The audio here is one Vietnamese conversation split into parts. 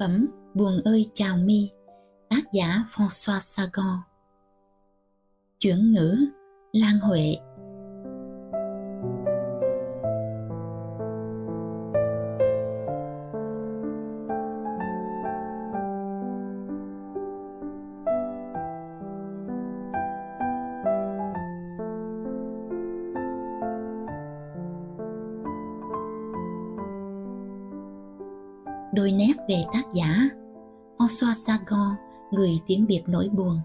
phẩm Buồn ơi chào mi Tác giả François Sagan Chuyển ngữ Lan Huệ. Biệt nỗi nổi buồn.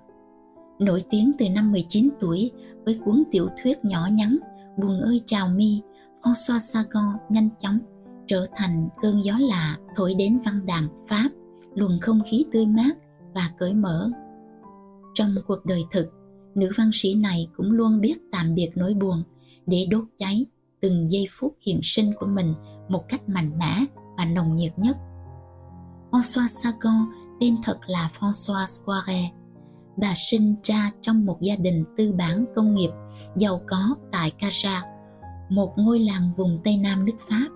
Nổi tiếng từ năm 19 tuổi với cuốn tiểu thuyết nhỏ nhắn Buồn ơi chào mi, François Sagan nhanh chóng trở thành cơn gió lạ thổi đến văn đàn Pháp, luồng không khí tươi mát và cởi mở. Trong cuộc đời thực, nữ văn sĩ này cũng luôn biết tạm biệt nỗi buồn để đốt cháy từng giây phút hiện sinh của mình một cách mạnh mẽ và nồng nhiệt nhất François Sagan tên thật là François Poiret. Bà sinh ra trong một gia đình tư bản công nghiệp giàu có tại Casa, một ngôi làng vùng Tây Nam nước Pháp.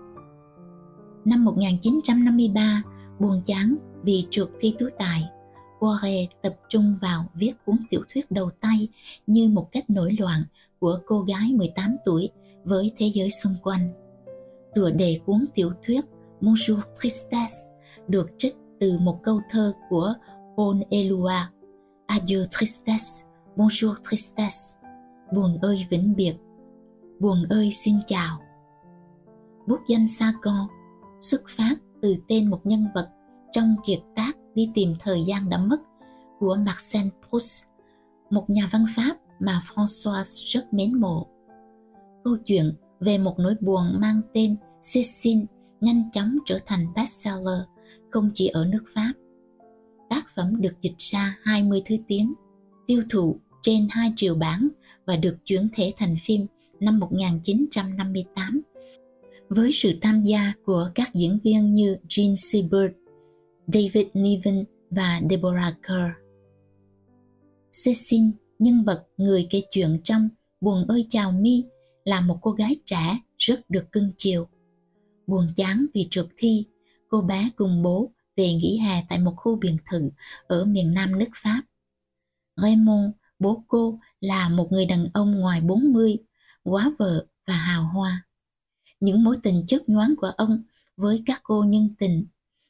Năm 1953, buồn chán vì trượt thi tú tài, Poiret tập trung vào viết cuốn tiểu thuyết đầu tay như một cách nổi loạn của cô gái 18 tuổi với thế giới xung quanh. Tựa đề cuốn tiểu thuyết Monsieur Tristesse được trích từ một câu thơ của Paul elua Adieu tristesse, bonjour tristesse. Buồn ơi vĩnh biệt, buồn ơi xin chào. Bút danh sacon xuất phát từ tên một nhân vật trong kiệt tác đi tìm thời gian đã mất của Marcel Proust, một nhà văn Pháp mà François rất mến mộ. Câu chuyện về một nỗi buồn mang tên Cécile nhanh chóng trở thành bestseller không chỉ ở nước Pháp. Tác phẩm được dịch ra 20 thứ tiếng, tiêu thụ trên 2 triệu bản và được chuyển thể thành phim năm 1958 với sự tham gia của các diễn viên như Gene Seberg, David Niven và Deborah Kerr. Cecil, nhân vật người kể chuyện trong Buồn ơi chào mi là một cô gái trẻ rất được cưng chiều. Buồn chán vì trượt thi cô bé cùng bố về nghỉ hè tại một khu biệt thự ở miền nam nước Pháp. Raymond, bố cô, là một người đàn ông ngoài 40, quá vợ và hào hoa. Những mối tình chớp nhoáng của ông với các cô nhân tình,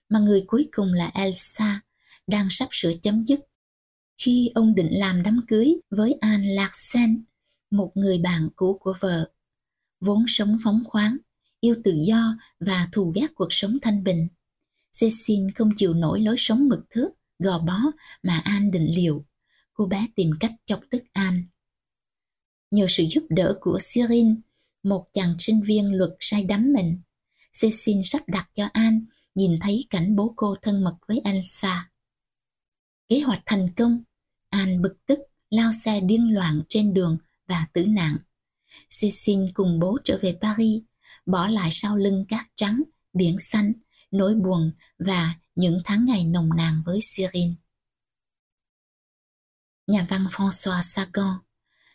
mà người cuối cùng là Elsa, đang sắp sửa chấm dứt. Khi ông định làm đám cưới với Anne Larsen, một người bạn cũ của vợ, vốn sống phóng khoáng, yêu tự do và thù ghét cuộc sống thanh bình. Cecil không chịu nổi lối sống mực thước, gò bó mà An định liệu. Cô bé tìm cách chọc tức An. Nhờ sự giúp đỡ của Cyril, một chàng sinh viên luật sai đắm mình, Cecil sắp đặt cho An nhìn thấy cảnh bố cô thân mật với Elsa. Kế hoạch thành công, An bực tức lao xe điên loạn trên đường và tử nạn. Cecil cùng bố trở về Paris bỏ lại sau lưng cát trắng, biển xanh, nỗi buồn và những tháng ngày nồng nàn với Cyril. Nhà văn François Sagan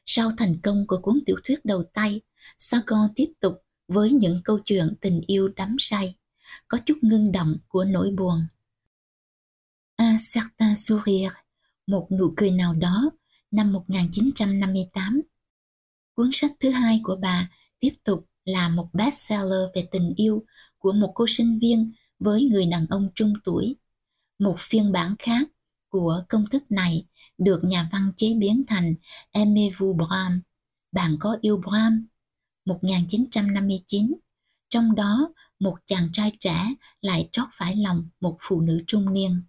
Sau thành công của cuốn tiểu thuyết đầu tay, Sagan tiếp tục với những câu chuyện tình yêu đắm say, có chút ngưng động của nỗi buồn. Un certain sourire, một nụ cười nào đó, năm 1958. Cuốn sách thứ hai của bà tiếp tục là một bestseller về tình yêu của một cô sinh viên với người đàn ông trung tuổi. Một phiên bản khác của công thức này được nhà văn chế biến thành Aimez-vous Bram, Bạn có yêu Bram, 1959. Trong đó, một chàng trai trẻ lại trót phải lòng một phụ nữ trung niên.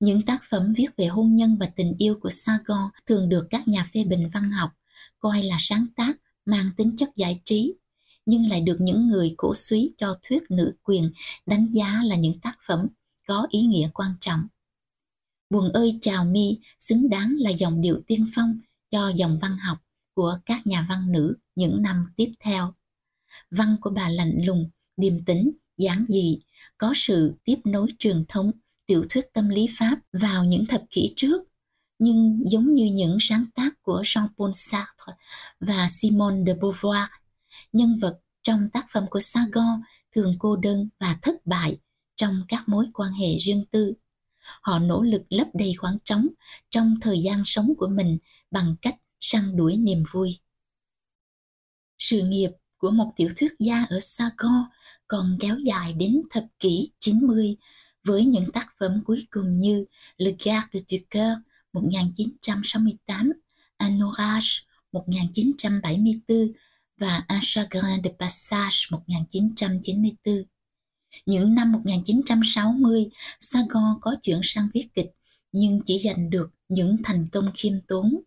Những tác phẩm viết về hôn nhân và tình yêu của Sargon thường được các nhà phê bình văn học coi là sáng tác mang tính chất giải trí, nhưng lại được những người cổ suý cho thuyết nữ quyền đánh giá là những tác phẩm có ý nghĩa quan trọng. Buồn ơi chào mi xứng đáng là dòng điệu tiên phong cho dòng văn học của các nhà văn nữ những năm tiếp theo. Văn của bà lạnh lùng, điềm tĩnh, giản dị, có sự tiếp nối truyền thống tiểu thuyết tâm lý Pháp vào những thập kỷ trước nhưng giống như những sáng tác của Jean-Paul Sartre và Simone de Beauvoir, nhân vật trong tác phẩm của Sargon thường cô đơn và thất bại trong các mối quan hệ riêng tư. Họ nỗ lực lấp đầy khoảng trống trong thời gian sống của mình bằng cách săn đuổi niềm vui. Sự nghiệp của một tiểu thuyết gia ở Saigon còn kéo dài đến thập kỷ 90 với những tác phẩm cuối cùng như Le Garde du Coeur 1968, Un orage 1974 và Un chagrin de passage 1994. Những năm 1960, Sagan có chuyển sang viết kịch nhưng chỉ giành được những thành công khiêm tốn.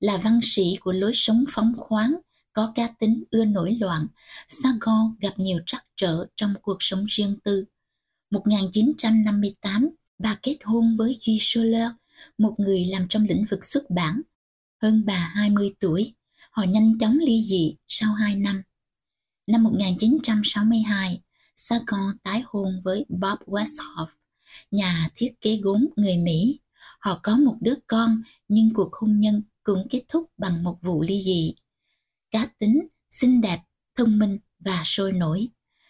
Là văn sĩ của lối sống phóng khoáng, có cá tính ưa nổi loạn, Sagan gặp nhiều trắc trở trong cuộc sống riêng tư. 1958, bà kết hôn với Guy Scholler, một người làm trong lĩnh vực xuất bản. Hơn bà 20 tuổi, họ nhanh chóng ly dị sau 2 năm. Năm 1962, Sargon tái hôn với Bob Westhoff, nhà thiết kế gốm người Mỹ. Họ có một đứa con nhưng cuộc hôn nhân cũng kết thúc bằng một vụ ly dị. Cá tính, xinh đẹp, thông minh và sôi nổi.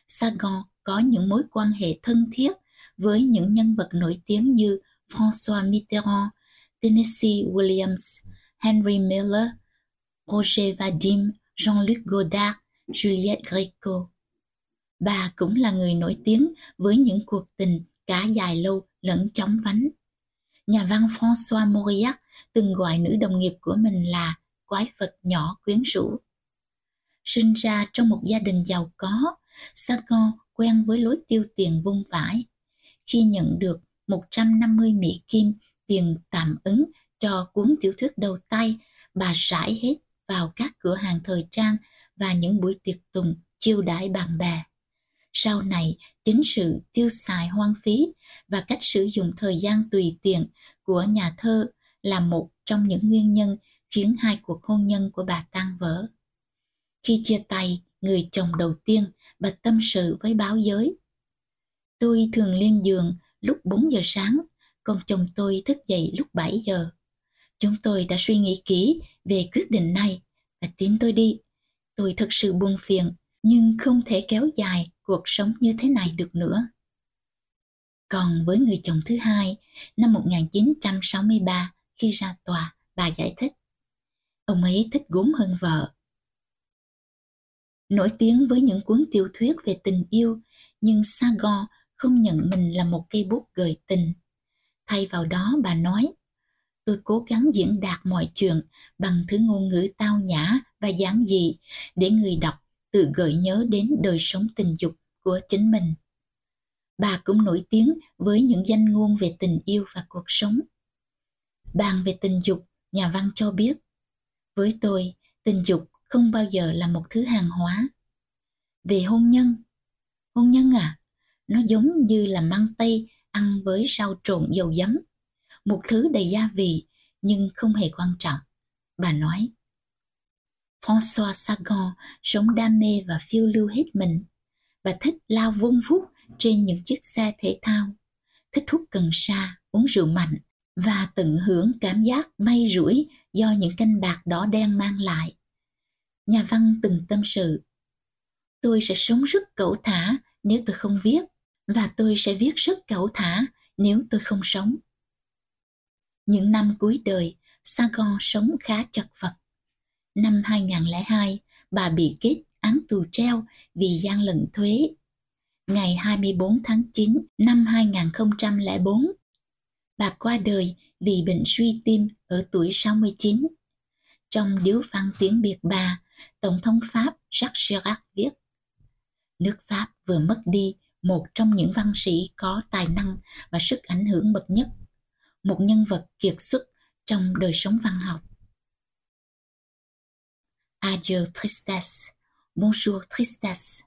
Sargon có những mối quan hệ thân thiết với những nhân vật nổi tiếng như François Mitterrand, Tennessee Williams, Henry Miller, Roger Vadim, Jean-Luc Godard, Juliette Greco. Bà cũng là người nổi tiếng với những cuộc tình cả dài lâu lẫn chóng vánh. Nhà văn François Mauriac từng gọi nữ đồng nghiệp của mình là quái vật nhỏ quyến rũ. Sinh ra trong một gia đình giàu có, Sargon quen với lối tiêu tiền vung vãi. Khi nhận được 150 Mỹ Kim tiền tạm ứng cho cuốn tiểu thuyết đầu tay, bà rải hết vào các cửa hàng thời trang và những buổi tiệc tùng chiêu đãi bạn bè. Sau này, chính sự tiêu xài hoang phí và cách sử dụng thời gian tùy tiện của nhà thơ là một trong những nguyên nhân khiến hai cuộc hôn nhân của bà tan vỡ. Khi chia tay, người chồng đầu tiên, bà tâm sự với báo giới. Tôi thường lên giường lúc 4 giờ sáng, còn chồng tôi thức dậy lúc 7 giờ. Chúng tôi đã suy nghĩ kỹ về quyết định này và tin tôi đi. Tôi thật sự buồn phiền, nhưng không thể kéo dài cuộc sống như thế này được nữa. Còn với người chồng thứ hai, năm 1963 khi ra tòa, bà giải thích. Ông ấy thích gốm hơn vợ. Nổi tiếng với những cuốn tiểu thuyết về tình yêu, nhưng Sagon không nhận mình là một cây bút gợi tình. Thay vào đó bà nói, tôi cố gắng diễn đạt mọi chuyện bằng thứ ngôn ngữ tao nhã và giản dị để người đọc tự gợi nhớ đến đời sống tình dục của chính mình. Bà cũng nổi tiếng với những danh ngôn về tình yêu và cuộc sống. Bàn về tình dục, nhà văn cho biết, với tôi, tình dục không bao giờ là một thứ hàng hóa. Về hôn nhân, hôn nhân à, nó giống như là măng tây ăn với rau trộn dầu giấm, một thứ đầy gia vị nhưng không hề quan trọng. Bà nói, François Sagan sống đam mê và phiêu lưu hết mình và thích lao vung vút trên những chiếc xe thể thao, thích hút cần sa, uống rượu mạnh và tận hưởng cảm giác may rủi do những canh bạc đỏ đen mang lại. Nhà văn từng tâm sự, tôi sẽ sống rất cẩu thả nếu tôi không viết, và tôi sẽ viết rất cẩu thả nếu tôi không sống. Những năm cuối đời, Sagon sống khá chật vật. Năm 2002, bà bị kết án tù treo vì gian lận thuế. Ngày 24 tháng 9 năm 2004, bà qua đời vì bệnh suy tim ở tuổi 69. Trong điếu văn tiếng biệt bà, Tổng thống Pháp Jacques Chirac viết Nước Pháp vừa mất đi một trong những văn sĩ có tài năng và sức ảnh hưởng bậc nhất, một nhân vật kiệt xuất trong đời sống văn học. Adieu tristesse, bonjour tristesse.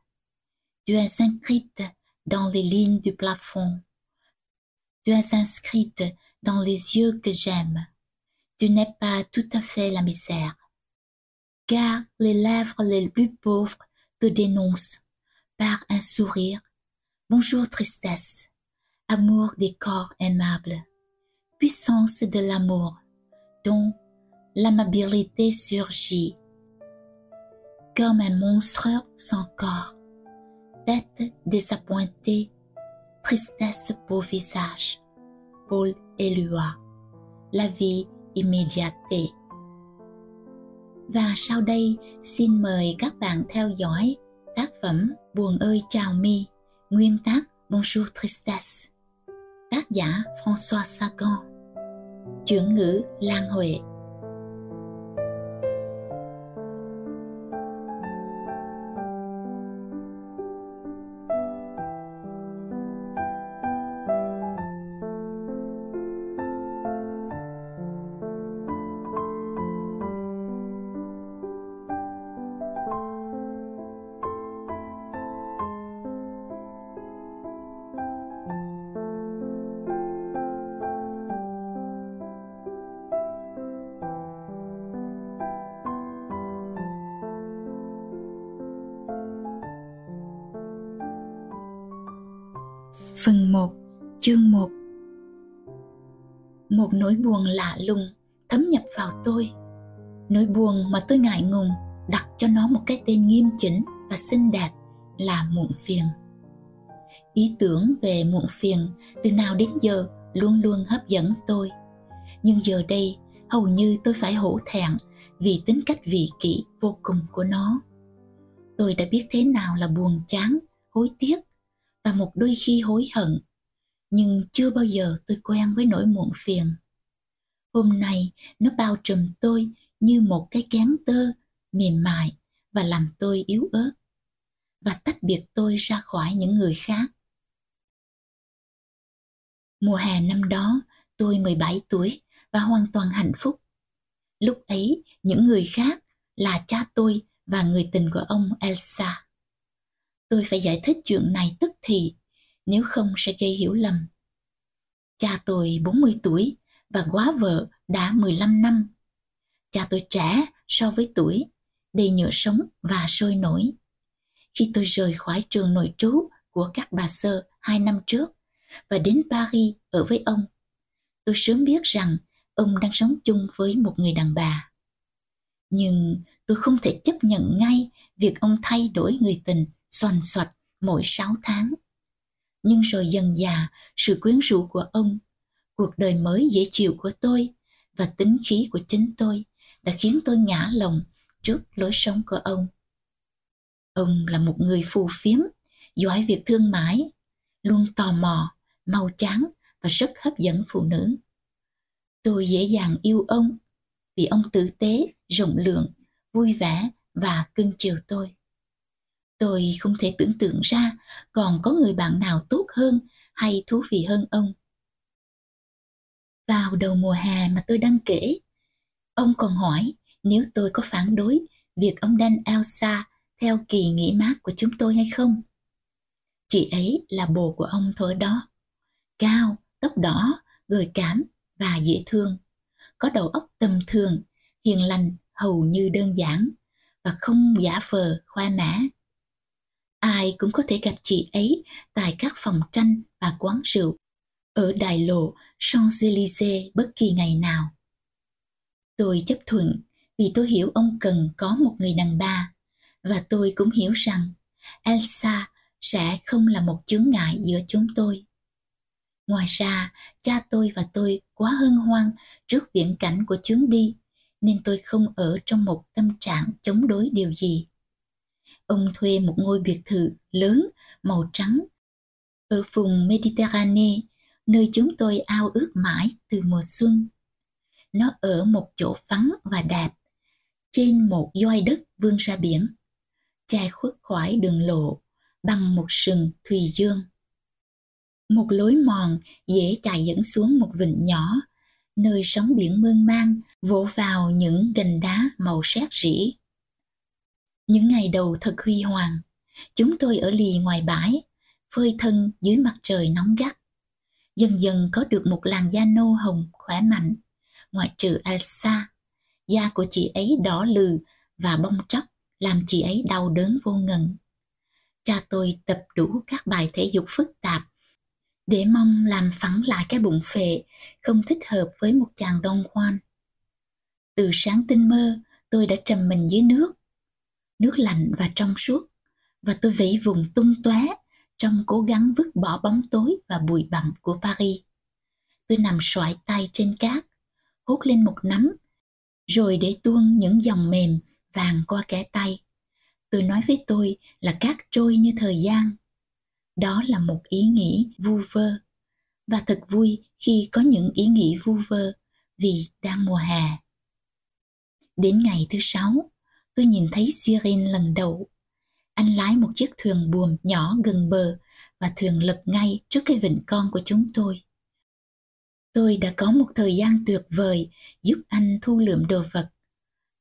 Tu es inscrite dans les lignes du plafond. Tu es inscrite dans les yeux que j'aime. Tu n'es pas tout à fait la misère. car les lèvres les plus pauvres te dénoncent par un sourire. Bonjour tristesse, amour des corps aimables, puissance de l'amour, dont l'amabilité surgit. Comme un monstre sans corps, tête désappointée, Tristesse pour visage, Paul Eluard, La vie immédiate. Và sau đây xin mời các bạn theo dõi tác phẩm Buồn ơi nguyên tác Bonjour Tristesse, tác giả François Sagan, chuyển ngữ Lan Huệ. Buồn lạ lùng thấm nhập vào tôi. Nỗi buồn mà tôi ngại ngùng đặt cho nó một cái tên nghiêm chỉnh và xinh đẹp là muộn phiền. Ý tưởng về muộn phiền từ nào đến giờ luôn luôn hấp dẫn tôi. Nhưng giờ đây hầu như tôi phải hổ thẹn vì tính cách vị kỷ vô cùng của nó. Tôi đã biết thế nào là buồn chán, hối tiếc và một đôi khi hối hận nhưng chưa bao giờ tôi quen với nỗi muộn phiền hôm nay nó bao trùm tôi như một cái kén tơ mềm mại và làm tôi yếu ớt và tách biệt tôi ra khỏi những người khác. Mùa hè năm đó tôi 17 tuổi và hoàn toàn hạnh phúc. Lúc ấy những người khác là cha tôi và người tình của ông elsa. Tôi phải giải thích chuyện này tức thì, nếu không sẽ gây hiểu lầm. Cha tôi 40 tuổi và quá vợ đã 15 năm. Cha tôi trẻ so với tuổi, đầy nhựa sống và sôi nổi. Khi tôi rời khỏi trường nội trú của các bà sơ hai năm trước và đến Paris ở với ông, tôi sớm biết rằng ông đang sống chung với một người đàn bà. Nhưng tôi không thể chấp nhận ngay việc ông thay đổi người tình xoằn xoạch mỗi sáu tháng. Nhưng rồi dần dà, sự quyến rũ của ông, cuộc đời mới dễ chịu của tôi và tính khí của chính tôi đã khiến tôi ngã lòng trước lối sống của ông. Ông là một người phù phiếm, giỏi việc thương mại, luôn tò mò, mau chán và rất hấp dẫn phụ nữ. Tôi dễ dàng yêu ông vì ông tử tế, rộng lượng, vui vẻ và cưng chiều tôi. Tôi không thể tưởng tượng ra còn có người bạn nào tốt hơn hay thú vị hơn ông. Vào đầu mùa hè mà tôi đang kể, ông còn hỏi nếu tôi có phản đối việc ông Dan Elsa theo kỳ nghỉ mát của chúng tôi hay không. Chị ấy là bồ của ông thôi đó. Cao, tóc đỏ, gợi cảm và dễ thương. Có đầu óc tầm thường, hiền lành hầu như đơn giản và không giả vờ khoa mã ai cũng có thể gặp chị ấy tại các phòng tranh và quán rượu ở đại lộ Champs-Élysées bất kỳ ngày nào. Tôi chấp thuận vì tôi hiểu ông cần có một người đàn bà và tôi cũng hiểu rằng Elsa sẽ không là một chướng ngại giữa chúng tôi. Ngoài ra, cha tôi và tôi quá hân hoan trước viễn cảnh của chuyến đi, nên tôi không ở trong một tâm trạng chống đối điều gì ông thuê một ngôi biệt thự lớn màu trắng ở vùng Mediterranean, nơi chúng tôi ao ước mãi từ mùa xuân. Nó ở một chỗ vắng và đẹp, trên một doi đất vươn ra biển, che khuất khỏi đường lộ bằng một sừng thùy dương. Một lối mòn dễ chạy dẫn xuống một vịnh nhỏ, nơi sóng biển mơn man vỗ vào những gành đá màu sét rỉ những ngày đầu thật huy hoàng, chúng tôi ở lì ngoài bãi, phơi thân dưới mặt trời nóng gắt. Dần dần có được một làn da nâu hồng khỏe mạnh, ngoại trừ Elsa. Da của chị ấy đỏ lừ và bong tróc làm chị ấy đau đớn vô ngần. Cha tôi tập đủ các bài thể dục phức tạp để mong làm phẳng lại cái bụng phệ không thích hợp với một chàng Don khoan Từ sáng tinh mơ, tôi đã trầm mình dưới nước nước lạnh và trong suốt và tôi vẫy vùng tung tóe trong cố gắng vứt bỏ bóng tối và bụi bặm của Paris. Tôi nằm xoại tay trên cát, hút lên một nắm, rồi để tuôn những dòng mềm vàng qua kẽ tay. Tôi nói với tôi là cát trôi như thời gian. Đó là một ý nghĩ vu vơ, và thật vui khi có những ý nghĩ vu vơ vì đang mùa hè. Đến ngày thứ sáu, tôi nhìn thấy Sirin lần đầu. Anh lái một chiếc thuyền buồm nhỏ gần bờ và thuyền lật ngay trước cái vịnh con của chúng tôi. Tôi đã có một thời gian tuyệt vời giúp anh thu lượm đồ vật.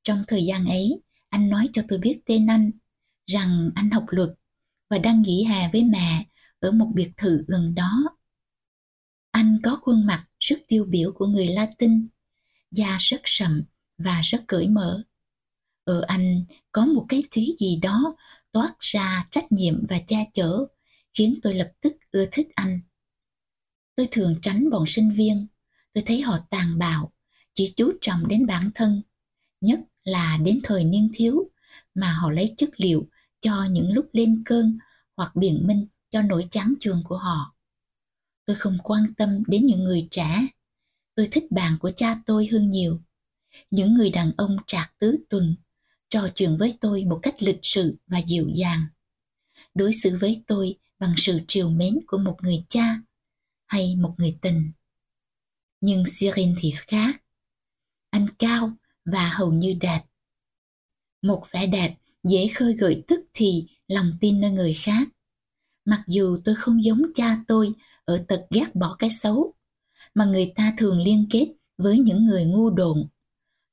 Trong thời gian ấy, anh nói cho tôi biết tên anh, rằng anh học luật và đang nghỉ hè với mẹ ở một biệt thự gần đó. Anh có khuôn mặt rất tiêu biểu của người Latin, da rất sậm và rất cởi mở. Ở anh có một cái thứ gì đó toát ra trách nhiệm và cha chở, khiến tôi lập tức ưa thích anh. Tôi thường tránh bọn sinh viên, tôi thấy họ tàn bạo, chỉ chú trọng đến bản thân, nhất là đến thời niên thiếu mà họ lấy chất liệu cho những lúc lên cơn hoặc biện minh cho nỗi chán chường của họ. Tôi không quan tâm đến những người trẻ. Tôi thích bạn của cha tôi hơn nhiều. Những người đàn ông trạc tứ tuần trò chuyện với tôi một cách lịch sự và dịu dàng. Đối xử với tôi bằng sự triều mến của một người cha hay một người tình. Nhưng Sirin thì khác. Anh cao và hầu như đẹp. Một vẻ đẹp dễ khơi gợi tức thì lòng tin nơi người khác. Mặc dù tôi không giống cha tôi ở tật ghét bỏ cái xấu, mà người ta thường liên kết với những người ngu độn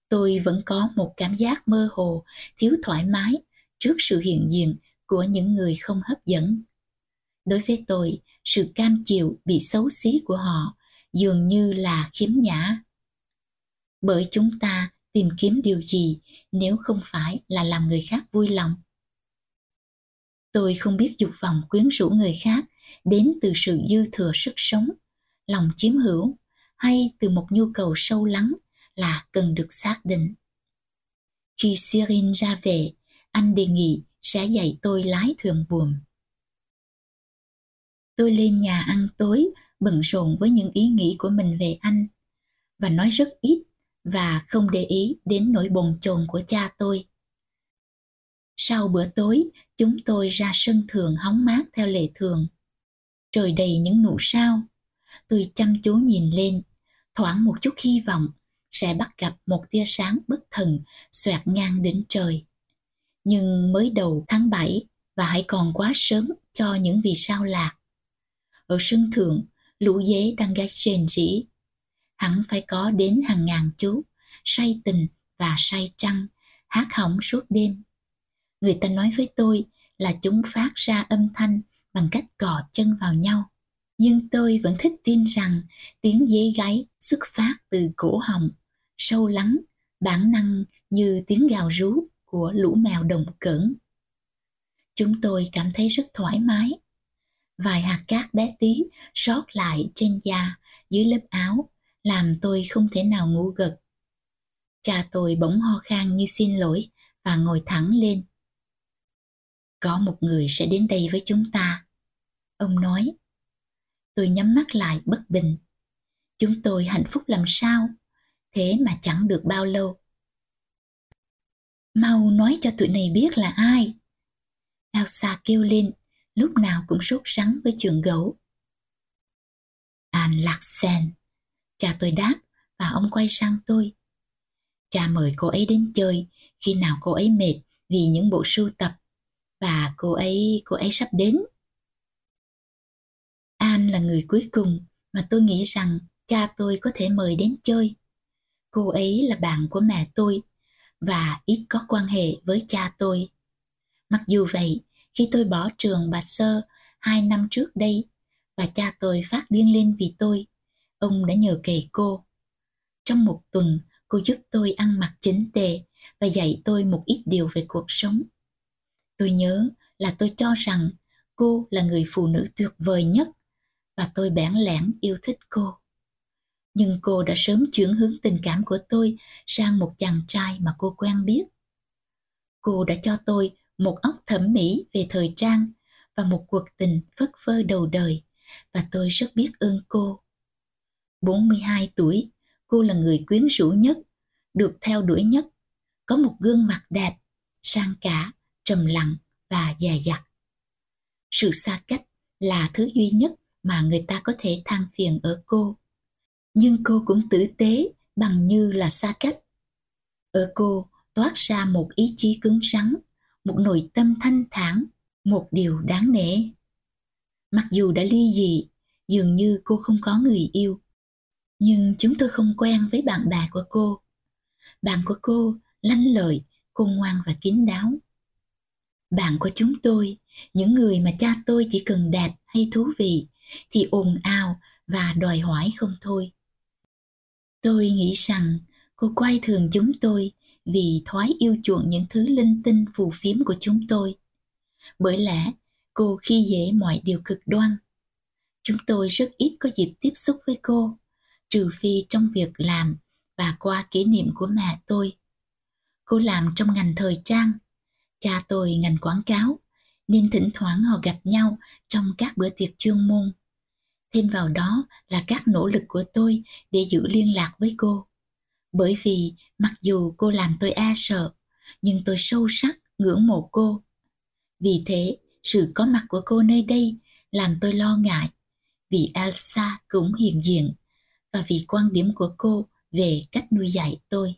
Tôi vẫn có một cảm giác mơ hồ, thiếu thoải mái trước sự hiện diện của những người không hấp dẫn. Đối với tôi, sự cam chịu bị xấu xí của họ dường như là khiếm nhã. Bởi chúng ta tìm kiếm điều gì nếu không phải là làm người khác vui lòng. Tôi không biết dục vọng quyến rũ người khác đến từ sự dư thừa sức sống, lòng chiếm hữu hay từ một nhu cầu sâu lắng là cần được xác định. Khi Sirin ra về, anh đề nghị sẽ dạy tôi lái thuyền buồm. Tôi lên nhà ăn tối, bận rộn với những ý nghĩ của mình về anh, và nói rất ít và không để ý đến nỗi bồn chồn của cha tôi. Sau bữa tối, chúng tôi ra sân thượng hóng mát theo lệ thường. Trời đầy những nụ sao. Tôi chăm chú nhìn lên, thoáng một chút hy vọng sẽ bắt gặp một tia sáng bất thần xoẹt ngang đến trời. Nhưng mới đầu tháng 7 và hãy còn quá sớm cho những vì sao lạc. Ở sân thượng, lũ dế đang gáy rền rỉ. Hẳn phải có đến hàng ngàn chú, say tình và say trăng, hát hỏng suốt đêm. Người ta nói với tôi là chúng phát ra âm thanh bằng cách cọ chân vào nhau. Nhưng tôi vẫn thích tin rằng tiếng dế gáy xuất phát từ cổ họng, sâu lắng, bản năng như tiếng gào rú của lũ mèo đồng cỡn. Chúng tôi cảm thấy rất thoải mái. Vài hạt cát bé tí sót lại trên da dưới lớp áo làm tôi không thể nào ngủ gật. Cha tôi bỗng ho khan như xin lỗi và ngồi thẳng lên. Có một người sẽ đến đây với chúng ta. Ông nói. Tôi nhắm mắt lại bất bình. Chúng tôi hạnh phúc làm sao? Thế mà chẳng được bao lâu. Mau nói cho tụi này biết là ai. Elsa kêu lên, lúc nào cũng sốt sắng với trường gấu. An Lạc Sen. Cha tôi đáp và ông quay sang tôi. Cha mời cô ấy đến chơi khi nào cô ấy mệt vì những bộ sưu tập và cô ấy, cô ấy sắp đến. An là người cuối cùng mà tôi nghĩ rằng cha tôi có thể mời đến chơi. Cô ấy là bạn của mẹ tôi và ít có quan hệ với cha tôi. Mặc dù vậy, khi tôi bỏ trường bà Sơ hai năm trước đây và cha tôi phát điên lên vì tôi, ông đã nhờ kể cô. Trong một tuần, cô giúp tôi ăn mặc chính tề và dạy tôi một ít điều về cuộc sống. Tôi nhớ là tôi cho rằng cô là người phụ nữ tuyệt vời nhất và tôi bản lãng yêu thích cô. Nhưng cô đã sớm chuyển hướng tình cảm của tôi sang một chàng trai mà cô quen biết. Cô đã cho tôi một óc thẩm mỹ về thời trang và một cuộc tình phất phơ đầu đời và tôi rất biết ơn cô. 42 tuổi, cô là người quyến rũ nhất, được theo đuổi nhất, có một gương mặt đẹp, sang cả, trầm lặng và dè dặt. Sự xa cách là thứ duy nhất mà người ta có thể than phiền ở cô. Nhưng cô cũng tử tế bằng như là xa cách. Ở cô toát ra một ý chí cứng rắn, một nội tâm thanh thản, một điều đáng nể. Mặc dù đã ly dị, dường như cô không có người yêu. Nhưng chúng tôi không quen với bạn bè của cô. Bạn của cô lanh lợi, khôn ngoan và kín đáo. Bạn của chúng tôi, những người mà cha tôi chỉ cần đẹp hay thú vị, thì ồn ào và đòi hỏi không thôi. Tôi nghĩ rằng cô quay thường chúng tôi vì thói yêu chuộng những thứ linh tinh phù phiếm của chúng tôi. Bởi lẽ cô khi dễ mọi điều cực đoan. Chúng tôi rất ít có dịp tiếp xúc với cô, trừ phi trong việc làm và qua kỷ niệm của mẹ tôi. Cô làm trong ngành thời trang, cha tôi ngành quảng cáo, nên thỉnh thoảng họ gặp nhau trong các bữa tiệc chuyên môn. Thêm vào đó là các nỗ lực của tôi để giữ liên lạc với cô. Bởi vì mặc dù cô làm tôi e sợ, nhưng tôi sâu sắc ngưỡng mộ cô. Vì thế, sự có mặt của cô nơi đây làm tôi lo ngại, vì Elsa cũng hiện diện, và vì quan điểm của cô về cách nuôi dạy tôi.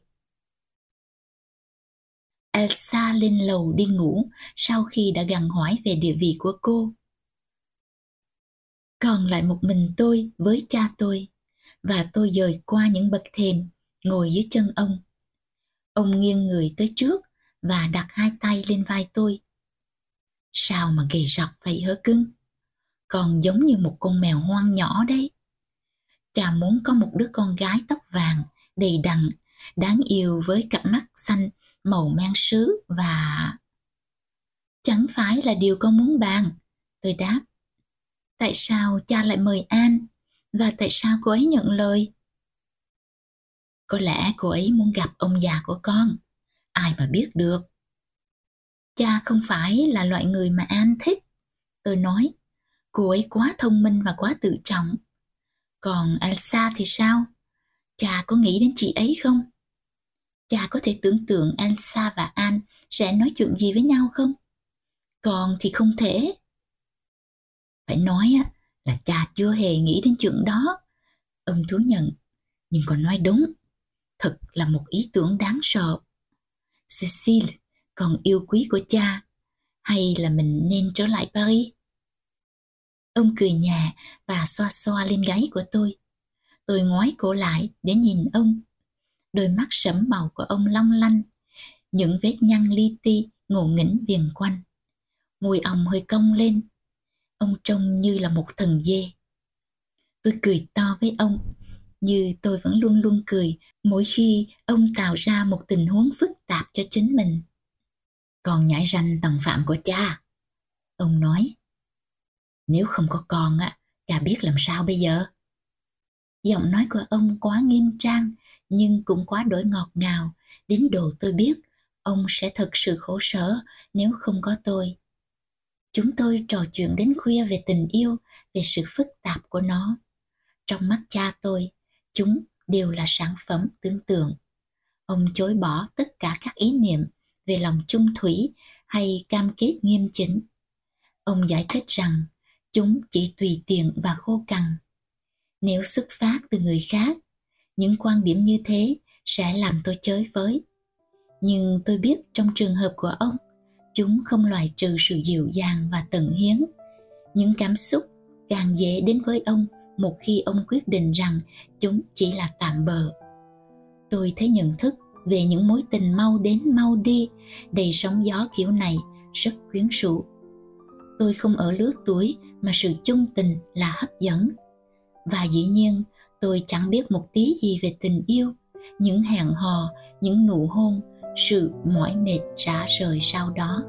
Elsa lên lầu đi ngủ sau khi đã gằn hỏi về địa vị của cô. Còn lại một mình tôi với cha tôi, và tôi dời qua những bậc thềm, ngồi dưới chân ông. Ông nghiêng người tới trước và đặt hai tay lên vai tôi. Sao mà gầy rọc vậy hả cưng? Còn giống như một con mèo hoang nhỏ đấy. Cha muốn có một đứa con gái tóc vàng, đầy đặn, đáng yêu với cặp mắt xanh, màu men sứ và... Chẳng phải là điều con muốn bàn, tôi đáp. Tại sao cha lại mời An? Và tại sao cô ấy nhận lời? Có lẽ cô ấy muốn gặp ông già của con. Ai mà biết được. Cha không phải là loại người mà An thích. Tôi nói, cô ấy quá thông minh và quá tự trọng. Còn Elsa thì sao? Cha có nghĩ đến chị ấy không? Cha có thể tưởng tượng Elsa và An sẽ nói chuyện gì với nhau không? Còn thì không thể. Phải nói á, là cha chưa hề nghĩ đến chuyện đó. Ông thú nhận, nhưng còn nói đúng. Thật là một ý tưởng đáng sợ. Cecile còn yêu quý của cha, hay là mình nên trở lại Paris? Ông cười nhà và xoa xoa lên gáy của tôi. Tôi ngoái cổ lại để nhìn ông. Đôi mắt sẫm màu của ông long lanh, những vết nhăn li ti ngộ nghĩnh viền quanh. mùi ông hơi cong lên. Ông trông như là một thần dê. Tôi cười to với ông, như tôi vẫn luôn luôn cười mỗi khi ông tạo ra một tình huống phức tạp cho chính mình. Còn nhảy ranh tầng phạm của cha. Ông nói, nếu không có con á, cha biết làm sao bây giờ? Giọng nói của ông quá nghiêm trang, nhưng cũng quá đổi ngọt ngào, đến độ tôi biết ông sẽ thật sự khổ sở nếu không có tôi. Chúng tôi trò chuyện đến khuya về tình yêu, về sự phức tạp của nó. Trong mắt cha tôi, chúng đều là sản phẩm tưởng tượng. Ông chối bỏ tất cả các ý niệm về lòng chung thủy hay cam kết nghiêm chỉnh. Ông giải thích rằng chúng chỉ tùy tiện và khô cằn. Nếu xuất phát từ người khác, những quan điểm như thế sẽ làm tôi chới với. Nhưng tôi biết trong trường hợp của ông, chúng không loại trừ sự dịu dàng và tận hiến. Những cảm xúc càng dễ đến với ông một khi ông quyết định rằng chúng chỉ là tạm bờ. Tôi thấy nhận thức về những mối tình mau đến mau đi, đầy sóng gió kiểu này rất quyến rũ. Tôi không ở lứa tuổi mà sự chung tình là hấp dẫn. Và dĩ nhiên, tôi chẳng biết một tí gì về tình yêu, những hẹn hò, những nụ hôn, sự mỏi mệt rã rời sau đó.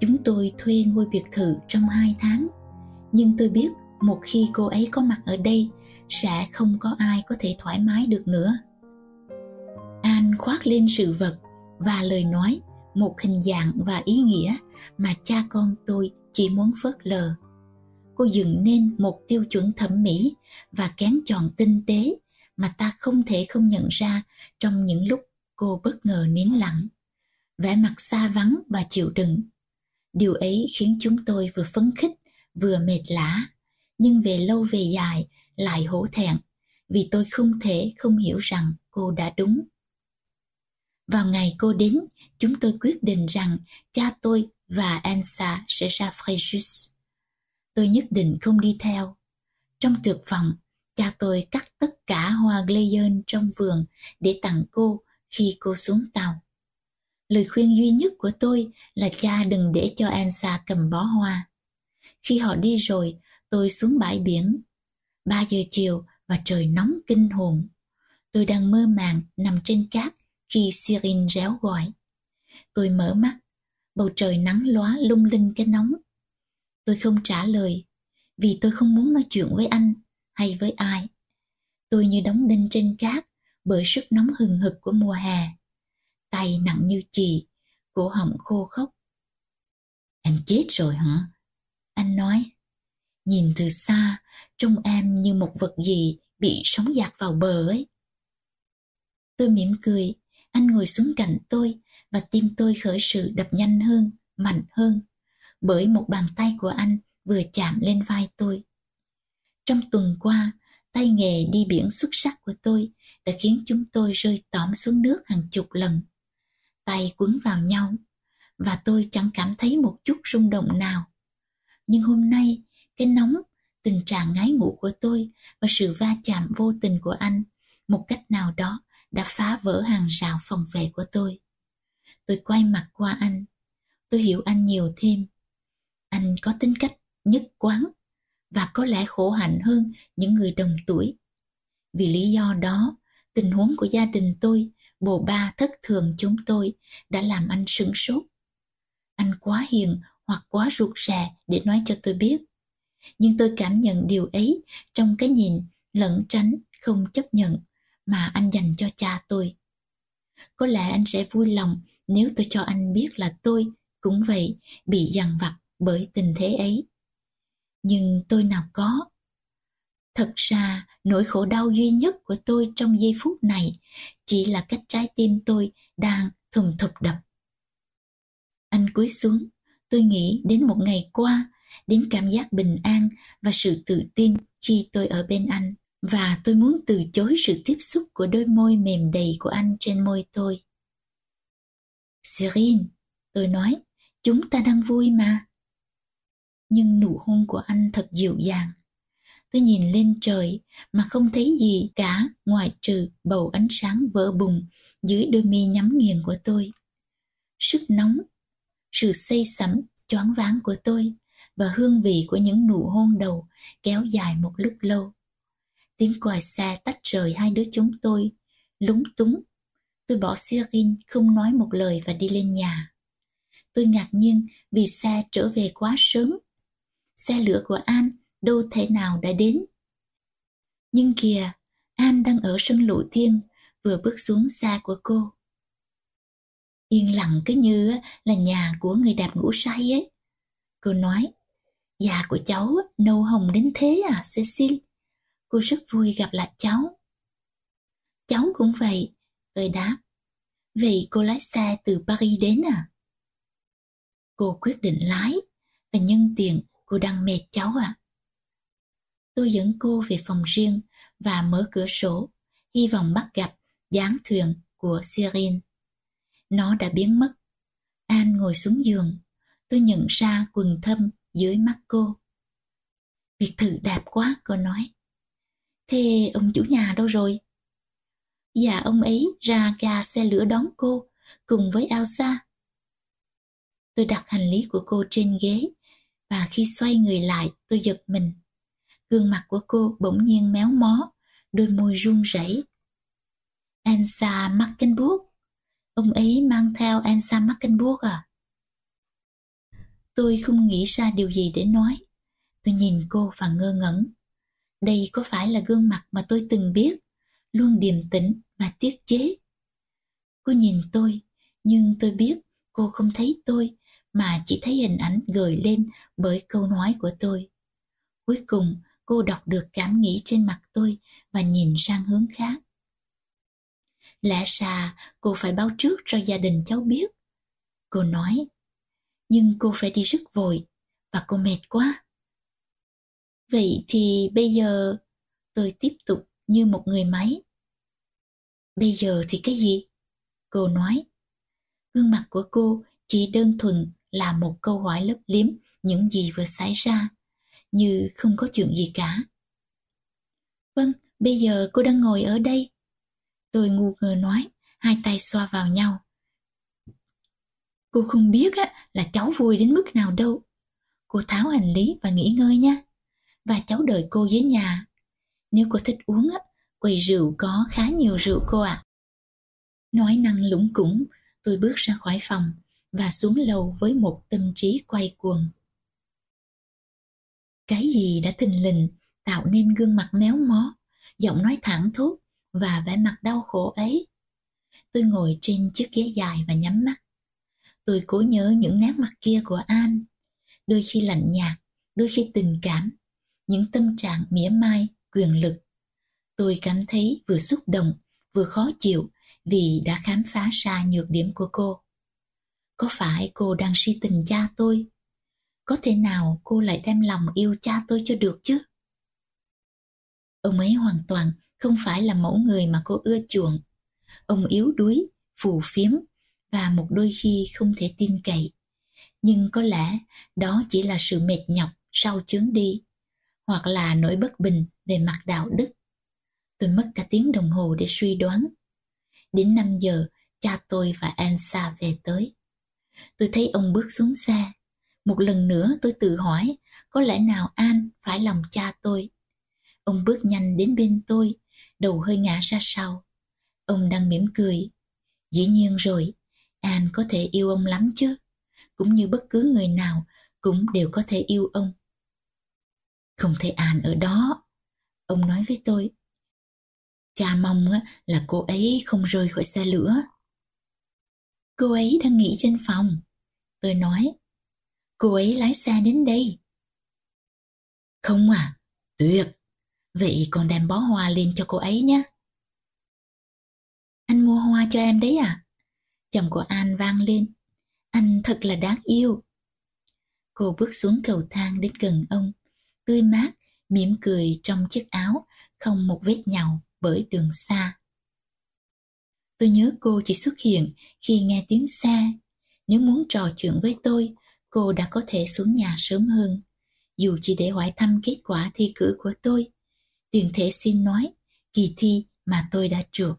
Chúng tôi thuê ngôi biệt thự trong hai tháng. Nhưng tôi biết một khi cô ấy có mặt ở đây, sẽ không có ai có thể thoải mái được nữa. An khoác lên sự vật và lời nói, một hình dạng và ý nghĩa mà cha con tôi chỉ muốn phớt lờ cô dựng nên một tiêu chuẩn thẩm mỹ và kén chọn tinh tế mà ta không thể không nhận ra trong những lúc cô bất ngờ nín lặng vẻ mặt xa vắng và chịu đựng điều ấy khiến chúng tôi vừa phấn khích vừa mệt lã nhưng về lâu về dài lại hổ thẹn vì tôi không thể không hiểu rằng cô đã đúng vào ngày cô đến chúng tôi quyết định rằng cha tôi và Ansa sẽ ra Fréjus tôi nhất định không đi theo. Trong tuyệt vọng, cha tôi cắt tất cả hoa Gleyon trong vườn để tặng cô khi cô xuống tàu. Lời khuyên duy nhất của tôi là cha đừng để cho Ansa cầm bó hoa. Khi họ đi rồi, tôi xuống bãi biển. Ba giờ chiều và trời nóng kinh hồn. Tôi đang mơ màng nằm trên cát khi Sirin réo gọi. Tôi mở mắt, bầu trời nắng lóa lung linh cái nóng Tôi không trả lời vì tôi không muốn nói chuyện với anh hay với ai. Tôi như đóng đinh trên cát bởi sức nóng hừng hực của mùa hè. Tay nặng như chì, cổ họng khô khốc. Em chết rồi hả? Anh nói. Nhìn từ xa, trông em như một vật gì bị sóng giạt vào bờ ấy. Tôi mỉm cười, anh ngồi xuống cạnh tôi và tim tôi khởi sự đập nhanh hơn, mạnh hơn bởi một bàn tay của anh vừa chạm lên vai tôi. Trong tuần qua, tay nghề đi biển xuất sắc của tôi đã khiến chúng tôi rơi tóm xuống nước hàng chục lần. Tay quấn vào nhau và tôi chẳng cảm thấy một chút rung động nào. Nhưng hôm nay, cái nóng, tình trạng ngái ngủ của tôi và sự va chạm vô tình của anh một cách nào đó đã phá vỡ hàng rào phòng vệ của tôi. Tôi quay mặt qua anh. Tôi hiểu anh nhiều thêm anh có tính cách nhất quán và có lẽ khổ hạnh hơn những người đồng tuổi. Vì lý do đó, tình huống của gia đình tôi, bồ ba thất thường chúng tôi đã làm anh sửng sốt. Anh quá hiền hoặc quá ruột rè để nói cho tôi biết. Nhưng tôi cảm nhận điều ấy trong cái nhìn lẫn tránh không chấp nhận mà anh dành cho cha tôi. Có lẽ anh sẽ vui lòng nếu tôi cho anh biết là tôi cũng vậy bị dằn vặt bởi tình thế ấy. Nhưng tôi nào có. Thật ra, nỗi khổ đau duy nhất của tôi trong giây phút này chỉ là cách trái tim tôi đang thùng thục đập. Anh cúi xuống, tôi nghĩ đến một ngày qua, đến cảm giác bình an và sự tự tin khi tôi ở bên anh và tôi muốn từ chối sự tiếp xúc của đôi môi mềm đầy của anh trên môi tôi. Serine, tôi nói, chúng ta đang vui mà nhưng nụ hôn của anh thật dịu dàng. Tôi nhìn lên trời mà không thấy gì cả ngoại trừ bầu ánh sáng vỡ bùng dưới đôi mi nhắm nghiền của tôi. Sức nóng, sự say sẩm, choáng váng của tôi và hương vị của những nụ hôn đầu kéo dài một lúc lâu. Tiếng còi xe tách rời hai đứa chúng tôi, lúng túng. Tôi bỏ Sirin không nói một lời và đi lên nhà. Tôi ngạc nhiên vì xe trở về quá sớm xe lửa của An đâu thể nào đã đến. Nhưng kìa, An đang ở sân lụ tiên, vừa bước xuống xa của cô. Yên lặng cứ như là nhà của người đạp ngủ say ấy. Cô nói, già của cháu nâu hồng đến thế à Cecil? Cô rất vui gặp lại cháu. Cháu cũng vậy, tôi đáp. Vậy cô lái xe từ Paris đến à? Cô quyết định lái và nhân tiện cô đang mệt cháu à? Tôi dẫn cô về phòng riêng và mở cửa sổ, hy vọng bắt gặp dáng thuyền của Sirin. Nó đã biến mất. An ngồi xuống giường. Tôi nhận ra quần thâm dưới mắt cô. Biệt thự đẹp quá, cô nói. Thế ông chủ nhà đâu rồi? Dạ ông ấy ra ga xe lửa đón cô cùng với Elsa. Tôi đặt hành lý của cô trên ghế và khi xoay người lại tôi giật mình. Gương mặt của cô bỗng nhiên méo mó, đôi môi run rẩy. Ansa Mackenburg, ông ấy mang theo Ansa Mackenburg à? Tôi không nghĩ ra điều gì để nói. Tôi nhìn cô và ngơ ngẩn. Đây có phải là gương mặt mà tôi từng biết, luôn điềm tĩnh và tiết chế. Cô nhìn tôi, nhưng tôi biết cô không thấy tôi mà chỉ thấy hình ảnh gợi lên bởi câu nói của tôi. Cuối cùng, cô đọc được cảm nghĩ trên mặt tôi và nhìn sang hướng khác. Lẽ ra cô phải báo trước cho gia đình cháu biết. Cô nói, nhưng cô phải đi rất vội và cô mệt quá. Vậy thì bây giờ tôi tiếp tục như một người máy. Bây giờ thì cái gì? Cô nói. Gương mặt của cô chỉ đơn thuần là một câu hỏi lấp liếm những gì vừa xảy ra, như không có chuyện gì cả. Vâng, bây giờ cô đang ngồi ở đây. Tôi ngu ngơ nói, hai tay xoa vào nhau. Cô không biết á, là cháu vui đến mức nào đâu. Cô tháo hành lý và nghỉ ngơi nha. Và cháu đợi cô dưới nhà. Nếu cô thích uống á, quầy rượu có khá nhiều rượu cô ạ. À. Nói năng lũng củng, tôi bước ra khỏi phòng và xuống lầu với một tâm trí quay cuồng. Cái gì đã thình lình tạo nên gương mặt méo mó, giọng nói thẳng thốt và vẻ mặt đau khổ ấy. Tôi ngồi trên chiếc ghế dài và nhắm mắt. Tôi cố nhớ những nét mặt kia của An, đôi khi lạnh nhạt, đôi khi tình cảm, những tâm trạng mỉa mai, quyền lực. Tôi cảm thấy vừa xúc động, vừa khó chịu vì đã khám phá ra nhược điểm của cô. Có phải cô đang si tình cha tôi? Có thể nào cô lại đem lòng yêu cha tôi cho được chứ? Ông ấy hoàn toàn không phải là mẫu người mà cô ưa chuộng. Ông yếu đuối, phù phiếm và một đôi khi không thể tin cậy. Nhưng có lẽ đó chỉ là sự mệt nhọc sau chướng đi, hoặc là nỗi bất bình về mặt đạo đức. Tôi mất cả tiếng đồng hồ để suy đoán. Đến 5 giờ, cha tôi và Elsa về tới. Tôi thấy ông bước xuống xe. Một lần nữa tôi tự hỏi, có lẽ nào An phải lòng cha tôi? Ông bước nhanh đến bên tôi, đầu hơi ngã ra sau. Ông đang mỉm cười. Dĩ nhiên rồi, An có thể yêu ông lắm chứ. Cũng như bất cứ người nào cũng đều có thể yêu ông. Không thể An ở đó. Ông nói với tôi. Cha mong là cô ấy không rơi khỏi xe lửa. Cô ấy đang nghỉ trên phòng. Tôi nói. Cô ấy lái xe đến đây. Không à, tuyệt. Vậy con đem bó hoa lên cho cô ấy nhé. Anh mua hoa cho em đấy à? Chồng của An vang lên. Anh thật là đáng yêu. Cô bước xuống cầu thang đến gần ông, tươi mát, mỉm cười trong chiếc áo, không một vết nhàu bởi đường xa. Tôi nhớ cô chỉ xuất hiện khi nghe tiếng xe. Nếu muốn trò chuyện với tôi, cô đã có thể xuống nhà sớm hơn. Dù chỉ để hỏi thăm kết quả thi cử của tôi. Tiền thể xin nói, kỳ thi mà tôi đã trượt.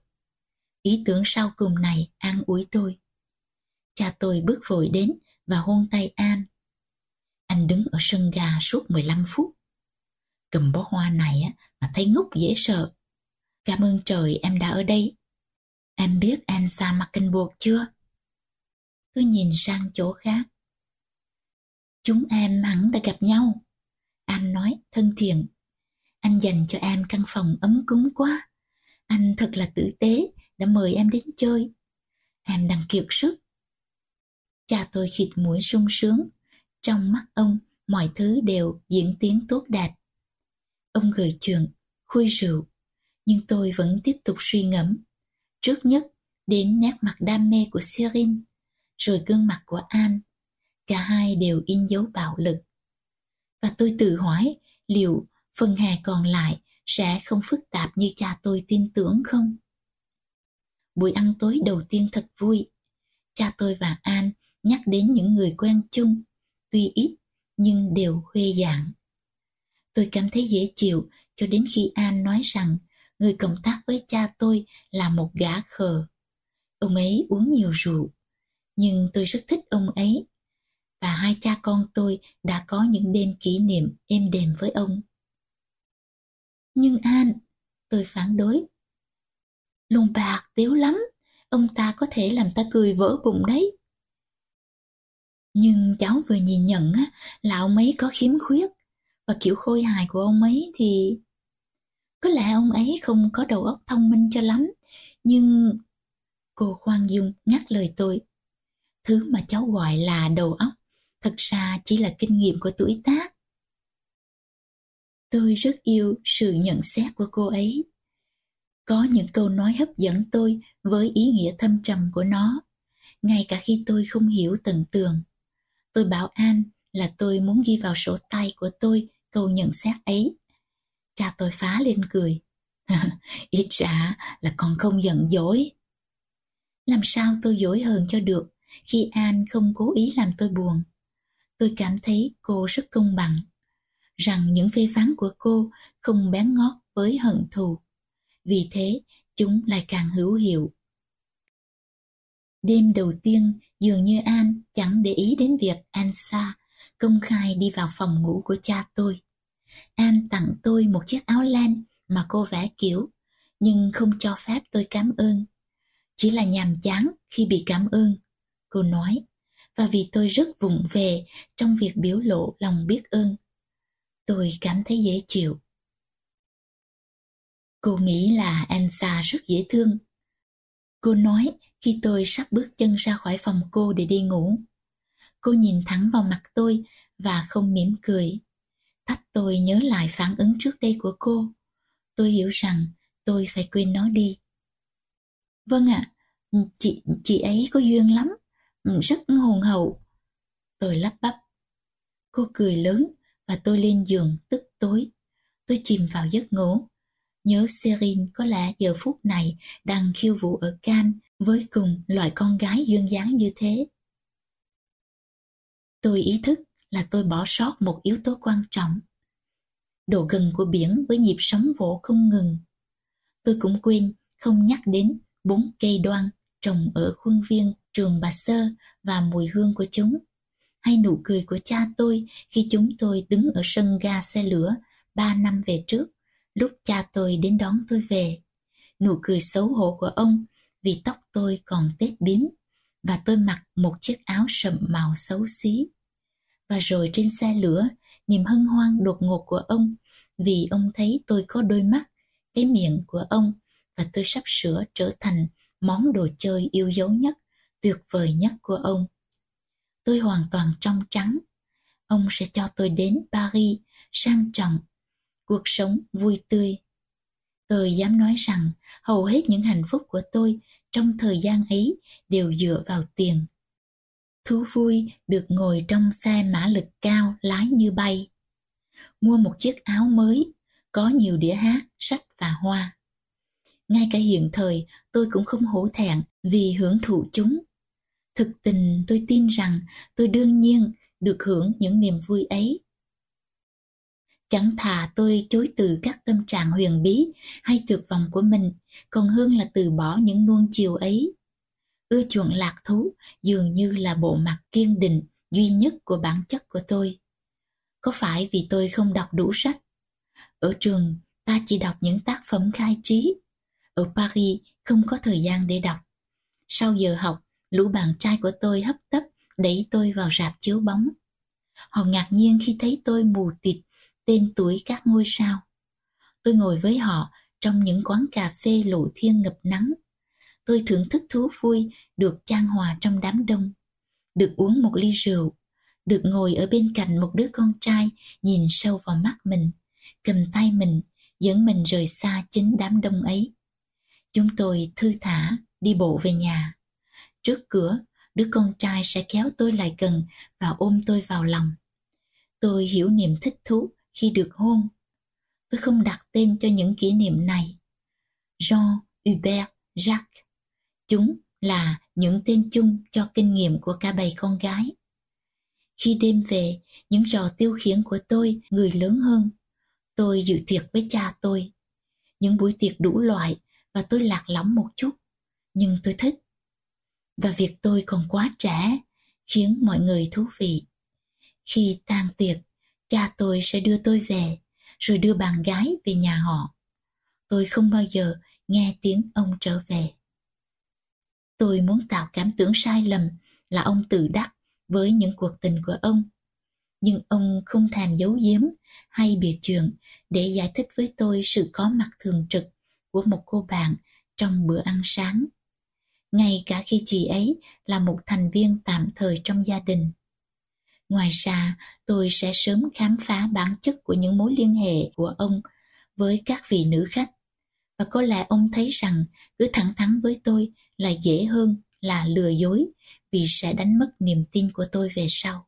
Ý tưởng sau cùng này an ủi tôi. Cha tôi bước vội đến và hôn tay An. Anh đứng ở sân ga suốt 15 phút. Cầm bó hoa này mà thấy ngốc dễ sợ. Cảm ơn trời em đã ở đây. Em biết Elsa Mackenburg chưa? Tôi nhìn sang chỗ khác. Chúng em hẳn đã gặp nhau. Anh nói thân thiện. Anh dành cho em căn phòng ấm cúng quá. Anh thật là tử tế đã mời em đến chơi. Em đang kiệt sức. Cha tôi khịt mũi sung sướng. Trong mắt ông, mọi thứ đều diễn tiến tốt đẹp. Ông gửi chuyện, khui rượu, nhưng tôi vẫn tiếp tục suy ngẫm. Trước nhất, đến nét mặt đam mê của Sirin, rồi gương mặt của An. Cả hai đều in dấu bạo lực. Và tôi tự hỏi liệu phần hè còn lại sẽ không phức tạp như cha tôi tin tưởng không? Buổi ăn tối đầu tiên thật vui. Cha tôi và An nhắc đến những người quen chung, tuy ít nhưng đều huê dạng. Tôi cảm thấy dễ chịu cho đến khi An nói rằng người cộng tác với cha tôi là một gã khờ. Ông ấy uống nhiều rượu, nhưng tôi rất thích ông ấy. Và hai cha con tôi đã có những đêm kỷ niệm êm đềm với ông. Nhưng An, Tôi phản đối. Lùng bạc tiếu lắm, ông ta có thể làm ta cười vỡ bụng đấy. Nhưng cháu vừa nhìn nhận á, là ông ấy có khiếm khuyết, và kiểu khôi hài của ông ấy thì... Có lẽ ông ấy không có đầu óc thông minh cho lắm, nhưng... Cô khoan dung ngắt lời tôi. Thứ mà cháu gọi là đầu óc, thật ra chỉ là kinh nghiệm của tuổi tác. Tôi rất yêu sự nhận xét của cô ấy. Có những câu nói hấp dẫn tôi với ý nghĩa thâm trầm của nó, ngay cả khi tôi không hiểu tận tường. Tôi bảo An là tôi muốn ghi vào sổ tay của tôi câu nhận xét ấy. Cha tôi phá lên cười. Ít ra là còn không giận dỗi. Làm sao tôi dối hơn cho được khi An không cố ý làm tôi buồn. Tôi cảm thấy cô rất công bằng, rằng những phê phán của cô không bén ngót với hận thù. Vì thế, chúng lại càng hữu hiệu. Đêm đầu tiên, dường như An chẳng để ý đến việc Ansa công khai đi vào phòng ngủ của cha tôi. An tặng tôi một chiếc áo len mà cô vẽ kiểu, nhưng không cho phép tôi cảm ơn. Chỉ là nhàm chán khi bị cảm ơn, cô nói, và vì tôi rất vụng về trong việc biểu lộ lòng biết ơn. Tôi cảm thấy dễ chịu. Cô nghĩ là Ansa rất dễ thương. Cô nói khi tôi sắp bước chân ra khỏi phòng cô để đi ngủ. Cô nhìn thẳng vào mặt tôi và không mỉm cười. Thách tôi nhớ lại phản ứng trước đây của cô. Tôi hiểu rằng tôi phải quên nó đi. Vâng ạ, chị, chị ấy có duyên lắm, rất hùng hậu. Tôi lắp bắp. Cô cười lớn và tôi lên giường tức tối. Tôi chìm vào giấc ngủ. Nhớ Serin có lẽ giờ phút này đang khiêu vũ ở can với cùng loại con gái duyên dáng như thế. Tôi ý thức là tôi bỏ sót một yếu tố quan trọng. Độ gần của biển với nhịp sóng vỗ không ngừng. Tôi cũng quên không nhắc đến bốn cây đoan trồng ở khuôn viên trường bà Sơ và mùi hương của chúng. Hay nụ cười của cha tôi khi chúng tôi đứng ở sân ga xe lửa ba năm về trước, lúc cha tôi đến đón tôi về. Nụ cười xấu hổ của ông vì tóc tôi còn tết bím và tôi mặc một chiếc áo sậm màu xấu xí. Và rồi trên xe lửa, niềm hân hoan đột ngột của ông vì ông thấy tôi có đôi mắt, cái miệng của ông và tôi sắp sửa trở thành món đồ chơi yêu dấu nhất, tuyệt vời nhất của ông. Tôi hoàn toàn trong trắng. Ông sẽ cho tôi đến Paris sang trọng, cuộc sống vui tươi. Tôi dám nói rằng hầu hết những hạnh phúc của tôi trong thời gian ấy đều dựa vào tiền. Thú vui được ngồi trong xe mã lực cao lái như bay. Mua một chiếc áo mới, có nhiều đĩa hát, sách và hoa. Ngay cả hiện thời tôi cũng không hổ thẹn vì hưởng thụ chúng. Thực tình tôi tin rằng tôi đương nhiên được hưởng những niềm vui ấy. Chẳng thà tôi chối từ các tâm trạng huyền bí hay tuyệt vọng của mình, còn hơn là từ bỏ những nuông chiều ấy. Ưa chuộng lạc thú dường như là bộ mặt kiên định duy nhất của bản chất của tôi. Có phải vì tôi không đọc đủ sách? Ở trường, ta chỉ đọc những tác phẩm khai trí. Ở Paris, không có thời gian để đọc. Sau giờ học, lũ bạn trai của tôi hấp tấp đẩy tôi vào rạp chiếu bóng. Họ ngạc nhiên khi thấy tôi mù tịt tên tuổi các ngôi sao. Tôi ngồi với họ trong những quán cà phê lộ thiên ngập nắng. Tôi thưởng thức thú vui được chan hòa trong đám đông, được uống một ly rượu, được ngồi ở bên cạnh một đứa con trai nhìn sâu vào mắt mình, cầm tay mình, dẫn mình rời xa chính đám đông ấy. Chúng tôi thư thả đi bộ về nhà. Trước cửa, đứa con trai sẽ kéo tôi lại gần và ôm tôi vào lòng. Tôi hiểu niềm thích thú khi được hôn. Tôi không đặt tên cho những kỷ niệm này. Jean, Hubert, Jacques. Chúng là những tên chung cho kinh nghiệm của cả bầy con gái. Khi đêm về, những trò tiêu khiển của tôi người lớn hơn. Tôi dự tiệc với cha tôi. Những buổi tiệc đủ loại và tôi lạc lõng một chút. Nhưng tôi thích. Và việc tôi còn quá trẻ khiến mọi người thú vị. Khi tan tiệc, cha tôi sẽ đưa tôi về, rồi đưa bạn gái về nhà họ. tôi không bao giờ nghe tiếng ông trở về. Tôi muốn tạo cảm tưởng sai lầm là ông tự đắc với những cuộc tình của ông. Nhưng ông không thèm giấu giếm hay bịa chuyện để giải thích với tôi sự có mặt thường trực của một cô bạn trong bữa ăn sáng. Ngay cả khi chị ấy là một thành viên tạm thời trong gia đình. Ngoài ra, tôi sẽ sớm khám phá bản chất của những mối liên hệ của ông với các vị nữ khách. Và có lẽ ông thấy rằng cứ thẳng thắn với tôi là dễ hơn là lừa dối vì sẽ đánh mất niềm tin của tôi về sau.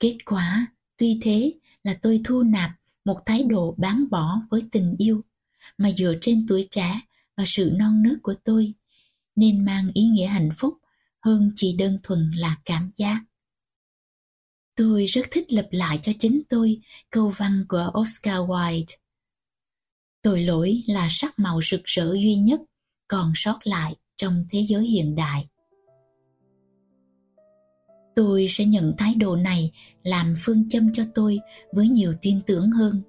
Kết quả, tuy thế là tôi thu nạp một thái độ bán bỏ với tình yêu mà dựa trên tuổi trẻ và sự non nớt của tôi, nên mang ý nghĩa hạnh phúc hơn chỉ đơn thuần là cảm giác. Tôi rất thích lặp lại cho chính tôi câu văn của Oscar Wilde. Tội lỗi là sắc màu rực rỡ duy nhất còn sót lại trong thế giới hiện đại. Tôi sẽ nhận thái độ này làm phương châm cho tôi với nhiều tin tưởng hơn.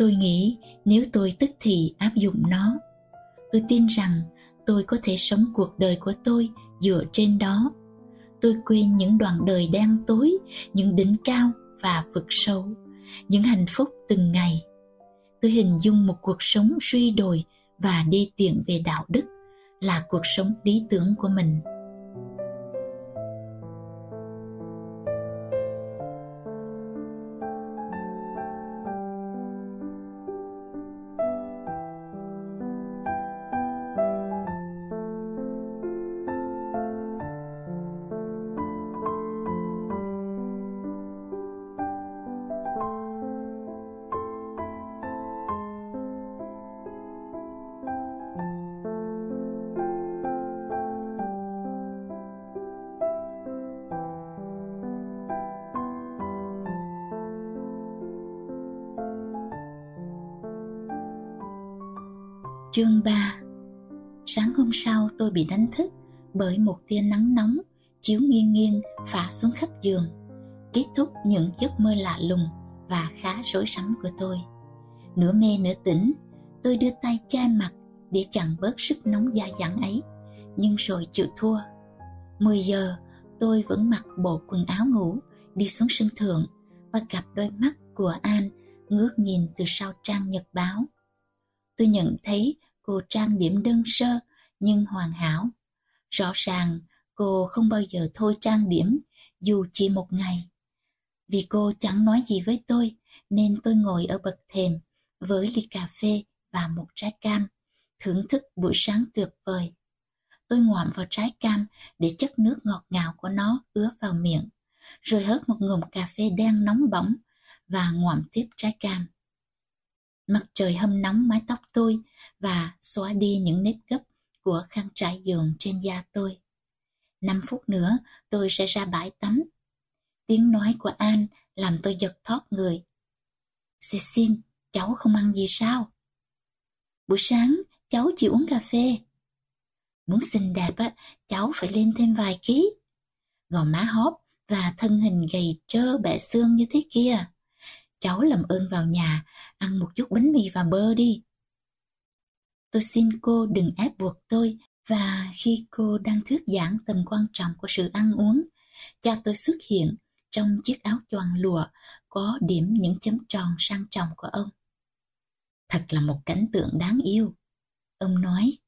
Tôi nghĩ nếu tôi tức thì áp dụng nó, tôi tin rằng tôi có thể sống cuộc đời của tôi dựa trên đó. Tôi quên những đoạn đời đen tối những đỉnh cao và vực sâu những hạnh phúc từng ngày. Tôi hình dung một cuộc sống suy đồi và đê tiện về đạo đức là cuộc sống lý tưởng của mình. Chương 3 Sáng hôm sau tôi bị đánh thức bởi một tia nắng nóng chiếu nghiêng nghiêng phả xuống khắp giường, kết thúc những giấc mơ lạ lùng và khá rối rắm của tôi. Nửa mê nửa tỉnh, tôi đưa tay che mặt để chặn bớt sức nóng da dẳng ấy, nhưng rồi chịu thua. 10 giờ, tôi vẫn mặc bộ quần áo ngủ, đi xuống sân thượng và gặp đôi mắt của An ngước nhìn từ sau trang nhật báo tôi nhận thấy cô trang điểm đơn sơ nhưng hoàn hảo. Rõ ràng cô không bao giờ thôi trang điểm dù chỉ một ngày. Vì cô chẳng nói gì với tôi nên tôi ngồi ở bậc thềm với ly cà phê và một trái cam, thưởng thức buổi sáng tuyệt vời. Tôi ngoạm vào trái cam để chất nước ngọt ngào của nó ứa vào miệng, rồi hớt một ngụm cà phê đen nóng bỏng và ngoạm tiếp trái cam. Mặt trời hâm nóng mái tóc tôi và xóa đi những nếp gấp của khăn trải giường trên da tôi. Năm phút nữa tôi sẽ ra bãi tắm. Tiếng nói của An làm tôi giật thót người. Cecil, cháu không ăn gì sao? Buổi sáng cháu chỉ uống cà phê. Muốn xinh đẹp á, cháu phải lên thêm vài ký. Gò má hóp và thân hình gầy trơ bẹ xương như thế kia cháu làm ơn vào nhà, ăn một chút bánh mì và bơ đi. Tôi xin cô đừng ép buộc tôi và khi cô đang thuyết giảng tầm quan trọng của sự ăn uống, cha tôi xuất hiện trong chiếc áo choàng lụa có điểm những chấm tròn sang trọng của ông. Thật là một cảnh tượng đáng yêu. Ông nói,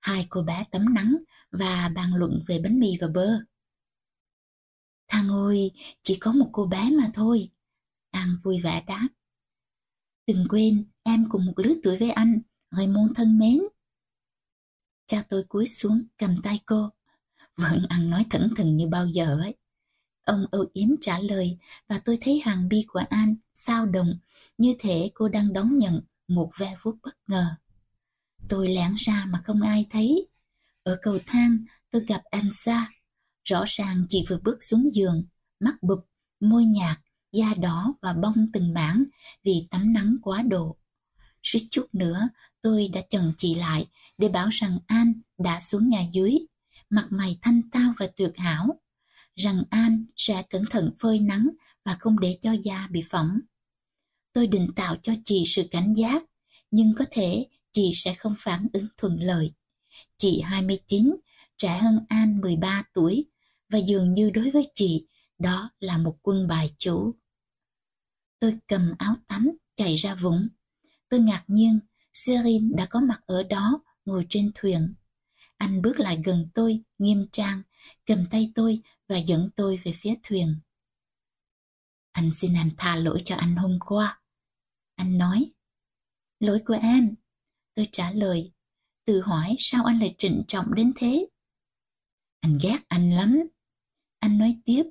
hai cô bé tắm nắng và bàn luận về bánh mì và bơ. Thằng ơi, chỉ có một cô bé mà thôi, An vui vẻ đáp. Đừng quên, em cùng một lứa tuổi với anh, môn thân mến. Cha tôi cúi xuống cầm tay cô. Vẫn ăn nói thẫn thừng như bao giờ ấy. Ông âu yếm trả lời và tôi thấy hàng bi của An sao động như thể cô đang đón nhận một ve vuốt bất ngờ. Tôi lẻn ra mà không ai thấy. Ở cầu thang tôi gặp anh xa. Rõ ràng chị vừa bước xuống giường, mắt bụp, môi nhạt da đỏ và bong từng mảng vì tắm nắng quá độ. Suýt chút nữa, tôi đã chần chị lại để bảo rằng An đã xuống nhà dưới, mặt mày thanh tao và tuyệt hảo, rằng An sẽ cẩn thận phơi nắng và không để cho da bị phỏng. Tôi định tạo cho chị sự cảnh giác, nhưng có thể chị sẽ không phản ứng thuận lợi. Chị 29, trẻ hơn An 13 tuổi, và dường như đối với chị, đó là một quân bài chủ. Tôi cầm áo tắm, chạy ra vũng. Tôi ngạc nhiên, Serin đã có mặt ở đó, ngồi trên thuyền. Anh bước lại gần tôi, nghiêm trang, cầm tay tôi và dẫn tôi về phía thuyền. Anh xin em tha lỗi cho anh hôm qua. Anh nói, lỗi của em. Tôi trả lời, tự hỏi sao anh lại trịnh trọng đến thế. Anh ghét anh lắm. Anh nói tiếp,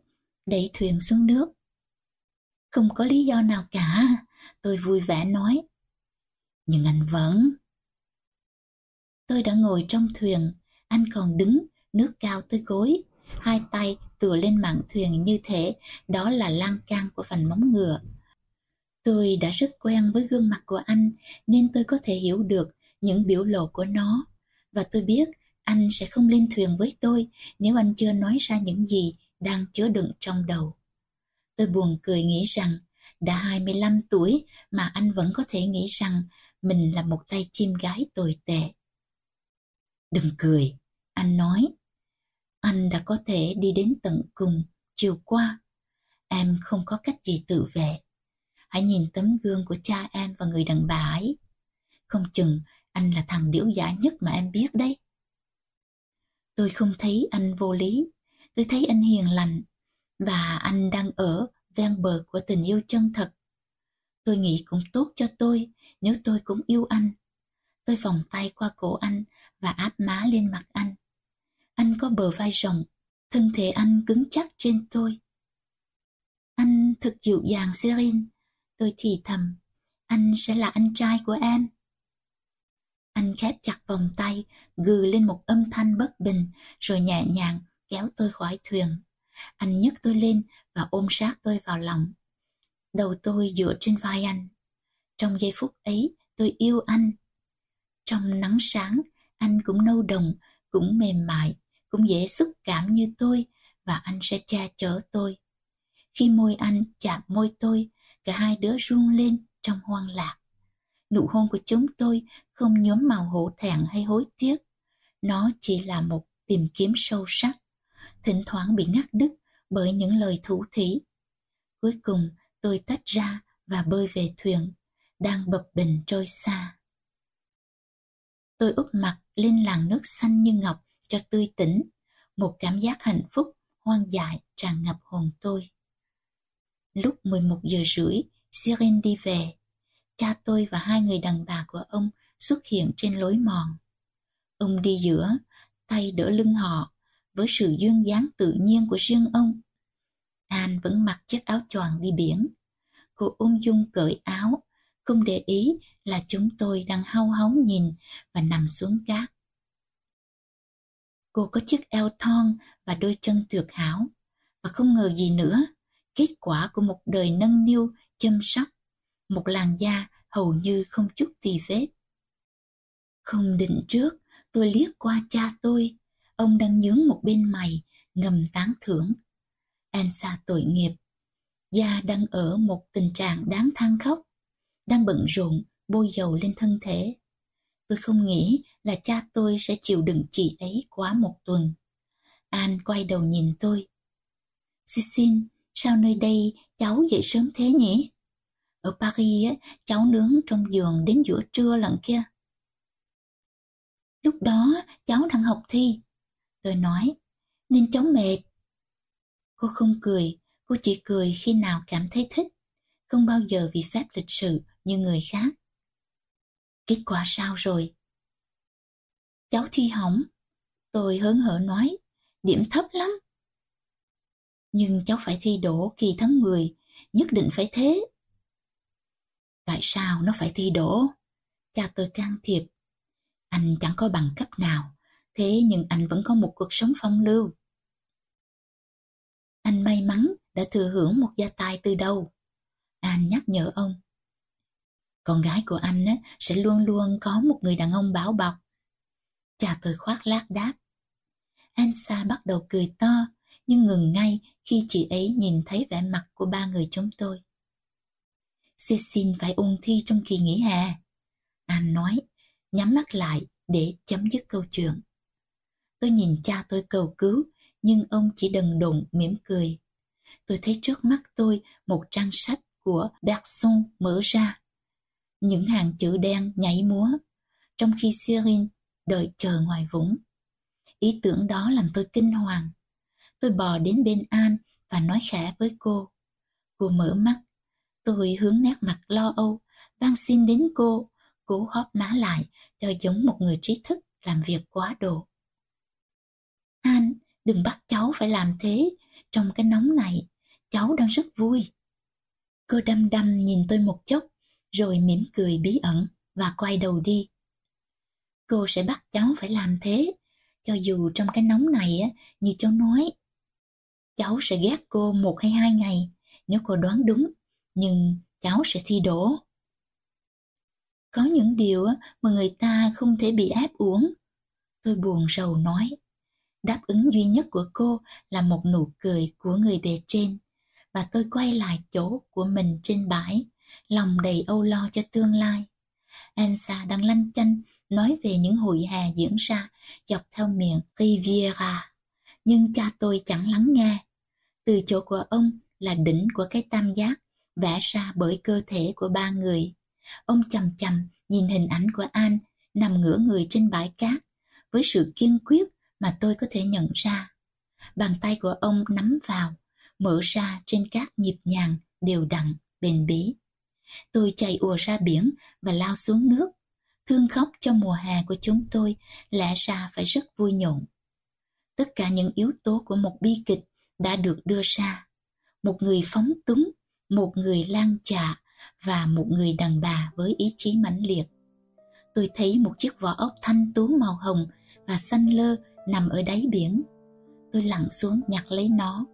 đẩy thuyền xuống nước. Không có lý do nào cả, tôi vui vẻ nói. Nhưng anh vẫn. Tôi đã ngồi trong thuyền, anh còn đứng, nước cao tới gối, hai tay tựa lên mạn thuyền như thế, đó là lan can của phần móng ngựa. Tôi đã rất quen với gương mặt của anh nên tôi có thể hiểu được những biểu lộ của nó. Và tôi biết anh sẽ không lên thuyền với tôi nếu anh chưa nói ra những gì đang chứa đựng trong đầu. Tôi buồn cười nghĩ rằng đã 25 tuổi mà anh vẫn có thể nghĩ rằng mình là một tay chim gái tồi tệ. Đừng cười, anh nói. Anh đã có thể đi đến tận cùng chiều qua. Em không có cách gì tự vệ. Hãy nhìn tấm gương của cha em và người đàn bà ấy. Không chừng anh là thằng điểu giả nhất mà em biết đấy. Tôi không thấy anh vô lý. Tôi thấy anh hiền lành. Và anh đang ở ven bờ của tình yêu chân thật. Tôi nghĩ cũng tốt cho tôi nếu tôi cũng yêu anh. Tôi vòng tay qua cổ anh và áp má lên mặt anh. Anh có bờ vai rộng, thân thể anh cứng chắc trên tôi. Anh thật dịu dàng Serin, tôi thì thầm, anh sẽ là anh trai của em. Anh khép chặt vòng tay, gừ lên một âm thanh bất bình, rồi nhẹ nhàng kéo tôi khỏi thuyền. Anh nhấc tôi lên và ôm sát tôi vào lòng. Đầu tôi dựa trên vai anh. Trong giây phút ấy, tôi yêu anh. Trong nắng sáng, anh cũng nâu đồng, cũng mềm mại, cũng dễ xúc cảm như tôi và anh sẽ che chở tôi. Khi môi anh chạm môi tôi, cả hai đứa run lên trong hoang lạc. Nụ hôn của chúng tôi không nhóm màu hổ thẹn hay hối tiếc. Nó chỉ là một tìm kiếm sâu sắc, thỉnh thoảng bị ngắt đứt bởi những lời thủ thỉ. Cuối cùng tôi tách ra và bơi về thuyền, đang bập bình trôi xa. Tôi úp mặt lên làn nước xanh như ngọc cho tươi tỉnh, một cảm giác hạnh phúc hoang dại tràn ngập hồn tôi. Lúc 11 giờ rưỡi, Siren đi về. Cha tôi và hai người đàn bà của ông xuất hiện trên lối mòn. Ông đi giữa, tay đỡ lưng họ, với sự duyên dáng tự nhiên của riêng ông. An vẫn mặc chiếc áo choàng đi biển. Cô ung dung cởi áo, không để ý là chúng tôi đang hau háu nhìn và nằm xuống cát. Cô có chiếc eo thon và đôi chân tuyệt hảo, và không ngờ gì nữa, kết quả của một đời nâng niu, chăm sóc, một làn da hầu như không chút tì vết. Không định trước, tôi liếc qua cha tôi, ông đang nhướng một bên mày, ngầm tán thưởng. Ansa tội nghiệp, da đang ở một tình trạng đáng than khóc, đang bận rộn bôi dầu lên thân thể. Tôi không nghĩ là cha tôi sẽ chịu đựng chị ấy quá một tuần. An quay đầu nhìn tôi. Xin sao nơi đây cháu dậy sớm thế nhỉ? Ở Paris, cháu nướng trong giường đến giữa trưa lận kia. Lúc đó cháu đang học thi. Tôi nói, nên cháu mệt. Cô không cười, cô chỉ cười khi nào cảm thấy thích, không bao giờ vì phép lịch sự như người khác. Kết quả sao rồi? Cháu thi hỏng. Tôi hớn hở nói, điểm thấp lắm. Nhưng cháu phải thi đổ kỳ tháng 10, nhất định phải thế. Tại sao nó phải thi đổ Cha tôi can thiệp. Anh chẳng có bằng cấp nào, thế nhưng anh vẫn có một cuộc sống phong lưu. Anh may mắn đã thừa hưởng một gia tài từ đâu. Anh nhắc nhở ông. Con gái của anh sẽ luôn luôn có một người đàn ông bảo bọc. Cha tôi khoác lác đáp. Ansa bắt đầu cười to, nhưng ngừng ngay khi chị ấy nhìn thấy vẻ mặt của ba người chúng tôi. Cecil phải ung thi trong kỳ nghỉ hè. An nói, nhắm mắt lại để chấm dứt câu chuyện. Tôi nhìn cha tôi cầu cứu, nhưng ông chỉ đần độn mỉm cười. Tôi thấy trước mắt tôi một trang sách của Bergson mở ra. Những hàng chữ đen nhảy múa, trong khi Cyril đợi chờ ngoài vũng. Ý tưởng đó làm tôi kinh hoàng. Tôi bò đến bên An và nói khẽ với cô. Cô mở mắt. Tôi hướng nét mặt lo âu, van xin đến cô, cố hóp má lại cho giống một người trí thức làm việc quá độ. Anh đừng bắt cháu phải làm thế, trong cái nóng này, cháu đang rất vui. Cô đăm đăm nhìn tôi một chốc, rồi mỉm cười bí ẩn và quay đầu đi. Cô sẽ bắt cháu phải làm thế, cho dù trong cái nóng này á, như cháu nói. Cháu sẽ ghét cô một hay hai ngày nếu cô đoán đúng, nhưng cháu sẽ thi đổ. Có những điều mà người ta không thể bị ép uống. Tôi buồn rầu nói. Đáp ứng duy nhất của cô là một nụ cười của người bề trên. Và tôi quay lại chỗ của mình trên bãi, lòng đầy âu lo cho tương lai. Ansa đang lanh chanh nói về những hội hè diễn ra dọc theo miệng Riviera. Nhưng cha tôi chẳng lắng nghe. Từ chỗ của ông là đỉnh của cái tam giác vẽ ra bởi cơ thể của ba người. Ông chầm chầm nhìn hình ảnh của An nằm ngửa người trên bãi cát với sự kiên quyết mà tôi có thể nhận ra. Bàn tay của ông nắm vào, mở ra trên các nhịp nhàng, đều đặn, bền bỉ. Tôi chạy ùa ra biển và lao xuống nước. Thương khóc cho mùa hè của chúng tôi lẽ ra phải rất vui nhộn. Tất cả những yếu tố của một bi kịch đã được đưa ra. Một người phóng túng, một người lang chạ và một người đàn bà với ý chí mãnh liệt. Tôi thấy một chiếc vỏ ốc thanh tú màu hồng và xanh lơ nằm ở đáy biển. Tôi lặn xuống nhặt lấy nó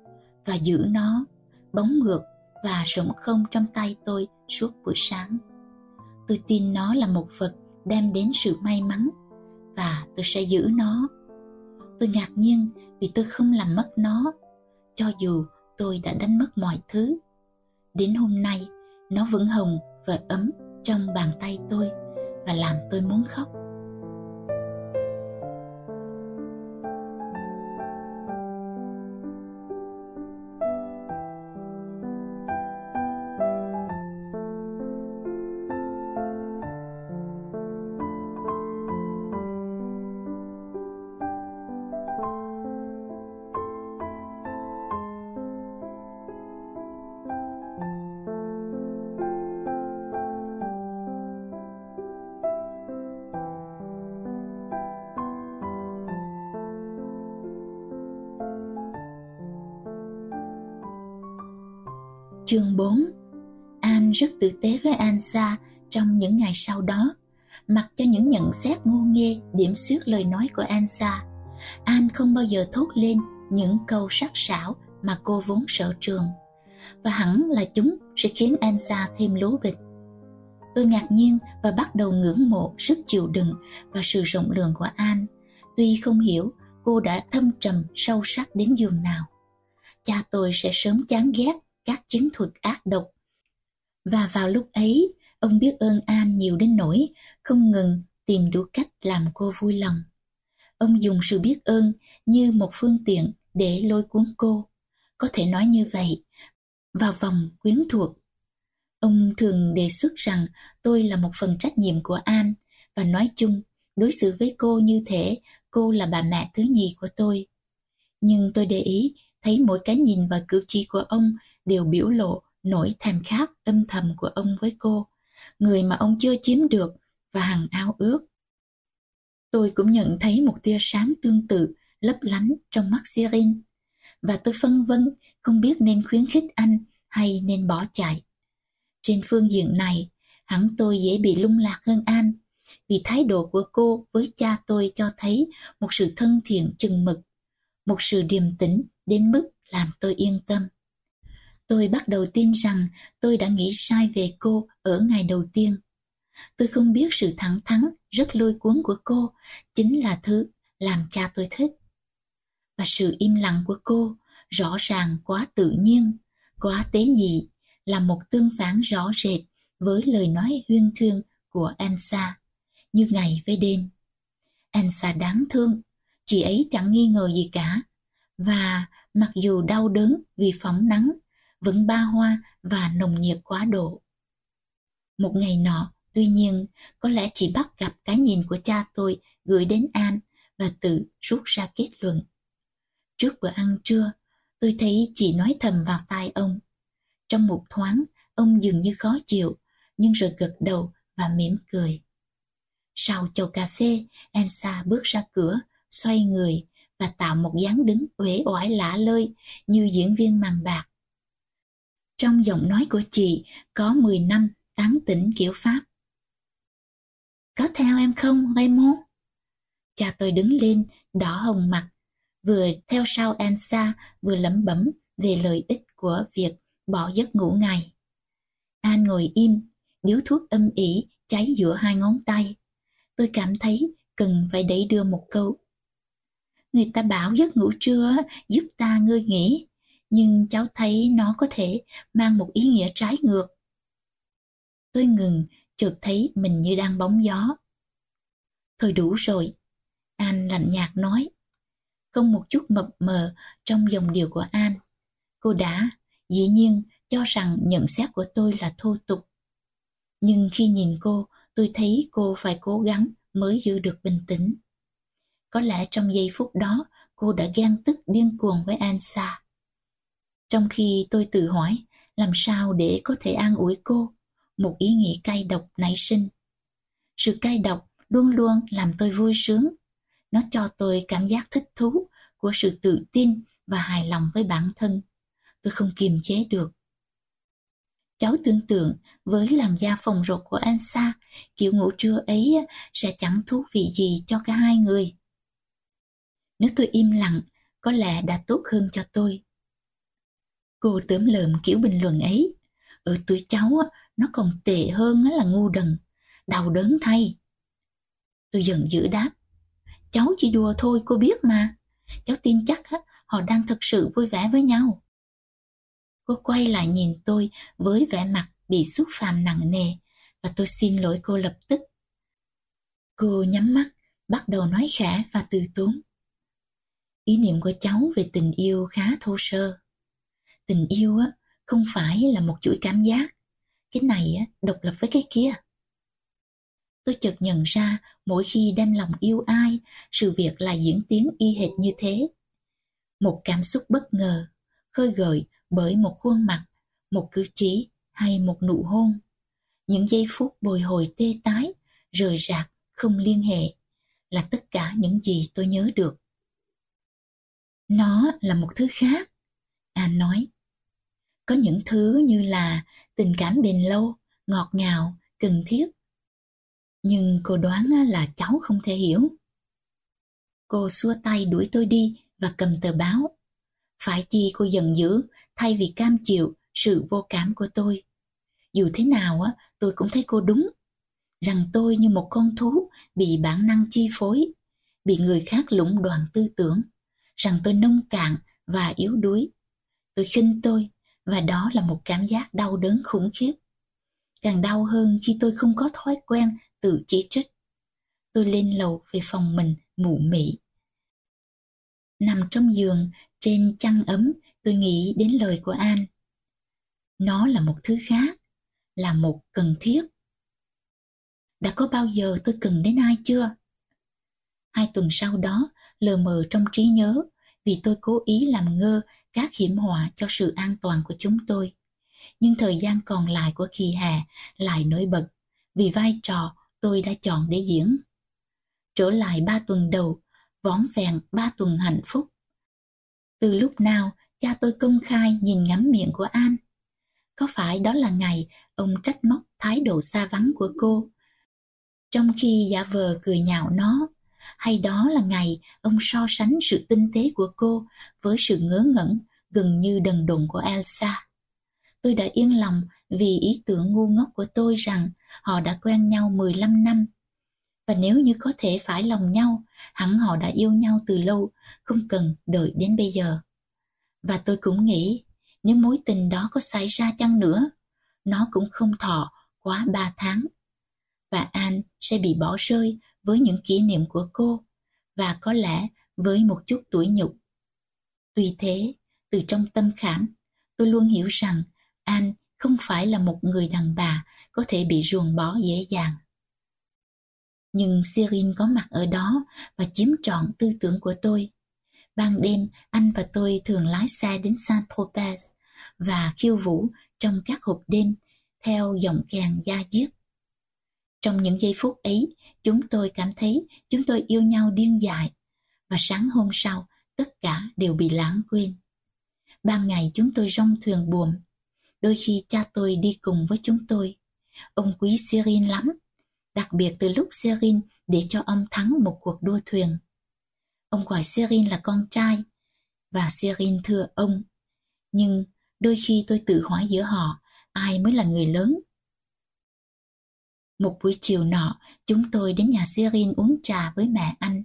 và giữ nó, bóng ngược và rỗng không trong tay tôi suốt buổi sáng. Tôi tin nó là một vật đem đến sự may mắn và tôi sẽ giữ nó. Tôi ngạc nhiên vì tôi không làm mất nó, cho dù tôi đã đánh mất mọi thứ. Đến hôm nay, nó vẫn hồng và ấm trong bàn tay tôi và làm tôi muốn khóc. 4 An rất tử tế với Ansa trong những ngày sau đó. Mặc cho những nhận xét ngu nghê điểm xuyết lời nói của Ansa, An không bao giờ thốt lên những câu sắc sảo mà cô vốn sợ trường. Và hẳn là chúng sẽ khiến Ansa thêm lố bịch. Tôi ngạc nhiên và bắt đầu ngưỡng mộ sức chịu đựng và sự rộng lượng của An. Tuy không hiểu cô đã thâm trầm sâu sắc đến giường nào. Cha tôi sẽ sớm chán ghét các chiến thuật ác độc. Và vào lúc ấy, ông biết ơn An nhiều đến nỗi không ngừng tìm đủ cách làm cô vui lòng. Ông dùng sự biết ơn như một phương tiện để lôi cuốn cô, có thể nói như vậy, vào vòng quyến thuộc. Ông thường đề xuất rằng tôi là một phần trách nhiệm của An và nói chung đối xử với cô như thể cô là bà mẹ thứ nhì của tôi. Nhưng tôi để ý thấy mỗi cái nhìn và cử chỉ của ông đều biểu lộ nỗi thèm khát âm thầm của ông với cô, người mà ông chưa chiếm được và hằng ao ước. Tôi cũng nhận thấy một tia sáng tương tự lấp lánh trong mắt Sirin, và tôi phân vân không biết nên khuyến khích anh hay nên bỏ chạy. Trên phương diện này, hẳn tôi dễ bị lung lạc hơn An, vì thái độ của cô với cha tôi cho thấy một sự thân thiện chừng mực, một sự điềm tĩnh đến mức làm tôi yên tâm. Tôi bắt đầu tin rằng tôi đã nghĩ sai về cô ở ngày đầu tiên. Tôi không biết sự thẳng thắn, rất lôi cuốn của cô chính là thứ làm cha tôi thích. Và sự im lặng của cô rõ ràng quá tự nhiên, quá tế nhị, là một tương phản rõ rệt với lời nói huyên thuyên của Ansa như ngày với đêm. Ansa đáng thương, chị ấy chẳng nghi ngờ gì cả. Và mặc dù đau đớn vì phóng nắng, vẫn ba hoa và nồng nhiệt quá độ. Một ngày nọ, tuy nhiên, có lẽ chỉ bắt gặp cái nhìn của cha tôi gửi đến An và tự rút ra kết luận. Trước bữa ăn trưa, tôi thấy chị nói thầm vào tai ông. Trong một thoáng, ông dường như khó chịu, nhưng rồi gật đầu và mỉm cười. Sau chầu cà phê, Elsa bước ra cửa, xoay người và tạo một dáng đứng uể oải lạ lơi như diễn viên màn bạc. Trong giọng nói của chị có 10 năm tán tỉnh kiểu Pháp. Có theo em không, Raymond? Cha tôi đứng lên, đỏ hồng mặt, vừa theo sau Ansa vừa lẩm bẩm về lợi ích của việc bỏ giấc ngủ ngày. An ngồi im, điếu thuốc âm ỉ cháy giữa hai ngón tay. Tôi cảm thấy cần phải đẩy đưa một câu. Người ta bảo giấc ngủ trưa giúp ta ngơi nghỉ, nhưng cháu thấy nó có thể mang một ý nghĩa trái ngược. Tôi ngừng, chợt thấy mình như đang bóng gió. Thôi đủ rồi, An lạnh nhạt nói. Không một chút mập mờ trong dòng điệu của An. Cô đã, dĩ nhiên, cho rằng nhận xét của tôi là thô tục. Nhưng khi nhìn cô, tôi thấy cô phải cố gắng mới giữ được bình tĩnh. Có lẽ trong giây phút đó, cô đã ghen tức điên cuồng với Ansa. Trong khi tôi tự hỏi làm sao để có thể an ủi cô, một ý nghĩ cay độc nảy sinh. Sự cay độc luôn luôn làm tôi vui sướng. Nó cho tôi cảm giác thích thú của sự tự tin và hài lòng với bản thân. Tôi không kiềm chế được. Cháu tưởng tượng với làn da phồng rột của Ansa, kiểu ngủ trưa ấy sẽ chẳng thú vị gì cho cả hai người. Nếu tôi im lặng, có lẽ đã tốt hơn cho tôi. Cô tớm lợm kiểu bình luận ấy. Ở tuổi cháu, nó còn tệ hơn là ngu đần, đau đớn thay. Tôi giận dữ đáp. Cháu chỉ đùa thôi cô biết mà. Cháu tin chắc họ đang thật sự vui vẻ với nhau. Cô quay lại nhìn tôi với vẻ mặt bị xúc phạm nặng nề và tôi xin lỗi cô lập tức. Cô nhắm mắt, bắt đầu nói khẽ và từ tốn. Ý niệm của cháu về tình yêu khá thô sơ. Tình yêu á, không phải là một chuỗi cảm giác. Cái này á, độc lập với cái kia. Tôi chợt nhận ra mỗi khi đem lòng yêu ai, sự việc lại diễn tiến y hệt như thế. Một cảm xúc bất ngờ, khơi gợi bởi một khuôn mặt, một cử chỉ hay một nụ hôn. Những giây phút bồi hồi tê tái, rời rạc, không liên hệ là tất cả những gì tôi nhớ được. Nó là một thứ khác, An nói. Có những thứ như là tình cảm bền lâu, ngọt ngào, cần thiết. Nhưng cô đoán là cháu không thể hiểu. Cô xua tay đuổi tôi đi và cầm tờ báo. Phải chi cô giận dữ thay vì cam chịu sự vô cảm của tôi. Dù thế nào á, tôi cũng thấy cô đúng. Rằng tôi như một con thú bị bản năng chi phối, bị người khác lũng đoạn tư tưởng. Rằng tôi nông cạn và yếu đuối. Tôi khinh tôi và đó là một cảm giác đau đớn khủng khiếp. Càng đau hơn khi tôi không có thói quen tự chỉ trích. Tôi lên lầu về phòng mình mụ mị. Nằm trong giường, trên chăn ấm, tôi nghĩ đến lời của An. Nó là một thứ khác, là một cần thiết. Đã có bao giờ tôi cần đến ai chưa? Hai tuần sau đó, lờ mờ trong trí nhớ, vì tôi cố ý làm ngơ các hiểm họa cho sự an toàn của chúng tôi. Nhưng thời gian còn lại của kỳ hè lại nổi bật vì vai trò tôi đã chọn để diễn. Trở lại ba tuần đầu, vón vẹn ba tuần hạnh phúc. Từ lúc nào cha tôi công khai nhìn ngắm miệng của An? Có phải đó là ngày ông trách móc thái độ xa vắng của cô? Trong khi giả vờ cười nhạo nó, hay đó là ngày ông so sánh sự tinh tế của cô với sự ngớ ngẩn gần như đần độn của Elsa. Tôi đã yên lòng vì ý tưởng ngu ngốc của tôi rằng họ đã quen nhau 15 năm. Và nếu như có thể phải lòng nhau, hẳn họ đã yêu nhau từ lâu, không cần đợi đến bây giờ. Và tôi cũng nghĩ, nếu mối tình đó có xảy ra chăng nữa, nó cũng không thọ quá ba tháng. và An sẽ bị bỏ rơi với những kỷ niệm của cô và có lẽ với một chút tuổi nhục. Tuy thế, từ trong tâm khảm, tôi luôn hiểu rằng An không phải là một người đàn bà có thể bị ruồng bỏ dễ dàng. Nhưng Sirin có mặt ở đó và chiếm trọn tư tưởng của tôi. Ban đêm, anh và tôi thường lái xe đến Saint-Tropez và khiêu vũ trong các hộp đêm theo giọng kèn da diết. Trong những giây phút ấy, chúng tôi cảm thấy chúng tôi yêu nhau điên dại. Và sáng hôm sau, tất cả đều bị lãng quên. Ban ngày chúng tôi rong thuyền buồm. Đôi khi cha tôi đi cùng với chúng tôi. Ông quý Serin lắm, đặc biệt từ lúc Serin để cho ông thắng một cuộc đua thuyền. Ông gọi Serin là con trai, và Serin thưa ông. Nhưng đôi khi tôi tự hỏi giữa họ ai mới là người lớn. Một buổi chiều nọ, chúng tôi đến nhà Serin uống trà với mẹ anh.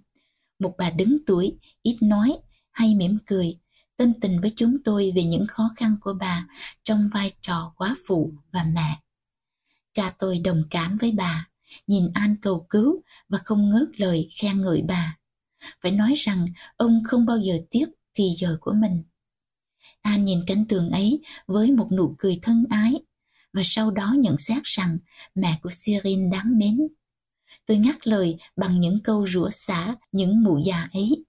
Một bà đứng tuổi, ít nói, hay mỉm cười, tâm tình với chúng tôi về những khó khăn của bà trong vai trò quá phụ và mẹ. Cha tôi đồng cảm với bà, nhìn An cầu cứu và không ngớt lời khen ngợi bà. Phải nói rằng ông không bao giờ tiếc thì giờ của mình. An nhìn cánh tường ấy với một nụ cười thân ái và sau đó nhận xét rằng mẹ của Sirin đáng mến. Tôi ngắt lời bằng những câu rủa xả những mụ già ấy.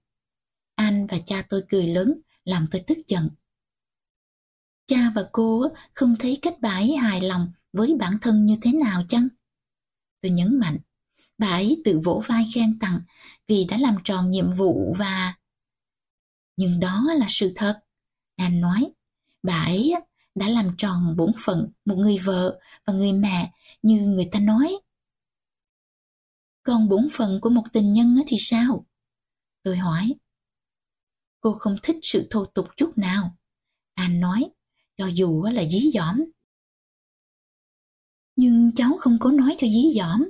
Anh và cha tôi cười lớn làm tôi tức giận. Cha và cô không thấy cách bà ấy hài lòng với bản thân như thế nào chăng? Tôi nhấn mạnh, bà ấy tự vỗ vai khen tặng vì đã làm tròn nhiệm vụ và... Nhưng đó là sự thật. Anh nói, bà ấy đã làm tròn bổn phận một người vợ và người mẹ như người ta nói. Còn bổn phận của một tình nhân thì sao? Tôi hỏi. Cô không thích sự thô tục chút nào. An nói, cho dù là dí dỏm. Nhưng cháu không có nói cho dí dỏm.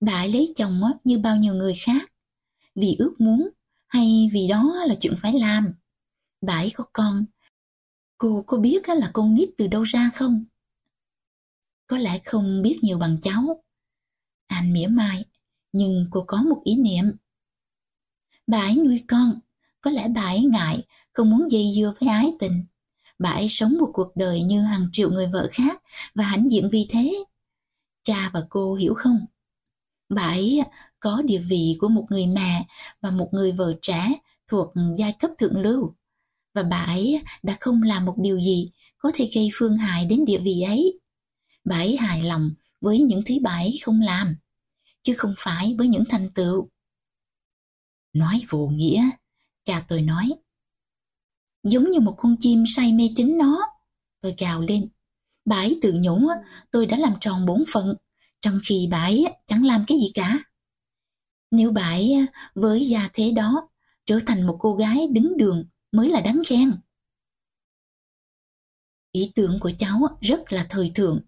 Bà ấy lấy chồng như bao nhiêu người khác. Vì ước muốn hay vì đó là chuyện phải làm. Bà ấy có con Cô có biết là con nít từ đâu ra không? Có lẽ không biết nhiều bằng cháu. Anh mỉa mai, nhưng cô có một ý niệm. Bà ấy nuôi con, có lẽ bà ấy ngại, không muốn dây dưa với ái tình. Bà ấy sống một cuộc đời như hàng triệu người vợ khác và hãnh diện vì thế. Cha và cô hiểu không? Bà ấy có địa vị của một người mẹ và một người vợ trẻ thuộc giai cấp thượng lưu và bà ấy đã không làm một điều gì có thể gây phương hại đến địa vị ấy. Bà ấy hài lòng với những thứ bà ấy không làm, chứ không phải với những thành tựu. Nói vô nghĩa, cha tôi nói. Giống như một con chim say mê chính nó. Tôi gào lên. Bà ấy tự nhủ tôi đã làm tròn bổn phận, trong khi bà ấy chẳng làm cái gì cả. Nếu bà ấy với gia thế đó trở thành một cô gái đứng đường mới là đáng khen. Ý tưởng của cháu rất là thời thượng,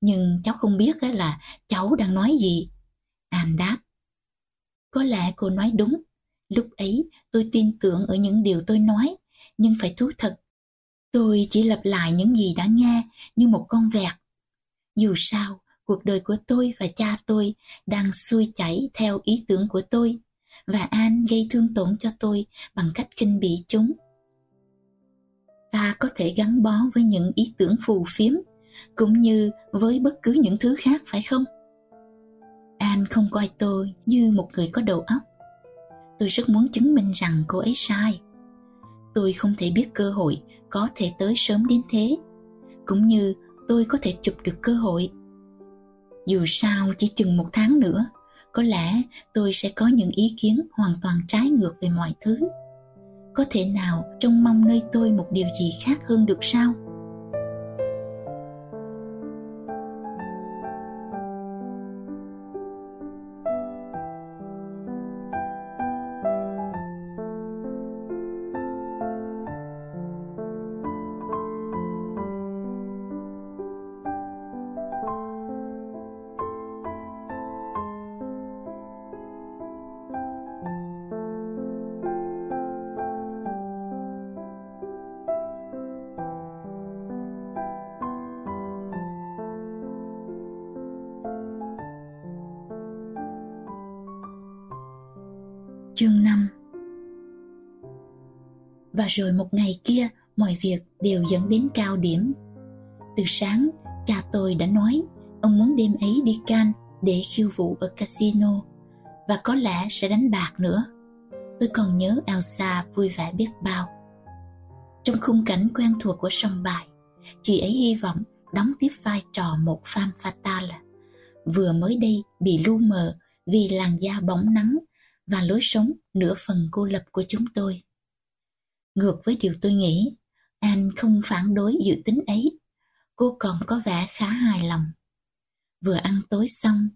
nhưng cháu không biết là cháu đang nói gì. An đáp. Có lẽ cô nói đúng. Lúc ấy tôi tin tưởng ở những điều tôi nói, nhưng phải thú thật. Tôi chỉ lặp lại những gì đã nghe như một con vẹt. Dù sao, cuộc đời của tôi và cha tôi đang xuôi chảy theo ý tưởng của tôi, và An gây thương tổn cho tôi bằng cách khinh bỉ chúng ta có thể gắn bó với những ý tưởng phù phiếm, cũng như với bất cứ những thứ khác, phải không? An không coi tôi như một người có đầu óc. Tôi rất muốn chứng minh rằng cô ấy sai. Tôi không thể biết cơ hội có thể tới sớm đến thế, cũng như tôi có thể chụp được cơ hội. Dù sao chỉ chừng một tháng nữa, có lẽ tôi sẽ có những ý kiến hoàn toàn trái ngược về mọi thứ có thể nào trông mong nơi tôi một điều gì khác hơn được sao? Và rồi một ngày kia, mọi việc đều dẫn đến cao điểm. Từ sáng, cha tôi đã nói ông muốn đêm ấy đi can để khiêu vũ ở casino và có lẽ sẽ đánh bạc nữa. Tôi còn nhớ Elsa vui vẻ biết bao. Trong khung cảnh quen thuộc của sông bài, chị ấy hy vọng đóng tiếp vai trò một femme fatale. Vừa mới đây bị lu mờ vì làn da bóng nắng và lối sống nửa phần cô lập của chúng tôi. Ngược với điều tôi nghĩ, anh không phản đối dự tính ấy. Cô còn có vẻ khá hài lòng. Vừa ăn tối xong,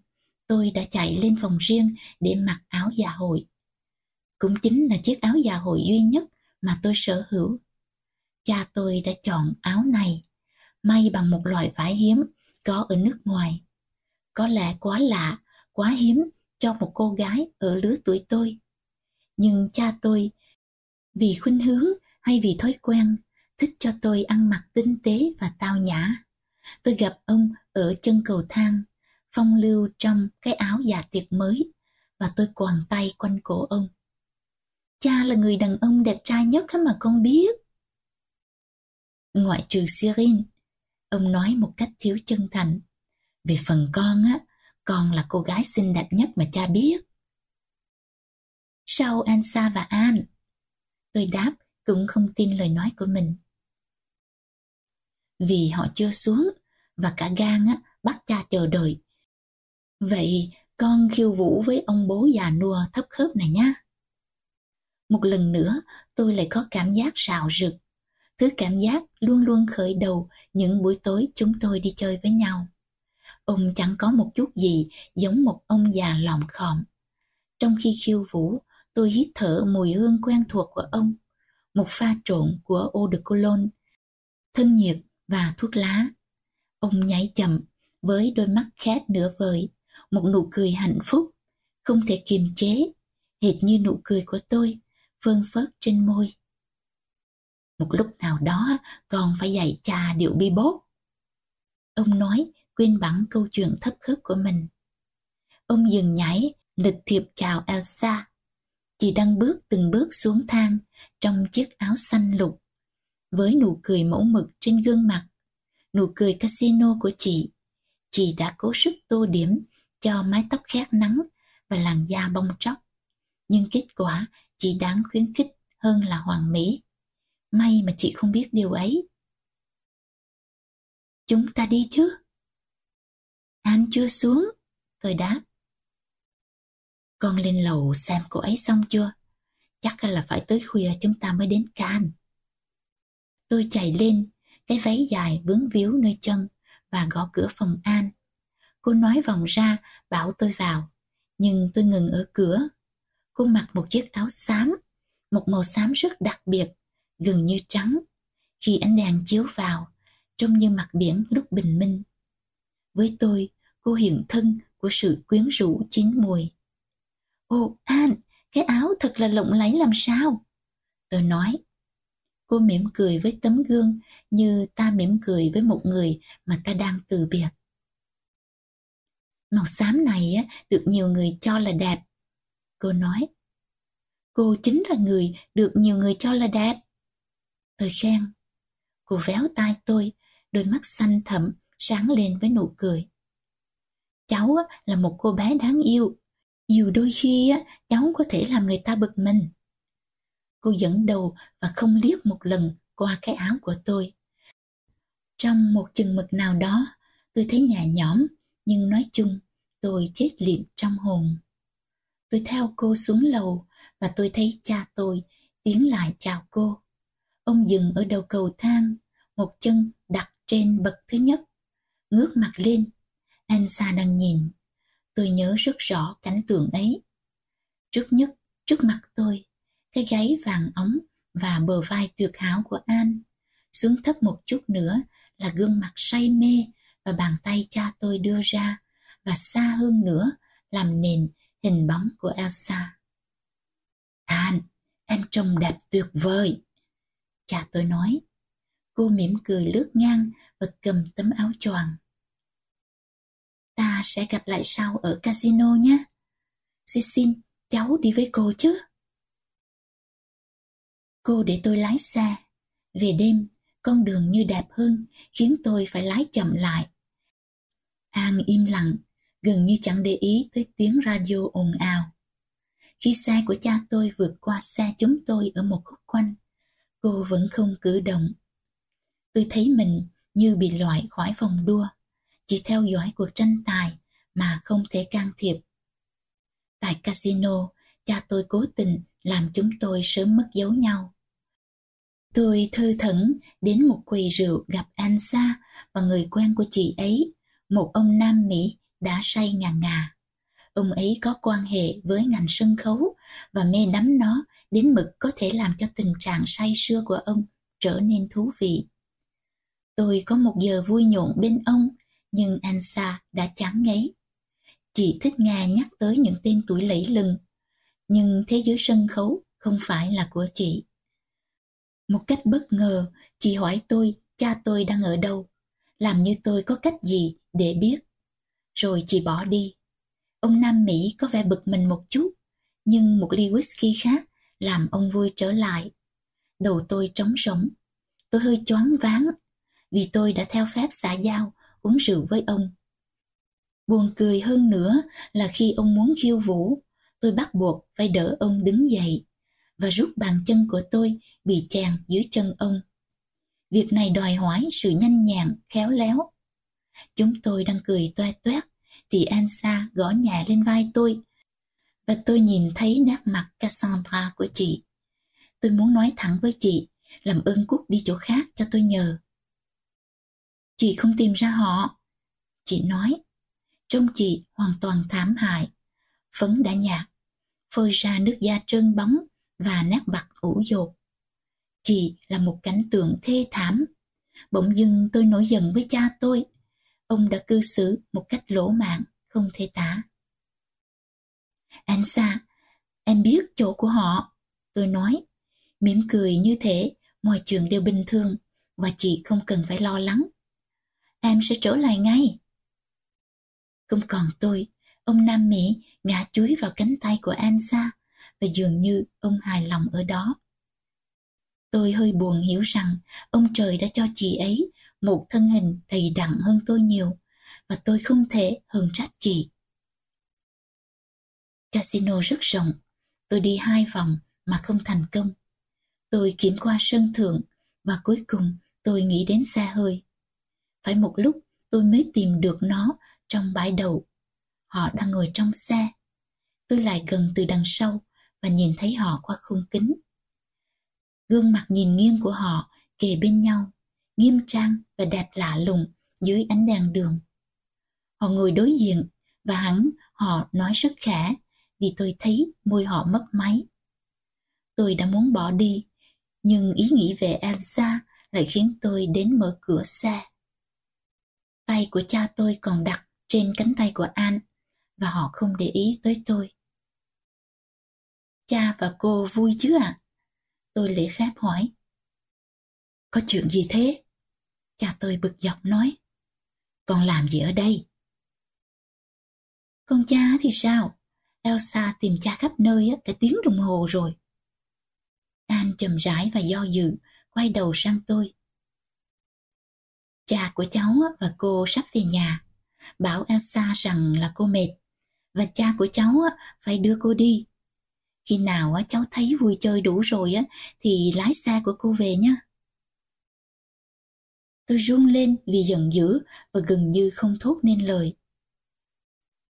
tôi đã chạy lên phòng riêng để mặc áo dạ hội. Cũng chính là chiếc áo dạ hội duy nhất mà tôi sở hữu. Cha tôi đã chọn áo này, may bằng một loại vải hiếm có ở nước ngoài. Có lẽ quá lạ, quá hiếm cho một cô gái ở lứa tuổi tôi. Nhưng cha tôi, vì khuynh hướng hay vì thói quen, thích cho tôi ăn mặc tinh tế và tao nhã. Tôi gặp ông ở chân cầu thang, phong lưu trong cái áo dạ tiệc mới và tôi quàng tay quanh cổ ông. Cha là người đàn ông đẹp trai nhất mà con biết. Ngoại trừ Sirin, ông nói một cách thiếu chân thành. Về phần con á, con là cô gái xinh đẹp nhất mà cha biết. Sau Ansa và An, tôi đáp cũng không tin lời nói của mình. Vì họ chưa xuống và cả gan á, bắt cha chờ đợi. Vậy con khiêu vũ với ông bố già nua thấp khớp này nhá. Một lần nữa tôi lại có cảm giác rào rực. Thứ cảm giác luôn luôn khởi đầu những buổi tối chúng tôi đi chơi với nhau. Ông chẳng có một chút gì giống một ông già lòm khòm. Trong khi khiêu vũ, tôi hít thở mùi hương quen thuộc của ông. Một pha trộn của eau de cologne, thân nhiệt và thuốc lá. Ông nháy chậm với đôi mắt khép nửa vời, một nụ cười hạnh phúc, không thể kiềm chế, hệt như nụ cười của tôi, phơn phớt trên môi. Một lúc nào đó còn phải dạy cha điệu bi bốt. Ông nói quên bẵng câu chuyện thấp khớp của mình. Ông dừng nhảy, lịch thiệp chào Elsa. Chị đang bước từng bước xuống thang trong chiếc áo xanh lục, với nụ cười mẫu mực trên gương mặt, nụ cười casino của chị. Chị đã cố sức tô điểm cho mái tóc khét nắng và làn da bong tróc. Nhưng kết quả chỉ đáng khuyến khích hơn là hoàn mỹ. May mà chị không biết điều ấy. Chúng ta đi chứ? Anh chưa xuống, tôi đáp. Con lên lầu xem cô ấy xong chưa? Chắc là phải tới khuya chúng ta mới đến can. Tôi chạy lên, cái váy dài vướng víu nơi chân và gõ cửa phòng An. Cô nói vòng ra bảo tôi vào, nhưng tôi ngừng ở cửa. Cô mặc một chiếc áo xám, một màu xám rất đặc biệt, gần như trắng. Khi ánh đèn chiếu vào, trông như mặt biển lúc bình minh. Với tôi, cô hiện thân của sự quyến rũ chín mùi. Ồ, An, cái áo thật là lộng lẫy làm sao? Tôi nói. Cô mỉm cười với tấm gương như ta mỉm cười với một người mà ta đang từ biệt. Màu xám này á, được nhiều người cho là đẹp. Cô nói. Cô chính là người được nhiều người cho là đẹp. Tôi khen. Cô véo tai tôi, đôi mắt xanh thẳm sáng lên với nụ cười. Cháu là một cô bé đáng yêu. Dù đôi khi cháu có thể làm người ta bực mình. Cô dẫn đầu và không liếc một lần qua cái áo của tôi. Trong một chừng mực nào đó, tôi thấy nhà nhõm, nhưng nói chung, tôi chết liệm trong hồn. Tôi theo cô xuống lầu và tôi thấy cha tôi tiến lại chào cô. Ông dừng ở đầu cầu thang, một chân đặt trên bậc thứ nhất, ngước mặt lên Elsa đang nhìn. Tôi nhớ rất rõ cảnh tượng ấy. Trước nhất, trước mặt tôi, cái gáy vàng ống và bờ vai tuyệt hảo của An. Xuống thấp một chút nữa là gương mặt say mê và bàn tay cha tôi đưa ra và xa hơn nữa làm nền hình bóng của Elsa. An, em trông đẹp tuyệt vời. Cha tôi nói. Cô mỉm cười lướt ngang và cầm tấm áo choàng. Ta sẽ gặp lại sau ở casino nhé. Xin xin, cháu đi với cô chứ. Cô để tôi lái xe. Về đêm, con đường như đẹp hơn, khiến tôi phải lái chậm lại. An im lặng, gần như chẳng để ý tới tiếng radio ồn ào. Khi xe của cha tôi vượt qua xe chúng tôi ở một khúc quanh, cô vẫn không cử động. Tôi thấy mình như bị loại khỏi vòng đua, chỉ theo dõi cuộc tranh tài mà không thể can thiệp. Tại casino, cha tôi cố tình làm chúng tôi sớm mất dấu nhau. Tôi thư thẩn đến một quầy rượu gặp Ansa và người quen của chị ấy, một ông Nam Mỹ đã say ngà ngà. Ông ấy có quan hệ với ngành sân khấu và mê đắm nó đến mực có thể làm cho tình trạng say sưa của ông trở nên thú vị. Tôi có một giờ vui nhộn bên ông, nhưng Ansa đã chán ngấy. Chị thích nghe nhắc tới những tên tuổi lẫy lừng, nhưng thế giới sân khấu không phải là của chị. Một cách bất ngờ, chị hỏi tôi cha tôi đang ở đâu, làm như tôi có cách gì để biết. Rồi chị bỏ đi. Ông Nam Mỹ có vẻ bực mình một chút, nhưng một ly whisky khác làm ông vui trở lại. Đầu tôi trống rỗng. Tôi hơi choáng váng vì tôi đã theo phép xã giao uống rượu với ông. Buồn cười hơn nữa là khi ông muốn khiêu vũ, tôi bắt buộc phải đỡ ông đứng dậy và rút bàn chân của tôi bị chèn dưới chân ông. Việc này đòi hỏi sự nhanh nhàn, khéo léo. Chúng tôi đang cười toe toét thì Ansa gõ nhẹ lên vai tôi và tôi nhìn thấy nét mặt Cassandra của chị. Tôi muốn nói thẳng với chị, làm ơn cút đi chỗ khác cho tôi nhờ. Chị không tìm ra họ. Chị nói, trông chị hoàn toàn thảm hại. Phấn đã nhạt, phơi ra nước da trơn bóng và nát bạc ủ dột. Chị là một cảnh tượng thê thảm. Bỗng dưng tôi nổi giận với cha tôi. Ông đã cư xử một cách lỗ mạng, không thể tả. Anh xa, em biết chỗ của họ. Tôi nói, mỉm cười như thế, mọi chuyện đều bình thường và chị không cần phải lo lắng. Em sẽ trở lại ngay. Không còn tôi, ông Nam Mỹ ngã chuối vào cánh tay của Ansa và dường như ông hài lòng ở đó. Tôi hơi buồn hiểu rằng ông trời đã cho chị ấy một thân hình đầy đặn hơn tôi nhiều và tôi không thể hờn trách chị. Casino rất rộng, tôi đi hai vòng mà không thành công. Tôi kiểm qua sân thượng và cuối cùng tôi nghĩ đến xe hơi. Phải một lúc tôi mới tìm được nó trong bãi đậu. Họ đang ngồi trong xe. Tôi lại gần từ đằng sau và nhìn thấy họ qua khung kính. Gương mặt nhìn nghiêng của họ kề bên nhau, nghiêm trang và đẹp lạ lùng dưới ánh đèn đường. Họ ngồi đối diện và hẳn họ nói rất khẽ vì tôi thấy môi họ mất máy. Tôi đã muốn bỏ đi, nhưng ý nghĩ về Elsa lại khiến tôi đến mở cửa xe. Tay của cha tôi còn đặt trên cánh tay của An và họ không để ý tới tôi. Cha và cô vui chứ ạ? À? Tôi lễ phép hỏi. Có chuyện gì thế? Cha tôi bực dọc nói. Con làm gì ở đây? Con cha thì sao? Elsa tìm cha khắp nơi cả tiếng đồng hồ rồi. An chậm rãi và do dự, quay đầu sang tôi. Cha của cháu và cô sắp về nhà, bảo Elsa rằng là cô mệt, và cha của cháu phải đưa cô đi. Khi nào cháu thấy vui chơi đủ rồi thì lái xe của cô về nhé. Tôi run lên vì giận dữ và gần như không thốt nên lời.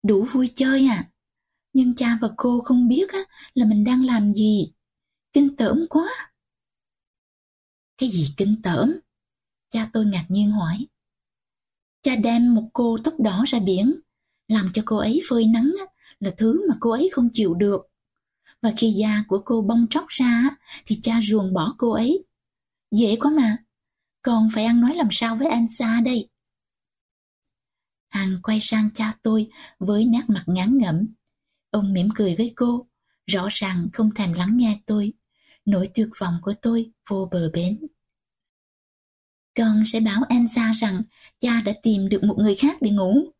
Đủ vui chơi à? Nhưng cha và cô không biết á, là mình đang làm gì. Kinh tởm quá. Cái gì kinh tởm? Cha tôi ngạc nhiên hỏi. Cha đem một cô tóc đỏ ra biển, làm cho cô ấy phơi nắng là thứ mà cô ấy không chịu được. Và khi da của cô bong tróc ra thì cha ruồng bỏ cô ấy. Dễ quá mà, còn phải ăn nói làm sao với anh xa đây? Hằng quay sang cha tôi với nét mặt ngán ngẩm. Ông mỉm cười với cô, rõ ràng không thèm lắng nghe tôi. Nỗi tuyệt vọng của tôi vô bờ bến. Con sẽ báo Elsa rằng cha đã tìm được một người khác để ngủ.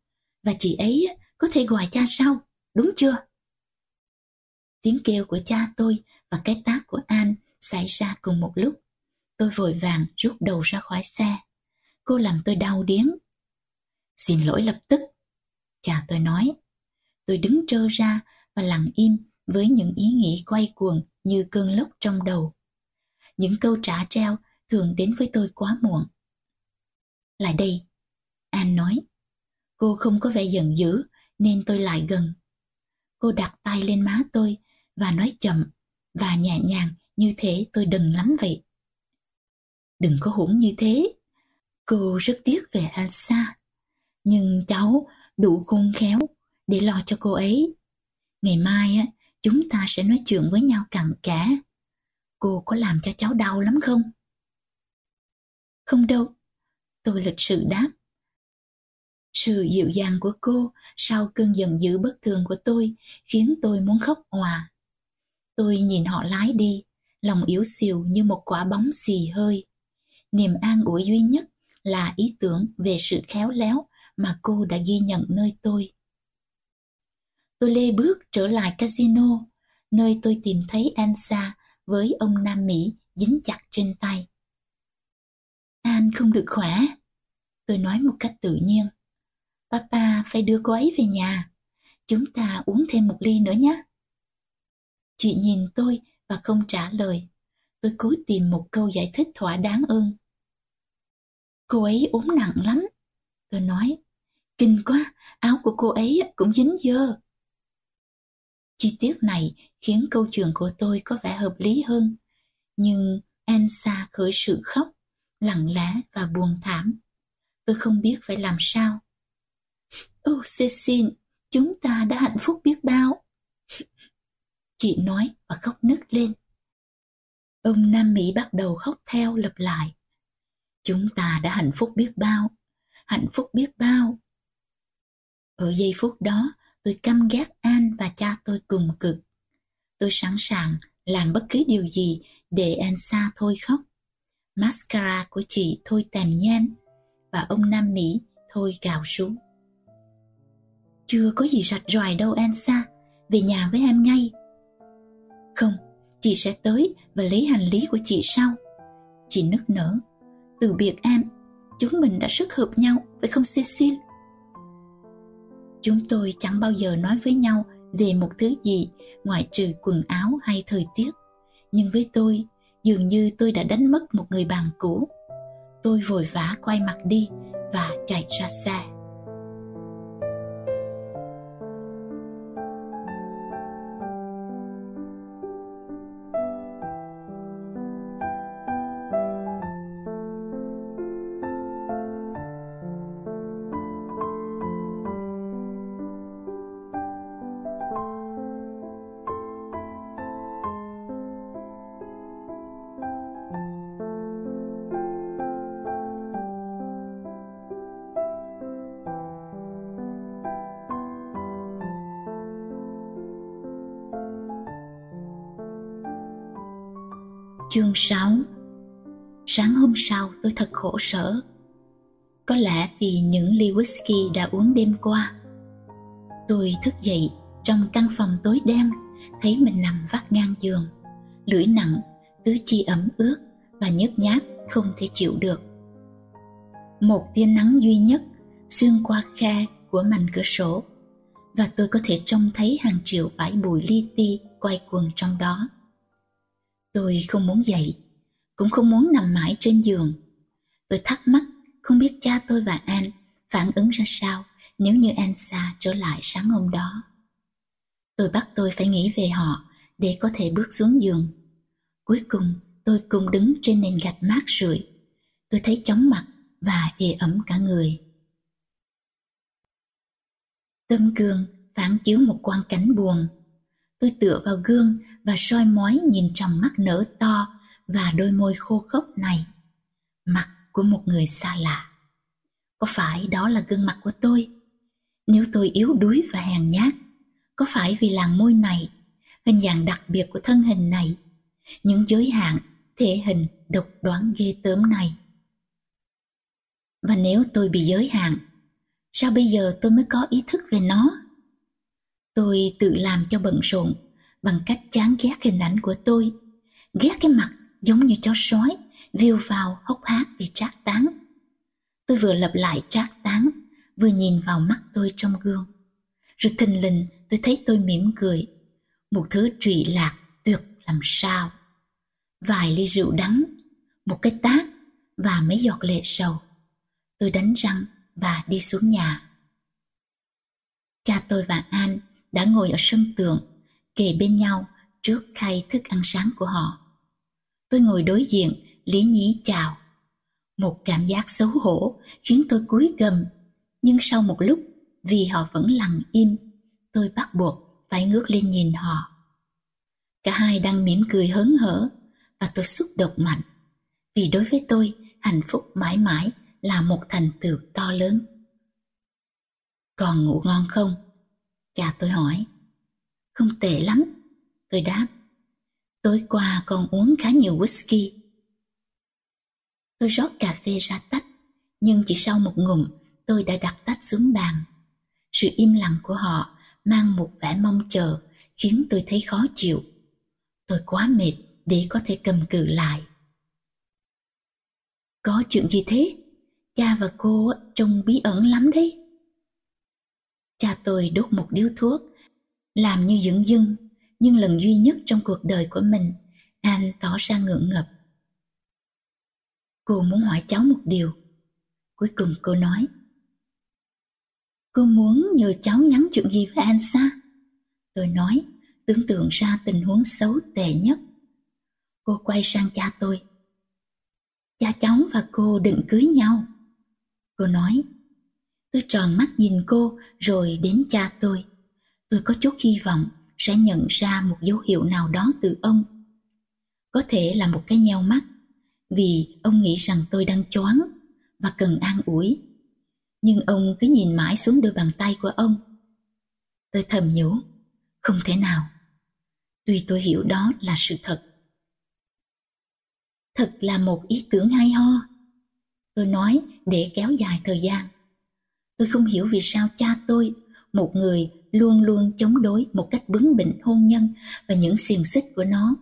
Và chị ấy có thể gọi cha sau, đúng chưa? Tiếng kêu của cha tôi và cái tác của An xảy ra cùng một lúc. Tôi vội vàng rút đầu ra khỏi xe. Cô làm tôi đau điếng. Xin lỗi lập tức. Cha tôi nói. Tôi đứng trơ ra và lặng im với những ý nghĩ quay cuồng như cơn lốc trong đầu. Những câu trả treo thường đến với tôi quá muộn. Lại đây, An nói. Cô không có vẻ giận dữ nên tôi lại gần. Cô đặt tay lên má tôi và nói chậm và nhẹ nhàng như thế tôi đừng lắm vậy. Đừng có hủng như thế. Cô rất tiếc về Elsa. Nhưng cháu đủ khôn khéo để lo cho cô ấy. Ngày mai á, chúng ta sẽ nói chuyện với nhau cặn kẽ. Cô có làm cho cháu đau lắm không? Không đâu. Tôi lịch sự đáp. Sự dịu dàng của cô sau cơn giận dữ bất thường của tôi khiến tôi muốn khóc òa. Tôi nhìn họ lái đi, lòng yếu xìu như một quả bóng xì hơi. Niềm an ủi duy nhất là ý tưởng về sự khéo léo mà cô đã ghi nhận nơi tôi. Tôi lê bước trở lại casino, nơi tôi tìm thấy Ansa với ông Nam Mỹ dính chặt trên tay anh không được khỏe. Tôi nói một cách tự nhiên. Papa phải đưa cô ấy về nhà. Chúng ta uống thêm một ly nữa nhé. Chị nhìn tôi và không trả lời. Tôi cố tìm một câu giải thích thỏa đáng ơn. Cô ấy ốm nặng lắm. Tôi nói, kinh quá, áo của cô ấy cũng dính dơ. Chi tiết này khiến câu chuyện của tôi có vẻ hợp lý hơn. Nhưng Elsa khởi sự khóc, lặng lẽ và buồn thảm. Tôi không biết phải làm sao. Ô oh, Cecil, chúng ta đã hạnh phúc biết bao. Chị nói và khóc nức lên. Ông Nam Mỹ bắt đầu khóc theo lặp lại. Chúng ta đã hạnh phúc biết bao, hạnh phúc biết bao. Ở giây phút đó, tôi căm ghét An và cha tôi cùng cực. Tôi sẵn sàng làm bất cứ điều gì để an xa thôi khóc. Mascara của chị thôi tèm nhem và ông Nam Mỹ thôi gào rú. Chưa có gì rạch ròi đâu Ansa, về nhà với em ngay. Không, chị sẽ tới và lấy hành lý của chị sau. Chị nức nở. Từ biệt em, chúng mình đã rất hợp nhau, phải không Cecil? Chúng tôi chẳng bao giờ nói với nhau về một thứ gì ngoại trừ quần áo hay thời tiết. Nhưng với tôi, dường như tôi đã đánh mất một người bạn cũ. Tôi vội vã quay mặt đi và chạy ra xe. Chương 6 Sáng hôm sau tôi thật khổ sở. Có lẽ vì những ly whisky đã uống đêm qua. Tôi thức dậy trong căn phòng tối đen Thấy mình nằm vắt ngang giường. Lưỡi nặng, tứ chi ẩm ướt Và nhớp nháp không thể chịu được. Một tia nắng duy nhất xuyên qua khe của mảnh cửa sổ và tôi có thể trông thấy hàng triệu vải bụi li ti quay cuồng trong đó. Tôi không muốn dậy, cũng không muốn nằm mãi trên giường. Tôi thắc mắc không biết cha tôi và An phản ứng ra sao nếu như An xa trở lại sáng hôm đó. Tôi bắt tôi phải nghĩ về họ để có thể bước xuống giường. Cuối cùng tôi cùng đứng trên nền gạch mát rượi. Tôi thấy chóng mặt và ê ẩm cả người. Tâm gương phản chiếu một quang cảnh buồn Tôi tựa vào gương và soi mói nhìn trong mắt nở to và đôi môi khô khốc này. Mặt của một người xa lạ. Có phải đó là gương mặt của tôi? Nếu tôi yếu đuối và hèn nhát, có phải vì làn môi này, hình dạng đặc biệt của thân hình này, những giới hạn, thể hình độc đoán ghê tớm này? Và nếu tôi bị giới hạn, sao bây giờ tôi mới có ý thức về nó? Tôi tự làm cho bận rộn bằng cách chán ghét hình ảnh của tôi, ghét cái mặt giống như chó sói, viêu vào hốc hác vì trác tán. Tôi vừa lặp lại trác tán, vừa nhìn vào mắt tôi trong gương. Rồi thình lình tôi thấy tôi mỉm cười. Một thứ trụy lạc tuyệt làm sao. Vài ly rượu đắng, một cái tát và mấy giọt lệ sầu. Tôi đánh răng và đi xuống nhà. Cha tôi và An đã ngồi ở sân tường kề bên nhau trước khay thức ăn sáng của họ. Tôi ngồi đối diện, lý nhí chào. Một cảm giác xấu hổ khiến tôi cúi gầm, nhưng sau một lúc, vì họ vẫn lặng im, tôi bắt buộc phải ngước lên nhìn họ. Cả hai đang mỉm cười hớn hở và tôi xúc động mạnh. Vì đối với tôi, hạnh phúc mãi mãi là một thành tựu to lớn. Còn ngủ ngon không? Cha tôi hỏi. Không tệ lắm, tôi đáp. Tối qua con uống khá nhiều whisky. Tôi rót cà phê ra tách, nhưng chỉ sau một ngụm tôi đã đặt tách xuống bàn. Sự im lặng của họ mang một vẻ mong chờ khiến tôi thấy khó chịu. Tôi quá mệt để có thể cầm cự lại. Có chuyện gì thế? Cha và cô trông bí ẩn lắm đấy. Cha tôi đốt một điếu thuốc, làm như dững dưng, nhưng lần duy nhất trong cuộc đời của mình, anh tỏ ra ngượng ngập. Cô muốn hỏi cháu một điều. Cuối cùng cô nói. Cô muốn nhờ cháu nhắn chuyện gì với anh xa? Tôi nói, tưởng tượng ra tình huống xấu tệ nhất. Cô quay sang cha tôi. Cha cháu và cô định cưới nhau. Cô nói, tôi tròn mắt nhìn cô rồi đến cha tôi. Tôi có chút hy vọng sẽ nhận ra một dấu hiệu nào đó từ ông. Có thể là một cái nheo mắt, vì ông nghĩ rằng tôi đang choáng và cần an ủi. Nhưng ông cứ nhìn mãi xuống đôi bàn tay của ông. Tôi thầm nhủ, không thể nào. Tuy tôi hiểu đó là sự thật. Thật là một ý tưởng hay ho. Tôi nói để kéo dài thời gian. Tôi không hiểu vì sao cha tôi, một người luôn luôn chống đối một cách bướng bỉnh hôn nhân và những xiềng xích của nó,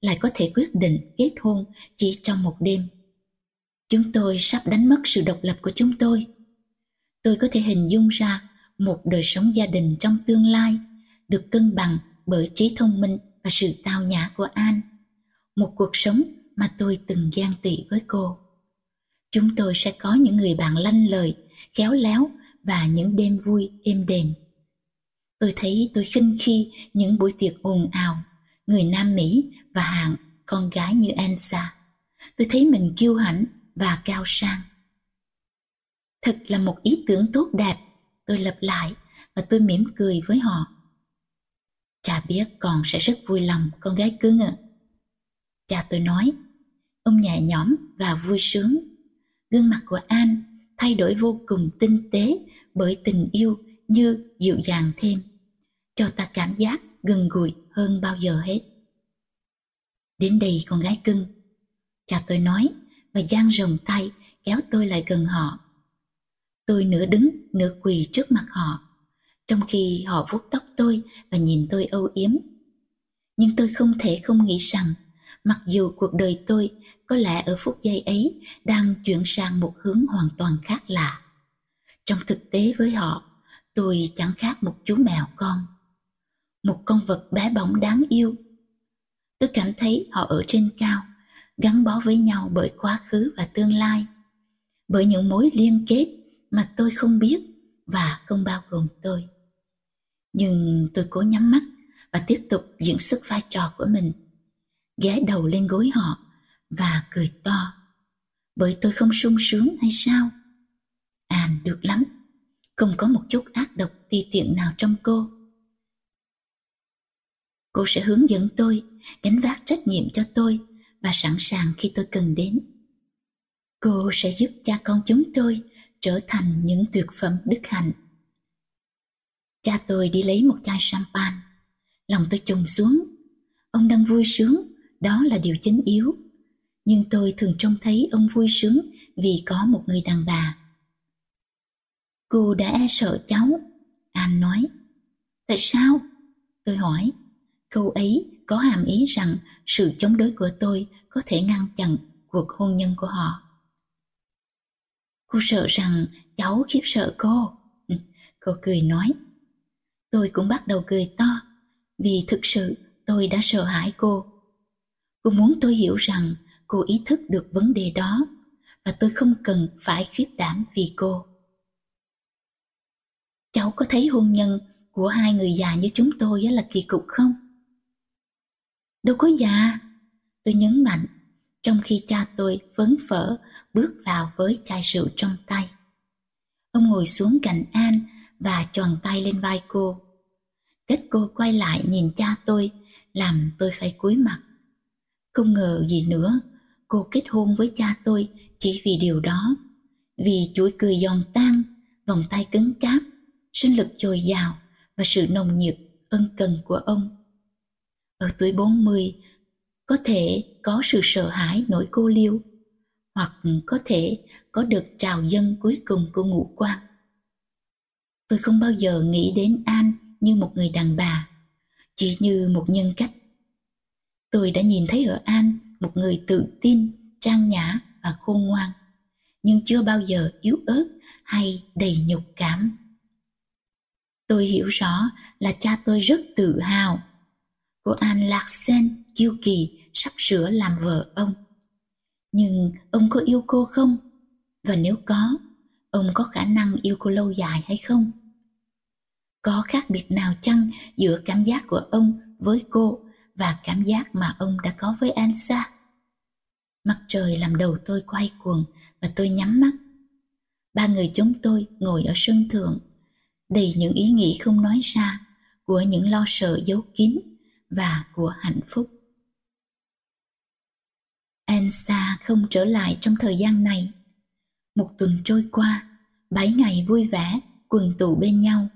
lại có thể quyết định kết hôn chỉ trong một đêm. Chúng tôi sắp đánh mất sự độc lập của chúng tôi. Tôi có thể hình dung ra một đời sống gia đình trong tương lai được cân bằng bởi trí thông minh và sự tao nhã của An. Một cuộc sống mà tôi từng ghen tị với cô. Chúng tôi sẽ có những người bạn lanh lời, khéo léo và những đêm vui êm đềm. Tôi thấy tôi khinh khi những buổi tiệc ồn ào, người Nam Mỹ và hạng con gái như Ansa. Tôi thấy mình kiêu hãnh và cao sang. Thật là một ý tưởng tốt đẹp, tôi lặp lại và tôi mỉm cười với họ. Cha biết con sẽ rất vui lòng con gái cưng ạ. Cha tôi nói, ông nhẹ nhõm và vui sướng. Gương mặt của An thay đổi vô cùng tinh tế bởi tình yêu như dịu dàng thêm, cho ta cảm giác gần gũi hơn bao giờ hết. Đến đây con gái cưng, cha tôi nói và giang rồng tay kéo tôi lại gần họ. Tôi nửa đứng nửa quỳ trước mặt họ, trong khi họ vuốt tóc tôi và nhìn tôi âu yếm. Nhưng tôi không thể không nghĩ rằng mặc dù cuộc đời tôi có lẽ ở phút giây ấy đang chuyển sang một hướng hoàn toàn khác lạ. Trong thực tế với họ, tôi chẳng khác một chú mèo con. Một con vật bé bỏng đáng yêu. Tôi cảm thấy họ ở trên cao, gắn bó với nhau bởi quá khứ và tương lai, bởi những mối liên kết mà tôi không biết và không bao gồm tôi. Nhưng tôi cố nhắm mắt và tiếp tục diễn xuất vai trò của mình ghé đầu lên gối họ và cười to. Bởi tôi không sung sướng hay sao? À, được lắm. Không có một chút ác độc ti tiện nào trong cô. Cô sẽ hướng dẫn tôi, gánh vác trách nhiệm cho tôi và sẵn sàng khi tôi cần đến. Cô sẽ giúp cha con chúng tôi trở thành những tuyệt phẩm đức hạnh. Cha tôi đi lấy một chai champagne. Lòng tôi trùng xuống. Ông đang vui sướng đó là điều chính yếu. Nhưng tôi thường trông thấy ông vui sướng vì có một người đàn bà. Cô đã e sợ cháu, Anh nói. Tại sao? Tôi hỏi. Câu ấy có hàm ý rằng sự chống đối của tôi có thể ngăn chặn cuộc hôn nhân của họ. Cô sợ rằng cháu khiếp sợ cô. Cô cười nói. Tôi cũng bắt đầu cười to, vì thực sự tôi đã sợ hãi cô. Cô muốn tôi hiểu rằng cô ý thức được vấn đề đó và tôi không cần phải khiếp đảm vì cô. Cháu có thấy hôn nhân của hai người già như chúng tôi là kỳ cục không? Đâu có già, tôi nhấn mạnh, trong khi cha tôi phấn phở bước vào với chai rượu trong tay. Ông ngồi xuống cạnh An và tròn tay lên vai cô. Kết cô quay lại nhìn cha tôi, làm tôi phải cúi mặt. Không ngờ gì nữa, cô kết hôn với cha tôi chỉ vì điều đó. Vì chuỗi cười giòn tan, vòng tay cứng cáp, sinh lực dồi dào và sự nồng nhiệt ân cần của ông. Ở tuổi 40, có thể có sự sợ hãi nỗi cô liêu, hoặc có thể có được trào dân cuối cùng của ngũ quan. Tôi không bao giờ nghĩ đến An như một người đàn bà, chỉ như một nhân cách. Tôi đã nhìn thấy ở An một người tự tin, trang nhã và khôn ngoan, nhưng chưa bao giờ yếu ớt hay đầy nhục cảm. Tôi hiểu rõ là cha tôi rất tự hào. Cô An Lạc Sen kiêu kỳ sắp sửa làm vợ ông. Nhưng ông có yêu cô không? Và nếu có, ông có khả năng yêu cô lâu dài hay không? Có khác biệt nào chăng giữa cảm giác của ông với cô và cảm giác mà ông đã có với Ansa? Mặt trời làm đầu tôi quay cuồng và tôi nhắm mắt. Ba người chúng tôi ngồi ở sân thượng, đầy những ý nghĩ không nói ra của những lo sợ giấu kín và của hạnh phúc. Ansa không trở lại trong thời gian này. Một tuần trôi qua, bảy ngày vui vẻ, quần tụ bên nhau,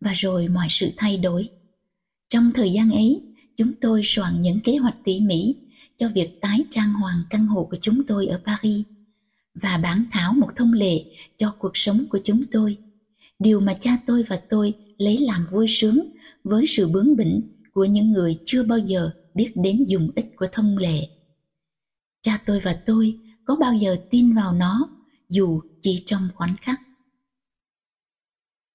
và rồi mọi sự thay đổi. Trong thời gian ấy, chúng tôi soạn những kế hoạch tỉ mỉ cho việc tái trang hoàng căn hộ của chúng tôi ở Paris và bản thảo một thông lệ cho cuộc sống của chúng tôi. Điều mà cha tôi và tôi lấy làm vui sướng với sự bướng bỉnh của những người chưa bao giờ biết đến dùng ích của thông lệ. Cha tôi và tôi có bao giờ tin vào nó, dù chỉ trong khoảnh khắc.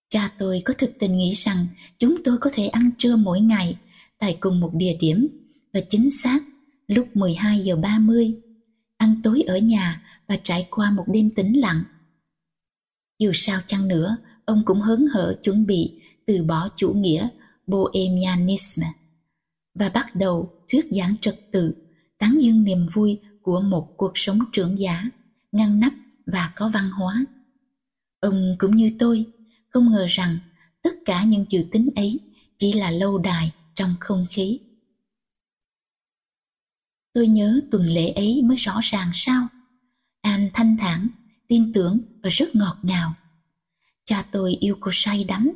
Cha tôi có thực tình nghĩ rằng chúng tôi có thể ăn trưa mỗi ngày tại cùng một địa điểm và chính xác lúc 12 giờ 30, ăn tối ở nhà và trải qua một đêm tĩnh lặng. Dù sao chăng nữa, ông cũng hớn hở chuẩn bị từ bỏ chủ nghĩa Bohemianism và bắt đầu thuyết giảng trật tự, tán dương niềm vui của một cuộc sống trưởng giả, ngăn nắp và có văn hóa. Ông cũng như tôi, không ngờ rằng tất cả những dự tính ấy chỉ là lâu đài trong không khí. Tôi nhớ tuần lễ ấy mới rõ ràng sao. An thanh thản, tin tưởng và rất ngọt ngào. Cha tôi yêu cô say đắm.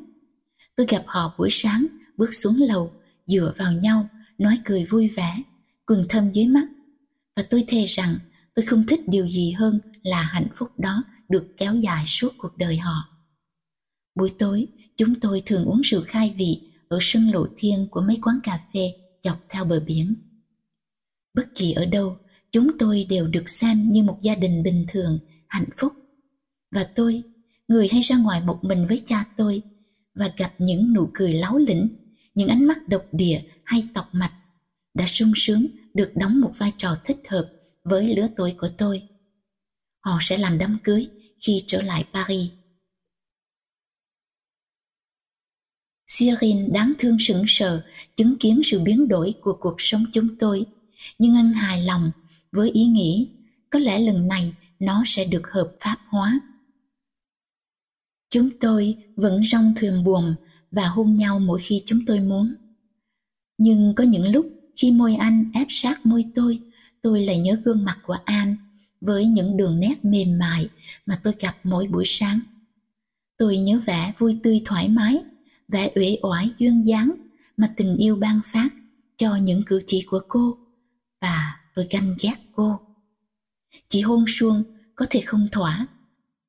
Tôi gặp họ buổi sáng, bước xuống lầu, dựa vào nhau, nói cười vui vẻ, quần thâm dưới mắt. Và tôi thề rằng tôi không thích điều gì hơn là hạnh phúc đó được kéo dài suốt cuộc đời họ. Buổi tối, chúng tôi thường uống rượu khai vị ở sân lộ thiên của mấy quán cà phê dọc theo bờ biển. Bất kỳ ở đâu, chúng tôi đều được xem như một gia đình bình thường, hạnh phúc. Và tôi, người hay ra ngoài một mình với cha tôi, và gặp những nụ cười láo lĩnh, những ánh mắt độc địa hay tọc mạch, đã sung sướng được đóng một vai trò thích hợp với lứa tuổi của tôi. Họ sẽ làm đám cưới khi trở lại Paris. Sirin đáng thương sững sờ chứng kiến sự biến đổi của cuộc sống chúng tôi, nhưng anh hài lòng với ý nghĩ có lẽ lần này nó sẽ được hợp pháp hóa. Chúng tôi vẫn rong thuyền buồm và hôn nhau mỗi khi chúng tôi muốn. Nhưng có những lúc khi môi anh ép sát môi tôi, tôi lại nhớ gương mặt của An với những đường nét mềm mại mà tôi gặp mỗi buổi sáng. Tôi nhớ vẻ vui tươi thoải mái vẻ uể oải duyên dáng mà tình yêu ban phát cho những cử chỉ của cô và tôi ganh ghét cô. Chỉ hôn suông có thể không thỏa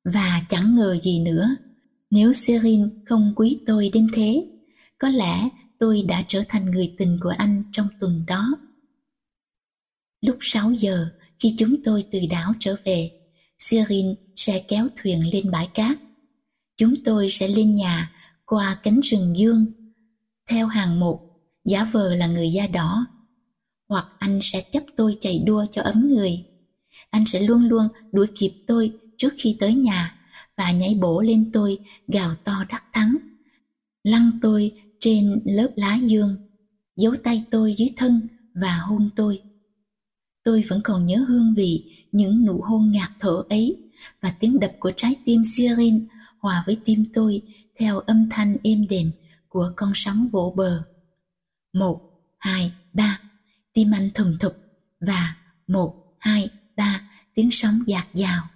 và chẳng ngờ gì nữa nếu Serin không quý tôi đến thế có lẽ tôi đã trở thành người tình của anh trong tuần đó. Lúc 6 giờ, khi chúng tôi từ đảo trở về, serin sẽ kéo thuyền lên bãi cát. Chúng tôi sẽ lên nhà qua cánh rừng dương, theo hàng một, giả vờ là người da đỏ. Hoặc anh sẽ chấp tôi chạy đua cho ấm người. Anh sẽ luôn luôn đuổi kịp tôi trước khi tới nhà và nhảy bổ lên tôi gào to đắc thắng. Lăn tôi trên lớp lá dương, giấu tay tôi dưới thân và hôn tôi. Tôi vẫn còn nhớ hương vị những nụ hôn ngạt thở ấy và tiếng đập của trái tim Sirin hòa với tim tôi theo âm thanh êm đềm của con sóng vỗ bờ. Một, hai, ba, tim anh thùng thục và một, hai, ba, tiếng sóng dạt dào.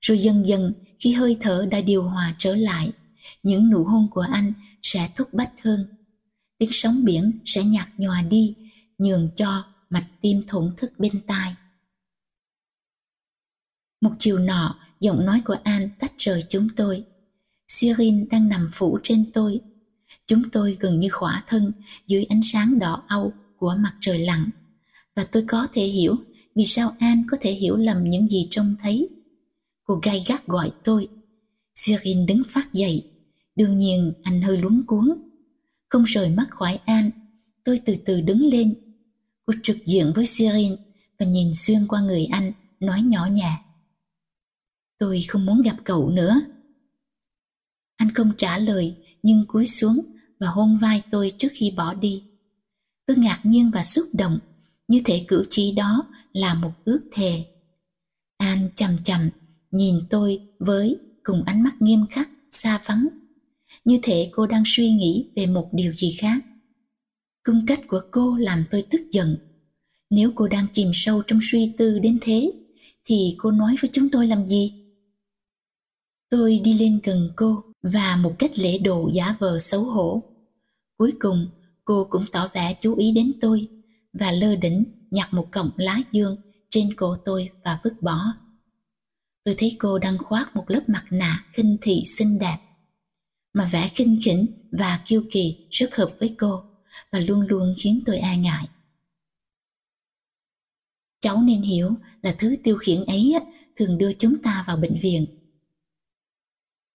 Rồi dần dần khi hơi thở đã điều hòa trở lại, những nụ hôn của anh sẽ thúc bách hơn. Tiếng sóng biển sẽ nhạt nhòa đi, nhường cho mạch tim thổn thức bên tai. Một chiều nọ, giọng nói của An tách rời chúng tôi. Sirin đang nằm phủ trên tôi. Chúng tôi gần như khỏa thân dưới ánh sáng đỏ âu của mặt trời lặn. Và tôi có thể hiểu vì sao An có thể hiểu lầm những gì trông thấy. Cô gai gắt gọi tôi. Sirin đứng phát dậy. Đương nhiên anh hơi luống cuống. Không rời mắt khỏi An, tôi từ từ đứng lên. Cô trực diện với Sirin và nhìn xuyên qua người anh, nói nhỏ nhẹ. Tôi không muốn gặp cậu nữa. Anh không trả lời nhưng cúi xuống và hôn vai tôi trước khi bỏ đi. Tôi ngạc nhiên và xúc động, như thể cử chỉ đó là một ước thề. An chầm chầm nhìn tôi với cùng ánh mắt nghiêm khắc, xa vắng. Như thể cô đang suy nghĩ về một điều gì khác. Cung cách của cô làm tôi tức giận. Nếu cô đang chìm sâu trong suy tư đến thế, thì cô nói với chúng tôi làm gì? Tôi đi lên gần cô và một cách lễ độ giả vờ xấu hổ. Cuối cùng, cô cũng tỏ vẻ chú ý đến tôi và lơ đỉnh nhặt một cọng lá dương trên cổ tôi và vứt bỏ. Tôi thấy cô đang khoác một lớp mặt nạ khinh thị xinh đẹp, mà vẻ khinh khỉnh và kiêu kỳ rất hợp với cô và luôn luôn khiến tôi e ngại. Cháu nên hiểu là thứ tiêu khiển ấy thường đưa chúng ta vào bệnh viện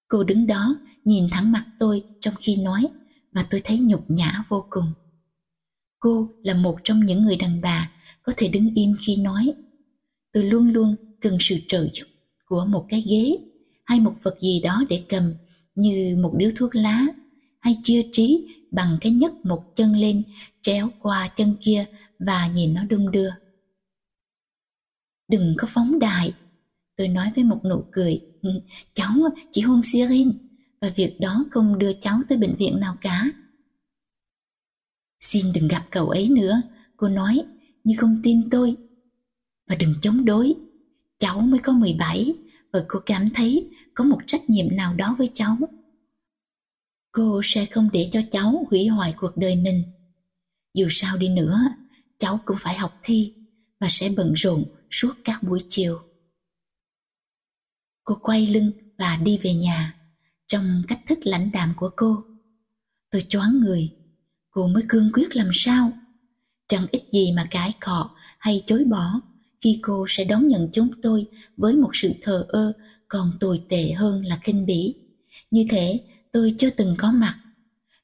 Cô đứng đó nhìn thẳng mặt tôi trong khi nói và tôi thấy nhục nhã vô cùng. Cô là một trong những người đàn bà có thể đứng im khi nói. Tôi luôn luôn cần sự trợ giúp của một cái ghế hay một vật gì đó để cầm như một điếu thuốc lá hay chia trí bằng cái nhấc một chân lên tréo qua chân kia và nhìn nó đung đưa. Đừng có phóng đại, tôi nói với một nụ cười cháu chỉ hôn Sirin và việc đó không đưa cháu tới bệnh viện nào cả. Xin đừng gặp cậu ấy nữa, cô nói, như không tin tôi. Và đừng chống đối, cháu mới có 17 và cô cảm thấy có một trách nhiệm nào đó với cháu. Cô sẽ không để cho cháu hủy hoại cuộc đời mình. Dù sao đi nữa, cháu cũng phải học thi và sẽ bận rộn suốt các buổi chiều. Cô quay lưng và đi về nhà trong cách thức lãnh đạm của cô. Tôi choáng người, cô mới cương quyết làm sao? Chẳng ít gì mà cãi cọ hay chối bỏ khi cô sẽ đón nhận chúng tôi với một sự thờ ơ còn tồi tệ hơn là kinh bỉ. Như thế tôi chưa từng có mặt.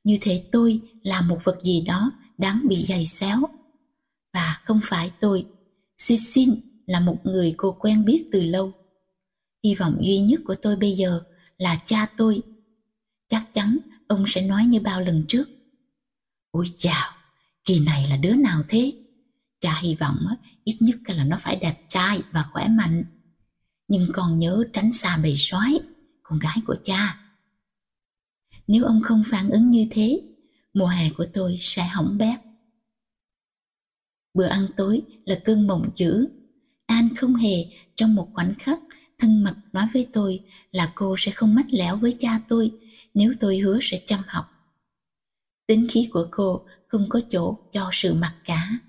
Như thế tôi là một vật gì đó đáng bị giày xéo. Và không phải tôi, Cecil là một người cô quen biết từ lâu. Hy vọng duy nhất của tôi bây giờ là cha tôi. Chắc chắn ông sẽ nói như bao lần trước. Ôi chào, kỳ này là đứa nào thế? Cha hy vọng ít nhất là nó phải đẹp trai và khỏe mạnh. Nhưng còn nhớ tránh xa bầy sói, con gái của cha. Nếu ông không phản ứng như thế, mùa hè của tôi sẽ hỏng bét. Bữa ăn tối là cơn mộng dữ. An không hề trong một khoảnh khắc thân mật nói với tôi là cô sẽ không mách lẻo với cha tôi nếu tôi hứa sẽ chăm học. Tính khí của cô không có chỗ cho sự mặc cả.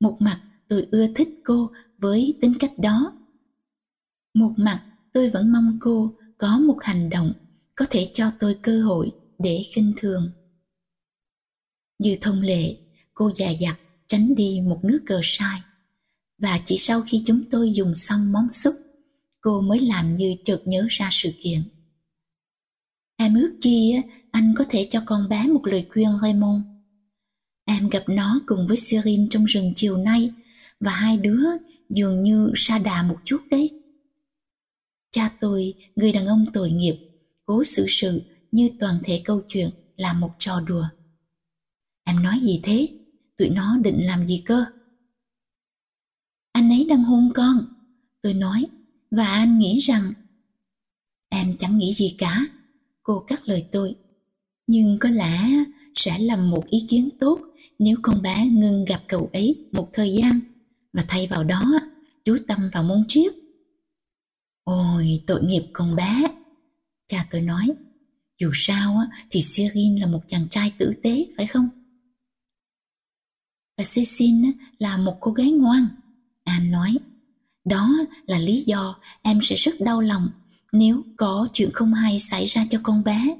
Một mặt tôi ưa thích cô với tính cách đó. Một mặt tôi vẫn mong cô có một hành động có thể cho tôi cơ hội để khinh thường. Như thông lệ, cô già dặt tránh đi một nước cờ sai. Và chỉ sau khi chúng tôi dùng xong món súp, cô mới làm như chợt nhớ ra sự kiện. Em ước chi anh có thể cho con bé một lời khuyên Raymond. Em gặp nó cùng với Cyril trong rừng chiều nay và hai đứa dường như sa đà một chút đấy. Cha tôi, người đàn ông tội nghiệp, cố xử sự như toàn thể câu chuyện là một trò đùa. Em nói gì thế? Tụi nó định làm gì cơ? Anh ấy đang hôn con. Tôi nói, và anh nghĩ rằng... Em chẳng nghĩ gì cả. Cô cắt lời tôi. Nhưng có lẽ sẽ là một ý kiến tốt nếu con bé ngừng gặp cậu ấy một thời gian và thay vào đó chú tâm vào môn triết. Ôi, tội nghiệp con bé. Cha tôi nói, dù sao thì Sirin là một chàng trai tử tế, phải không? Và Cecil là một cô gái ngoan. Anh nói, đó là lý do em sẽ rất đau lòng nếu có chuyện không hay xảy ra cho con bé.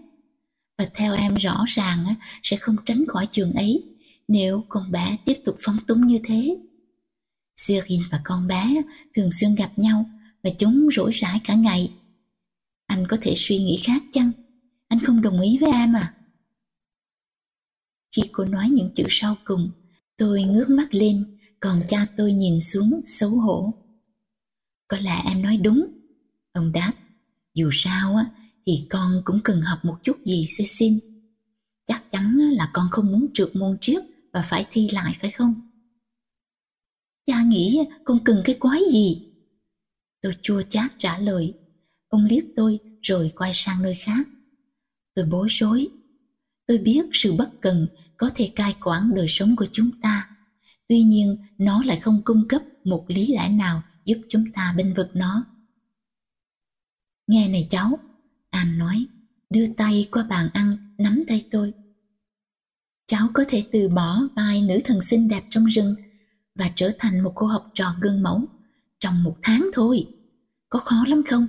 Và theo em rõ ràng sẽ không tránh khỏi trường ấy nếu con bé tiếp tục phóng túng như thế. Sirin và con bé thường xuyên gặp nhau và chúng rỗi rãi cả ngày. Anh có thể suy nghĩ khác chăng? Anh không đồng ý với em à? Khi cô nói những chữ sau cùng, tôi ngước mắt lên, còn cha tôi nhìn xuống xấu hổ. Có lẽ em nói đúng. Ông đáp, dù sao á, thì con cũng cần học một chút gì xin. Chắc chắn là con không muốn trượt môn triết và phải thi lại phải không? Cha nghĩ con cần cái quái gì? Tôi chua chát trả lời. Ông liếc tôi rồi quay sang nơi khác. Tôi bối rối. Tôi biết sự bất cần có thể cai quản đời sống của chúng ta. Tuy nhiên, nó lại không cung cấp một lý lẽ nào giúp chúng ta bênh vực nó. Nghe này cháu, An nói, đưa tay qua bàn ăn, nắm tay tôi. Cháu có thể từ bỏ vai nữ thần xinh đẹp trong rừng và trở thành một cô học trò gương mẫu trong một tháng thôi. Có khó lắm không?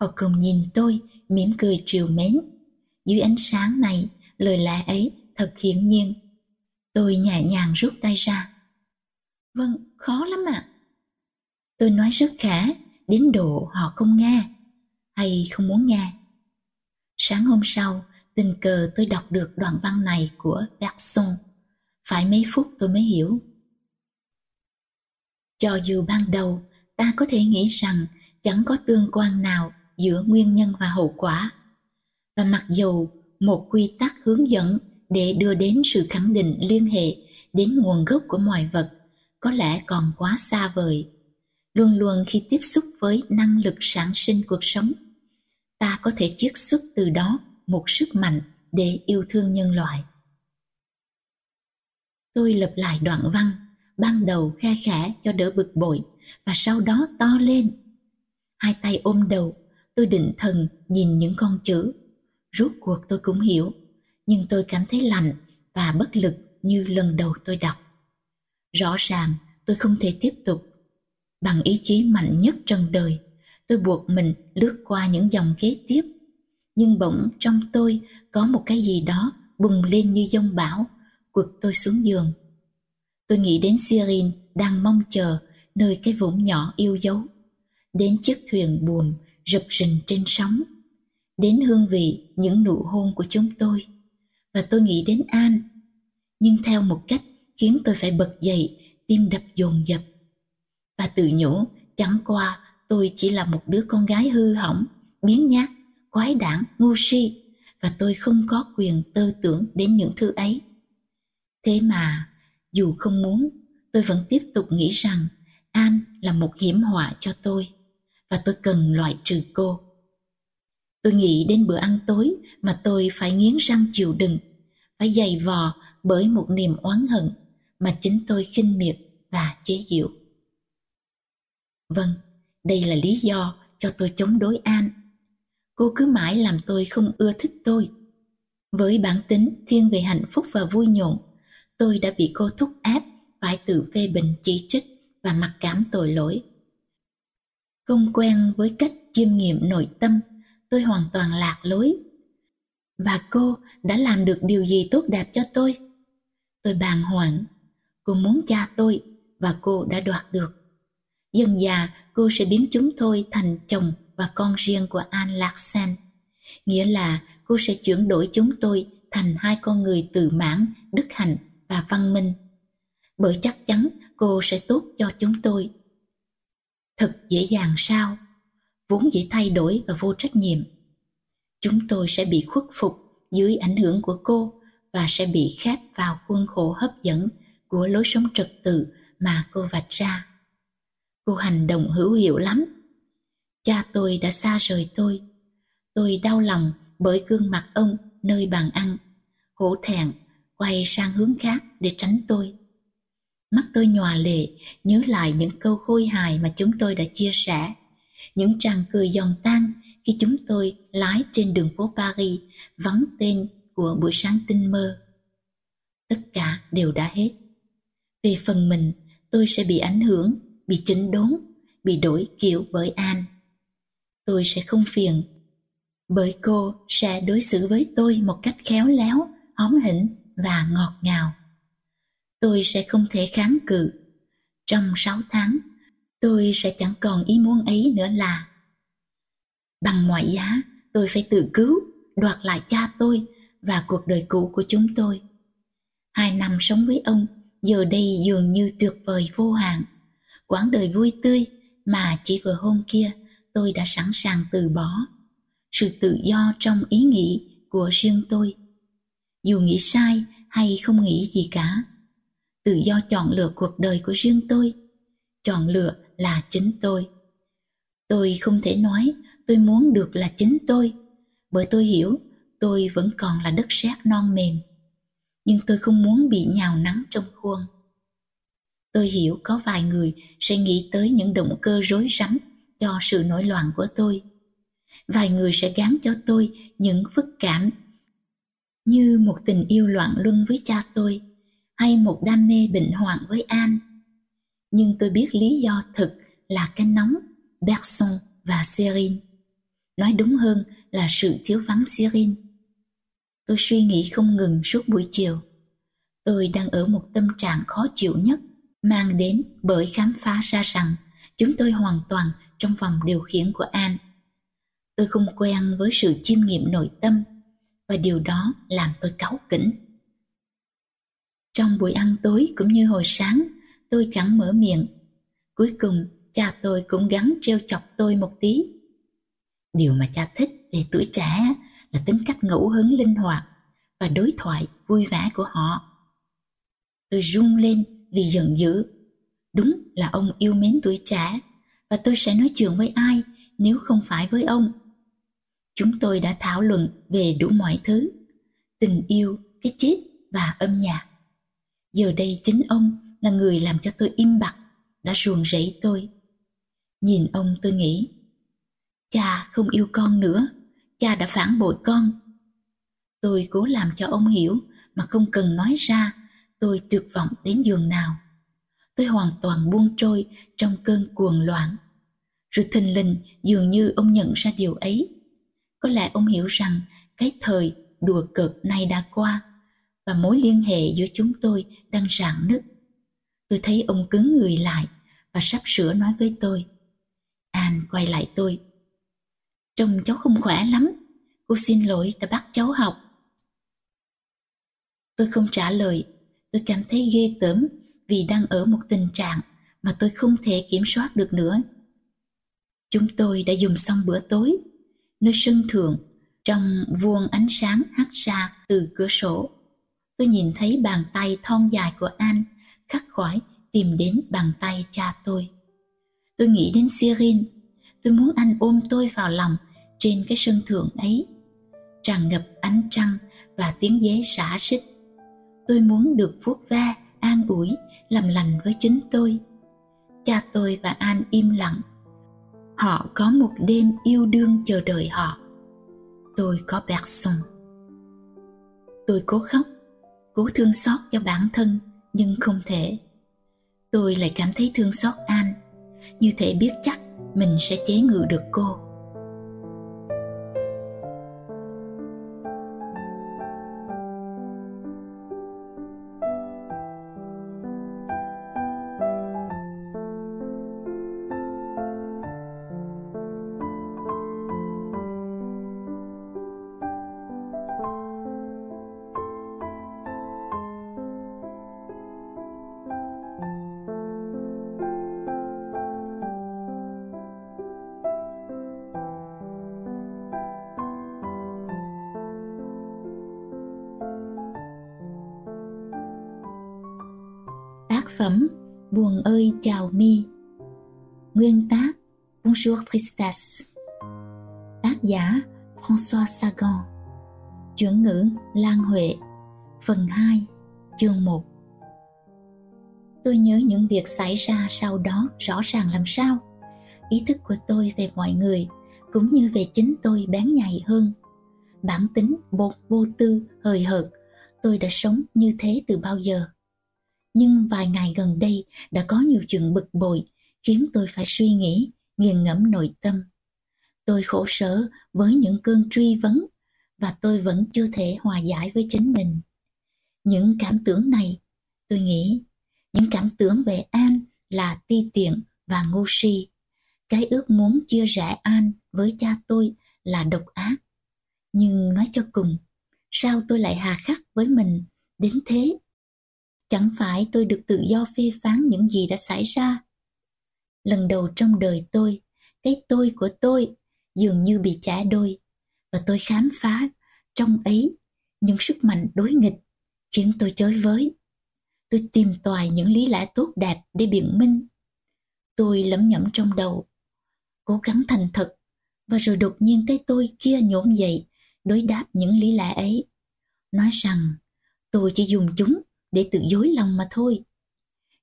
Họ cùng nhìn tôi, mỉm cười triều mến. Dưới ánh sáng này, lời lẽ ấy thật hiển nhiên. Tôi nhẹ nhàng rút tay ra. Vâng, khó lắm ạ. Tôi nói rất khả, đến độ họ không nghe, hay không muốn nghe. Sáng hôm sau, tình cờ tôi đọc được đoạn văn này của Bergson. Phải mấy phút tôi mới hiểu. Cho dù ban đầu ta có thể nghĩ rằng chẳng có tương quan nào giữa nguyên nhân và hậu quả. Và mặc dù một quy tắc hướng dẫn để đưa đến sự khẳng định liên hệ đến nguồn gốc của mọi vật có lẽ còn quá xa vời. Luôn luôn khi tiếp xúc với năng lực sản sinh cuộc sống, ta có thể chiết xuất từ đó một sức mạnh để yêu thương nhân loại. Tôi lập lại đoạn văn, ban đầu khe khẽ cho đỡ bực bội và sau đó to lên. Hai tay ôm đầu, tôi định thần nhìn những con chữ. Rốt cuộc tôi cũng hiểu, nhưng tôi cảm thấy lạnh và bất lực như lần đầu tôi đọc. Rõ ràng tôi không thể tiếp tục. Bằng ý chí mạnh nhất trần đời, tôi buộc mình lướt qua những dòng kế tiếp. Nhưng bỗng trong tôi có một cái gì đó bùng lên như dông bão, quật tôi xuống giường. Tôi nghĩ đến Sirin đang mong chờ nơi cái vũng nhỏ yêu dấu, đến chiếc thuyền buồn rập rình trên sóng, đến hương vị những nụ hôn của chúng tôi. Và tôi nghĩ đến An, nhưng theo một cách khiến tôi phải bật dậy, tim đập dồn dập. Và tự nhủ, chẳng qua tôi chỉ là một đứa con gái hư hỏng, biến nhát, quái đản, ngu si, và tôi không có quyền tơ tưởng đến những thứ ấy. Thế mà, dù không muốn, tôi vẫn tiếp tục nghĩ rằng An là một hiểm họa cho tôi và tôi cần loại trừ cô. Tôi nghĩ đến bữa ăn tối mà tôi phải nghiến răng chịu đựng, phải dày vò bởi một niềm oán hận mà chính tôi khinh miệt và chế giễu. Vâng, đây là lý do cho tôi chống đối An. Cô cứ mãi làm tôi không ưa thích tôi. Với bản tính thiên về hạnh phúc và vui nhộn, tôi đã bị cô thúc ép phải tự phê bình chỉ trích và mặc cảm tội lỗi. Không quen với cách chiêm nghiệm nội tâm, tôi hoàn toàn lạc lối. Và cô đã làm được điều gì tốt đẹp cho tôi? Tôi bàng hoàng. Cô muốn cha tôi và cô đã đoạt được. Dần già cô sẽ biến chúng tôi thành chồng và con riêng của An Lạc Sen. Nghĩa là cô sẽ chuyển đổi chúng tôi thành hai con người tự mãn, đức hạnh và văn minh. Bởi chắc chắn cô sẽ tốt cho chúng tôi. Thật dễ dàng sao? Vốn dễ thay đổi và vô trách nhiệm. Chúng tôi sẽ bị khuất phục dưới ảnh hưởng của cô và sẽ bị khép vào khuôn khổ hấp dẫn của lối sống trật tự mà cô vạch ra. Cô hành động hữu hiệu lắm. Cha tôi đã xa rời tôi. Tôi đau lòng bởi gương mặt ông nơi bàn ăn, hổ thẹn, quay sang hướng khác để tránh tôi. Mắt tôi nhòa lệ, nhớ lại những câu khôi hài mà chúng tôi đã chia sẻ. Những tràng cười giòn tan khi chúng tôi lái trên đường phố Paris vắng tên của buổi sáng tinh mơ. Tất cả đều đã hết. Về phần mình, tôi sẽ bị ảnh hưởng, bị chỉnh đốn, bị đổi kiểu bởi An. Tôi sẽ không phiền, bởi cô sẽ đối xử với tôi một cách khéo léo, hóm hỉnh và ngọt ngào. Tôi sẽ không thể kháng cự. Trong sáu tháng, tôi sẽ chẳng còn ý muốn ấy nữa là bằng mọi giá tôi phải tự cứu đoạt lại cha tôi và cuộc đời cũ của chúng tôi hai năm sống với ông giờ đây dường như tuyệt vời vô hạn quãng đời vui tươi mà chỉ vừa hôm kia tôi đã sẵn sàng từ bỏ. Sự tự do trong ý nghĩ của riêng tôi. Dù nghĩ sai hay không nghĩ gì cả, tự do chọn lựa cuộc đời của riêng tôi, chọn lựa là chính tôi. Tôi không thể nói tôi muốn được là chính tôi, bởi tôi hiểu tôi vẫn còn là đất sét non mềm. Nhưng tôi không muốn bị nhào nắng trong khuôn tôi hiểu có vài người sẽ nghĩ tới những động cơ rối rắm cho sự nổi loạn của tôi. Vài người sẽ gán cho tôi những phức cảm như một tình yêu loạn luân với cha tôi hay một đam mê bệnh hoạn với an. Nhưng tôi biết lý do thực là cái nóng, Bergson và serine nói đúng hơn là sự thiếu vắng serine tôi suy nghĩ không ngừng suốt buổi chiều. Tôi đang ở một tâm trạng khó chịu nhất mang đến bởi khám phá ra rằng chúng tôi hoàn toàn trong vòng điều khiển của an. Tôi không quen với sự chiêm nghiệm nội tâm, và điều đó làm tôi cáu kỉnh. Trong buổi ăn tối cũng như hồi sáng, tôi chẳng mở miệng. Cuối cùng, cha tôi cũng gắng trêu chọc tôi một tí. Điều mà cha thích về tuổi trẻ là tính cách ngẫu hứng linh hoạt và đối thoại vui vẻ của họ. Tôi rung lên vì giận dữ. Đúng là ông yêu mến tuổi trẻ, và tôi sẽ nói chuyện với ai nếu không phải với ông? Chúng tôi đã thảo luận về đủ mọi thứ, tình yêu, cái chết và âm nhạc. Giờ đây chính ông là người làm cho tôi im bặt, đã ruồng rẫy tôi. Nhìn ông tôi nghĩ, cha không yêu con nữa, cha đã phản bội con. Tôi cố làm cho ông hiểu mà không cần nói ra tôi tuyệt vọng đến giường nào. Tôi hoàn toàn buông trôi trong cơn cuồng loạn. Rồi thình lình dường như ông nhận ra điều ấy. Có lẽ ông hiểu rằng cái thời đùa cợt này đã qua và mối liên hệ giữa chúng tôi đang rạn nứt. Tôi thấy ông cứng người lại và sắp sửa nói với tôi. An, quay lại tôi. Trông cháu không khỏe lắm. Cô xin lỗi đã bắt cháu học. Tôi không trả lời tôi cảm thấy ghê tởm vì đang ở một tình trạng mà tôi không thể kiểm soát được nữa. Chúng tôi đã dùng xong bữa tối. Nơi sân thượng, trong vuông ánh sáng hắt ra từ cửa sổ, tôi nhìn thấy bàn tay thon dài của an khắc khoải tìm đến bàn tay cha tôi. Tôi nghĩ đến Sirin. Tôi muốn anh ôm tôi vào lòng trên cái sân thượng ấy. Tràn ngập ánh trăng và tiếng giấy xả xích tôi muốn được vuốt ve, an ủi, làm lành với chính tôi. Cha tôi và an im lặng. Họ có một đêm yêu đương chờ đợi họ. Tôi có berson tôi cố khóc, cố thương xót cho bản thân, nhưng không thể. Tôi lại cảm thấy thương xót an. Như thể biết chắc mình sẽ chế ngự được cô. Bonjour Tristesse. Tác giả François Sagan. Chuyển ngữ Lan Huệ. Phần 2 Chương 1 Tôi nhớ những việc xảy ra sau đó rõ ràng làm sao. Ý thức của tôi về mọi người, cũng như về chính tôi bén nhạy hơn. Bản tính bột vô tư, hời hợt, tôi đã sống như thế từ bao giờ. Nhưng vài ngày gần đây đã có nhiều chuyện bực bội, khiến tôi phải suy nghĩ nghiền ngẫm nội tâm. Tôi khổ sở với những cơn truy vấn và tôi vẫn chưa thể hòa giải với chính mình. Những cảm tưởng này, tôi nghĩ, những cảm tưởng về an là ti tiện và ngu si. Cái ước muốn chia rẽ an với cha tôi là độc ác. Nhưng nói cho cùng, sao tôi lại hà khắc với mình đến thế? Chẳng phải tôi được tự do phê phán những gì đã xảy ra lần đầu trong đời tôi. Cái tôi của tôi dường như bị chả đôi. Và tôi khám phá trong ấy những sức mạnh đối nghịch khiến tôi chới với. Tôi tìm tòi những lý lẽ tốt đẹp để biện minh. Tôi lẩm nhẩm trong đầu, cố gắng thành thật. Và rồi đột nhiên cái tôi kia nhổm dậy đối đáp những lý lẽ ấy. Nói rằng, tôi chỉ dùng chúng để tự dối lòng mà thôi.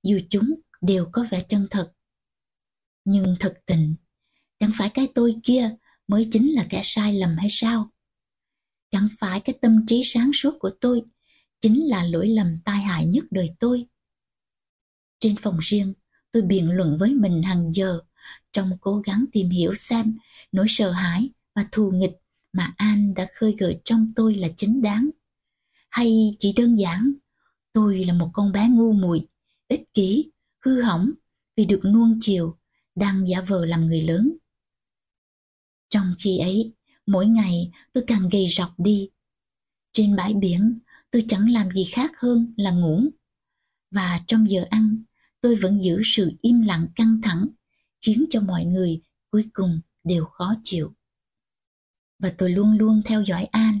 Dù chúng đều có vẻ chân thật nhưng thật tình chẳng phải cái tôi kia mới chính là kẻ sai lầm hay sao chẳng phải cái tâm trí sáng suốt của tôi chính là lỗi lầm tai hại nhất đời tôi trên phòng riêng tôi biện luận với mình hàng giờ trong cố gắng tìm hiểu xem nỗi sợ hãi và thù nghịch mà An đã khơi gợi trong tôi là chính đáng. Hay chỉ đơn giản, tôi là một con bé ngu muội, ích kỷ, hư hỏng vì được nuông chiều, đang giả vờ làm người lớn. Trong khi ấy, mỗi ngày tôi càng gầy rọc đi. Trên bãi biển, tôi chẳng làm gì khác hơn là ngủ. Và trong giờ ăn, tôi vẫn giữ sự im lặng căng thẳng, khiến cho mọi người cuối cùng đều khó chịu và tôi luôn luôn theo dõi An.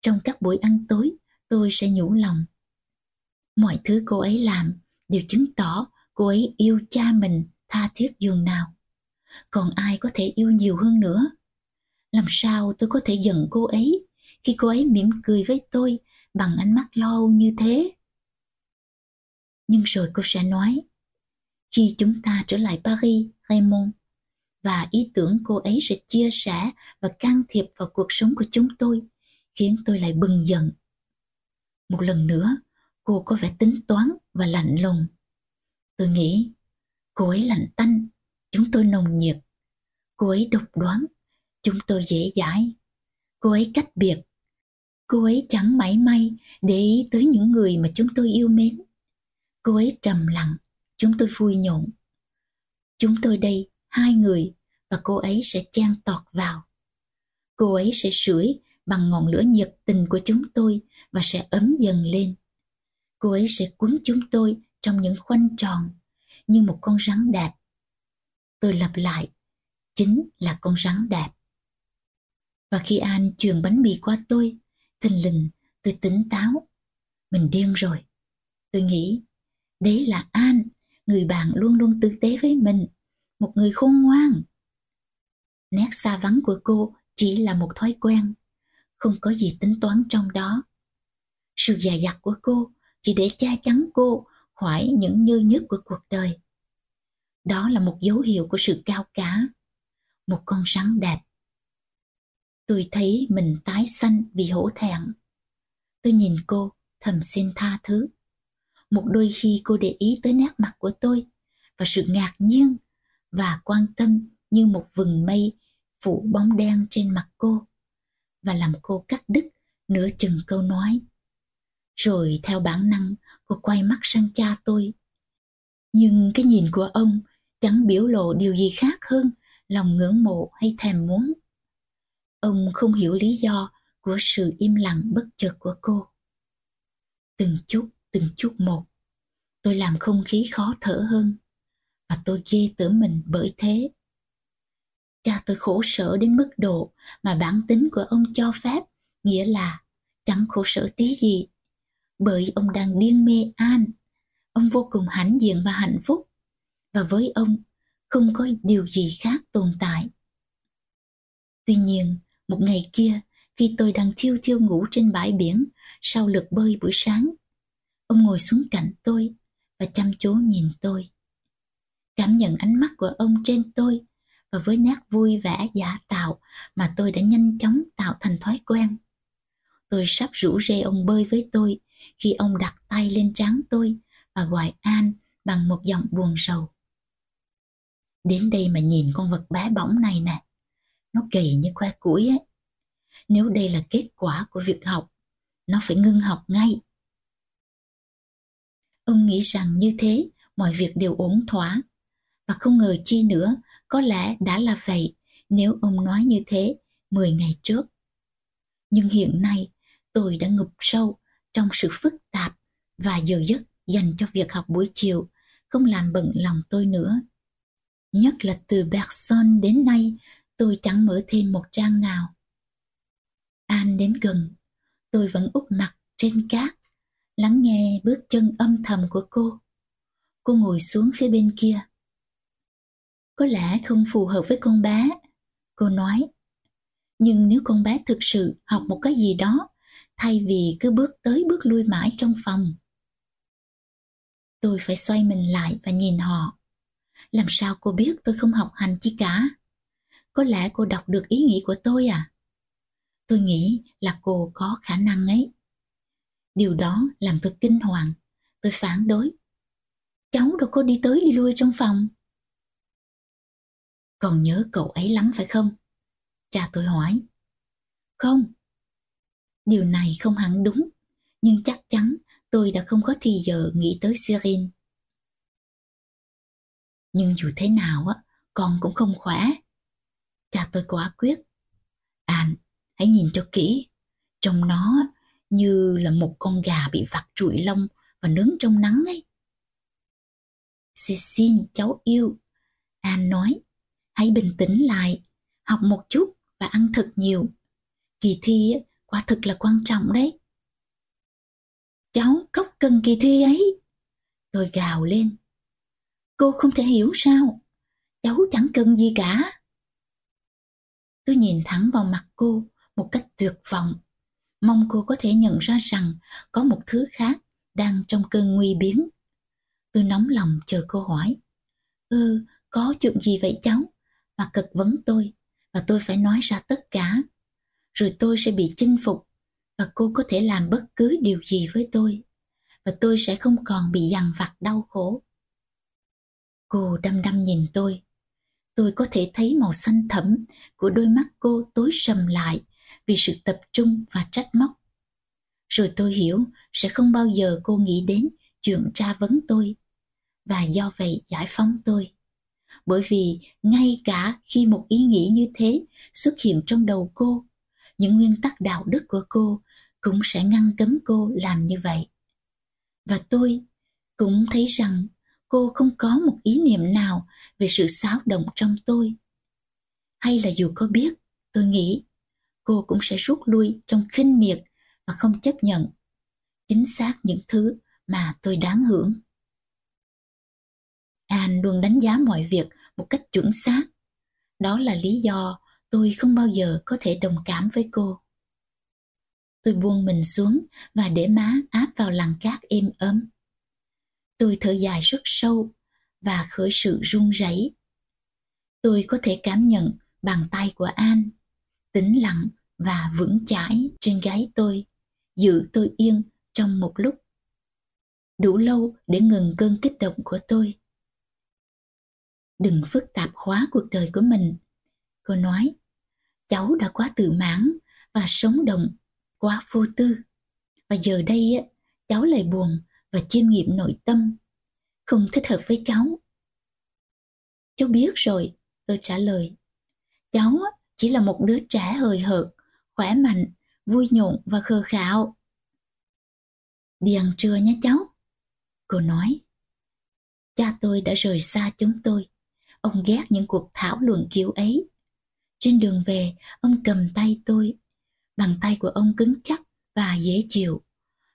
Trong các buổi ăn tối, tôi sẽ nhủ lòng. Mọi thứ cô ấy làm đều chứng tỏ cô ấy yêu cha mình tha thiết dường nào. Còn ai có thể yêu nhiều hơn nữa? Làm sao tôi có thể giận cô ấy khi cô ấy mỉm cười với tôi bằng ánh mắt lo âu như thế? Nhưng rồi cô sẽ nói, khi chúng ta trở lại Paris, Raymond, và ý tưởng cô ấy sẽ chia sẻ và can thiệp vào cuộc sống của chúng tôi khiến tôi lại bừng giận. Một lần nữa, cô có vẻ tính toán và lạnh lùng. Tôi nghĩ, cô ấy lạnh tanh, chúng tôi nồng nhiệt. Cô ấy độc đoán, chúng tôi dễ dãi. Cô ấy cách biệt. Cô ấy chẳng mảy may để ý tới những người mà chúng tôi yêu mến. Cô ấy trầm lặng, chúng tôi vui nhộn. Chúng tôi đây hai người và cô ấy sẽ chan tọt vào. Cô ấy sẽ sưởi bằng ngọn lửa nhiệt tình của chúng tôi và sẽ ấm dần lên. Cô ấy sẽ cuốn chúng tôi trong những khoanh tròn như một con rắn đẹp. Tôi lặp lại, chính là con rắn đẹp. Và khi An truyền bánh mì qua tôi, thình lình tôi tỉnh táo. Mình điên rồi. Tôi nghĩ, đấy là An, người bạn luôn luôn tử tế với mình một người khôn ngoan. Nét xa vắng của cô chỉ là một thói quen, không có gì tính toán trong đó. Sự già dặt của cô chỉ để che chắn cô khỏi những nhơ nhất của cuộc đời. Đó là một dấu hiệu của sự cao cả, một con rắn đẹp. Tôi thấy mình tái xanh vì hổ thẹn. Tôi nhìn cô, thầm xin tha thứ. Một đôi khi cô để ý tới nét mặt của tôi và sự ngạc nhiên và quan tâm như một vừng mây phủ bóng đen trên mặt cô và làm cô cắt đứt nửa chừng câu nói. Rồi theo bản năng cô quay mắt sang cha tôi. Nhưng cái nhìn của ông chẳng biểu lộ điều gì khác hơn lòng ngưỡng mộ hay thèm muốn. Ông không hiểu lý do của sự im lặng bất chợt của cô. Từng chút, từng chút một, tôi làm không khí khó thở hơn và tôi ghê tởm mình bởi thế. Cha tôi khổ sở đến mức độ mà bản tính của ông cho phép, nghĩa là chẳng khổ sở tí gì, bởi ông đang điên mê an Ông vô cùng hãnh diện và hạnh phúc. Và với ông, không có điều gì khác tồn tại. Tuy nhiên, một ngày kia, khi tôi đang thiêu thiêu ngủ trên bãi biển sau lượt bơi buổi sáng, ông ngồi xuống cạnh tôi và chăm chú nhìn tôi. Cảm nhận ánh mắt của ông trên tôi và với nét vui vẻ giả tạo mà tôi đã nhanh chóng tạo thành thói quen. Tôi sắp rủ rê ông bơi với tôi khi ông đặt tay lên trán tôi và gọi An bằng một giọng buồn sầu. Đến đây mà nhìn con vật bé bỏng này nè. Nó kỳ như khoe củi ấy. Nếu đây là kết quả của việc học, nó phải ngưng học ngay. Ông nghĩ rằng như thế mọi việc đều ổn thỏa. Và không ngờ chi nữa, có lẽ đã là vậy nếu ông nói như thế 10 ngày trước. Nhưng hiện nay, tôi đã ngục sâu trong sự phức tạp và giờ giấc dành cho việc học buổi chiều, không làm bận lòng tôi nữa. Nhất là từ Bergson đến nay, tôi chẳng mở thêm một trang nào. An đến gần, tôi vẫn úp mặt trên cát, lắng nghe bước chân âm thầm của cô. Cô ngồi xuống phía bên kia. Có lẽ không phù hợp với con bé, cô nói. Nhưng nếu con bé thực sự học một cái gì đó, thay vì cứ bước tới bước lui mãi trong phòng. Tôi phải xoay mình lại và nhìn họ. Làm sao cô biết tôi không học hành chi cả? Có lẽ cô đọc được ý nghĩ của tôi à? Tôi nghĩ là cô có khả năng ấy. Điều đó làm tôi kinh hoàng. Tôi phản đối. Cháu đâu có đi tới đi lui trong phòng. Còn nhớ cậu ấy lắm phải không? Cha tôi hỏi. Không. Điều này không hẳn đúng, nhưng chắc chắn tôi đã không có thì giờ nghĩ tới Sirin. Nhưng dù thế nào á, con cũng không khỏe. Cha tôi quả quyết. An, hãy nhìn cho kỹ. trông nó như là một con gà bị vặt trụi lông và nướng trong nắng ấy. Cecil, cháu yêu. An nói, hãy bình tĩnh lại, học một chút và ăn thật nhiều. Kỳ thi quả thực là quan trọng đấy. Cháu cốc cần kỳ thi ấy. Tôi gào lên. Cô không thể hiểu sao? Cháu chẳng cần gì cả. Tôi nhìn thẳng vào mặt cô một cách tuyệt vọng. Mong cô có thể nhận ra rằng có một thứ khác đang trong cơn nguy biến. Tôi nóng lòng chờ cô hỏi. Ừ, có chuyện gì vậy cháu? Và cực vấn tôi, và tôi phải nói ra tất cả. Rồi tôi sẽ bị chinh phục, và cô có thể làm bất cứ điều gì với tôi. Và tôi sẽ không còn bị dằn vặt đau khổ. Cô đăm đăm nhìn tôi. Tôi có thể thấy màu xanh thẫm của đôi mắt cô tối sầm lại vì sự tập trung và trách móc. Rồi tôi hiểu sẽ không bao giờ cô nghĩ đến chuyện tra vấn tôi và do vậy giải phóng tôi. Bởi vì ngay cả khi một ý nghĩ như thế xuất hiện trong đầu cô, những nguyên tắc đạo đức của cô cũng sẽ ngăn cấm cô làm như vậy. Và tôi cũng thấy rằng cô không có một ý niệm nào về sự xáo động trong tôi. Hay là dù có biết, tôi nghĩ cô cũng sẽ rút lui trong khinh miệt và không chấp nhận chính xác những thứ mà tôi đáng hưởng. An luôn đánh giá mọi việc một cách chuẩn xác. Đó là lý do tôi không bao giờ có thể đồng cảm với cô. Tôi buông mình xuống và để má áp vào làn cát êm ấm. Tôi thở dài rất sâu và khởi sự run rẩy. Tôi có thể cảm nhận bàn tay của An, tĩnh lặng và vững chãi trên gáy tôi, giữ tôi yên trong một lúc. Đủ lâu để ngừng cơn kích động của tôi. Đừng phức tạp hóa cuộc đời của mình. Cô nói, cháu đã quá tự mãn và sống động, quá vô tư. Và giờ đây cháu lại buồn và chiêm nghiệm nội tâm, không thích hợp với cháu. Cháu biết rồi, tôi trả lời. Cháu chỉ là một đứa trẻ hời hợt, khỏe mạnh, vui nhộn và khờ khạo. Đi ăn trưa nhé cháu. Cô nói. Cha tôi đã rời xa chúng tôi. Ông ghét những cuộc thảo luận kiểu ấy. Trên đường về, ông cầm tay tôi. Bàn tay của ông cứng chắc và dễ chịu.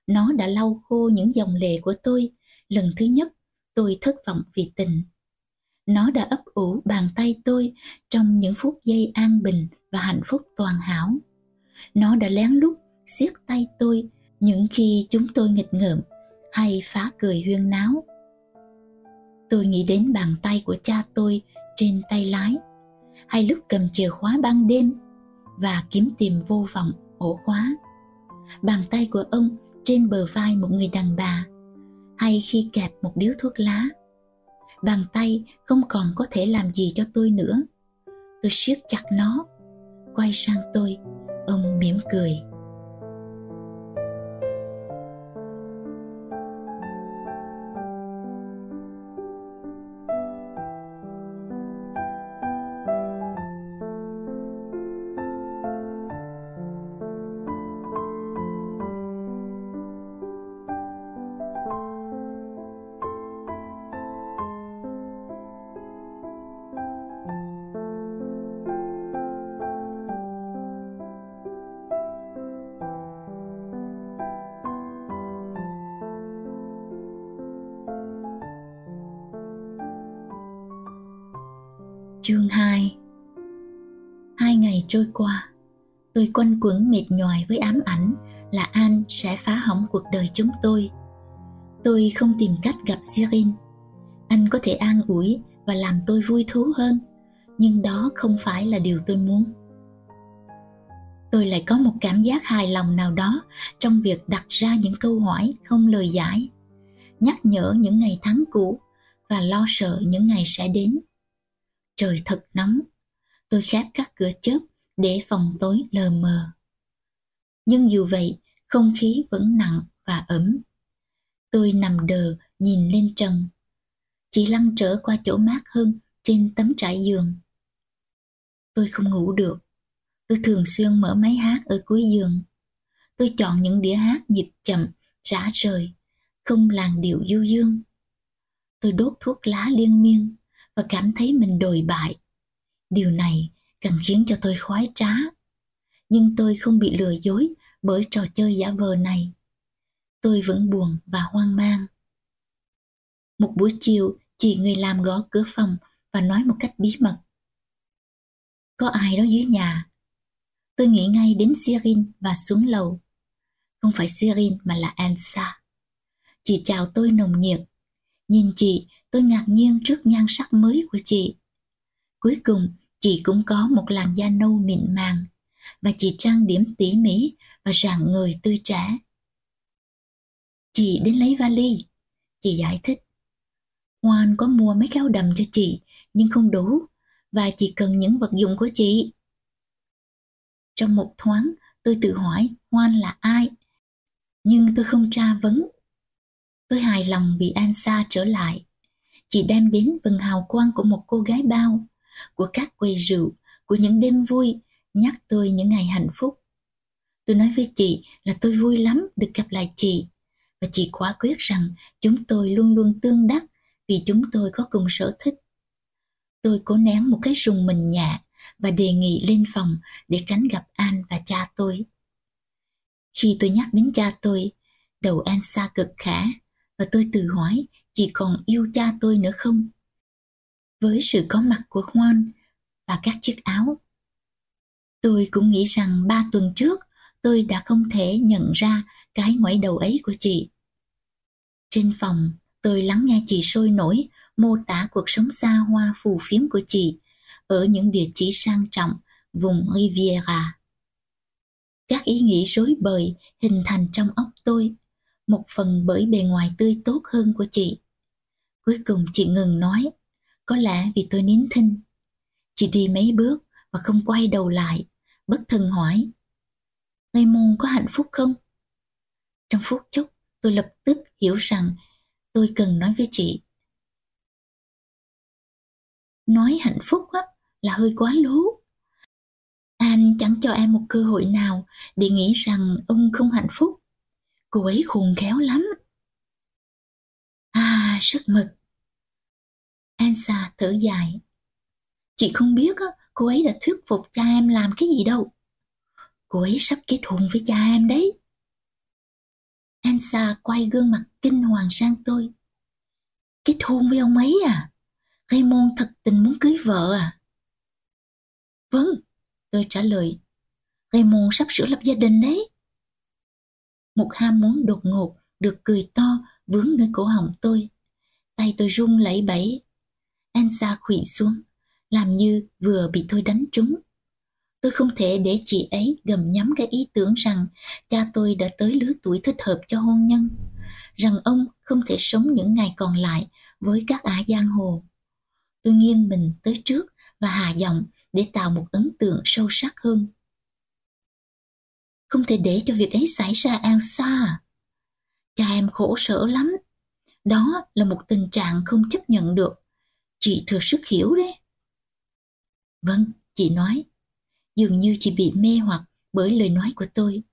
Nó đã lau khô những dòng lệ của tôi Lần thứ nhất, tôi thất vọng vì tình. Nó đã ấp ủ bàn tay tôi trong những phút giây an bình và hạnh phúc toàn hảo. Nó đã lén lút siết tay tôi những khi chúng tôi nghịch ngợm hay phá cười huyên náo. Tôi nghĩ đến bàn tay của cha tôi trên tay lái, hay lúc cầm chìa khóa ban đêm và kiếm tìm vô vọng ổ khóa. Bàn tay của ông trên bờ vai một người đàn bà, hay khi kẹp một điếu thuốc lá. Bàn tay không còn có thể làm gì cho tôi nữa. Tôi siết chặt nó, quay sang tôi, ông mỉm cười. Trôi qua, tôi quanh quẩn mệt nhoài với ám ảnh là An sẽ phá hỏng cuộc đời chúng tôi. Tôi không tìm cách gặp Sirin. Anh có thể an ủi và làm tôi vui thú hơn, nhưng đó không phải là điều tôi muốn. Tôi lại có một cảm giác hài lòng nào đó trong việc đặt ra những câu hỏi không lời giải, nhắc nhở những ngày tháng cũ và lo sợ những ngày sẽ đến trời thật nóng. Tôi khép các cửa chớp để phòng tối lờ mờ. Nhưng dù vậy, không khí vẫn nặng và ấm. Tôi nằm đờ nhìn lên trần. Chỉ lăn trở qua chỗ mát hơn trên tấm trải giường. Tôi không ngủ được. Tôi thường xuyên mở máy hát ở cuối giường. Tôi chọn những đĩa hát nhịp chậm, rã rời, không làn điệu du dương. Tôi đốt thuốc lá liên miên và cảm thấy mình đồi bại. Điều này càng khiến cho tôi khoái trá. Nhưng tôi không bị lừa dối bởi trò chơi giả vờ này. Tôi vẫn buồn và hoang mang. Một buổi chiều, chị người làm gõ cửa phòng và nói một cách bí mật. Có ai đó dưới nhà? Tôi nghĩ ngay đến Sirin và xuống lầu. Không phải Sirin mà là Elsa. Chị chào tôi nồng nhiệt. Nhìn chị, tôi ngạc nhiên trước nhan sắc mới của chị. Cuối cùng, chị cũng có một làn da nâu mịn màng và chị trang điểm tỉ mỉ và rạng người tươi trẻ. Chị đến lấy vali, chị giải thích. Hoan có mua mấy cái áo đầm cho chị nhưng không đủ và chị cần những vật dụng của chị. Trong một thoáng, tôi tự hỏi Hoan là ai, nhưng tôi không tra vấn. Tôi hài lòng vì Ansa trở lại chị đem đến vầng hào quang của một cô gái bao, của các quầy rượu, của những đêm vui, nhắc tôi những ngày hạnh phúc. Tôi nói với chị là tôi vui lắm được gặp lại chị, và chị quả quyết rằng chúng tôi luôn luôn tương đắc vì chúng tôi có cùng sở thích. Tôi cố nén một cái rùng mình nhẹ và đề nghị lên phòng để tránh gặp An và cha tôi. Khi tôi nhắc đến cha tôi, đầu An xa cực khả và tôi tự hỏi chị còn yêu cha tôi nữa không? Với sự có mặt của Juan và các chiếc áo. Tôi cũng nghĩ rằng ba tuần trước tôi đã không thể nhận ra cái ngoại đầu ấy của chị. Trên phòng, tôi lắng nghe chị sôi nổi mô tả cuộc sống xa hoa phù phiếm của chị ở những địa chỉ sang trọng vùng Riviera. Các ý nghĩ rối bời hình thành trong óc tôi một phần bởi bề ngoài tươi tốt hơn của chị. Cuối cùng chị ngừng nói, có lẽ vì tôi nín thinh. Chị đi mấy bước và không quay đầu lại, bất thần hỏi. Raymond có hạnh phúc không? Trong phút chốc, tôi lập tức hiểu rằng tôi cần nói với chị. Nói hạnh phúc á, là hơi quá lố. Anh chẳng cho em một cơ hội nào để nghĩ rằng ông không hạnh phúc. Cô ấy khôn khéo lắm. À, sức mực. Ansa thở dài. Chị không biết á, cô ấy đã thuyết phục cha em làm cái gì đâu. Cô ấy sắp kết hôn với cha em đấy. Ansa quay gương mặt kinh hoàng sang tôi. Kết hôn với ông ấy à? Raymond thật tình muốn cưới vợ à? Vâng, tôi trả lời. Raymond sắp sửa lập gia đình đấy. Một ham muốn đột ngột được cười to vướng nơi cổ họng tôi. Tay tôi run lẩy bẩy. Elsa khủy xuống, làm như vừa bị tôi đánh trúng. Tôi không thể để chị ấy gầm nhắm cái ý tưởng rằng cha tôi đã tới lứa tuổi thích hợp cho hôn nhân, rằng ông không thể sống những ngày còn lại với các ả giang hồ. Tôi nghiêng mình tới trước và hạ giọng để tạo một ấn tượng sâu sắc hơn. Không thể để cho việc ấy xảy ra an xa. Cha em khổ sở lắm. Đó là một tình trạng không chấp nhận được. Chị thừa sức hiểu đấy. Vâng, chị nói. Dường như chị bị mê hoặc bởi lời nói của tôi.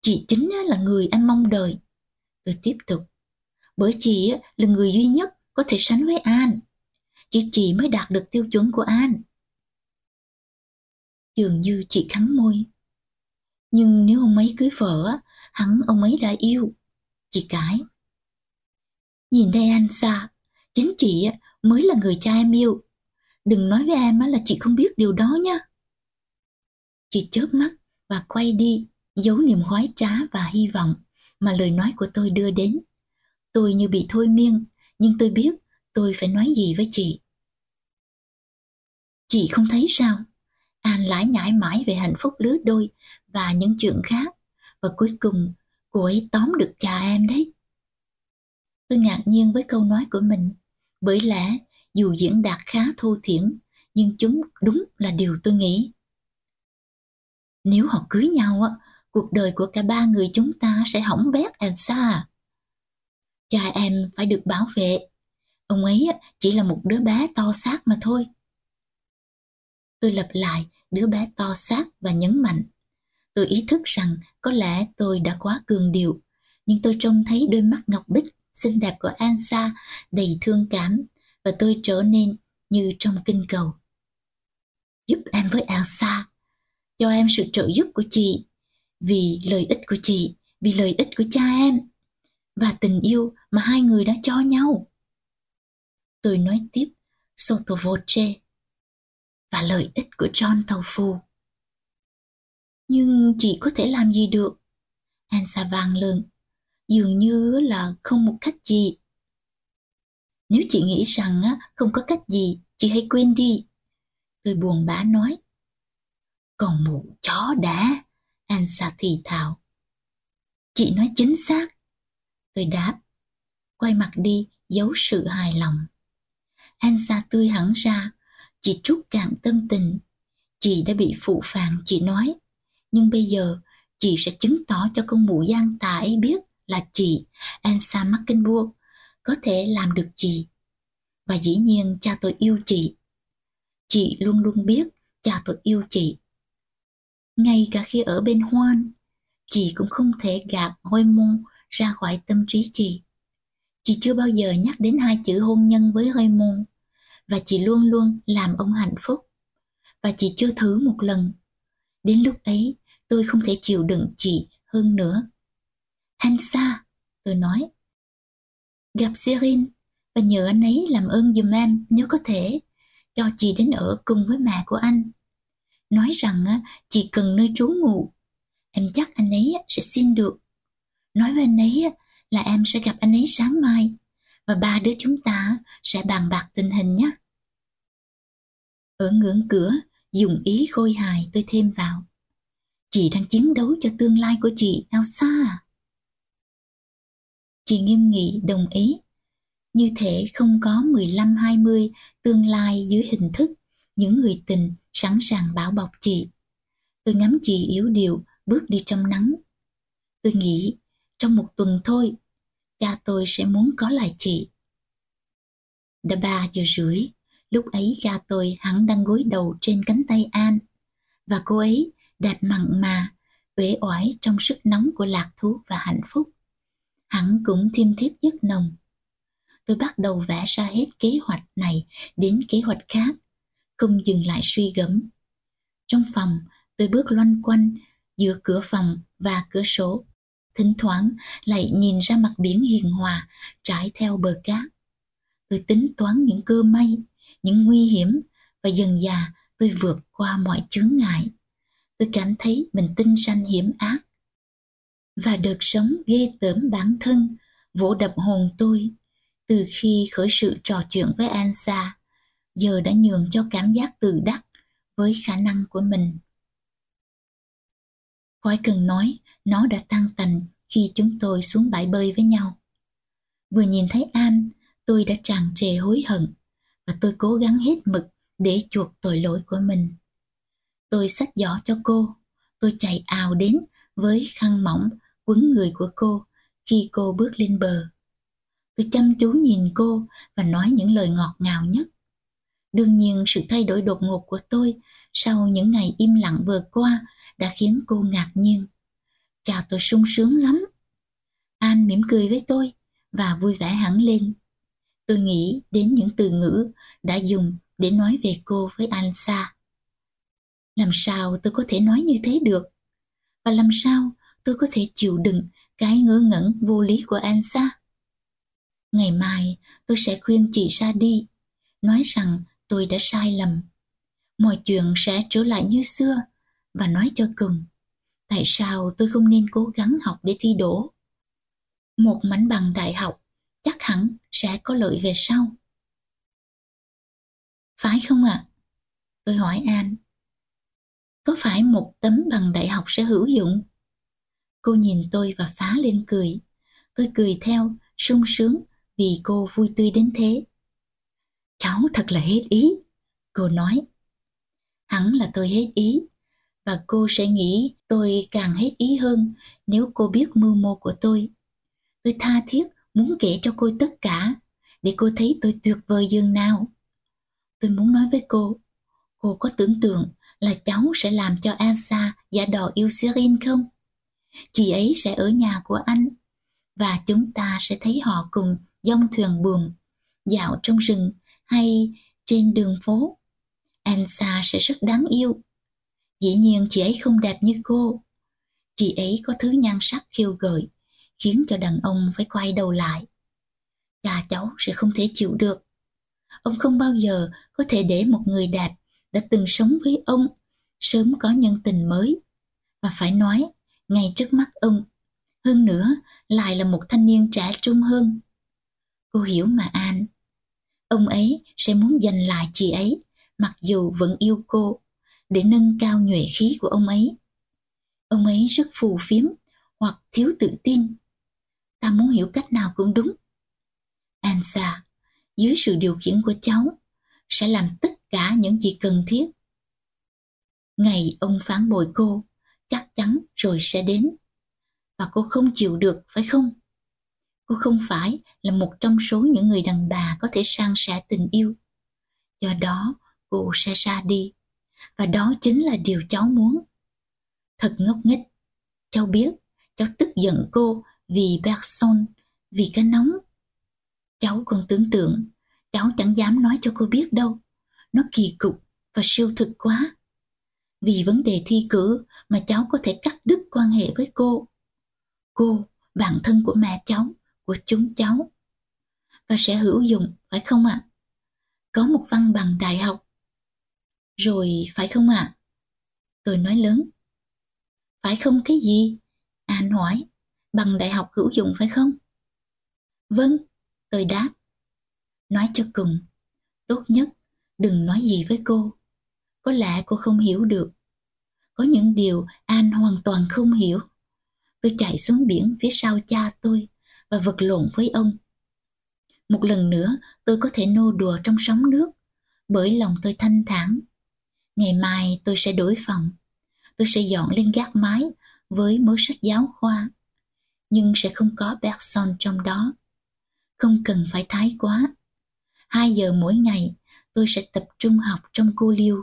Chị chính là người anh mong đợi. Tôi tiếp tục. Bởi chị là người duy nhất có thể sánh với An. Chỉ chị mới đạt được tiêu chuẩn của An. Dường như chị cắn môi. Nhưng nếu ông ấy cưới vợ, hắn ông ấy đã yêu. Chị cãi. Nhìn đây anh xa, chính chị mới là người cha em yêu. Đừng nói với em là chị không biết điều đó nha. Chị chớp mắt và quay đi, giấu niềm khoái trá và hy vọng mà lời nói của tôi đưa đến. Tôi như bị thôi miên, nhưng tôi biết tôi phải nói gì với chị. Chị không thấy sao? An lái nhãi mãi về hạnh phúc lứa đôi và những chuyện khác. Và cuối cùng, cô ấy tóm được cha em đấy. Tôi ngạc nhiên với câu nói của mình. Bởi lẽ, dù diễn đạt khá thô thiển, nhưng chúng đúng là điều tôi nghĩ. Nếu họ cưới nhau, á, cuộc đời của cả ba người chúng ta sẽ hỏng bét à Elsa. Cha em phải được bảo vệ. Ông ấy chỉ là một đứa bé to xác mà thôi. Tôi lặp lại đứa bé to xác và nhấn mạnh. Tôi ý thức rằng có lẽ tôi đã quá cường điệu, nhưng tôi trông thấy đôi mắt ngọc bích xinh đẹp của Ansa đầy thương cảm và tôi trở nên như trong kinh cầu. Giúp em với Elsa, cho em sự trợ giúp của chị, vì lợi ích của chị, vì lợi ích của cha em, và tình yêu mà hai người đã cho nhau. Tôi nói tiếp sotto voce và lợi ích của John tàu phù. Nhưng chị có thể làm gì được? Ansa vang lên, dường như là không một cách gì. Nếu chị nghĩ rằng không có cách gì, chị hãy quên đi. Tôi buồn bã nói. Còn mụ chó đã, Ansa thì thào. Chị nói chính xác. Tôi đáp, quay mặt đi, giấu sự hài lòng. Ansa tươi hẳn ra, Chị trút cạn tâm tình. Chị đã bị phụ phàng, chị nói. Nhưng bây giờ, chị sẽ chứng tỏ cho con mụ gian tà ấy biết là chị, Elsa Mackenburg, có thể làm được gì. Và dĩ nhiên cha tôi yêu chị. Chị luôn luôn biết cha tôi yêu chị. Ngay cả khi ở bên Hoan, chị cũng không thể gạt hôi môn ra khỏi tâm trí chị. Chị chưa bao giờ nhắc đến hai chữ hôn nhân với hơi môn và chị luôn luôn làm ông hạnh phúc. Và chị chưa thử một lần. Đến lúc ấy, tôi không thể chịu đựng chị hơn nữa. Hansa, tôi nói. Gặp Serin và nhờ anh ấy làm ơn giùm em nếu có thể, cho chị đến ở cùng với mẹ của anh. Nói rằng chị cần nơi trú ngụ. Em chắc anh ấy sẽ xin được. Nói với anh ấy là em sẽ gặp anh ấy sáng mai và ba đứa chúng ta sẽ bàn bạc tình hình nhé. Ở ngưỡng cửa, dùng ý khôi hài tôi thêm vào. Chị đang chiến đấu cho tương lai của chị Elsa. Chị nghiêm nghị đồng ý. Như thể không có 15-20 tương lai dưới hình thức những người tình sẵn sàng bảo bọc chị. Tôi ngắm chị yếu điệu bước đi trong nắng. Tôi nghĩ trong một tuần thôi, cha tôi sẽ muốn có lại chị. Đã ba giờ rưỡi, Lúc ấy cha tôi hắn đang gối đầu trên cánh tay An, và cô ấy đẹp mặn mà, uể oải trong sức nóng của lạc thú và hạnh phúc. Hắn cũng thiêm thiếp giấc nồng. Tôi bắt đầu vẽ ra hết kế hoạch này đến kế hoạch khác, không dừng lại suy gẫm. Trong phòng, tôi bước loanh quanh giữa cửa phòng và cửa sổ thỉnh thoảng lại nhìn ra mặt biển hiền hòa trải theo bờ cát. Tôi tính toán những cơ may, những nguy hiểm và dần dà tôi vượt qua mọi chướng ngại. Tôi cảm thấy mình tinh sanh hiểm ác. Và đợt sống ghê tởm bản thân, vỗ đập hồn tôi từ khi khởi sự trò chuyện với Ansa, giờ đã nhường cho cảm giác tự đắc với khả năng của mình. Khỏi cần nói, nó đã tăng tành khi chúng tôi xuống bãi bơi với nhau. Vừa nhìn thấy An, tôi đã tràn trề hối hận và tôi cố gắng hết mực để chuộc tội lỗi của mình. Tôi xách giỏ cho cô, tôi chạy ào đến với khăn mỏng, quấn người của cô khi cô bước lên bờ. Tôi chăm chú nhìn cô và nói những lời ngọt ngào nhất. Đương nhiên, sự thay đổi đột ngột của tôi sau những ngày im lặng vừa qua đã khiến cô ngạc nhiên. Chào tôi sung sướng lắm. An mỉm cười với tôi và vui vẻ hẳn lên. Tôi nghĩ đến những từ ngữ đã dùng để nói về cô với anh xa Làm sao tôi có thể nói như thế được? Và làm sao tôi có thể chịu đựng cái ngớ ngẩn vô lý của anh Sa? Ngày mai tôi sẽ khuyên chị ra đi, nói rằng tôi đã sai lầm. Mọi chuyện sẽ trở lại như xưa và nói cho cùng. Tại sao tôi không nên cố gắng học để thi đỗ? Một mảnh bằng đại học chắc hẳn sẽ có lợi về sau. Phải không ạ? À? Tôi hỏi An. Có phải một tấm bằng đại học sẽ hữu dụng? Cô nhìn tôi và phá lên cười. Tôi cười theo, sung sướng vì cô vui tươi đến thế. Cháu thật là hết ý, cô nói. Hẳn là tôi hết ý, và cô sẽ nghĩ tôi càng hết ý hơn nếu cô biết mưu mô của tôi. Tôi tha thiết muốn kể cho cô tất cả, để cô thấy tôi tuyệt vời dường nào. Tôi muốn nói với cô, cô có tưởng tượng là cháu sẽ làm cho Elsa giả đò yêu Sirin không? Chị ấy sẽ ở nhà của anh, và chúng ta sẽ thấy họ cùng dông thuyền buồm, dạo trong rừng hay trên đường phố. Ansa sẽ rất đáng yêu. Dĩ nhiên chị ấy không đẹp như cô. Chị ấy có thứ nhan sắc khiêu gợi, khiến cho đàn ông phải quay đầu lại. Cha cháu sẽ không thể chịu được. Ông không bao giờ có thể để một người đẹp đã từng sống với ông sớm có nhân tình mới. Và phải nói, ngay trước mắt ông, hơn nữa lại là một thanh niên trẻ trung hơn Cô hiểu mà An. Ông ấy sẽ muốn giành lại chị ấy, mặc dù vẫn yêu cô, để nâng cao nhuệ khí của ông ấy. Ông ấy rất phù phiếm hoặc thiếu tự tin. Ta muốn hiểu cách nào cũng đúng. Ansa, dưới sự điều khiển của cháu, sẽ làm tất cả những gì cần thiết. Ngày ông phán bội cô, chắc chắn rồi sẽ đến. Và cô không chịu được, phải không? Cô không phải là một trong số những người đàn bà có thể san sẻ tình yêu. Do đó, cô sẽ ra đi. Và đó chính là điều cháu muốn. Thật ngốc nghếch. Cháu biết, cháu tức giận cô vì Bergson, vì cái nóng. Cháu còn tưởng tượng, cháu chẳng dám nói cho cô biết đâu. Nó kỳ cục và siêu thực quá. Vì vấn đề thi cử mà cháu có thể cắt đứt quan hệ với cô. Cô, bạn thân của mẹ cháu, của chúng cháu và sẽ hữu dụng, phải không ạ? Có một văn bằng đại học. Rồi phải không ạ? Tôi nói lớn. Phải không cái gì? À, An hỏi. Bằng đại học hữu dụng phải không? Vâng, tôi đáp. Nói cho cùng, tốt nhất đừng nói gì với cô. Có lẽ cô không hiểu được. Có những điều An hoàn toàn không hiểu. Tôi chạy xuống biển phía sau cha tôi và vật lộn với ông. Một lần nữa tôi có thể nô đùa trong sóng nước, bởi lòng tôi thanh thản. Ngày mai tôi sẽ đổi phòng. Tôi sẽ dọn lên gác mái với mớ sách giáo khoa. Nhưng sẽ không có Bergson trong đó. Không cần phải thái quá. Hai giờ mỗi ngày tôi sẽ tập trung học trong cô liêu.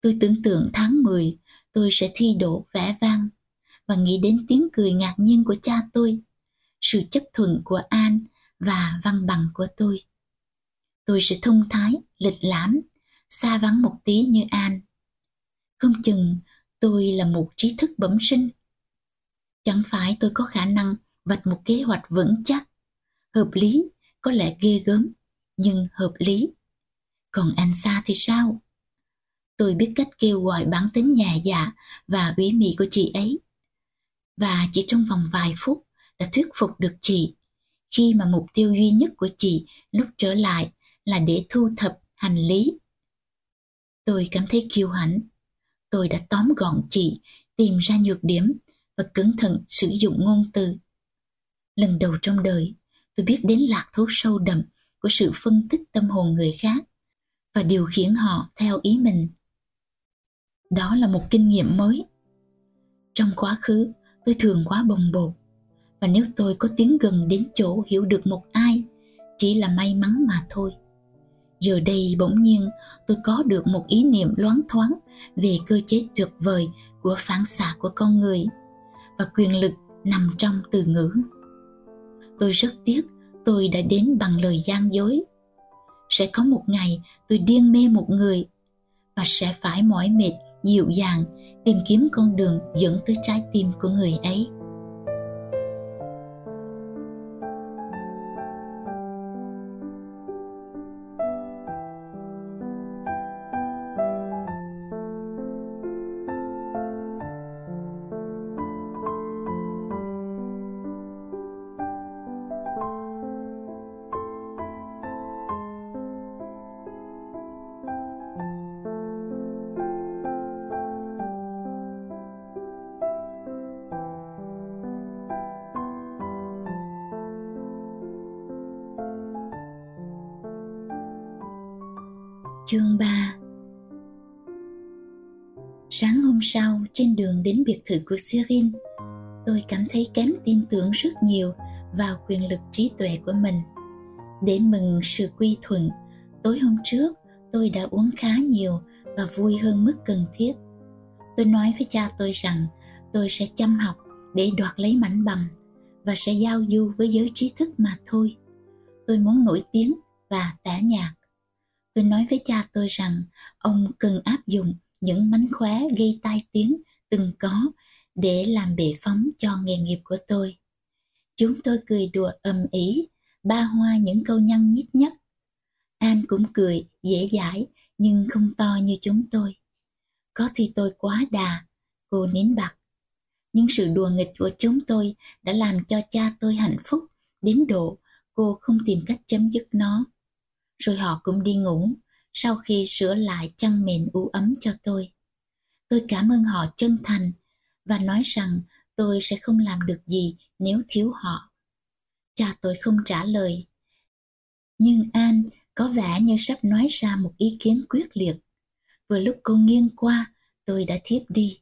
Tôi tưởng tượng tháng 10 tôi sẽ thi đỗ vẽ vang và nghĩ đến tiếng cười ngạc nhiên của cha tôi sự chấp thuận của An và văn bằng của tôi. Tôi sẽ thông thái, lịch lãm, xa vắng một tí như An. Không chừng tôi là một trí thức bẩm sinh. Chẳng phải tôi có khả năng vạch một kế hoạch vững chắc, hợp lý, có lẽ ghê gớm, nhưng hợp lý. Còn anh Sa thì sao? Tôi biết cách kêu gọi bản tính nhà dạ và ủy mị của chị ấy. Và chỉ trong vòng vài phút đã thuyết phục được chị khi mà mục tiêu duy nhất của chị lúc trở lại là để thu thập hành lý. Tôi cảm thấy kiêu hãnh. Tôi đã tóm gọn chị, tìm ra nhược điểm và cẩn thận sử dụng ngôn từ. Lần đầu trong đời, tôi biết đến lạc thú sâu đậm của sự phân tích tâm hồn người khác và điều khiển họ theo ý mình. Đó là một kinh nghiệm mới. Trong quá khứ, tôi thường quá bồng bột và nếu tôi có tiến gần đến chỗ hiểu được một ai, chỉ là may mắn mà thôi. Giờ đây bỗng nhiên tôi có được một ý niệm loáng thoáng về cơ chế tuyệt vời của phản xạ của con người và quyền lực nằm trong từ ngữ. Tôi rất tiếc tôi đã đến bằng lời gian dối. Sẽ có một ngày tôi điên mê một người và sẽ phải mỏi mệt dịu dàng tìm kiếm con đường dẫn tới trái tim của người ấy. Biệt thự của Sirin, tôi cảm thấy kém tin tưởng rất nhiều vào quyền lực trí tuệ của mình. Để mừng sự quy thuận, tối hôm trước tôi đã uống khá nhiều và vui hơn mức cần thiết. Tôi nói với cha tôi rằng tôi sẽ chăm học để đoạt lấy mảnh bằng và sẽ giao du với giới trí thức mà thôi. Tôi muốn nổi tiếng và tả nhạc Tôi nói với cha tôi rằng ông cần áp dụng những mánh khóe gây tai tiếng từng có để làm bệ phóng cho nghề nghiệp của tôi. Chúng tôi cười đùa ầm ý, ba hoa những câu nhăn nhít nhất. An cũng cười, dễ dãi, nhưng không to như chúng tôi. Có khi tôi quá đà, cô nín bặt. Nhưng sự đùa nghịch của chúng tôi đã làm cho cha tôi hạnh phúc đến độ cô không tìm cách chấm dứt nó rồi họ cũng đi ngủ sau khi sửa lại chăn mền u ấm cho tôi. Tôi cảm ơn họ chân thành và nói rằng tôi sẽ không làm được gì nếu thiếu họ. Cha tôi không trả lời. Nhưng An có vẻ như sắp nói ra một ý kiến quyết liệt. Vừa lúc cô nghiêng qua, tôi đã thiếp đi.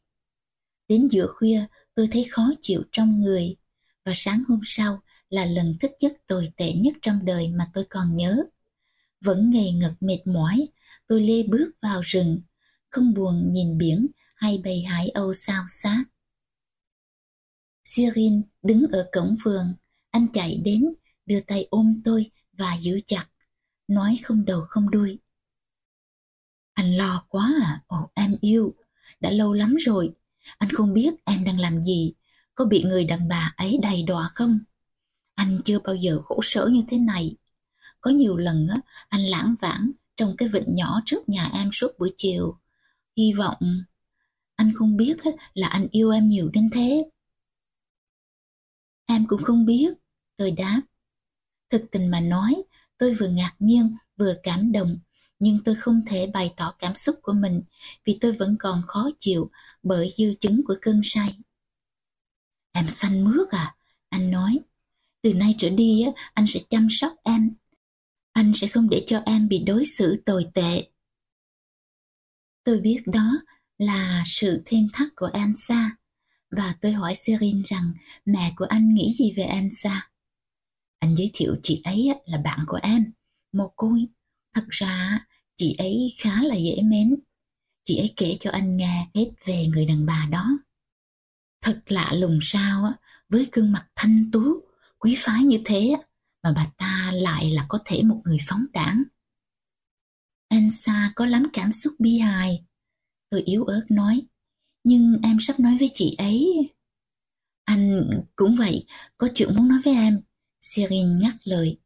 Đến giữa khuya, tôi thấy khó chịu trong người, và sáng hôm sau là lần thức giấc tồi tệ nhất trong đời mà tôi còn nhớ. Vẫn ngày ngật mệt mỏi, tôi lê bước vào rừng, không buồn nhìn biển hay bầy hải âu sao xác. Sirin đứng ở cổng vườn, anh chạy đến, đưa tay ôm tôi và giữ chặt, nói không đầu không đuôi. Anh lo quá à, ồ em yêu, đã lâu lắm rồi, anh không biết em đang làm gì, có bị người đàn bà ấy đầy đọa không? Anh chưa bao giờ khổ sở như thế này. Có nhiều lần á, anh lãng vãng trong cái vịnh nhỏ trước nhà em suốt buổi chiều. Hy vọng anh không biết là anh yêu em nhiều đến thế. Em cũng không biết, tôi đáp. Thực tình mà nói, tôi vừa ngạc nhiên vừa cảm động, nhưng tôi không thể bày tỏ cảm xúc của mình vì tôi vẫn còn khó chịu bởi dư chứng của cơn say. Em xanh mướt à? Anh nói. Từ nay trở đi, anh sẽ chăm sóc em anh sẽ không để cho em bị đối xử tồi tệ. Tôi biết đó là sự thêm thắt của Ansa và tôi hỏi Serin rằng mẹ của anh nghĩ gì về Ansa. Anh giới thiệu chị ấy là bạn của em, một côi. Thật ra chị ấy khá là dễ mến. Chị ấy kể cho anh nghe hết về người đàn bà đó. Thật lạ lùng sao với gương mặt thanh tú, quý phái như thế mà bà ta lại là có thể một người phóng đảng. Anh xa có lắm cảm xúc bi hài. Tôi yếu ớt nói, nhưng em sắp nói với chị ấy. Anh cũng vậy, có chuyện muốn nói với em. Sirin ngắt lời.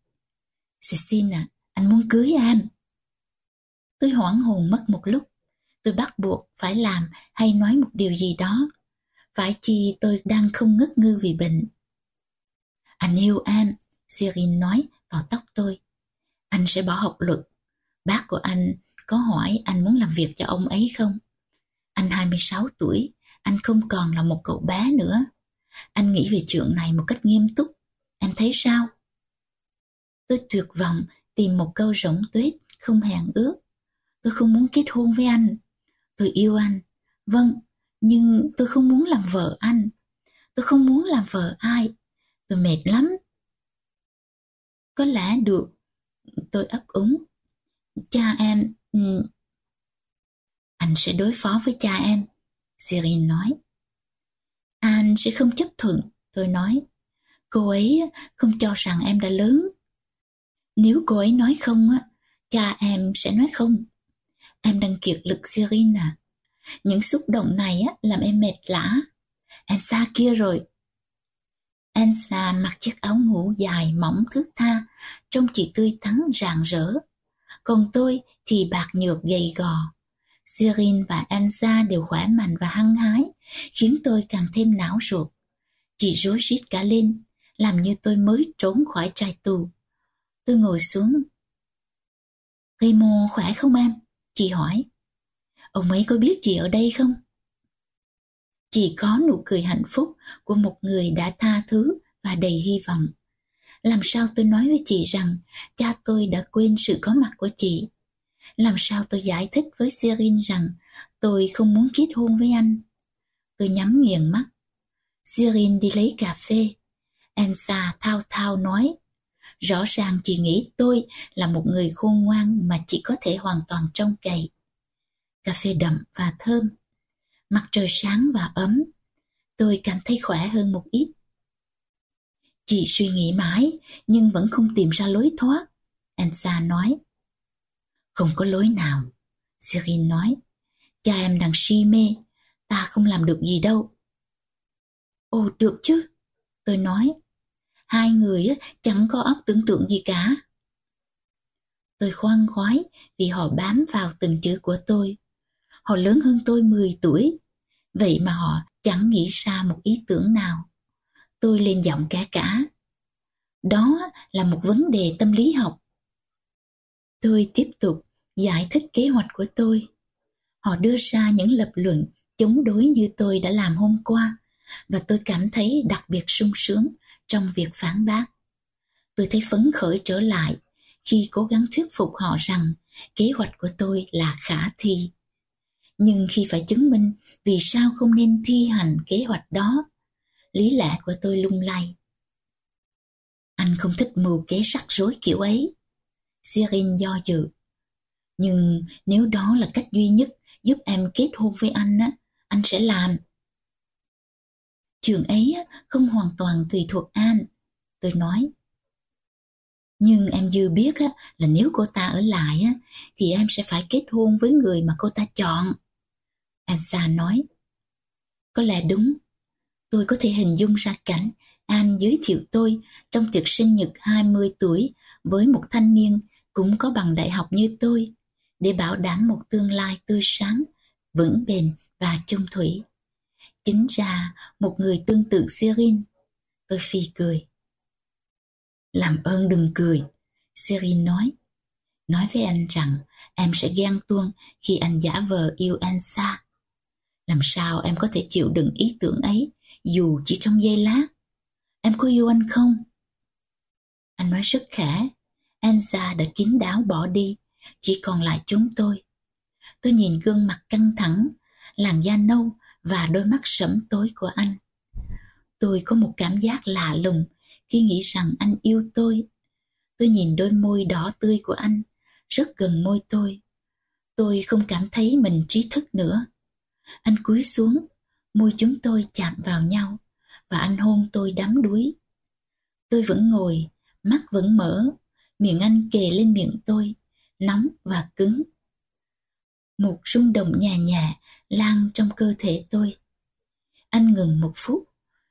Cecil à, anh muốn cưới em. Tôi hoảng hồn mất một lúc. Tôi bắt buộc phải làm hay nói một điều gì đó. Phải chi tôi đang không ngất ngư vì bệnh. Anh yêu em, Sirin nói vào tóc tôi. Anh sẽ bỏ học luật. Bác của anh có hỏi anh muốn làm việc cho ông ấy không? Anh 26 tuổi, anh không còn là một cậu bé nữa. Anh nghĩ về chuyện này một cách nghiêm túc. Em thấy sao? Tôi tuyệt vọng tìm một câu rỗng tuyết, không hẹn ước. Tôi không muốn kết hôn với anh. Tôi yêu anh. Vâng, nhưng tôi không muốn làm vợ anh. Tôi không muốn làm vợ ai. Tôi mệt lắm. Có lẽ được. Tôi ấp úng. Cha em... Ừ. Anh sẽ đối phó với cha em. Sirin nói. Anh sẽ không chấp thuận, tôi nói. Cô ấy không cho rằng em đã lớn. Nếu cô ấy nói không, cha em sẽ nói không. Em đang kiệt lực Sirin à. Những xúc động này làm em mệt lã. Elsa kia rồi. Ansa mặc chiếc áo ngủ dài mỏng thước tha, trông chị tươi tắn rạng rỡ. Còn tôi thì bạc nhược gầy gò. Sirin và Anza đều khỏe mạnh và hăng hái, khiến tôi càng thêm não ruột. Chị rối rít cả lên, làm như tôi mới trốn khỏi trại tù. Tôi ngồi xuống. Gây mô khỏe không em? Chị hỏi. Ông ấy có biết chị ở đây không? Chị có nụ cười hạnh phúc của một người đã tha thứ và đầy hy vọng. Làm sao tôi nói với chị rằng, cha tôi đã quên sự có mặt của chị? Làm sao tôi giải thích với Sirin rằng, tôi không muốn kết hôn với anh? Tôi nhắm nghiền mắt. Sirin đi lấy cà phê. Ensa thao thao nói. Rõ ràng chị nghĩ tôi là một người khôn ngoan mà chị có thể hoàn toàn trông cậy. Cà phê đậm và thơm. Mặt trời sáng và ấm. Tôi cảm thấy khỏe hơn một ít. Chị suy nghĩ mãi, nhưng vẫn không tìm ra lối thoát. Ansa nói. Không có lối nào. Sirin nói. Cha em đang si mê. Ta không làm được gì đâu. Ồ, được chứ. Tôi nói. Hai người chẳng có óc tưởng tượng gì cả. Tôi khoan khoái vì họ bám vào từng chữ của tôi. Họ lớn hơn tôi 10 tuổi. Vậy mà họ chẳng nghĩ ra một ý tưởng nào. Tôi lên giọng cả cả. Đó là một vấn đề tâm lý học. Tôi tiếp tục giải thích kế hoạch của tôi. Họ đưa ra những lập luận chống đối như tôi đã làm hôm qua và tôi cảm thấy đặc biệt sung sướng trong việc phản bác. Tôi thấy phấn khởi trở lại khi cố gắng thuyết phục họ rằng kế hoạch của tôi là khả thi. Nhưng khi phải chứng minh vì sao không nên thi hành kế hoạch đó, lý lẽ của tôi lung lay. Anh không thích mưu kế rắc rối kiểu ấy. Sirin do dự. Nhưng nếu đó là cách duy nhất giúp em kết hôn với anh á, anh sẽ làm. Chuyện ấy không hoàn toàn tùy thuộc An, tôi nói. Nhưng em dư biết á, là nếu cô ta ở lại á, thì em sẽ phải kết hôn với người mà cô ta chọn. Ansa nói. Có lẽ đúng. Tôi có thể hình dung ra cảnh An giới thiệu tôi trong tiệc sinh nhật 20 tuổi với một thanh niên cũng có bằng đại học như tôi để bảo đảm một tương lai tươi sáng, vững bền và chung thủy. Chính ra một người tương tự serin Tôi phi cười. Làm ơn đừng cười, serin nói. Nói với anh rằng em sẽ ghen tuông khi anh giả vờ yêu anh xa. Làm sao em có thể chịu đựng ý tưởng ấy dù chỉ trong giây lát? Em có yêu anh không? Anh nói rất khẽ. Ansa đã kín đáo bỏ đi chỉ còn lại chúng tôi. Tôi nhìn gương mặt căng thẳng, làn da nâu và đôi mắt sẫm tối của anh. Tôi có một cảm giác lạ lùng khi nghĩ rằng anh yêu tôi. Tôi nhìn đôi môi đỏ tươi của anh, rất gần môi tôi. Tôi không cảm thấy mình trí thức nữa. Anh cúi xuống, môi chúng tôi chạm vào nhau và anh hôn tôi đắm đuối. Tôi vẫn ngồi, mắt vẫn mở, miệng anh kề lên miệng tôi, nóng và cứng. Một rung động nhà nhà lan trong cơ thể tôi. Anh ngừng một phút,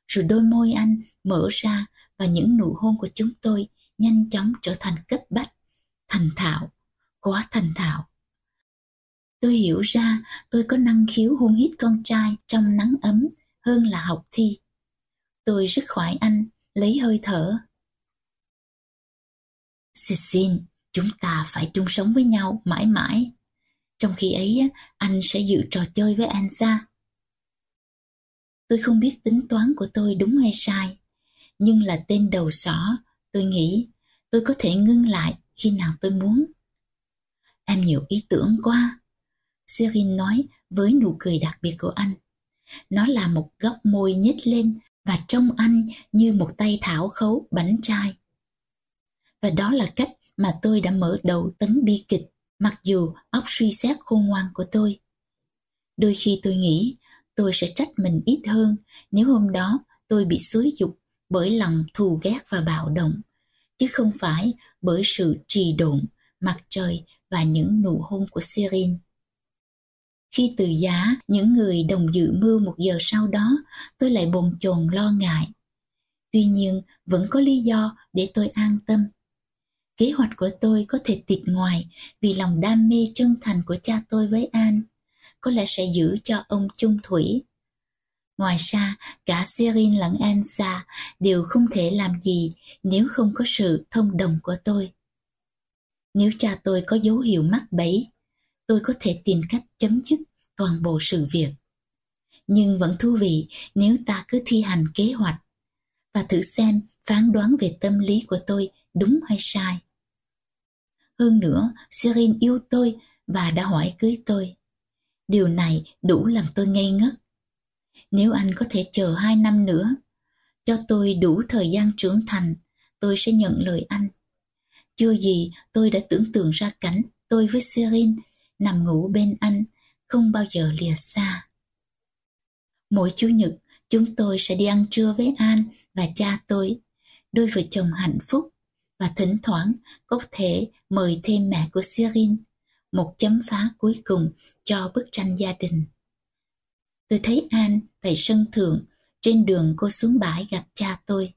rồi đôi môi anh mở ra và những nụ hôn của chúng tôi nhanh chóng trở thành cấp bách, thành thạo, quá thành thạo. Tôi hiểu ra tôi có năng khiếu hôn hít con trai trong nắng ấm hơn là học thi. Tôi rất khỏi anh, lấy hơi thở. xin chúng ta phải chung sống với nhau mãi mãi. Trong khi ấy, anh sẽ dự trò chơi với Ansa. Tôi không biết tính toán của tôi đúng hay sai, nhưng là tên đầu sỏ, tôi nghĩ tôi có thể ngưng lại khi nào tôi muốn. Em nhiều ý tưởng quá. Serin nói với nụ cười đặc biệt của anh. Nó là một góc môi nhếch lên và trông anh như một tay thảo khấu bánh trai. Và đó là cách mà tôi đã mở đầu tấn bi kịch, mặc dù óc suy xét khôn ngoan của tôi. Đôi khi tôi nghĩ tôi sẽ trách mình ít hơn nếu hôm đó tôi bị xúi dục bởi lòng thù ghét và bạo động, chứ không phải bởi sự trì độn, mặt trời và những nụ hôn của Serin. Khi từ giá, những người đồng dự mưu một giờ sau đó, tôi lại bồn chồn lo ngại. Tuy nhiên, vẫn có lý do để tôi an tâm. Kế hoạch của tôi có thể tịt ngoài vì lòng đam mê chân thành của cha tôi với An có lẽ sẽ giữ cho ông chung thủy. Ngoài ra, cả Serin lẫn Ansa đều không thể làm gì nếu không có sự thông đồng của tôi. Nếu cha tôi có dấu hiệu mắc bẫy, tôi có thể tìm cách chấm dứt toàn bộ sự việc. Nhưng vẫn thú vị nếu ta cứ thi hành kế hoạch và thử xem phán đoán về tâm lý của tôi đúng hay sai. Hơn nữa, Serin yêu tôi và đã hỏi cưới tôi. Điều này đủ làm tôi ngây ngất. Nếu anh có thể chờ hai năm nữa, cho tôi đủ thời gian trưởng thành, tôi sẽ nhận lời anh. Chưa gì tôi đã tưởng tượng ra cảnh tôi với Serin nằm ngủ bên anh, không bao giờ lìa xa. Mỗi Chủ nhật, chúng tôi sẽ đi ăn trưa với An và cha tôi, đôi vợ chồng hạnh phúc, và thỉnh thoảng có thể mời thêm mẹ của Serin một chấm phá cuối cùng cho bức tranh gia đình. Tôi thấy An tại sân thượng, trên đường cô xuống bãi gặp cha tôi.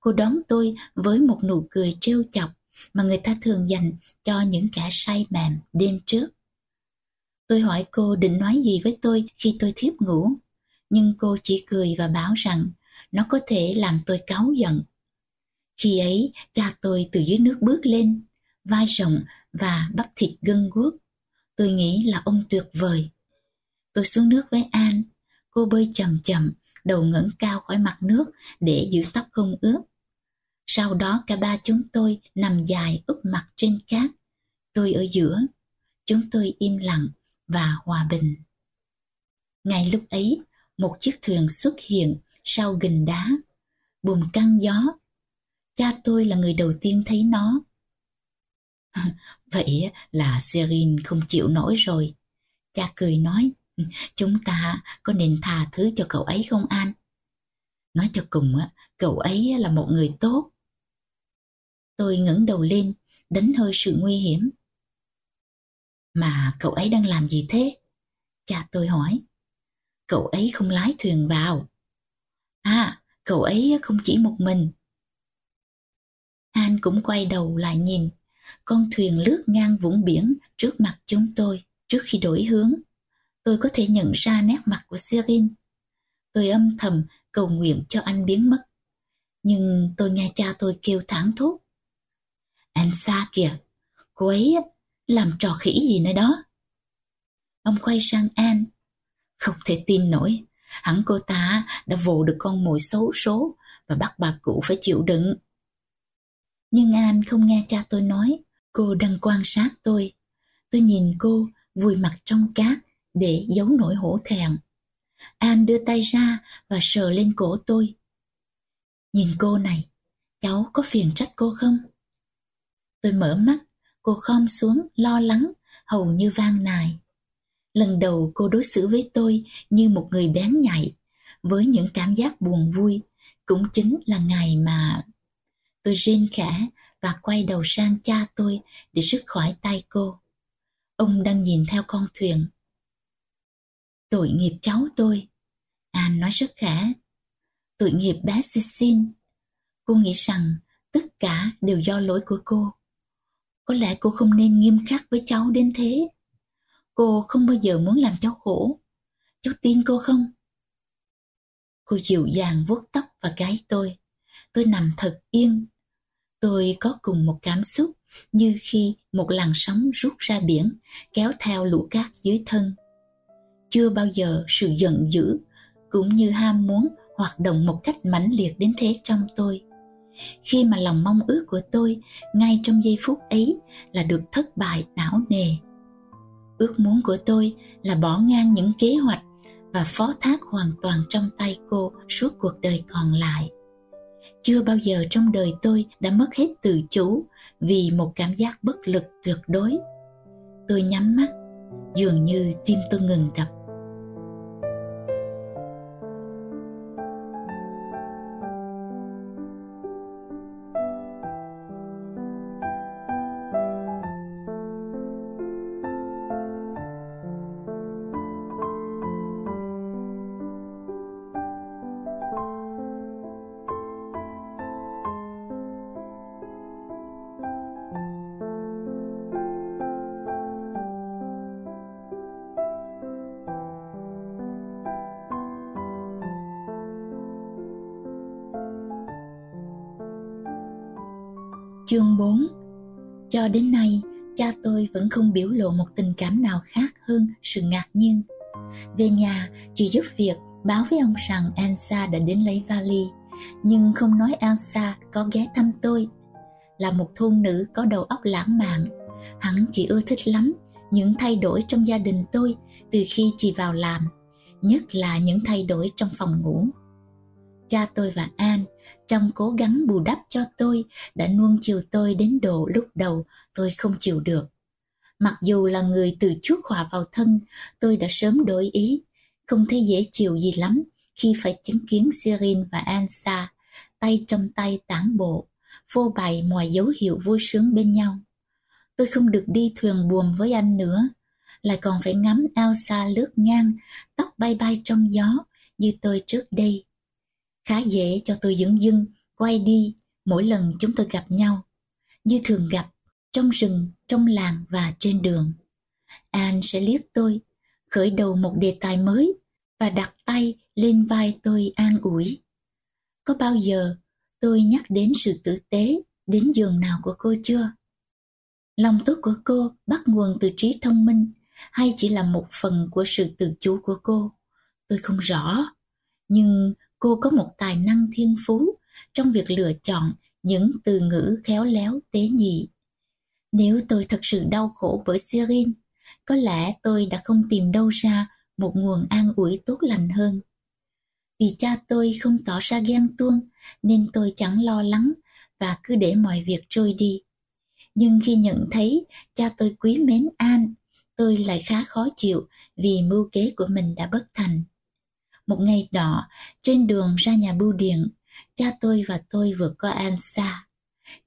Cô đón tôi với một nụ cười trêu chọc mà người ta thường dành cho những kẻ say mềm đêm trước. Tôi hỏi cô định nói gì với tôi khi tôi thiếp ngủ, nhưng cô chỉ cười và bảo rằng nó có thể làm tôi cáu giận. Khi ấy, cha tôi từ dưới nước bước lên, vai rộng và bắp thịt gân guốc. Tôi nghĩ là ông tuyệt vời. Tôi xuống nước với An. Cô bơi chậm chậm, đầu ngẩng cao khỏi mặt nước để giữ tóc không ướt. Sau đó cả ba chúng tôi nằm dài úp mặt trên cát. Tôi ở giữa. Chúng tôi im lặng và hòa bình. Ngay lúc ấy, một chiếc thuyền xuất hiện sau gành đá. Bùm căng gió. Cha tôi là người đầu tiên thấy nó Vậy là Serin không chịu nổi rồi. Cha cười nói, chúng ta có nên tha thứ cho cậu ấy không An? Nói cho cùng, cậu ấy là một người tốt. Tôi ngẩng đầu lên, đánh hơi sự nguy hiểm. Mà cậu ấy đang làm gì thế? Cha tôi hỏi. Cậu ấy không lái thuyền vào. À, cậu ấy không chỉ một mình. An cũng quay đầu lại nhìn con thuyền lướt ngang vũng biển trước mặt chúng tôi. Trước khi đổi hướng, tôi có thể nhận ra nét mặt của Serin. Tôi âm thầm cầu nguyện cho anh biến mất. Nhưng tôi nghe cha tôi kêu thảng thốt. Anh xa kìa, cô ấy làm trò khỉ gì nơi đó. Ông quay sang An. Không thể tin nổi, hẳn cô ta đã vồ được con mồi xấu số và bắt bà cụ phải chịu đựng. Nhưng An không nghe cha tôi nói. Cô đang quan sát tôi. Tôi nhìn cô vùi mặt trong cát để giấu nỗi hổ thẹn. An đưa tay ra và sờ lên cổ tôi. Nhìn cô này, cháu có phiền trách cô không? Tôi mở mắt, cô khom xuống lo lắng, hầu như vang nài. Lần đầu cô đối xử với tôi như một người bén nhạy, với những cảm giác buồn vui, cũng chính là ngày mà Tôi rên khẽ và quay đầu sang cha tôi để rứt khỏi tay cô. Ông đang nhìn theo con thuyền. Tội nghiệp cháu tôi. An nói rất khẽ. Tội nghiệp bé Cecil. Cô nghĩ rằng tất cả đều do lỗi của cô. Có lẽ cô không nên nghiêm khắc với cháu đến thế. Cô không bao giờ muốn làm cháu khổ. Cháu tin cô không? Cô dịu dàng vuốt tóc và gáy tôi. Tôi nằm thật yên. Tôi có cùng một cảm xúc như khi một làn sóng rút ra biển, kéo theo lũ cát dưới thân. Chưa bao giờ sự giận dữ cũng như ham muốn hoạt động một cách mãnh liệt đến thế trong tôi. Khi mà lòng mong ước của tôi ngay trong giây phút ấy là được thất bại não nề. Ước muốn của tôi là bỏ ngang những kế hoạch và phó thác hoàn toàn trong tay cô suốt cuộc đời còn lại. Chưa bao giờ trong đời tôi đã mất hết tự chủ vì một cảm giác bất lực tuyệt đối. Tôi nhắm mắt, dường như tim tôi ngừng đập Cho đến nay, cha tôi vẫn không biểu lộ một tình cảm nào khác hơn sự ngạc nhiên. Về nhà, chỉ giúp việc báo với ông rằng Elsa đã đến lấy vali, nhưng không nói Elsa có ghé thăm tôi. Là một thôn nữ có đầu óc lãng mạn, hắn chỉ ưa thích lắm những thay đổi trong gia đình tôi từ khi chị vào làm, nhất là những thay đổi trong phòng ngủ. Cha tôi và An trong cố gắng bù đắp cho tôi đã nuông chiều tôi đến độ lúc đầu tôi không chịu được. Mặc dù là người từ chuốc hòa vào thân, tôi đã sớm đổi ý, không thấy dễ chịu gì lắm khi phải chứng kiến Sirin và Ansa tay trong tay tản bộ, phô bày mọi dấu hiệu vui sướng bên nhau. Tôi không được đi thuyền buồm với anh nữa, lại còn phải ngắm Elsa lướt ngang, tóc bay bay trong gió như tôi trước đây khá dễ cho tôi dưỡng dưng, quay đi mỗi lần chúng tôi gặp nhau, như thường gặp trong rừng, trong làng và trên đường. An sẽ liếc tôi, khởi đầu một đề tài mới và đặt tay lên vai tôi an ủi. Có bao giờ tôi nhắc đến sự tử tế đến giường nào của cô chưa? Lòng tốt của cô bắt nguồn từ trí thông minh hay chỉ là một phần của sự tự chủ của cô? Tôi không rõ, nhưng cô có một tài năng thiên phú trong việc lựa chọn những từ ngữ khéo léo tế nhị. Nếu tôi thật sự đau khổ bởi Sirin, có lẽ tôi đã không tìm đâu ra một nguồn an ủi tốt lành hơn. Vì cha tôi không tỏ ra ghen tuông nên tôi chẳng lo lắng và cứ để mọi việc trôi đi. Nhưng khi nhận thấy cha tôi quý mến An, tôi lại khá khó chịu vì mưu kế của mình đã bất thành. Một ngày đó, trên đường ra nhà bưu điện, cha tôi và tôi vượt qua An xa.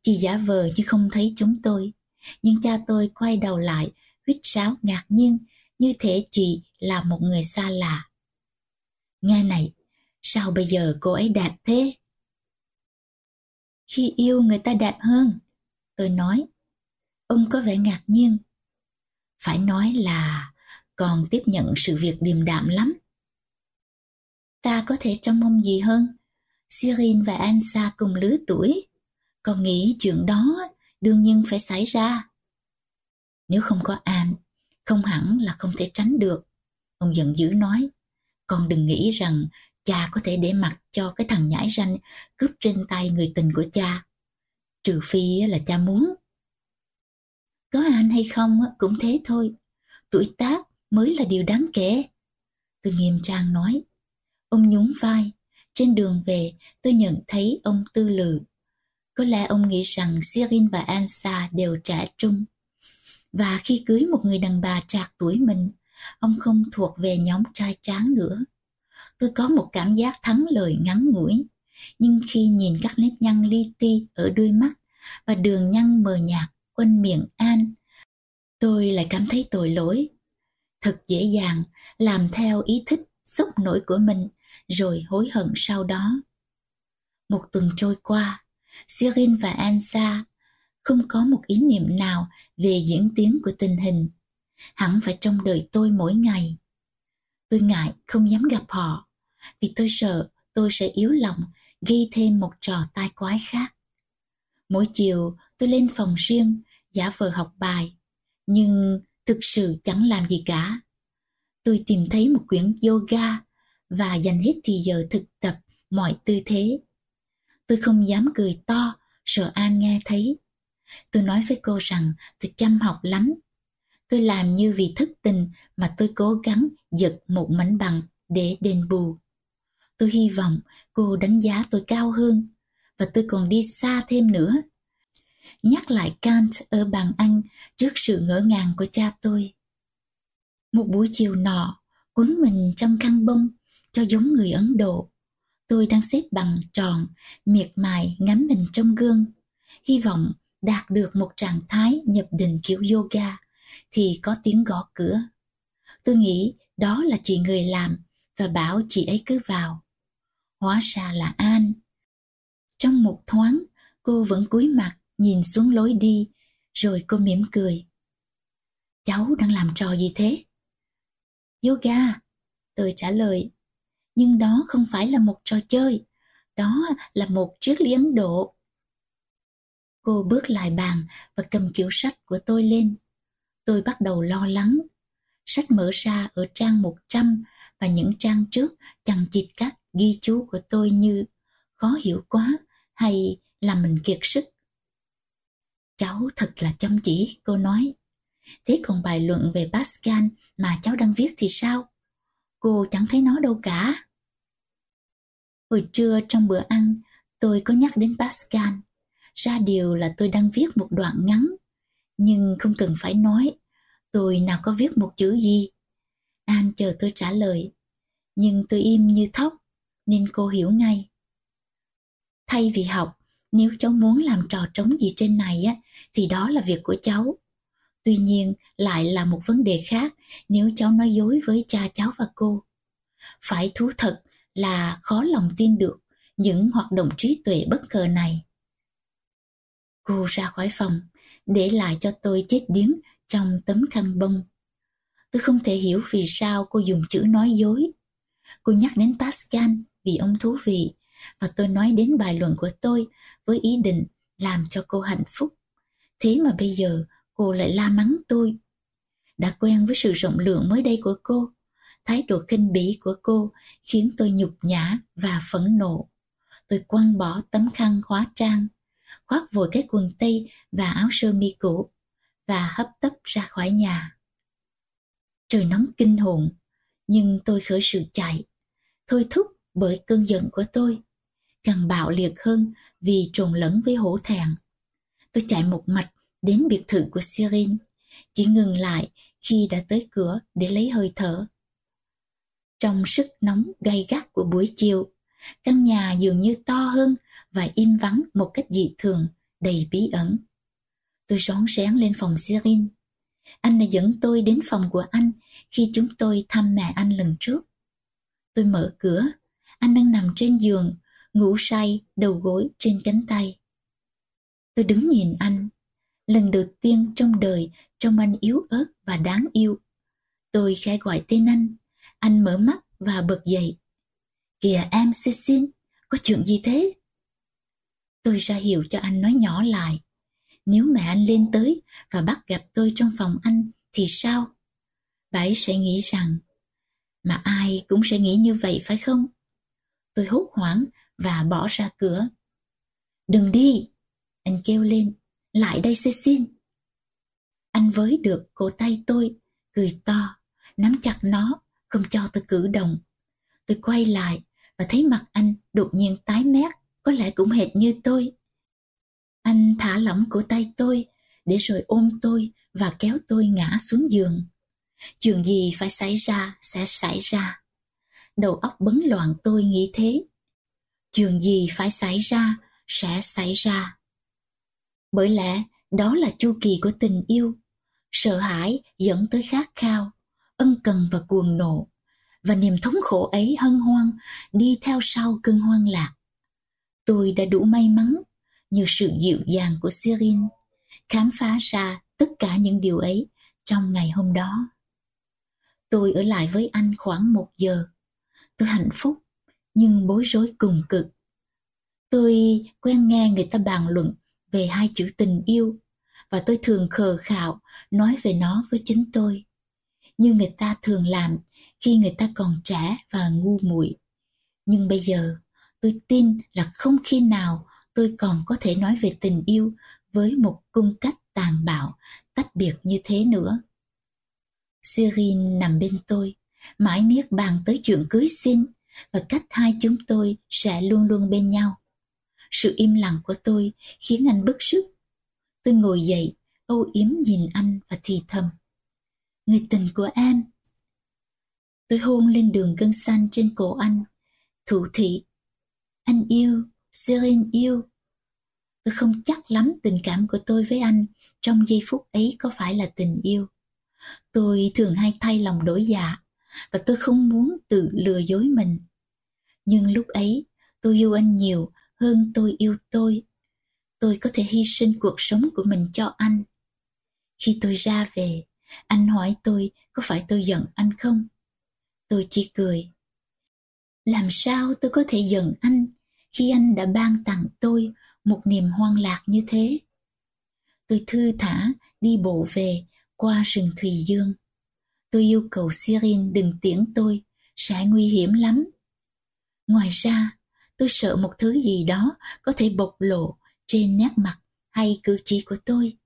Chị giả vờ như không thấy chúng tôi, nhưng cha tôi quay đầu lại, huýt sáo ngạc nhiên, như thể chị là một người xa lạ. Nghe này, sao bây giờ cô ấy đẹp thế? Khi yêu người ta đẹp hơn, tôi nói. Ông có vẻ ngạc nhiên. Phải nói là còn tiếp nhận sự việc điềm đạm lắm ta có thể trông mong gì hơn. Sirin và Ansa cùng lứa tuổi, còn nghĩ chuyện đó đương nhiên phải xảy ra. Nếu không có An, không hẳn là không thể tránh được. Ông giận dữ nói, con đừng nghĩ rằng cha có thể để mặc cho cái thằng nhãi ranh cướp trên tay người tình của cha. Trừ phi là cha muốn. Có An hay không cũng thế thôi. Tuổi tác mới là điều đáng kể. Tôi nghiêm trang nói, Ông nhún vai. Trên đường về, tôi nhận thấy ông tư lự. Có lẽ ông nghĩ rằng Sirin và Ansa đều trẻ trung. Và khi cưới một người đàn bà trạc tuổi mình, ông không thuộc về nhóm trai tráng nữa. Tôi có một cảm giác thắng lợi ngắn ngủi, nhưng khi nhìn các nếp nhăn li ti ở đuôi mắt và đường nhăn mờ nhạt quanh miệng An, tôi lại cảm thấy tội lỗi. Thật dễ dàng làm theo ý thích sốc nổi của mình rồi hối hận sau đó. Một tuần trôi qua, Sirin và Ansa không có một ý niệm nào về diễn tiến của tình hình. Hẳn phải trong đời tôi mỗi ngày. Tôi ngại không dám gặp họ, vì tôi sợ tôi sẽ yếu lòng gây thêm một trò tai quái khác. Mỗi chiều tôi lên phòng riêng, giả vờ học bài, nhưng thực sự chẳng làm gì cả. Tôi tìm thấy một quyển yoga và dành hết thì giờ thực tập mọi tư thế. Tôi không dám cười to, sợ An nghe thấy. Tôi nói với cô rằng tôi chăm học lắm. Tôi làm như vì thất tình mà tôi cố gắng giật một mảnh bằng để đền bù. Tôi hy vọng cô đánh giá tôi cao hơn và tôi còn đi xa thêm nữa. Nhắc lại Kant ở bàn ăn trước sự ngỡ ngàng của cha tôi. Một buổi chiều nọ, quấn mình trong khăn bông cho giống người Ấn Độ. Tôi đang xếp bằng tròn, miệt mài ngắm mình trong gương. Hy vọng đạt được một trạng thái nhập định kiểu yoga thì có tiếng gõ cửa. Tôi nghĩ đó là chị người làm và bảo chị ấy cứ vào. Hóa ra là An. Trong một thoáng, cô vẫn cúi mặt nhìn xuống lối đi, rồi cô mỉm cười. Cháu đang làm trò gì thế? Yoga, tôi trả lời. Nhưng đó không phải là một trò chơi, đó là một triết lý Ấn Độ. Cô bước lại bàn và cầm kiểu sách của tôi lên. Tôi bắt đầu lo lắng. Sách mở ra ở trang 100 và những trang trước chẳng chịt các ghi chú của tôi như khó hiểu quá hay làm mình kiệt sức. Cháu thật là chăm chỉ, cô nói. Thế còn bài luận về Pascal mà cháu đang viết thì sao? Cô chẳng thấy nó đâu cả. Hồi trưa trong bữa ăn, tôi có nhắc đến Pascal. Ra điều là tôi đang viết một đoạn ngắn. Nhưng không cần phải nói, tôi nào có viết một chữ gì. An chờ tôi trả lời. Nhưng tôi im như thóc, nên cô hiểu ngay. Thay vì học, nếu cháu muốn làm trò trống gì trên này á, thì đó là việc của cháu. Tuy nhiên, lại là một vấn đề khác nếu cháu nói dối với cha cháu và cô. Phải thú thật là khó lòng tin được những hoạt động trí tuệ bất ngờ này. Cô ra khỏi phòng, để lại cho tôi chết điếng trong tấm khăn bông. Tôi không thể hiểu vì sao cô dùng chữ nói dối. Cô nhắc đến Pascal vì ông thú vị, và tôi nói đến bài luận của tôi với ý định làm cho cô hạnh phúc. Thế mà bây giờ cô lại la mắng tôi. Đã quen với sự rộng lượng mới đây của cô, thái độ kinh bỉ của cô khiến tôi nhục nhã và phẫn nộ. Tôi quăng bỏ tấm khăn khóa trang, khoác vội cái quần tây và áo sơ mi cũ và hấp tấp ra khỏi nhà. Trời nóng kinh hồn, nhưng tôi khởi sự chạy, thôi thúc bởi cơn giận của tôi, càng bạo liệt hơn vì trộn lẫn với hổ thẹn. Tôi chạy một mạch đến biệt thự của Sirin, chỉ ngừng lại khi đã tới cửa để lấy hơi thở. Trong sức nóng gay gắt của buổi chiều, căn nhà dường như to hơn và im vắng một cách dị thường, đầy bí ẩn. Tôi rón rén lên phòng Sirin. Anh đã dẫn tôi đến phòng của anh khi chúng tôi thăm mẹ anh lần trước. Tôi mở cửa, anh đang nằm trên giường, ngủ say, đầu gối trên cánh tay. Tôi đứng nhìn anh, lần đầu tiên trong đời trông anh yếu ớt và đáng yêu. Tôi khẽ gọi tên anh, anh mở mắt và bật dậy. Kìa em Cecil, có chuyện gì thế? Tôi ra hiệu cho anh nói nhỏ lại. Nếu mẹ anh lên tới và bắt gặp tôi trong phòng anh thì sao? Bà ấy sẽ nghĩ rằng, mà ai cũng sẽ nghĩ như vậy phải không? Tôi hốt hoảng và bỏ ra cửa. Đừng đi! Anh kêu lên. Lại đây Cecil. Anh với được cổ tay tôi, cười to, nắm chặt nó, không cho tôi cử động. Tôi quay lại và thấy mặt anh đột nhiên tái mét, có lẽ cũng hệt như tôi. Anh thả lỏng cổ tay tôi, để rồi ôm tôi và kéo tôi ngã xuống giường. Chuyện gì phải xảy ra sẽ xảy ra. Đầu óc bấn loạn tôi nghĩ thế. Chuyện gì phải xảy ra sẽ xảy ra. Bởi lẽ đó là chu kỳ của tình yêu. Sợ hãi dẫn tới khát khao, ân cần và cuồng nộ. Và niềm thống khổ ấy hân hoan đi theo sau cơn hoang lạc. Tôi đã đủ may mắn nhờ sự dịu dàng của Sirin khám phá ra tất cả những điều ấy trong ngày hôm đó. Tôi ở lại với anh khoảng một giờ. Tôi hạnh phúc nhưng bối rối cùng cực. Tôi quen nghe người ta bàn luận về hai chữ tình yêu và tôi thường khờ khạo nói về nó với chính tôi. Như người ta thường làm khi người ta còn trẻ và ngu muội. Nhưng bây giờ tôi tin là không khi nào tôi còn có thể nói về tình yêu với một cung cách tàn bạo, tách biệt như thế nữa. Sirin nằm bên tôi, mãi miết bàn tới chuyện cưới xin và cách hai chúng tôi sẽ luôn luôn bên nhau. Sự im lặng của tôi khiến anh bức xúc. Tôi ngồi dậy, âu yếm nhìn anh và thì thầm. Người tình của em. Tôi hôn lên đường gân xanh trên cổ anh, thủ thị. Anh yêu, Sirin yêu. Tôi không chắc lắm tình cảm của tôi với anh trong giây phút ấy có phải là tình yêu. Tôi thường hay thay lòng đổi dạ và tôi không muốn tự lừa dối mình. Nhưng lúc ấy tôi yêu anh nhiều hơn tôi yêu tôi. Tôi có thể hy sinh cuộc sống của mình cho anh. Khi tôi ra về, anh hỏi tôi có phải tôi giận anh không? Tôi chỉ cười. Làm sao tôi có thể giận anh khi anh đã ban tặng tôi một niềm hoang lạc như thế? Tôi thư thả đi bộ về qua rừng Thùy Dương. Tôi yêu cầu Sirin đừng tiễn tôi, sẽ nguy hiểm lắm. Ngoài ra, tôi sợ một thứ gì đó có thể bộc lộ trên nét mặt hay cử chỉ của tôi.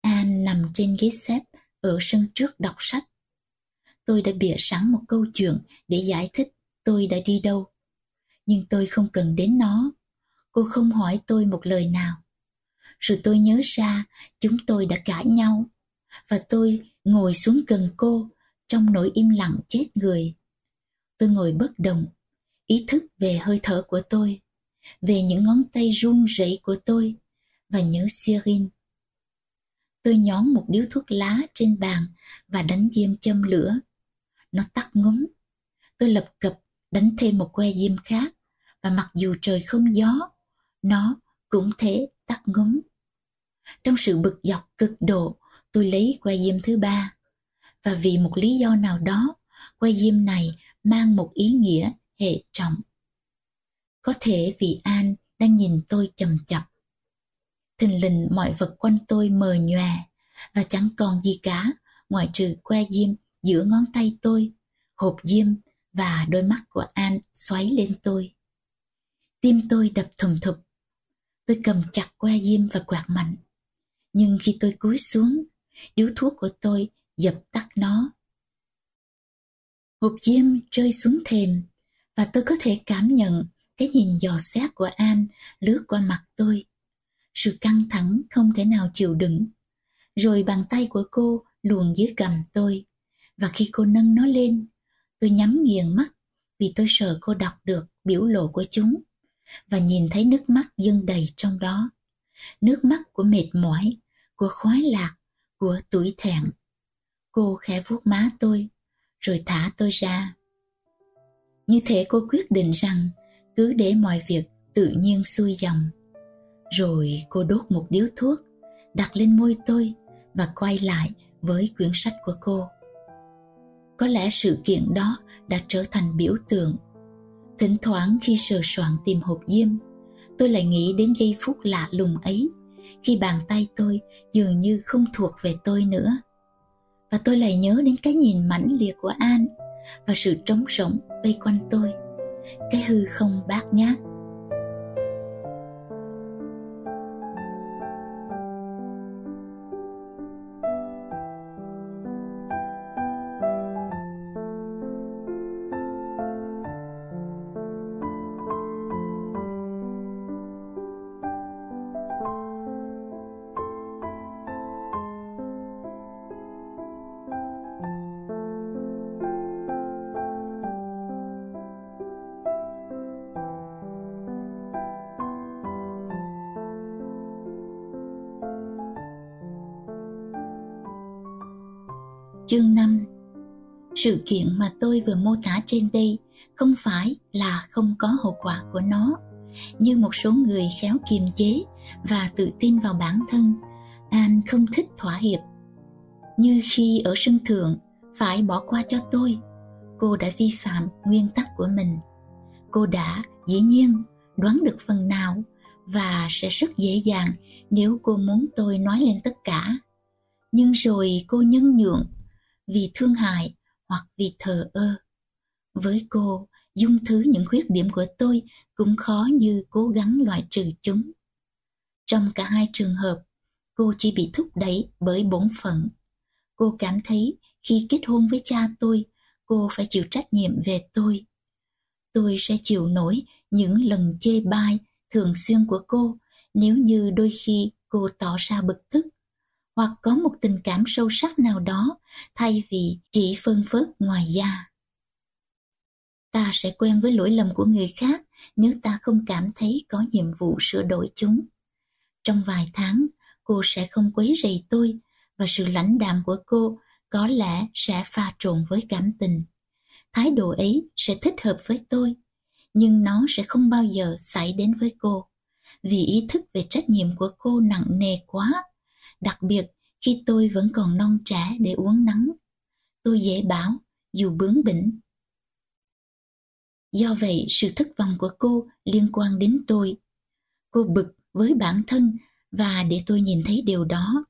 An nằm trên ghế xếp ở sân trước đọc sách. Tôi đã bịa sẵn một câu chuyện để giải thích tôi đã đi đâu. Nhưng tôi không cần đến nó. Cô không hỏi tôi một lời nào. Rồi tôi nhớ ra chúng tôi đã cãi nhau và tôi ngồi xuống gần cô trong nỗi im lặng chết người. Tôi ngồi bất động, ý thức về hơi thở của tôi, về những ngón tay run rẩy của tôi và nhớ Sirin. Tôi nhón một điếu thuốc lá trên bàn và đánh diêm châm lửa. Nó tắt ngúm. Tôi lập cập đánh thêm một que diêm khác và mặc dù trời không gió, nó cũng thế tắt ngúm. Trong sự bực dọc cực độ, tôi lấy que diêm thứ ba. Và vì một lý do nào đó, que diêm này mang một ý nghĩa hệ trọng. Có thể vì An đang nhìn tôi chầm chập. Thình lình mọi vật quanh tôi mờ nhòe và chẳng còn gì cả ngoại trừ que diêm giữa ngón tay tôi, hộp diêm và đôi mắt của An xoáy lên tôi. Tim tôi đập thùm thụp. Tôi cầm chặt que diêm và quạt mạnh. Nhưng khi tôi cúi xuống, điếu thuốc của tôi dập tắt nó. Hộp diêm rơi xuống thềm và tôi có thể cảm nhận cái nhìn dò xét của An lướt qua mặt tôi. Sự căng thẳng không thể nào chịu đựng. Rồi bàn tay của cô luồn dưới cầm tôi. Và khi cô nâng nó lên, tôi nhắm nghiền mắt vì tôi sợ cô đọc được biểu lộ của chúng và nhìn thấy nước mắt dâng đầy trong đó. Nước mắt của mệt mỏi, của khoái lạc, của tuổi thẹn. Cô khẽ vuốt má tôi, rồi thả tôi ra. Như thế cô quyết định rằng cứ để mọi việc tự nhiên xuôi dòng. Rồi cô đốt một điếu thuốc, đặt lên môi tôi và quay lại với quyển sách của cô. Có lẽ sự kiện đó đã trở thành biểu tượng. Thỉnh thoảng khi sờ soạn tìm hộp diêm, tôi lại nghĩ đến giây phút lạ lùng ấy khi bàn tay tôi dường như không thuộc về tôi nữa. Và tôi lại nhớ đến cái nhìn mãnh liệt của An và sự trống rỗng vây quanh tôi, cái hư không bát ngát Sự kiện mà tôi vừa mô tả trên đây không phải là không có hậu quả của nó, như một số người khéo kiềm chế và tự tin vào bản thân an không thích thỏa hiệp. Như khi ở sân thượng phải bỏ qua cho tôi cô đã vi phạm nguyên tắc của mình. Cô đã dĩ nhiên đoán được phần nào và sẽ rất dễ dàng nếu cô muốn tôi nói lên tất cả. Nhưng rồi cô nhân nhượng vì thương hại hoặc vì thờ ơ. Với cô, dung thứ những khuyết điểm của tôi cũng khó như cố gắng loại trừ chúng. Trong cả hai trường hợp, cô chỉ bị thúc đẩy bởi bổn phận. Cô cảm thấy khi kết hôn với cha tôi, cô phải chịu trách nhiệm về tôi. Tôi sẽ chịu nổi những lần chê bai thường xuyên của cô nếu như đôi khi cô tỏ ra bực tức hoặc có một tình cảm sâu sắc nào đó thay vì chỉ phân phớt ngoài da. Ta sẽ quen với lỗi lầm của người khác nếu ta không cảm thấy có nhiệm vụ sửa đổi chúng. Trong vài tháng, cô sẽ không quấy rầy tôi và sự lãnh đạm của cô có lẽ sẽ pha trộn với cảm tình. Thái độ ấy sẽ thích hợp với tôi, nhưng nó sẽ không bao giờ xảy đến với cô. Vì ý thức về trách nhiệm của cô nặng nề quá đặc biệt, khi tôi vẫn còn non trẻ để uống nắng, tôi dễ bảo, dù bướng bỉnh. Do vậy, sự thất vọng của cô liên quan đến tôi. Cô bực với bản thân và để tôi nhìn thấy điều đó.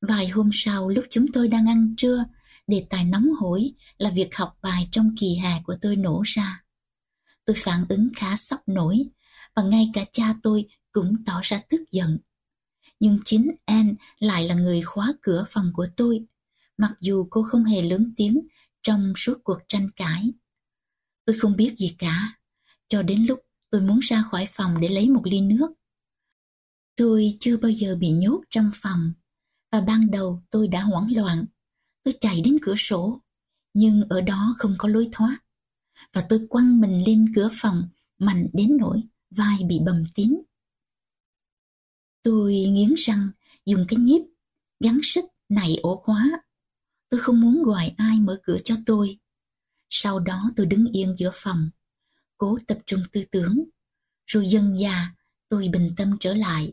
Vài hôm sau, lúc chúng tôi đang ăn trưa, đề tài nóng hổi là việc học bài trong kỳ hè của tôi nổ ra. Tôi phản ứng khá sốc nổi và ngay cả cha tôi cũng tỏ ra tức giận nhưng chính Anne lại là người khóa cửa phòng của tôi. Mặc dù cô không hề lớn tiếng trong suốt cuộc tranh cãi. Tôi không biết gì cả. Cho đến lúc tôi muốn ra khỏi phòng để lấy một ly nước. Tôi chưa bao giờ bị nhốt trong phòng. Và ban đầu tôi đã hoảng loạn. Tôi chạy đến cửa sổ. Nhưng ở đó không có lối thoát. Và tôi quăng mình lên cửa phòng, mạnh đến nỗi vai bị bầm tím tôi nghiến răng, dùng cái nhíp gắn sức này ổ khóa. Tôi không muốn gọi ai mở cửa cho tôi. Sau đó tôi đứng yên giữa phòng, cố tập trung tư tưởng. Rồi dần già tôi bình tâm trở lại.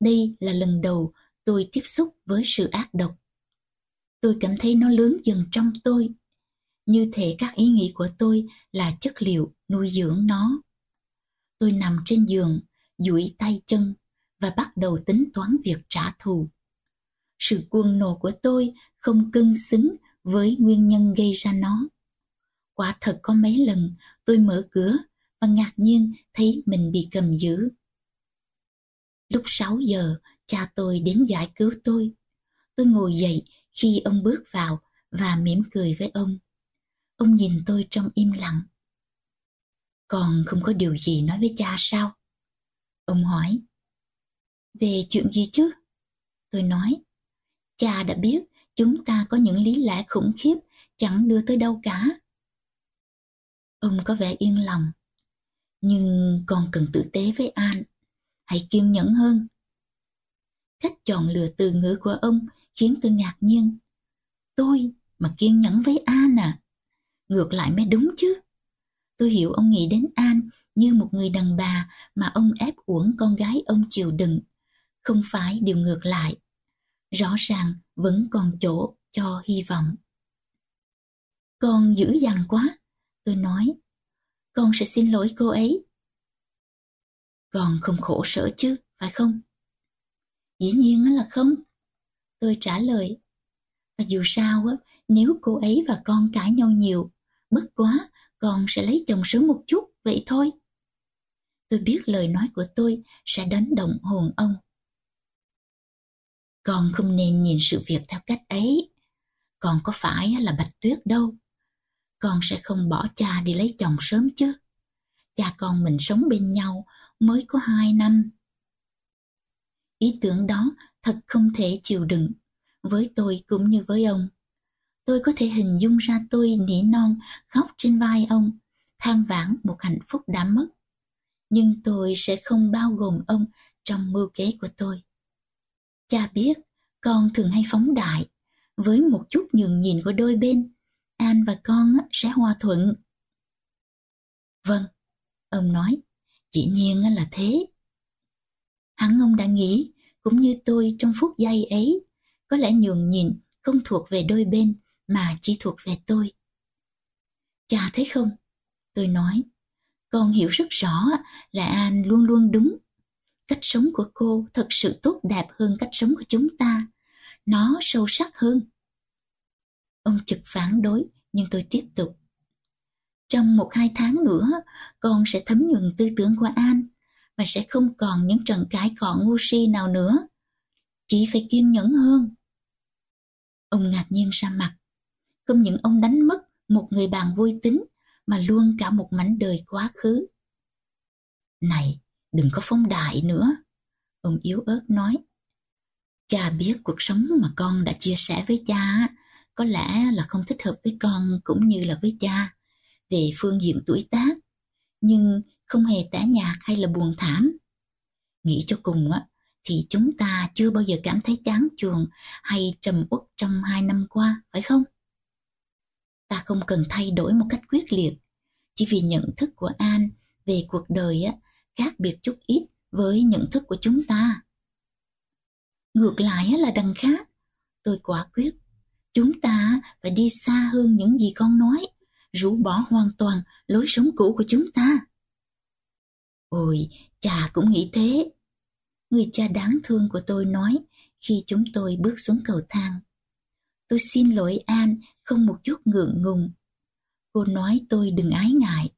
Đây là lần đầu tôi tiếp xúc với sự ác độc. Tôi cảm thấy nó lớn dần trong tôi. Như thể các ý nghĩ của tôi là chất liệu nuôi dưỡng nó. Tôi nằm trên giường, duỗi tay chân và bắt đầu tính toán việc trả thù. Sự cuồng nộ của tôi không cân xứng với nguyên nhân gây ra nó. Quả thật có mấy lần tôi mở cửa và ngạc nhiên thấy mình bị cầm giữ. Lúc 6 giờ, cha tôi đến giải cứu tôi. Tôi ngồi dậy khi ông bước vào và mỉm cười với ông. Ông nhìn tôi trong im lặng. Còn không có điều gì nói với cha sao? Ông hỏi về chuyện gì chứ? Tôi nói, cha đã biết chúng ta có những lý lẽ khủng khiếp, chẳng đưa tới đâu cả. Ông có vẻ yên lòng, nhưng còn cần tử tế với an, hãy kiên nhẫn hơn. Cách chọn lựa từ ngữ của ông khiến tôi ngạc nhiên. Tôi mà kiên nhẫn với an à? Ngược lại mới đúng chứ. Tôi hiểu ông nghĩ đến an như một người đàn bà mà ông ép uổng con gái ông chịu đựng không phải điều ngược lại. Rõ ràng vẫn còn chỗ cho hy vọng. Con dữ dằn quá, tôi nói. Con sẽ xin lỗi cô ấy. Con không khổ sở chứ, phải không? Dĩ nhiên là không. Tôi trả lời. Và dù sao á, nếu cô ấy và con cãi nhau nhiều, bất quá con sẽ lấy chồng sớm một chút, vậy thôi. Tôi biết lời nói của tôi sẽ đánh động hồn ông con không nên nhìn sự việc theo cách ấy. Con có phải là bạch tuyết đâu. Con sẽ không bỏ cha đi lấy chồng sớm chứ. Cha con mình sống bên nhau mới có hai năm. Ý tưởng đó thật không thể chịu đựng. Với tôi cũng như với ông. Tôi có thể hình dung ra tôi nỉ non, khóc trên vai ông, than vãn một hạnh phúc đã mất. Nhưng tôi sẽ không bao gồm ông trong mưu kế của tôi cha biết con thường hay phóng đại với một chút nhường nhìn của đôi bên an và con sẽ hòa thuận vâng ông nói Dĩ nhiên là thế. Hắn ông đã nghĩ, cũng như tôi trong phút giây ấy, có lẽ nhường nhịn không thuộc về đôi bên mà chỉ thuộc về tôi. Cha thấy không? Tôi nói, con hiểu rất rõ là An luôn luôn đúng. Cách sống của cô thật sự tốt đẹp hơn cách sống của chúng ta. Nó sâu sắc hơn. Ông trực phản đối, nhưng tôi tiếp tục. Trong một hai tháng nữa, con sẽ thấm nhuần tư tưởng của An và sẽ không còn những trận cãi cọ ngu si nào nữa. Chỉ phải kiên nhẫn hơn. Ông ngạc nhiên ra mặt. Không những ông đánh mất một người bạn vui tính mà luôn cả một mảnh đời quá khứ. Này, đừng có phóng đại nữa. Ông yếu ớt nói. Cha biết cuộc sống mà con đã chia sẻ với cha có lẽ là không thích hợp với con cũng như là với cha về phương diện tuổi tác, nhưng không hề tẻ nhạt hay là buồn thảm. Nghĩ cho cùng á, thì chúng ta chưa bao giờ cảm thấy chán chường hay trầm uất trong hai năm qua, phải không? Ta không cần thay đổi một cách quyết liệt, chỉ vì nhận thức của An về cuộc đời á, khác biệt chút ít với nhận thức của chúng ta. Ngược lại là đằng khác, tôi quả quyết, chúng ta phải đi xa hơn những gì con nói, rũ bỏ hoàn toàn lối sống cũ của chúng ta. Ôi, cha cũng nghĩ thế. Người cha đáng thương của tôi nói khi chúng tôi bước xuống cầu thang. Tôi xin lỗi An không một chút ngượng ngùng. Cô nói tôi đừng ái ngại.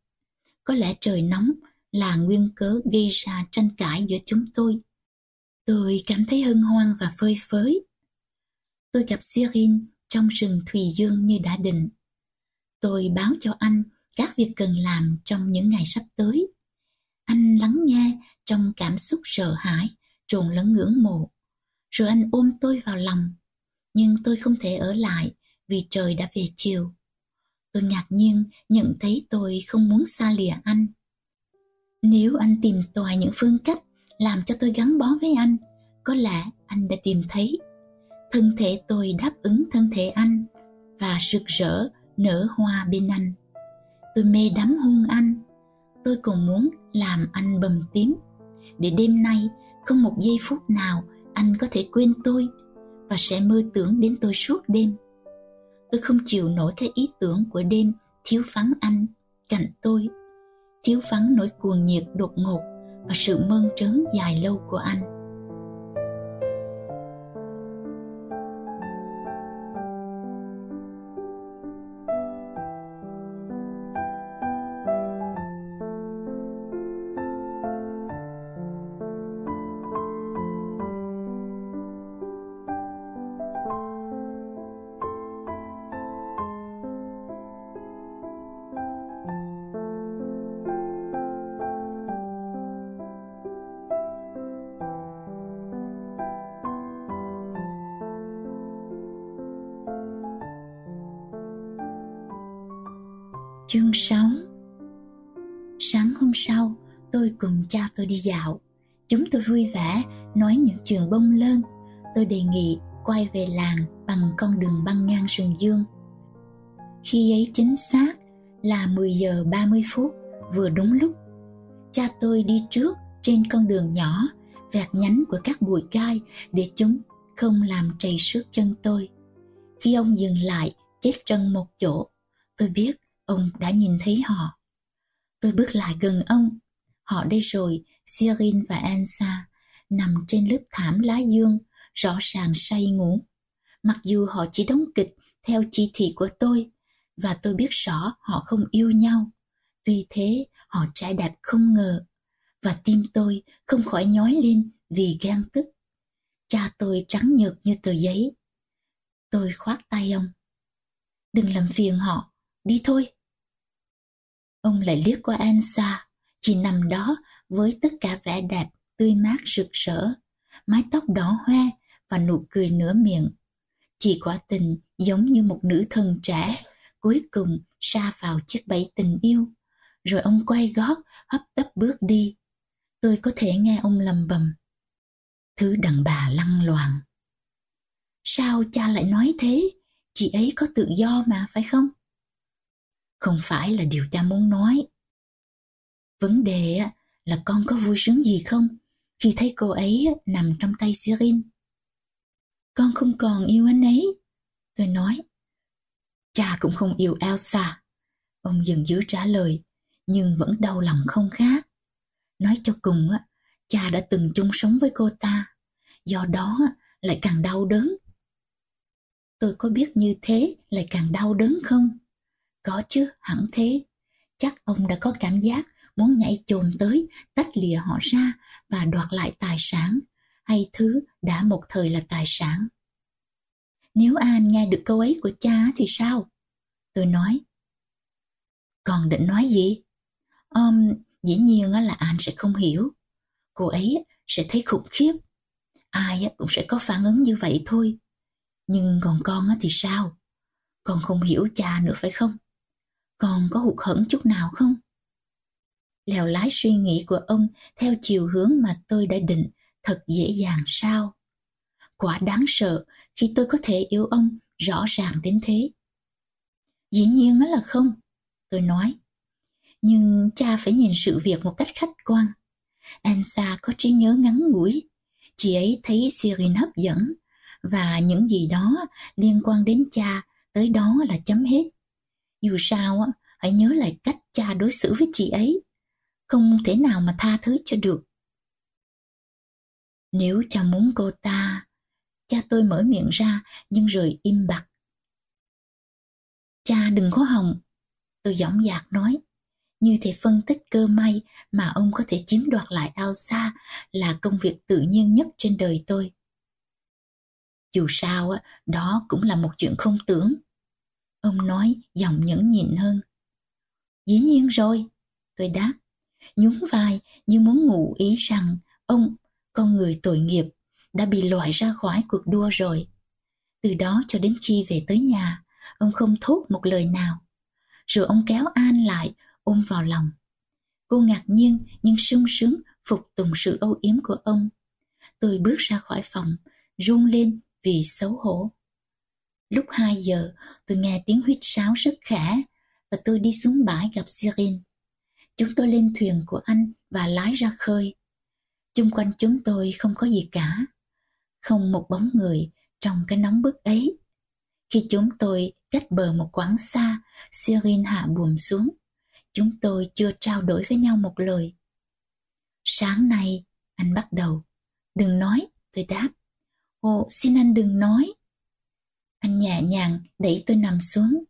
Có lẽ trời nóng là nguyên cớ gây ra tranh cãi giữa chúng tôi. Tôi cảm thấy hân hoan và phơi phới. Tôi gặp Sirin trong rừng Thùy Dương như đã định. Tôi báo cho anh các việc cần làm trong những ngày sắp tới. Anh lắng nghe trong cảm xúc sợ hãi, trộn lẫn ngưỡng mộ. Rồi anh ôm tôi vào lòng. Nhưng tôi không thể ở lại vì trời đã về chiều. Tôi ngạc nhiên nhận thấy tôi không muốn xa lìa anh. Nếu anh tìm tòi những phương cách làm cho tôi gắn bó với anh, có lẽ anh đã tìm thấy. Thân thể tôi đáp ứng thân thể anh và rực rỡ nở hoa bên anh. Tôi mê đắm hôn anh. Tôi còn muốn làm anh bầm tím. Để đêm nay không một giây phút nào anh có thể quên tôi và sẽ mơ tưởng đến tôi suốt đêm. Tôi không chịu nổi cái ý tưởng của đêm thiếu vắng anh cạnh tôi, thiếu vắng nỗi cuồng nhiệt đột ngột và sự mơn trớn dài lâu của anh. Tôi đi dạo. Chúng tôi vui vẻ, nói những chuyện bông lơn. Tôi đề nghị quay về làng bằng con đường băng ngang sườn dương. Khi ấy chính xác là 10 giờ 30 phút, vừa đúng lúc. Cha tôi đi trước trên con đường nhỏ, vẹt nhánh của các bụi gai để chúng không làm trầy xước chân tôi. Khi ông dừng lại, chết chân một chỗ, tôi biết ông đã nhìn thấy họ. Tôi bước lại gần ông. Họ đây rồi, Sirin và Ansa, nằm trên lớp thảm lá dương, rõ ràng say ngủ. Mặc dù họ chỉ đóng kịch theo chỉ thị của tôi, và tôi biết rõ họ không yêu nhau. Tuy thế, họ trái đẹp không ngờ, và tim tôi không khỏi nhói lên vì gan tức. Cha tôi trắng nhợt như tờ giấy. Tôi khoát tay ông. Đừng làm phiền họ, đi thôi. Ông lại liếc qua Ansa, chị nằm đó với tất cả vẻ đẹp, tươi mát rực rỡ, mái tóc đỏ hoe và nụ cười nửa miệng. Chị quả tình giống như một nữ thần trẻ, cuối cùng xa vào chiếc bẫy tình yêu. Rồi ông quay gót, hấp tấp bước đi. Tôi có thể nghe ông lầm bầm. Thứ đàn bà lăng loàn. Sao cha lại nói thế? Chị ấy có tự do mà, phải không? không phải là điều cha muốn nói vấn đề là con có vui sướng gì không khi thấy cô ấy nằm trong tay Sirin? Con không còn yêu anh ấy. Tôi nói. Cha cũng không yêu Elsa. Ông dừng dữ trả lời, nhưng vẫn đau lòng không khác. Nói cho cùng, cha đã từng chung sống với cô ta. Do đó lại càng đau đớn. Tôi có biết như thế lại càng đau đớn không? Có chứ, hẳn thế. Chắc ông đã có cảm giác muốn nhảy chồm tới, tách lìa họ ra và đoạt lại tài sản, hay thứ đã một thời là tài sản. Nếu An nghe được câu ấy của cha thì sao? Tôi nói. Còn định nói gì? Um, dĩ nhiên là An sẽ không hiểu. Cô ấy sẽ thấy khủng khiếp. Ai cũng sẽ có phản ứng như vậy thôi. Nhưng còn con thì sao? Con không hiểu cha nữa phải không? Con có hụt hẫng chút nào không? Lèo lái suy nghĩ của ông theo chiều hướng mà tôi đã định, thật dễ dàng sao? Quả đáng sợ khi tôi có thể yêu ông rõ ràng đến thế. Dĩ nhiên là không, tôi nói. Nhưng cha phải nhìn sự việc một cách khách quan. Ansa có trí nhớ ngắn ngủi. Chị ấy thấy Sirin hấp dẫn và những gì đó liên quan đến cha tới đó là chấm hết. Dù sao hãy nhớ lại cách cha đối xử với chị ấy không thể nào mà tha thứ cho được. Nếu cha muốn cô ta, cha tôi mở miệng ra nhưng rồi im bặt. Cha đừng có hòng, tôi giọng dạc nói. Như thể phân tích cơ may mà ông có thể chiếm đoạt lại Elsa là công việc tự nhiên nhất trên đời tôi. Dù sao, đó cũng là một chuyện không tưởng. Ông nói giọng nhẫn nhịn hơn. Dĩ nhiên rồi, tôi đáp nhún vai như muốn ngụ ý rằng ông, con người tội nghiệp, đã bị loại ra khỏi cuộc đua rồi. Từ đó cho đến khi về tới nhà, ông không thốt một lời nào. Rồi ông kéo An lại, ôm vào lòng. Cô ngạc nhiên nhưng sung sướng phục tùng sự âu yếm của ông. Tôi bước ra khỏi phòng, run lên vì xấu hổ. Lúc 2 giờ, tôi nghe tiếng huýt sáo rất khẽ và tôi đi xuống bãi gặp Sirin. Chúng tôi lên thuyền của anh và lái ra khơi. Chung quanh chúng tôi không có gì cả. Không một bóng người trong cái nóng bức ấy. Khi chúng tôi cách bờ một quãng xa, Sirin hạ buồm xuống. Chúng tôi chưa trao đổi với nhau một lời. Sáng nay, anh bắt đầu. Đừng nói, tôi đáp. Ồ, xin anh đừng nói. Anh nhẹ nhàng đẩy tôi nằm xuống.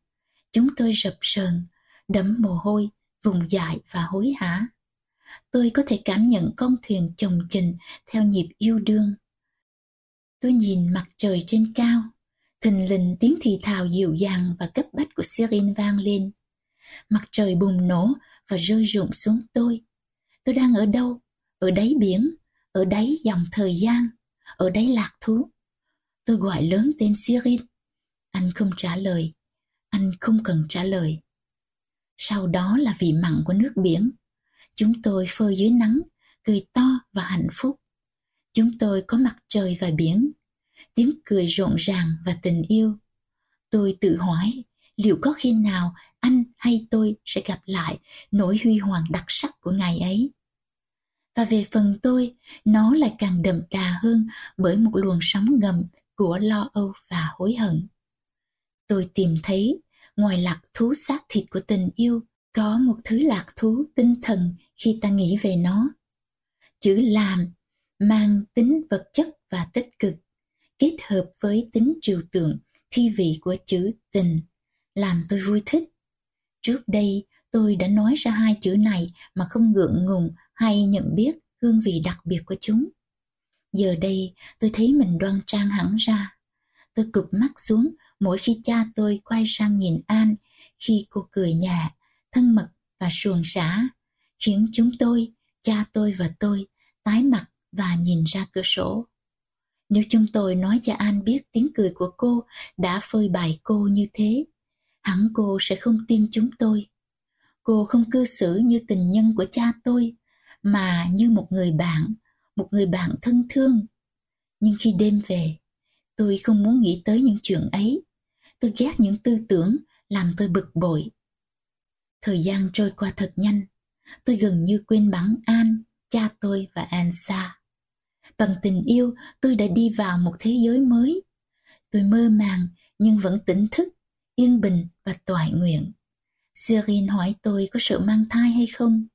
Chúng tôi rập sờn, đẫm mồ hôi vùng dại và hối hả. Tôi có thể cảm nhận con thuyền chồng trình theo nhịp yêu đương. Tôi nhìn mặt trời trên cao, thình lình tiếng thì thào dịu dàng và cấp bách của Sirin vang lên. Mặt trời bùng nổ và rơi rụng xuống tôi. Tôi đang ở đâu? Ở đáy biển, ở đáy dòng thời gian, ở đáy lạc thú. Tôi gọi lớn tên Sirin. Anh không trả lời. Anh không cần trả lời sau đó là vị mặn của nước biển. Chúng tôi phơi dưới nắng, cười to và hạnh phúc. Chúng tôi có mặt trời và biển, tiếng cười rộn ràng và tình yêu. Tôi tự hỏi liệu có khi nào anh hay tôi sẽ gặp lại nỗi huy hoàng đặc sắc của ngày ấy. Và về phần tôi, nó lại càng đậm đà hơn bởi một luồng sóng ngầm của lo âu và hối hận. Tôi tìm thấy ngoài lạc thú xác thịt của tình yêu, có một thứ lạc thú tinh thần khi ta nghĩ về nó. Chữ làm mang tính vật chất và tích cực, kết hợp với tính trừu tượng, thi vị của chữ tình, làm tôi vui thích. Trước đây, tôi đã nói ra hai chữ này mà không ngượng ngùng hay nhận biết hương vị đặc biệt của chúng. Giờ đây, tôi thấy mình đoan trang hẳn ra. Tôi cụp mắt xuống mỗi khi cha tôi quay sang nhìn An khi cô cười nhẹ, thân mật và suồng sã, khiến chúng tôi, cha tôi và tôi, tái mặt và nhìn ra cửa sổ. Nếu chúng tôi nói cho An biết tiếng cười của cô đã phơi bày cô như thế, hẳn cô sẽ không tin chúng tôi. Cô không cư xử như tình nhân của cha tôi, mà như một người bạn, một người bạn thân thương. Nhưng khi đêm về, tôi không muốn nghĩ tới những chuyện ấy. Tôi ghét những tư tưởng làm tôi bực bội. Thời gian trôi qua thật nhanh. tôi gần như quên bẵng An, cha tôi và Ansa. Bằng tình yêu, tôi đã đi vào một thế giới mới. Tôi mơ màng nhưng vẫn tỉnh thức, yên bình và toại nguyện. Serin hỏi tôi có sợ mang thai hay không.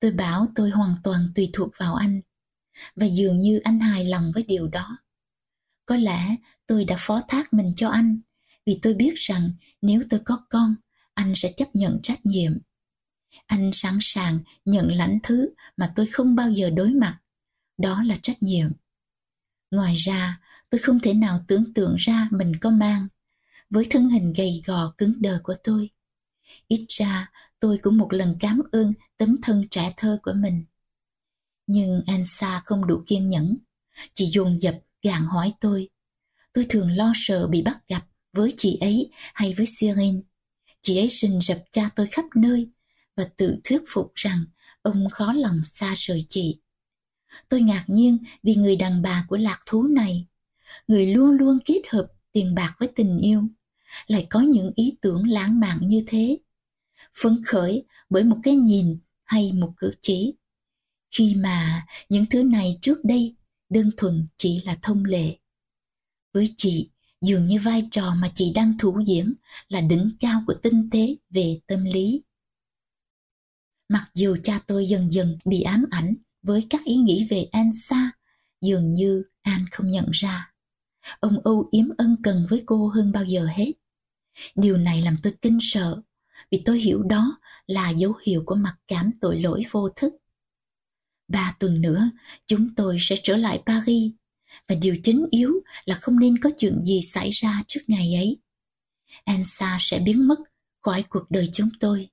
Tôi bảo tôi hoàn toàn tùy thuộc vào anh. Và dường như anh hài lòng với điều đó. Có lẽ tôi đã phó thác mình cho anh vì tôi biết rằng nếu tôi có con, anh sẽ chấp nhận trách nhiệm. Anh sẵn sàng nhận lãnh thứ mà tôi không bao giờ đối mặt. Đó là trách nhiệm. Ngoài ra, tôi không thể nào tưởng tượng ra mình có mang. Với thân hình gầy gò cứng đờ của tôi. Ít ra, tôi cũng một lần cảm ơn tấm thân trẻ thơ của mình. Nhưng Ansa không đủ kiên nhẫn. chỉ dồn dập gạn hỏi tôi. Tôi thường lo sợ bị bắt gặp với chị ấy hay với Siren. Chị ấy rình rập cha tôi khắp nơi và tự thuyết phục rằng ông khó lòng xa rời chị. Tôi ngạc nhiên vì người đàn bà của lạc thú này, người luôn luôn kết hợp tiền bạc với tình yêu, lại có những ý tưởng lãng mạn như thế. Phấn khởi bởi một cái nhìn hay một cử chỉ. Khi mà những thứ này trước đây đơn thuần chỉ là thông lệ. Với chị, dường như vai trò mà chị đang thủ diễn là đỉnh cao của tinh tế về tâm lý. Mặc dù cha tôi dần dần bị ám ảnh với các ý nghĩ về Ansa, dường như An không nhận ra. Ông âu yếm ân cần với cô hơn bao giờ hết. Điều này làm tôi kinh sợ, vì tôi hiểu đó là dấu hiệu của mặc cảm tội lỗi vô thức. Ba tuần nữa, chúng tôi sẽ trở lại Paris, và điều chính yếu là không nên có chuyện gì xảy ra trước ngày ấy. Ansa sẽ biến mất khỏi cuộc đời chúng tôi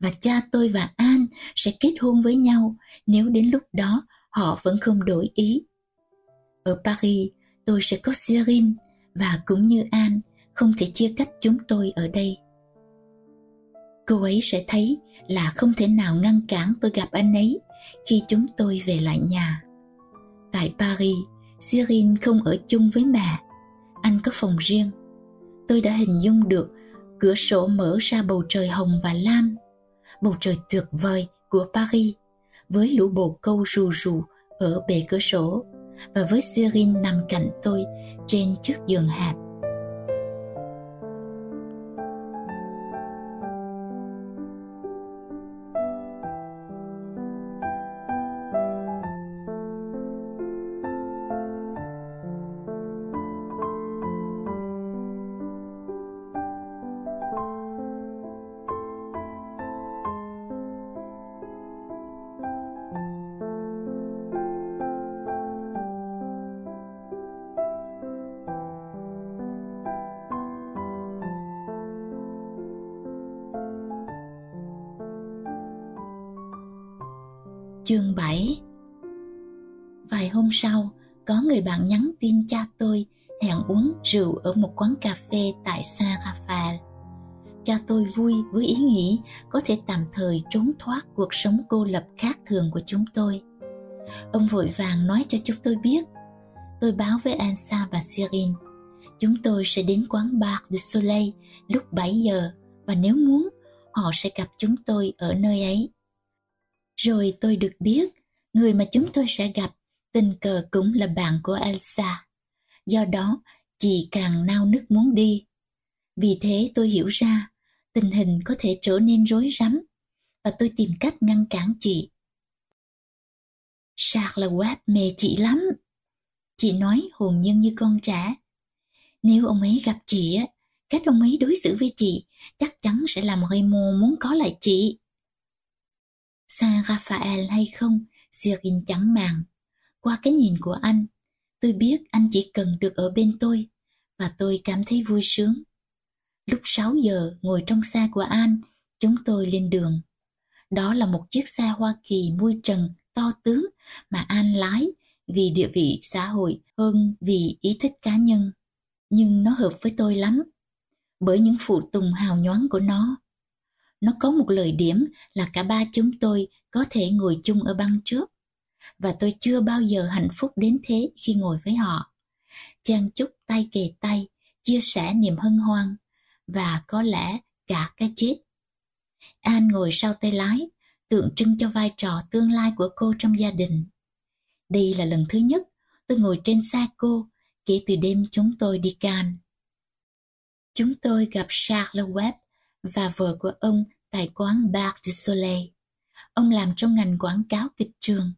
và cha tôi và An sẽ kết hôn với nhau nếu đến lúc đó họ vẫn không đổi ý. Ở Paris, tôi sẽ có Cyril và cũng như An không thể chia cách chúng tôi ở đây. Cô ấy sẽ thấy là không thể nào ngăn cản tôi gặp anh ấy khi chúng tôi về lại nhà. Tại Paris, Sirin không ở chung với mẹ. Anh có phòng riêng. Tôi đã hình dung được cửa sổ mở ra bầu trời hồng và lam, bầu trời tuyệt vời của Paris, với lũ bồ câu rù rù ở bề cửa sổ và với Sirin nằm cạnh tôi trên chiếc giường hạt. Chương 7 Vài hôm sau, có người bạn nhắn tin cha tôi hẹn uống rượu ở một quán cà phê tại San Rafael. Cha tôi vui với ý nghĩ có thể tạm thời trốn thoát cuộc sống cô lập khác thường của chúng tôi. Ông vội vàng nói cho chúng tôi biết. Tôi báo với Ansa và Sirin. Chúng tôi sẽ đến quán Bar du Soleil lúc 7 giờ và nếu muốn, họ sẽ gặp chúng tôi ở nơi ấy. Rồi tôi được biết, người mà chúng tôi sẽ gặp tình cờ cũng là bạn của Elsa. Do đó, chị càng nao nức muốn đi. Vì thế tôi hiểu ra, tình hình có thể trở nên rối rắm và tôi tìm cách ngăn cản chị. Charles Webb mê chị lắm. Chị nói hồn nhiên như con trẻ. Nếu ông ấy gặp chị á, cách ông ấy đối xử với chị chắc chắn sẽ làm Raymond muốn có lại chị. San Rafael hay không, Sirin chẳng màng. Qua cái nhìn của anh, tôi biết anh chỉ cần được ở bên tôi, và tôi cảm thấy vui sướng. Lúc 6 giờ ngồi trong xe của An, chúng tôi lên đường. Đó là một chiếc xe Hoa Kỳ mui trần to tướng mà An lái vì địa vị xã hội hơn vì ý thích cá nhân. Nhưng nó hợp với tôi lắm, bởi những phụ tùng hào nhoáng của nó nó có một lời điểm là cả ba chúng tôi có thể ngồi chung ở băng trước. Và tôi chưa bao giờ hạnh phúc đến thế khi ngồi với họ. Chàng chúc tay kề tay, chia sẻ niềm hân hoan, và có lẽ cả cái chết. An ngồi sau tay lái, tượng trưng cho vai trò tương lai của cô trong gia đình. Đây là lần thứ nhất tôi ngồi trên xe cô kể từ đêm chúng tôi đi Cannes. Chúng tôi gặp Charles Webb và vợ của ông tại quán Bar du Soleil. Ông làm trong ngành quảng cáo kịch trường.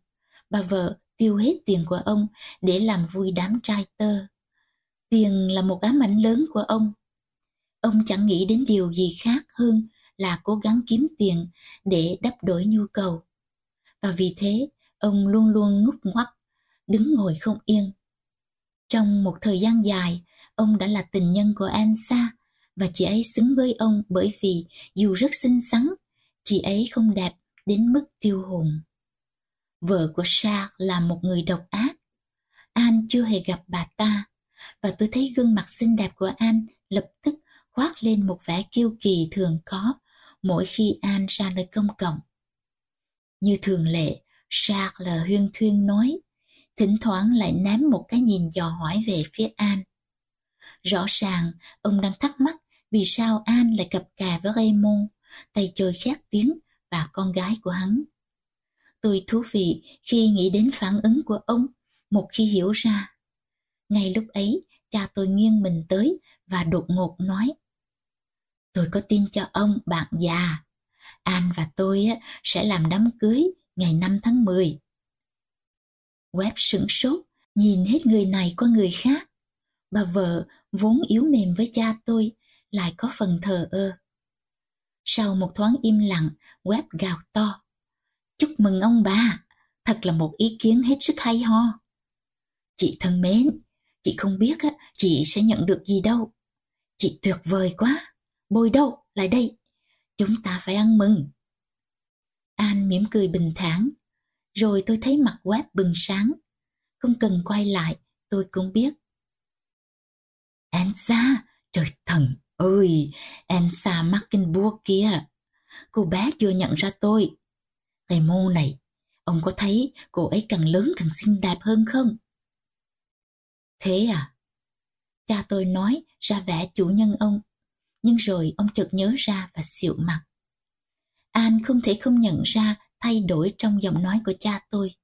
Bà vợ tiêu hết tiền của ông để làm vui đám trai tơ. Tiền là một ám ảnh lớn của ông. Ông chẳng nghĩ đến điều gì khác hơn là cố gắng kiếm tiền để đắp đổi nhu cầu. Và vì thế, ông luôn luôn ngúc ngoắc, đứng ngồi không yên. Trong một thời gian dài, ông đã là tình nhân của Ansa và chị ấy xứng với ông bởi vì dù rất xinh xắn, chị ấy không đẹp đến mức tiêu hồn. Vợ của Sa là một người độc ác. An chưa hề gặp bà ta, và tôi thấy gương mặt xinh đẹp của An lập tức khoác lên một vẻ kiêu kỳ thường có mỗi khi An ra nơi công cộng. Như thường lệ, Charles huyên thuyên nói, thỉnh thoảng lại ném một cái nhìn dò hỏi về phía An. Rõ ràng, ông đang thắc mắc vì sao An lại cặp cà với Raymond, tay chơi khét tiếng và con gái của hắn. Tôi thú vị khi nghĩ đến phản ứng của ông một khi hiểu ra. Ngay lúc ấy, cha tôi nghiêng mình tới và đột ngột nói. Tôi có tin cho ông, bạn già. An và tôi sẽ làm đám cưới ngày 5 tháng 10. Web sửng sốt, nhìn hết người này qua người khác. Bà vợ vốn yếu mềm với cha tôi lại có phần thờ ơ. Sau một thoáng im lặng, Web gào to. Chúc mừng ông bà, thật là một ý kiến hết sức hay ho. Chị thân mến, chị không biết chị sẽ nhận được gì đâu. Chị tuyệt vời quá. Bồi đâu, lại đây. Chúng ta phải ăn mừng. An mỉm cười bình thản. Rồi tôi thấy mặt web bừng sáng. Không cần quay lại, tôi cũng biết. Elsa, trời thần ơi, Elsa Mackenburg kia. Cô bé chưa nhận ra tôi. Thầy mô này, ông có thấy cô ấy càng lớn càng xinh đẹp hơn không? Thế à? Cha tôi nói ra vẻ chủ nhân ông nhưng rồi ông chợt nhớ ra và xịu mặt. An không thể không nhận ra thay đổi trong giọng nói của cha tôi.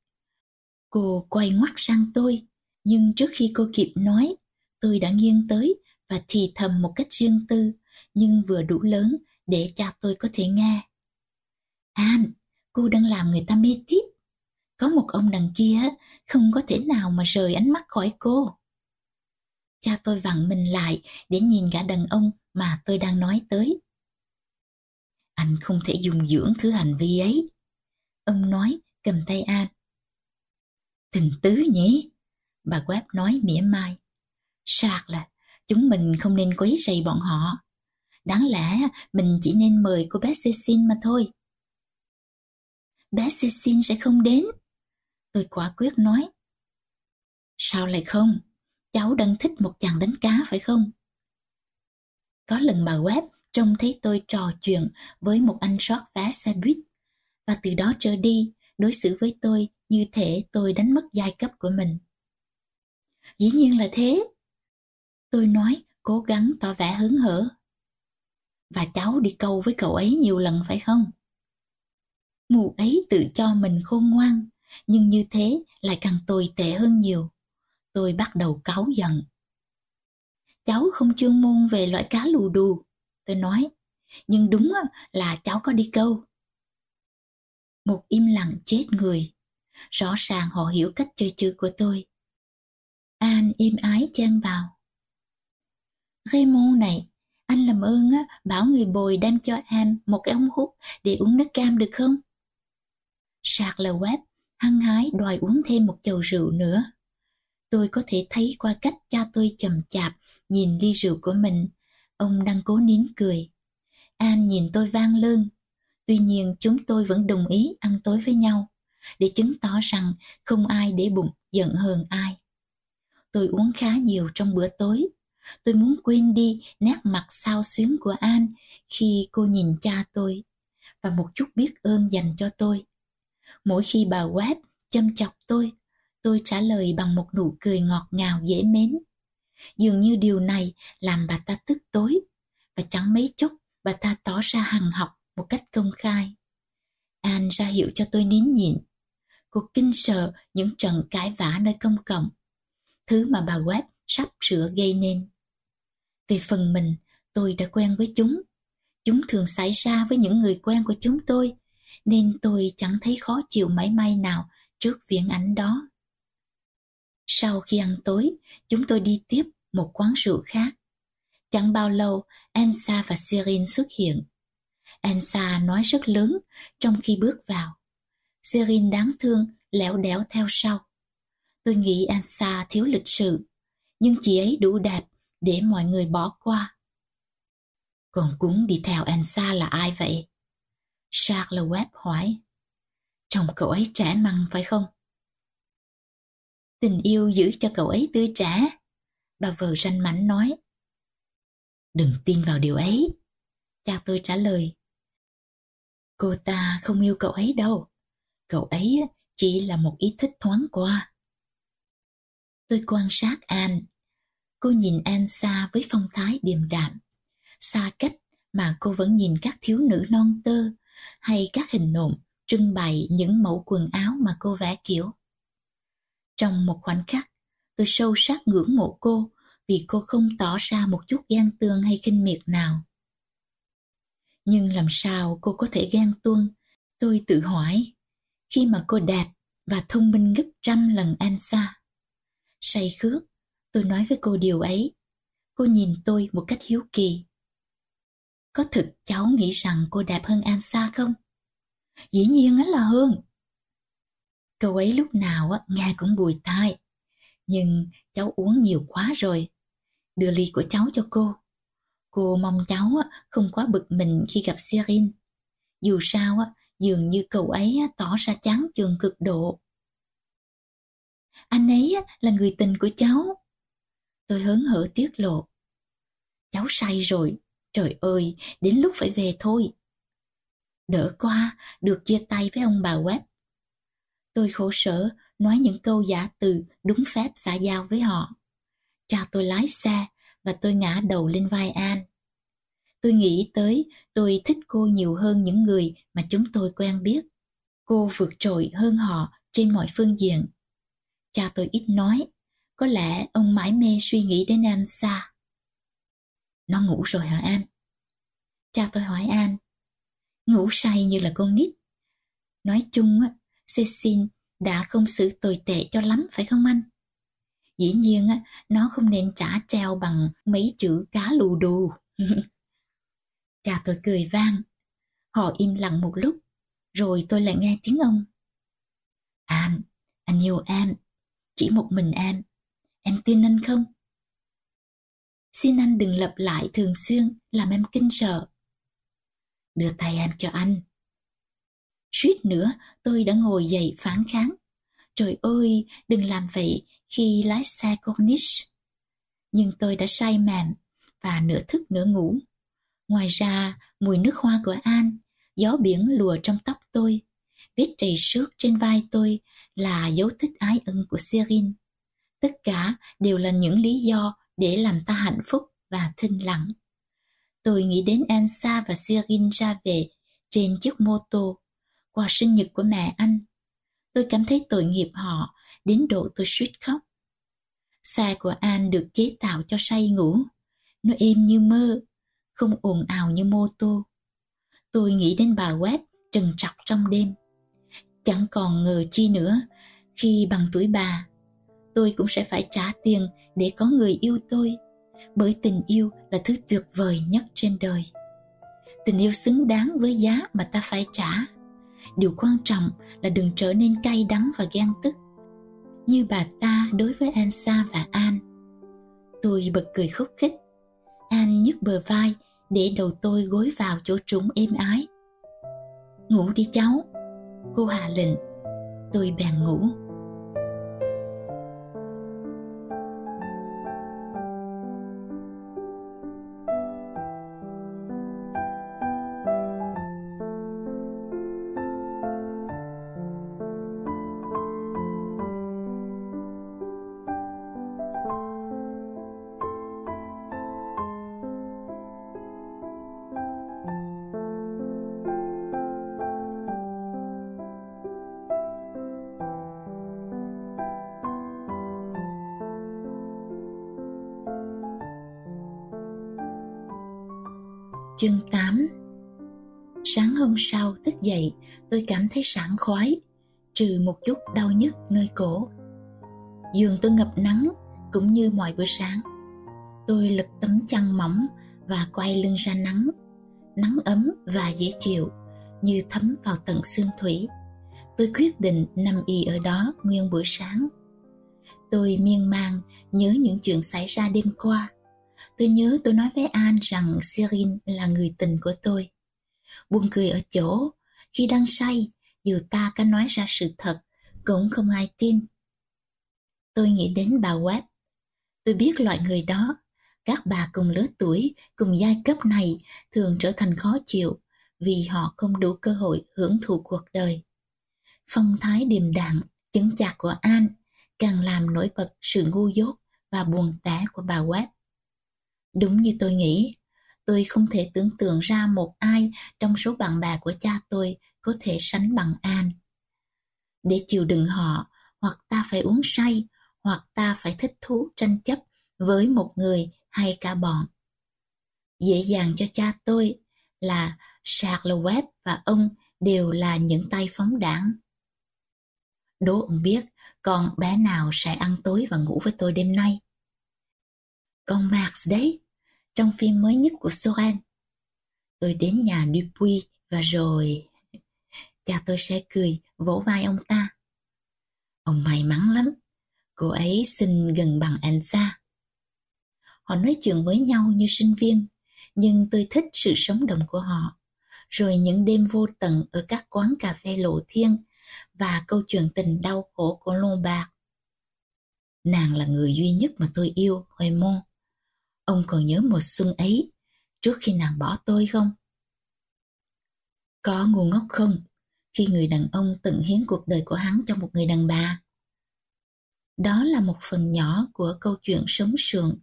Cô quay ngoắt sang tôi, nhưng trước khi cô kịp nói, tôi đã nghiêng tới và thì thầm một cách riêng tư, nhưng vừa đủ lớn để cha tôi có thể nghe. An, cô đang làm người ta mê tít. Có một ông đằng kia không có thể nào mà rời ánh mắt khỏi cô. Cha tôi vặn mình lại để nhìn gã đàn ông mà tôi đang nói tới. Anh không thể dùng dưỡng thứ hành vi ấy. Ông nói cầm tay An. Tình tứ nhỉ? Bà Webb nói mỉa mai. Sạc là chúng mình không nên quấy rầy bọn họ. Đáng lẽ mình chỉ nên mời cô bé Cecil mà thôi. Bé Cecil sẽ không đến. Tôi quả quyết nói. Sao lại không? Cháu đang thích một chàng đánh cá phải không? Có lần bà web trông thấy tôi trò chuyện với một anh sót vé xe buýt và từ đó trở đi đối xử với tôi như thể tôi đánh mất giai cấp của mình. Dĩ nhiên là thế. Tôi nói cố gắng tỏ vẻ hứng hở. Và cháu đi câu với cậu ấy nhiều lần phải không? Mụ ấy tự cho mình khôn ngoan, nhưng như thế lại càng tồi tệ hơn nhiều. Tôi bắt đầu cáu giận. Cháu không chuyên môn về loại cá lù đù, tôi nói. Nhưng đúng là cháu có đi câu. Một im lặng chết người. Rõ ràng họ hiểu cách chơi chữ của tôi. An im ái chen vào. Raymond này, anh làm ơn á, bảo người bồi đem cho em một cái ống hút để uống nước cam được không? Sạc là web, hăng hái đòi uống thêm một chầu rượu nữa. Tôi có thể thấy qua cách cha tôi chậm chạp nhìn ly rượu của mình, ông đang cố nín cười. An nhìn tôi vang lơn. Tuy nhiên chúng tôi vẫn đồng ý ăn tối với nhau, để chứng tỏ rằng không ai để bụng giận hờn ai. Tôi uống khá nhiều trong bữa tối. Tôi muốn quên đi nét mặt sao xuyến của An khi cô nhìn cha tôi và một chút biết ơn dành cho tôi. Mỗi khi bà Webb châm chọc tôi, tôi trả lời bằng một nụ cười ngọt ngào dễ mến. Dường như điều này làm bà ta tức tối, và chẳng mấy chốc bà ta tỏ ra hằng học một cách công khai. an ra hiệu cho tôi nín nhịn. Cô kinh sợ những trận cãi vã nơi công cộng, thứ mà bà Webb sắp sửa gây nên. Về phần mình, tôi đã quen với chúng. Chúng thường xảy ra với những người quen của chúng tôi, nên tôi chẳng thấy khó chịu mãi may nào trước viễn ảnh đó. Sau khi ăn tối, chúng tôi đi tiếp một quán rượu khác. Chẳng bao lâu, Ensa và Sirin xuất hiện. Ensa nói rất lớn trong khi bước vào. Sirin đáng thương, lẻo đẻo theo sau. Tôi nghĩ Ensa thiếu lịch sự, nhưng chị ấy đủ đẹp để mọi người bỏ qua. Còn cúng đi theo Ensa là ai vậy? Charles Webb hỏi. Chồng cậu ấy trẻ măng, phải không? Tình yêu giữ cho cậu ấy tươi trẻ. Bà vợ ranh mảnh nói. Đừng tin vào điều ấy. Cha tôi trả lời. Cô ta không yêu cậu ấy đâu. Cậu ấy chỉ là một ý thích thoáng qua. Tôi quan sát An. Cô nhìn An xa với phong thái điềm đạm. Xa cách mà cô vẫn nhìn các thiếu nữ non tơ hay các hình nộm trưng bày những mẫu quần áo mà cô vẽ kiểu. Trong một khoảnh khắc, tôi sâu sắc ngưỡng mộ cô vì cô không tỏ ra một chút ghen tương hay khinh miệt nào. Nhưng làm sao cô có thể ghen tuông? Tôi tự hỏi, khi mà cô đẹp và thông minh gấp trăm lần anh xa. Say khước, tôi nói với cô điều ấy. Cô nhìn tôi một cách hiếu kỳ. Có thực cháu nghĩ rằng cô đẹp hơn Ansa không? Dĩ nhiên là hơn. Câu ấy lúc nào nghe cũng bùi tai. Nhưng cháu uống nhiều quá rồi. Đưa ly của cháu cho cô. Cô mong cháu không quá bực mình khi gặp Serin. Dù sao, dường như cậu ấy tỏ ra chán chường cực độ. Anh ấy là người tình của cháu. Tôi hớn hở tiết lộ. Cháu say rồi, trời ơi, đến lúc phải về thôi. Đỡ qua, được chia tay với ông bà Webb. Tôi khổ sở nói những câu giả từ đúng phép xã giao với họ. Cha tôi lái xe và tôi ngã đầu lên vai An. Tôi nghĩ tới tôi thích cô nhiều hơn những người mà chúng tôi quen biết. Cô vượt trội hơn họ trên mọi phương diện. Cha tôi ít nói, có lẽ ông mãi mê suy nghĩ đến An xa. Nó ngủ rồi hả An? Cha tôi hỏi An. Ngủ say như là con nít. Nói chung á, Cecil đã không xử tồi tệ cho lắm phải không anh? Dĩ nhiên á, nó không nên trả treo bằng mấy chữ cá lù đù. Cha tôi cười vang. Họ im lặng một lúc, rồi tôi lại nghe tiếng ông. An, anh yêu em, chỉ một mình em, em tin anh không? Xin anh đừng lặp lại thường xuyên làm em kinh sợ. Đưa tay em cho anh. Suýt nữa tôi đã ngồi dậy phản kháng. Trời ơi, đừng làm vậy khi lái xe Cornish. Nhưng tôi đã say mềm và nửa thức nửa ngủ. Ngoài ra, mùi nước hoa của An, gió biển lùa trong tóc tôi, vết trầy xước trên vai tôi là dấu tích ái ân của Serin. Tất cả đều là những lý do để làm ta hạnh phúc và thinh lặng. Tôi nghĩ đến Ansa và Serin ra về trên chiếc mô tô qua sinh nhật của mẹ anh. Tôi cảm thấy tội nghiệp họ đến độ tôi suýt khóc. Xe của An được chế tạo cho say ngủ. Nó êm như mơ, không ồn ào như mô tô. Tôi nghĩ đến bà Web trần trọc trong đêm. Chẳng còn ngờ chi nữa, khi bằng tuổi bà, tôi cũng sẽ phải trả tiền để có người yêu tôi, bởi tình yêu là thứ tuyệt vời nhất trên đời. Tình yêu xứng đáng với giá mà ta phải trả. Điều quan trọng là đừng trở nên cay đắng và ghen tức, như bà ta đối với Ansa và An. Tôi bật cười khúc khích An nhấc bờ vai để đầu tôi gối vào chỗ trúng êm ái. Ngủ đi cháu, cô hạ lệnh. Tôi bèn ngủ. Chương 8 Sáng hôm sau thức dậy, tôi cảm thấy sảng khoái, trừ một chút đau nhức nơi cổ. Giường tôi ngập nắng, cũng như mọi bữa sáng. Tôi lật tấm chăn mỏng và quay lưng ra nắng. Nắng ấm và dễ chịu, như thấm vào tận xương thủy. Tôi quyết định nằm y ở đó nguyên buổi sáng. Tôi miên man nhớ những chuyện xảy ra đêm qua. Tôi nhớ tôi nói với An rằng serin là người tình của tôi. Buồn cười ở chỗ, khi đang say, dù ta có nói ra sự thật, cũng không ai tin. Tôi nghĩ đến bà Webb. Tôi biết loại người đó, các bà cùng lứa tuổi, cùng giai cấp này thường trở thành khó chịu vì họ không đủ cơ hội hưởng thụ cuộc đời. Phong thái điềm đạm, chứng chạc của An càng làm nổi bật sự ngu dốt và buồn tẻ của bà Webb. Đúng như tôi nghĩ, tôi không thể tưởng tượng ra một ai trong số bạn bè của cha tôi có thể sánh bằng An. Để chịu đựng họ, hoặc ta phải uống say, hoặc ta phải thích thú tranh chấp với một người hay cả bọn. Dễ dàng cho cha tôi là Charles Webb và ông đều là những tay phóng đảng. Đố ông biết con bé nào sẽ ăn tối và ngủ với tôi đêm nay. Con Max đấy, trong phim mới nhất của Soren. Tôi đến nhà Dupuy và rồi... Cha tôi sẽ cười, vỗ vai ông ta. Ông may mắn lắm, cô ấy xinh gần bằng anh xa. Họ nói chuyện với nhau như sinh viên, nhưng tôi thích sự sống động của họ. Rồi những đêm vô tận ở các quán cà phê lộ thiên và câu chuyện tình đau khổ của Lombard. Nàng là người duy nhất mà tôi yêu, Raymond. Ông còn nhớ mùa xuân ấy, trước khi nàng bỏ tôi không? Có ngu ngốc không, khi người đàn ông tận hiến cuộc đời của hắn cho một người đàn bà? Đó là một phần nhỏ của câu chuyện sống sượng,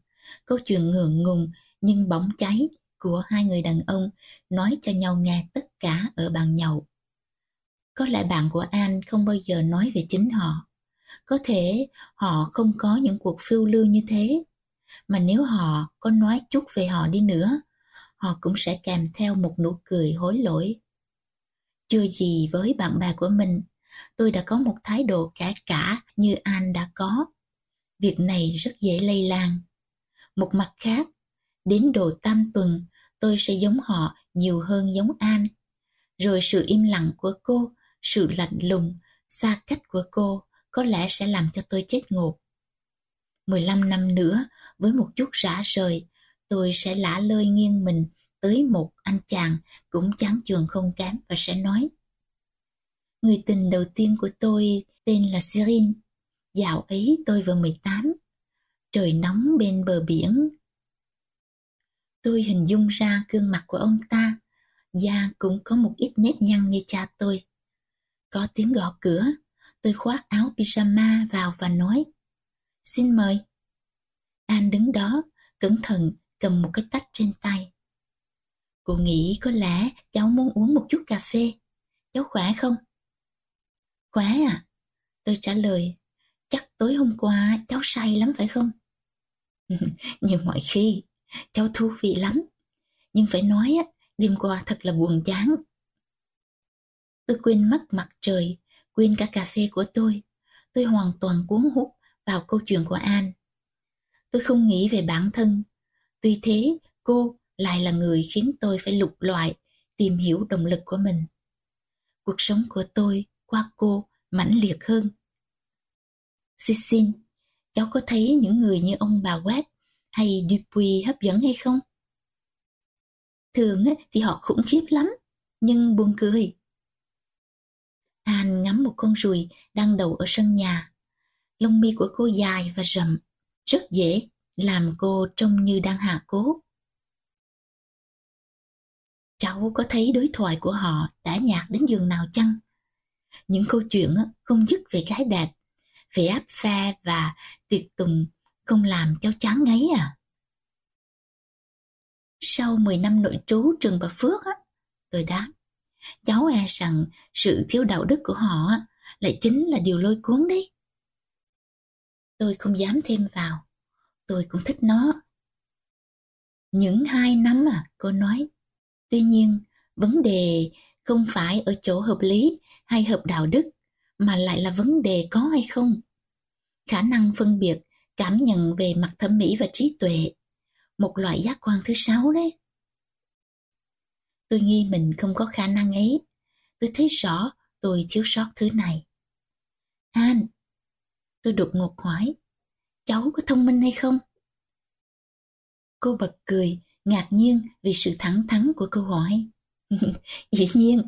câu chuyện ngượng ngùng nhưng bóng cháy của hai người đàn ông nói cho nhau nghe tất cả ở bàn nhậu. Có lẽ bạn của An không bao giờ nói về chính họ. Có thể họ không có những cuộc phiêu lưu như thế. Mà nếu họ có nói chút về họ đi nữa, họ cũng sẽ kèm theo một nụ cười hối lỗi. Chưa gì với bạn bè của mình, tôi đã có một thái độ cả cả như An đã có. Việc này rất dễ lây lan. Một mặt khác, đến độ tam tuần, tôi sẽ giống họ nhiều hơn giống An. Rồi sự im lặng của cô sự lạnh lùng, xa cách của cô có lẽ sẽ làm cho tôi chết ngột. 15 năm nữa, với một chút rã rời, tôi sẽ lả lơi nghiêng mình tới một anh chàng cũng chán trường không kém và sẽ nói Người tình đầu tiên của tôi tên là Sirin. Dạo ấy tôi vừa 18. Trời nóng bên bờ biển. Tôi hình dung ra gương mặt của ông ta. Da cũng có một ít nếp nhăn như cha tôi. Có tiếng gõ cửa, tôi khoác áo pyjama vào và nói Xin mời. An đứng đó, cẩn thận cầm một cái tách trên tay. Cô nghĩ có lẽ cháu muốn uống một chút cà phê. Cháu khỏe không? Khỏe à? Tôi trả lời, chắc tối hôm qua cháu say lắm phải không? Nhưng mọi khi, cháu thú vị lắm. Nhưng phải nói, đêm qua thật là buồn chán. Tôi quên mất mặt trời, quên cả cà phê của tôi. Tôi hoàn toàn cuốn hút vào câu chuyện của An. Tôi không nghĩ về bản thân. Tuy thế, cô lại là người khiến tôi phải lục loại, tìm hiểu động lực của mình. Cuộc sống của tôi qua cô mãnh liệt hơn. Sissin, cháu có thấy những người như ông bà Webb hay Dupuy hấp dẫn hay không? Thường thì họ khủng khiếp lắm, nhưng buồn cười. An ngắm một con ruồi đang đậu ở sân nhà. Lông mi của cô dài và rậm, rất dễ làm cô trông như đang hạ cố. Cháu có thấy đối thoại của họ đã nhạt đến giường nào chăng? Những câu chuyện không dứt về gái đẹp, về áp pha và tiệc tùng không làm cháu chán ngấy à? Sau 10 năm nội trú trường bà Phước, á, tôi đáp, cháu e rằng sự thiếu đạo đức của họ lại chính là điều lôi cuốn đấy. Tôi không dám thêm vào, tôi cũng thích nó. Những hai năm à, cô nói, Tuy nhiên, vấn đề không phải ở chỗ hợp lý hay hợp đạo đức, mà lại là vấn đề có hay không. Khả năng phân biệt, cảm nhận về mặt thẩm mỹ và trí tuệ, một loại giác quan thứ sáu đấy. Tôi nghi mình không có khả năng ấy. Tôi thấy rõ tôi thiếu sót thứ này. An, tôi đột ngột hỏi, cháu có thông minh hay không? Cô bật cười, ngạc nhiên vì sự thẳng thắn của câu hỏi. Dĩ nhiên,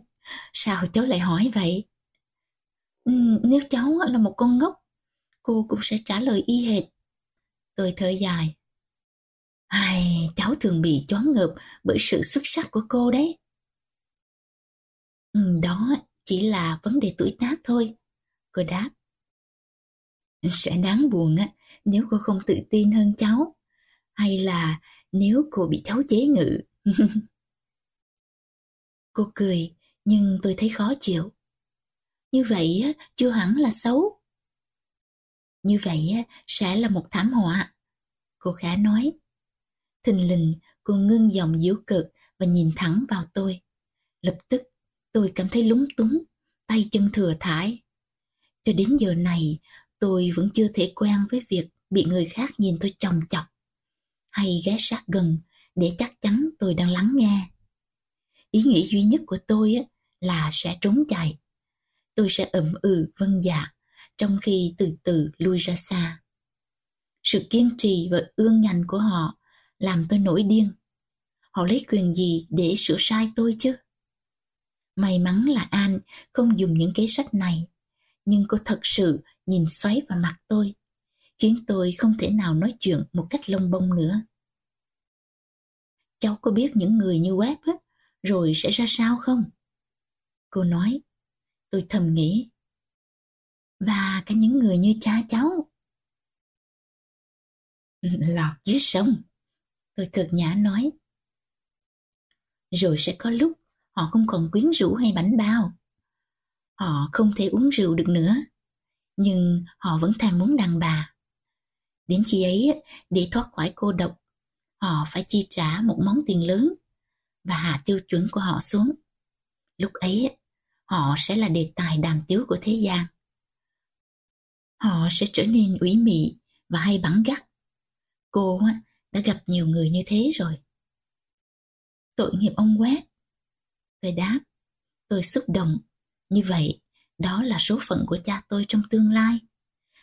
sao cháu lại hỏi vậy? Ừ, nếu cháu là một con ngốc, cô cũng sẽ trả lời y hệt. Tôi thở dài. Ai, cháu thường bị choáng ngợp bởi sự xuất sắc của cô đấy. Ừ, đó chỉ là vấn đề tuổi tác thôi. Cô đáp. Sẽ đáng buồn á nếu cô không tự tin hơn cháu. Hay là nếu cô bị cháu chế ngự. cô cười, nhưng tôi thấy khó chịu. Như vậy á, chưa hẳn là xấu. Như vậy á, sẽ là một thảm họa. Cô khả nói. Thình lình, cô ngưng dòng giễu cực và nhìn thẳng vào tôi. Lập tức, tôi cảm thấy lúng túng, tay chân thừa thải. Cho đến giờ này, tôi vẫn chưa thể quen với việc bị người khác nhìn tôi chồng chọc hay ghé sát gần để chắc chắn tôi đang lắng nghe. Ý nghĩ duy nhất của tôi là sẽ trốn chạy. Tôi sẽ ậm ừ vân dạ trong khi từ từ lui ra xa. Sự kiên trì và ương ngành của họ làm tôi nổi điên. Họ lấy quyền gì để sửa sai tôi chứ? May mắn là An không dùng những kế sách này, nhưng cô thật sự nhìn xoáy vào mặt tôi, khiến tôi không thể nào nói chuyện một cách lông bông nữa. Cháu có biết những người như web á, rồi sẽ ra sao không? Cô nói, tôi thầm nghĩ. Và cả những người như cha cháu. Lọt dưới sông. Tôi cực nhã nói. Rồi sẽ có lúc họ không còn quyến rũ hay bánh bao. Họ không thể uống rượu được nữa, nhưng họ vẫn thèm muốn đàn bà. Đến khi ấy, để thoát khỏi cô độc, họ phải chi trả một món tiền lớn và hạ tiêu chuẩn của họ xuống. Lúc ấy, họ sẽ là đề tài đàm tiếu của thế gian. Họ sẽ trở nên ủy mị và hay bắn gắt. Cô đã gặp nhiều người như thế rồi. Tội nghiệp ông quét. Tôi đáp, tôi xúc động. Như vậy, đó là số phận của cha tôi trong tương lai.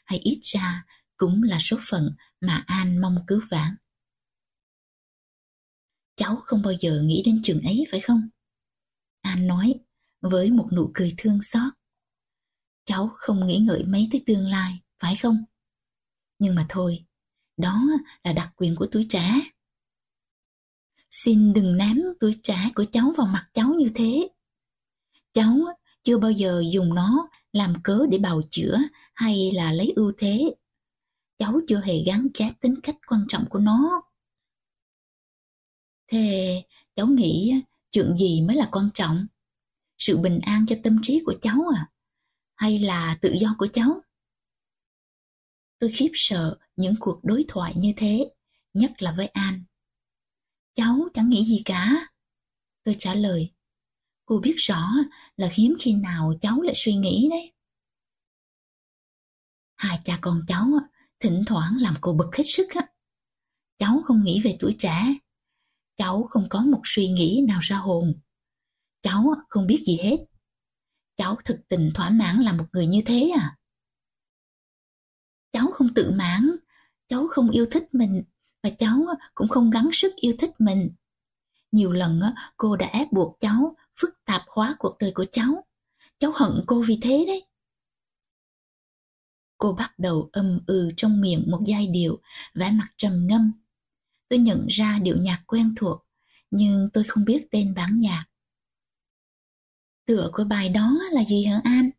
Hay ít ra cũng là số phận mà An mong cứu vãn. Cháu không bao giờ nghĩ đến chuyện ấy phải không? An nói với một nụ cười thương xót. Cháu không nghĩ ngợi mấy tới tương lai, phải không? Nhưng mà thôi, đó là đặc quyền của tuổi trẻ. Xin đừng ném tuổi trẻ của cháu vào mặt cháu như thế. Cháu chưa bao giờ dùng nó làm cớ để bào chữa hay là lấy ưu thế. Cháu chưa hề gắn chát tính cách quan trọng của nó. Thế cháu nghĩ chuyện gì mới là quan trọng? Sự bình an cho tâm trí của cháu à? Hay là tự do của cháu? Tôi khiếp sợ những cuộc đối thoại như thế, nhất là với An. Cháu chẳng nghĩ gì cả. Tôi trả lời. Cô biết rõ là hiếm khi nào cháu lại suy nghĩ đấy. Hai cha con cháu thỉnh thoảng làm cô bực hết sức. Cháu không nghĩ về tuổi trẻ. Cháu không có một suy nghĩ nào ra hồn. Cháu không biết gì hết. Cháu thực tình thỏa mãn là một người như thế à? Cháu không tự mãn, cháu không yêu thích mình và cháu cũng không gắng sức yêu thích mình. Nhiều lần cô đã ép buộc cháu phức tạp hóa cuộc đời của cháu. Cháu hận cô vì thế đấy. Cô bắt đầu âm ừ trong miệng một giai điệu, vẻ mặt trầm ngâm. Tôi nhận ra điệu nhạc quen thuộc, nhưng tôi không biết tên bản nhạc. Tựa của bài đó là gì hả An?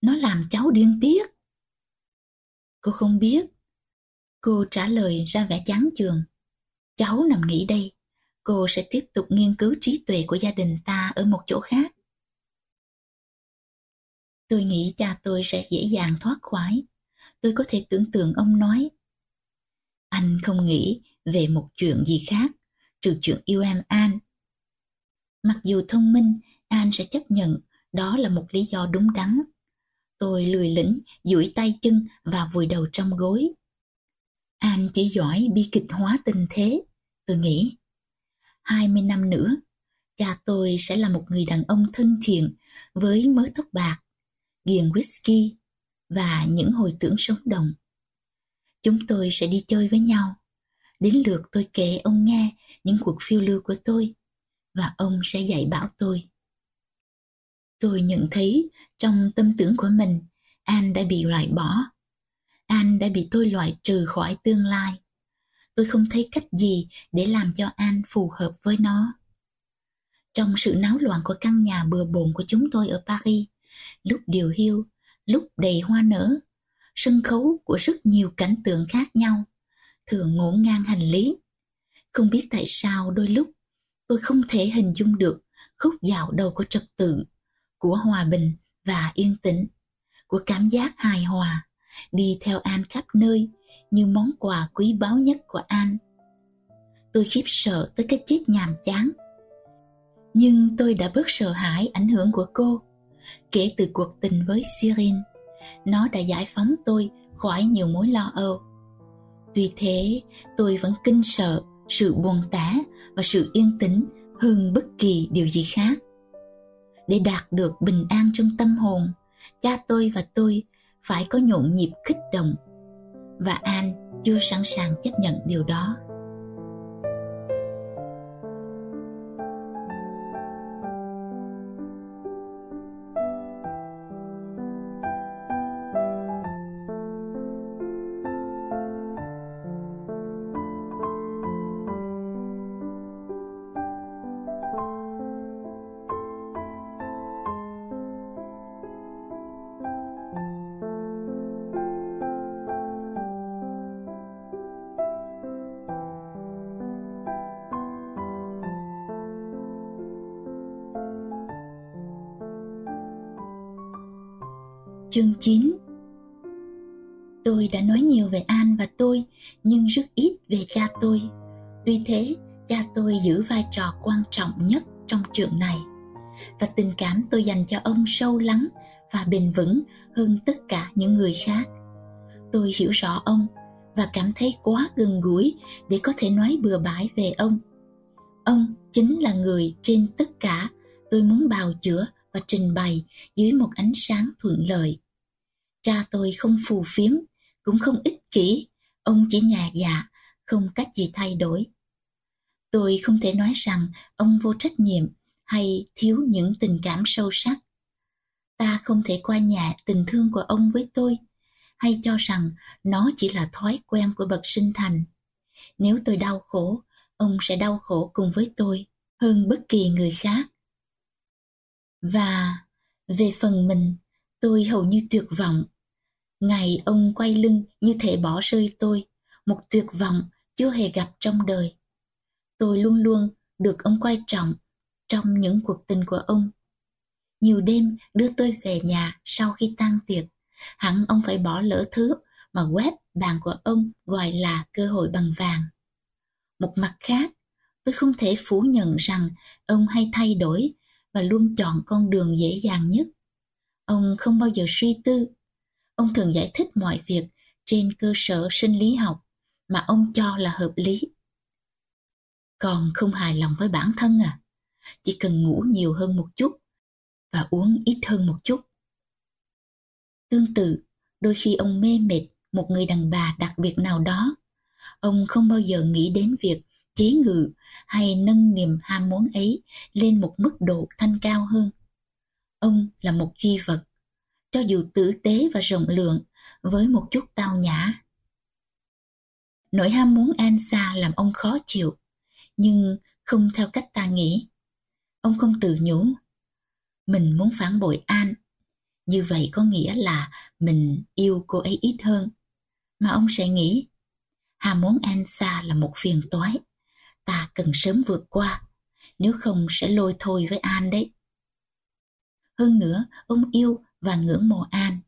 Nó làm cháu điên tiết. Cô không biết. Cô trả lời ra vẻ chán chường. Cháu nằm nghỉ đây. Cô sẽ tiếp tục nghiên cứu trí tuệ của gia đình ta ở một chỗ khác. Tôi nghĩ cha tôi sẽ dễ dàng thoát khoái. Tôi có thể tưởng tượng ông nói. Anh không nghĩ về một chuyện gì khác, trừ chuyện yêu em An. Mặc dù thông minh, An sẽ chấp nhận đó là một lý do đúng đắn. Tôi lười lĩnh, duỗi tay chân và vùi đầu trong gối. An chỉ giỏi bi kịch hóa tình thế, tôi nghĩ. 20 năm nữa, cha tôi sẽ là một người đàn ông thân thiện với mớ tóc bạc, ghiền whisky và những hồi tưởng sống động. Chúng tôi sẽ đi chơi với nhau. Đến lượt tôi kể ông nghe những cuộc phiêu lưu của tôi và ông sẽ dạy bảo tôi. Tôi nhận thấy trong tâm tưởng của mình, An đã bị loại bỏ. An đã bị tôi loại trừ khỏi tương lai. Tôi không thấy cách gì để làm cho An phù hợp với nó. Trong sự náo loạn của căn nhà bừa bộn của chúng tôi ở Paris, lúc điều hiu, lúc đầy hoa nở, sân khấu của rất nhiều cảnh tượng khác nhau, thường ngổn ngang hành lý. Không biết tại sao đôi lúc tôi không thể hình dung được khúc dạo đầu của trật tự, của hòa bình và yên tĩnh, của cảm giác hài hòa, đi theo An khắp nơi như món quà quý báu nhất của anh. Tôi khiếp sợ tới cái chết nhàm chán. Nhưng tôi đã bớt sợ hãi ảnh hưởng của cô. Kể từ cuộc tình với Sirin, nó đã giải phóng tôi khỏi nhiều mối lo âu. Tuy thế, tôi vẫn kinh sợ sự buồn tả và sự yên tĩnh hơn bất kỳ điều gì khác. Để đạt được bình an trong tâm hồn, cha tôi và tôi phải có nhộn nhịp kích động. Và An chưa sẵn sàng chấp nhận điều đó. Chương 9 Tôi đã nói nhiều về An và tôi, nhưng rất ít về cha tôi. Tuy thế, cha tôi giữ vai trò quan trọng nhất trong chuyện này. Và tình cảm tôi dành cho ông sâu lắng và bền vững hơn tất cả những người khác. Tôi hiểu rõ ông và cảm thấy quá gần gũi để có thể nói bừa bãi về ông. Ông chính là người trên tất cả tôi muốn bào chữa và trình bày dưới một ánh sáng thuận lợi. Cha tôi không phù phiếm, cũng không ích kỷ, ông chỉ nhà dạ, không cách gì thay đổi. Tôi không thể nói rằng ông vô trách nhiệm hay thiếu những tình cảm sâu sắc. Ta không thể qua nhà tình thương của ông với tôi, hay cho rằng nó chỉ là thói quen của bậc sinh thành. Nếu tôi đau khổ, ông sẽ đau khổ cùng với tôi hơn bất kỳ người khác. Và về phần mình, tôi hầu như tuyệt vọng Ngày ông quay lưng như thể bỏ rơi tôi, một tuyệt vọng chưa hề gặp trong đời. Tôi luôn luôn được ông quan trọng trong những cuộc tình của ông. Nhiều đêm đưa tôi về nhà sau khi tan tiệc, hẳn ông phải bỏ lỡ thứ mà web bàn của ông gọi là cơ hội bằng vàng. Một mặt khác, tôi không thể phủ nhận rằng ông hay thay đổi và luôn chọn con đường dễ dàng nhất. Ông không bao giờ suy tư Ông thường giải thích mọi việc trên cơ sở sinh lý học mà ông cho là hợp lý. Còn không hài lòng với bản thân à? Chỉ cần ngủ nhiều hơn một chút và uống ít hơn một chút. Tương tự, đôi khi ông mê mệt một người đàn bà đặc biệt nào đó. Ông không bao giờ nghĩ đến việc chế ngự hay nâng niềm ham muốn ấy lên một mức độ thanh cao hơn. Ông là một duy vật cho dù tử tế và rộng lượng, với một chút tao nhã. Nỗi ham muốn an xa làm ông khó chịu, nhưng không theo cách ta nghĩ. Ông không tự nhủ. Mình muốn phản bội An. Như vậy có nghĩa là mình yêu cô ấy ít hơn. Mà ông sẽ nghĩ, ham muốn An xa là một phiền toái. Ta cần sớm vượt qua, nếu không sẽ lôi thôi với An đấy. Hơn nữa, ông yêu và ngưỡng mộ An.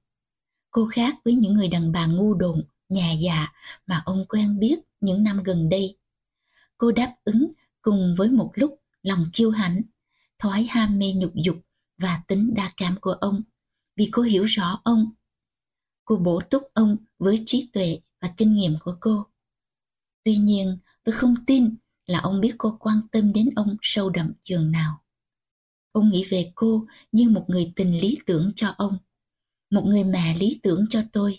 Cô khác với những người đàn bà ngu đồn, nhà già mà ông quen biết những năm gần đây. Cô đáp ứng cùng với một lúc lòng kiêu hãnh, thói ham mê nhục dục và tính đa cảm của ông vì cô hiểu rõ ông. Cô bổ túc ông với trí tuệ và kinh nghiệm của cô. Tuy nhiên, tôi không tin là ông biết cô quan tâm đến ông sâu đậm trường nào. Ông nghĩ về cô như một người tình lý tưởng cho ông, một người mẹ lý tưởng cho tôi.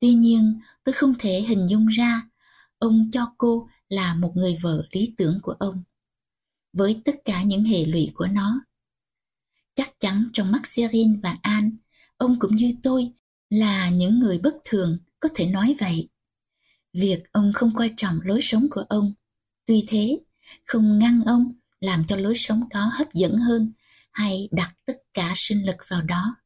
Tuy nhiên, tôi không thể hình dung ra ông cho cô là một người vợ lý tưởng của ông. Với tất cả những hệ lụy của nó. Chắc chắn trong mắt Serin và An, ông cũng như tôi là những người bất thường, có thể nói vậy. Việc ông không coi trọng lối sống của ông, tuy thế, không ngăn ông làm cho lối sống đó hấp dẫn hơn hay đặt tất cả sinh lực vào đó.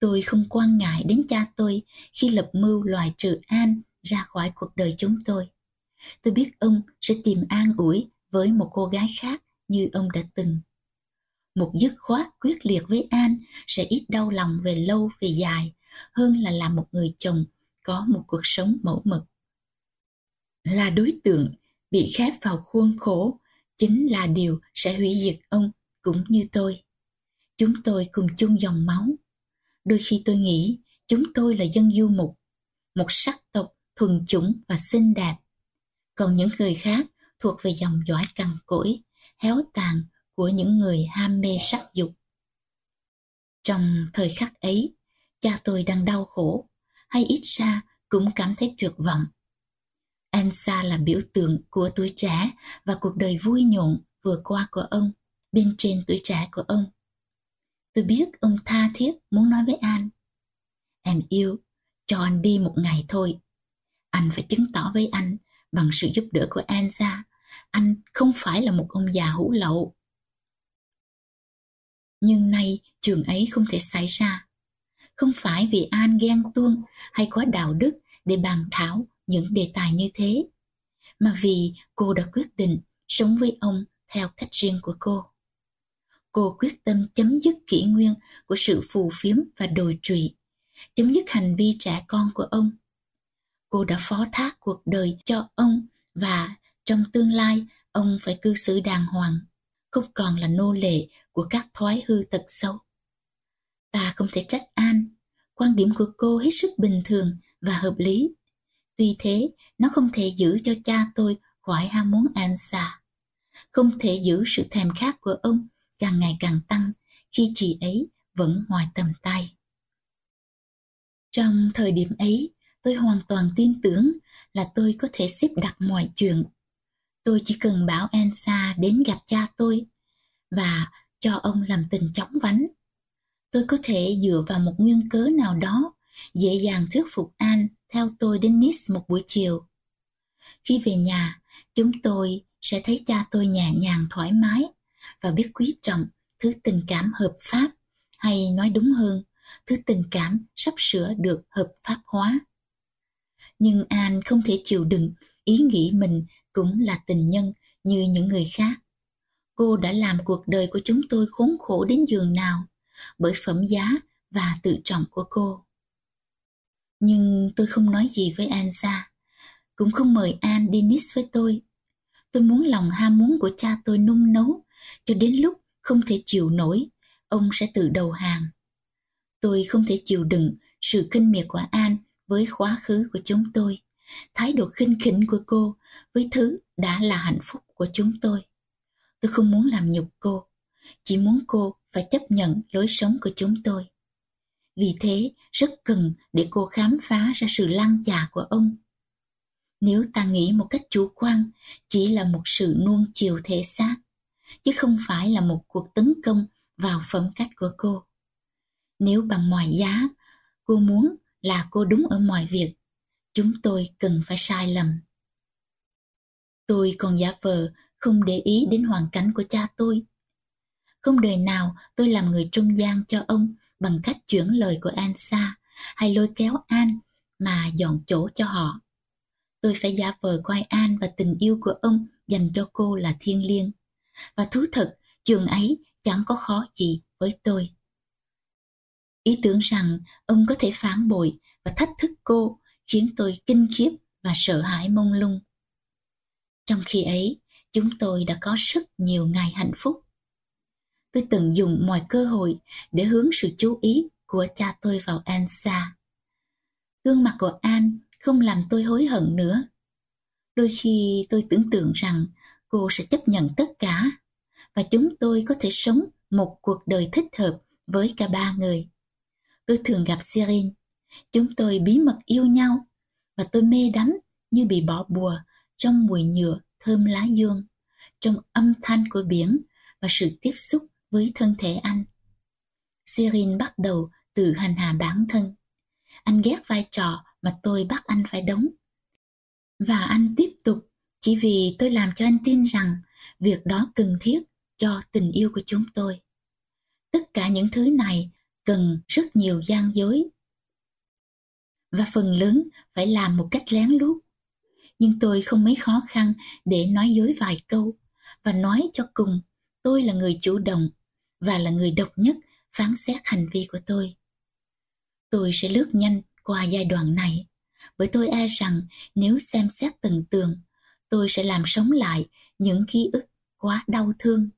Tôi không quan ngại đến cha tôi khi lập mưu loại trừ An ra khỏi cuộc đời chúng tôi. Tôi biết ông sẽ tìm an ủi với một cô gái khác như ông đã từng. Một dứt khoát quyết liệt với An sẽ ít đau lòng về lâu, về dài, hơn là làm một người chồng có một cuộc sống mẫu mực. Là đối tượng bị khép vào khuôn khổ chính là điều sẽ hủy diệt ông cũng như tôi. Chúng tôi cùng chung dòng máu. Đôi khi tôi nghĩ chúng tôi là dân du mục, một sắc tộc thuần chủng và xinh đẹp. Còn những người khác thuộc về dòng dõi cằn cỗi, héo tàn của những người ham mê sắc dục. Trong thời khắc ấy, cha tôi đang đau khổ, hay ít ra cũng cảm thấy tuyệt vọng. Anh Sa là biểu tượng của tuổi trẻ và cuộc đời vui nhộn vừa qua của ông, bên trên tuổi trẻ của ông. Tôi biết ông tha thiết muốn nói với An. Em yêu, cho anh đi một ngày thôi. Anh phải chứng tỏ với anh bằng sự giúp đỡ của Ansa, anh không phải là một ông già hủ lậu. Nhưng nay trường ấy không thể xảy ra. Không phải vì An ghen tuông hay quá đạo đức để bàn thảo những đề tài như thế, mà vì cô đã quyết định sống với ông theo cách riêng của cô. Cô quyết tâm chấm dứt kỷ nguyên của sự phù phiếm và đồi trụy, chấm dứt hành vi trẻ con của ông. Cô đã phó thác cuộc đời cho ông và trong tương lai ông phải cư xử đàng hoàng, không còn là nô lệ của các thói hư tật xấu. Ta không thể trách An, quan điểm của cô hết sức bình thường và hợp lý. Tuy thế, nó không thể giữ cho cha tôi khỏi ham muốn An xa. Không thể giữ sự thèm khát của ông càng ngày càng tăng khi chị ấy vẫn ngoài tầm tay. Trong thời điểm ấy, tôi hoàn toàn tin tưởng là tôi có thể xếp đặt mọi chuyện. Tôi chỉ cần bảo Ansa đến gặp cha tôi và cho ông làm tình chóng vánh. Tôi có thể dựa vào một nguyên cớ nào đó dễ dàng thuyết phục An theo tôi đến Nice một buổi chiều. Khi về nhà, chúng tôi sẽ thấy cha tôi nhẹ nhàng thoải mái và biết quý trọng thứ tình cảm hợp pháp hay nói đúng hơn, thứ tình cảm sắp sửa được hợp pháp hóa. Nhưng An không thể chịu đựng ý nghĩ mình cũng là tình nhân như những người khác. Cô đã làm cuộc đời của chúng tôi khốn khổ đến giường nào bởi phẩm giá và tự trọng của cô. Nhưng tôi không nói gì với An ra, cũng không mời An đi Nice với tôi. Tôi muốn lòng ham muốn của cha tôi nung nấu, cho đến lúc không thể chịu nổi, ông sẽ tự đầu hàng. Tôi không thể chịu đựng sự kinh miệt của An với quá khứ của chúng tôi, thái độ khinh khỉnh của cô với thứ đã là hạnh phúc của chúng tôi. Tôi không muốn làm nhục cô, chỉ muốn cô phải chấp nhận lối sống của chúng tôi. Vì thế, rất cần để cô khám phá ra sự lăng chà của ông. Nếu ta nghĩ một cách chủ quan, chỉ là một sự nuông chiều thể xác, chứ không phải là một cuộc tấn công vào phẩm cách của cô. Nếu bằng mọi giá, cô muốn là cô đúng ở mọi việc, chúng tôi cần phải sai lầm. Tôi còn giả vờ không để ý đến hoàn cảnh của cha tôi. Không đời nào tôi làm người trung gian cho ông bằng cách chuyển lời của An xa hay lôi kéo An mà dọn chỗ cho họ. Tôi phải giả vờ coi An và tình yêu của ông dành cho cô là thiêng liêng. Và thú thật, trường ấy chẳng có khó gì với tôi. Ý tưởng rằng ông có thể phản bội và thách thức cô khiến tôi kinh khiếp và sợ hãi mông lung. Trong khi ấy, chúng tôi đã có rất nhiều ngày hạnh phúc tôi tận dụng mọi cơ hội để hướng sự chú ý của cha tôi vào Ansa. Gương mặt của An không làm tôi hối hận nữa. Đôi khi tôi tưởng tượng rằng cô sẽ chấp nhận tất cả và chúng tôi có thể sống một cuộc đời thích hợp với cả ba người. Tôi thường gặp Sirin, chúng tôi bí mật yêu nhau và tôi mê đắm như bị bỏ bùa trong mùi nhựa thơm lá dương, trong âm thanh của biển và sự tiếp xúc với thân thể anh. Sirin bắt đầu tự hành hạ bản thân. Anh ghét vai trò mà tôi bắt anh phải đóng. Và anh tiếp tục, chỉ vì tôi làm cho anh tin rằng việc đó cần thiết cho tình yêu của chúng tôi. Tất cả những thứ này cần rất nhiều gian dối. Và phần lớn phải làm một cách lén lút. Nhưng tôi không mấy khó khăn để nói dối vài câu và nói cho cùng, tôi là người chủ động và là người độc nhất phán xét hành vi của tôi. Tôi sẽ lướt nhanh qua giai đoạn này, bởi tôi e rằng nếu xem xét từng tường, tôi sẽ làm sống lại những ký ức quá đau thương.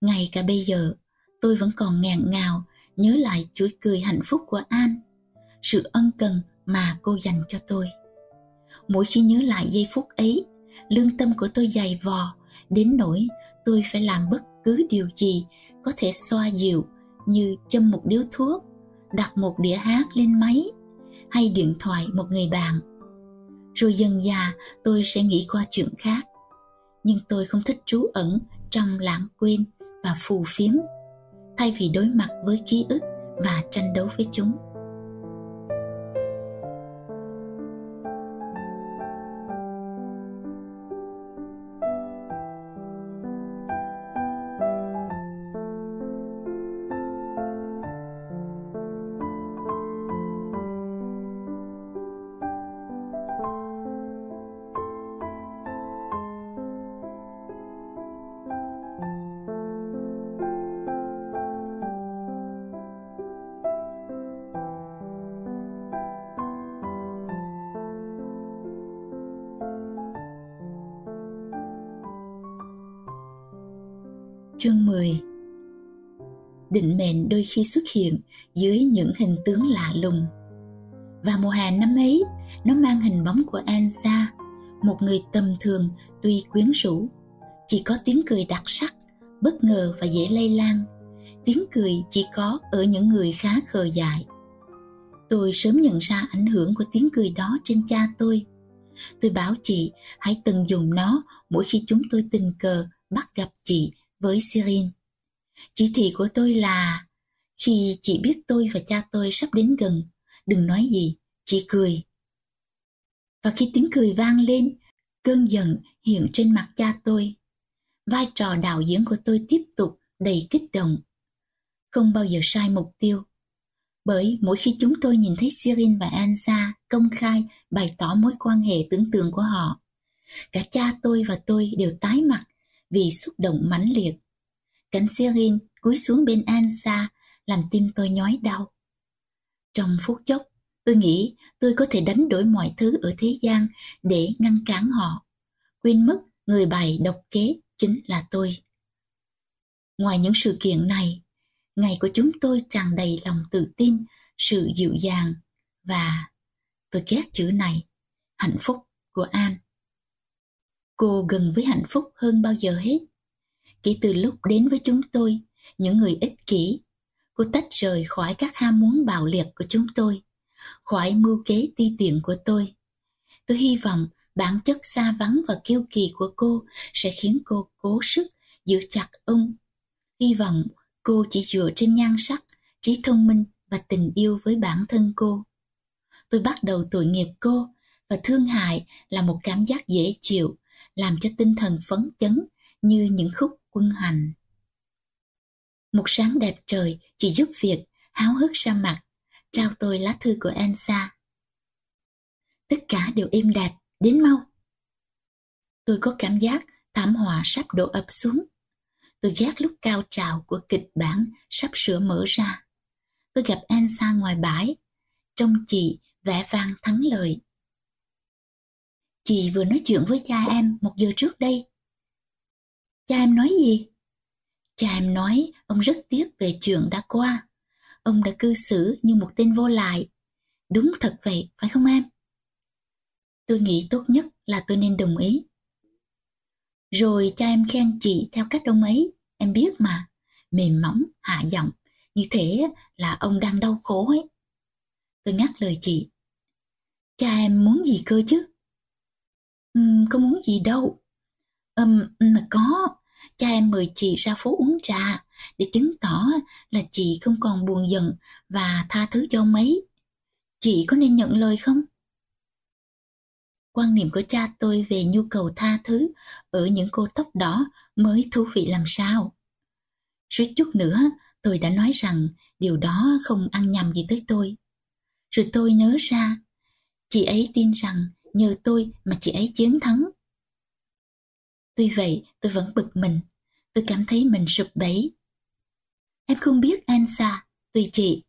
Ngay cả bây giờ, tôi vẫn còn ngàn ngào nhớ lại chuỗi cười hạnh phúc của An, sự ân cần mà cô dành cho tôi. Mỗi khi nhớ lại giây phút ấy, lương tâm của tôi dày vò, đến nỗi tôi phải làm bất cứ điều gì có thể xoa dịu như châm một điếu thuốc, đặt một đĩa hát lên máy hay điện thoại một người bạn. Rồi dần già tôi sẽ nghĩ qua chuyện khác. Nhưng tôi không thích trú ẩn trong lãng quên và phù phiếm thay vì đối mặt với ký ức và tranh đấu với chúng. Định mệnh đôi khi xuất hiện dưới những hình tướng lạ lùng. Và mùa hè năm ấy, nó mang hình bóng của Elsa, một người tầm thường tuy quyến rũ. Chỉ có tiếng cười đặc sắc, bất ngờ và dễ lây lan. Tiếng cười chỉ có ở những người khá khờ dại. Tôi sớm nhận ra ảnh hưởng của tiếng cười đó trên cha tôi. Tôi bảo chị hãy tận dụng nó mỗi khi chúng tôi tình cờ bắt gặp chị với Cyril. Chỉ thị của tôi là khi chị biết tôi và cha tôi sắp đến gần, đừng nói gì, chỉ cười. Và khi tiếng cười vang lên, cơn giận hiện trên mặt cha tôi. Vai trò đạo diễn của tôi tiếp tục đầy kích động. Không bao giờ sai mục tiêu. Bởi mỗi khi chúng tôi nhìn thấy Sirin và Ansa công khai bày tỏ mối quan hệ tưởng tượng của họ, cả cha tôi và tôi đều tái mặt vì xúc động mãnh liệt. Cảnh Serin cúi xuống bên Ansa làm tim tôi nhói đau. Trong phút chốc, tôi nghĩ tôi có thể đánh đổi mọi thứ ở thế gian để ngăn cản họ. Quên mất người bày độc kế chính là tôi. Ngoài những sự kiện này, ngày của chúng tôi tràn đầy lòng tự tin, sự dịu dàng và tôi ghét chữ này, hạnh phúc của An. Cô gần với hạnh phúc hơn bao giờ hết. Kể từ lúc đến với chúng tôi, những người ích kỷ, cô tách rời khỏi các ham muốn bạo liệt của chúng tôi, khỏi mưu kế ti tiện của tôi. Tôi hy vọng bản chất xa vắng và kiêu kỳ của cô sẽ khiến cô cố sức giữ chặt ông. Hy vọng cô chỉ dựa trên nhan sắc, trí thông minh và tình yêu với bản thân cô. Tôi bắt đầu tội nghiệp cô và thương hại là một cảm giác dễ chịu làm cho tinh thần phấn chấn như những khúc quân hành. Một sáng đẹp trời chỉ giúp việc háo hức ra mặt, trao tôi lá thư của Elsa. Tất cả đều êm đẹp, đến mau. Tôi có cảm giác thảm họa sắp đổ ập xuống. Tôi ghét lúc cao trào của kịch bản sắp sửa mở ra. Tôi gặp Elsa ngoài bãi, trông chị vẻ vang thắng lợi. Chị vừa nói chuyện với cha em một giờ trước đây. Cha em nói gì? Cha em nói ông rất tiếc về chuyện đã qua. Ông đã cư xử như một tên vô lại. Đúng thật vậy, phải không em? Tôi nghĩ tốt nhất là tôi nên đồng ý. Rồi cha em khen chị theo cách ông ấy, em biết mà, mềm mỏng, hạ giọng, như thế là ông đang đau khổ ấy. Tôi ngắt lời chị. Cha em muốn gì cơ chứ? Uhm, có muốn gì đâu. Ừm, um, mà có, cha em mời chị ra phố uống trà để chứng tỏ là chị không còn buồn giận và tha thứ cho ông ấy. Chị có nên nhận lời không? Quan niệm của cha tôi về nhu cầu tha thứ ở những cô tóc đỏ mới thú vị làm sao. Suýt chút nữa, tôi đã nói rằng điều đó không ăn nhầm gì tới tôi. Rồi tôi nhớ ra, chị ấy tin rằng nhờ tôi mà chị ấy chiến thắng. Tuy vậy, tôi vẫn bực mình. Tôi cảm thấy mình sụp bẫy. Em không biết Ansa, tùy chị.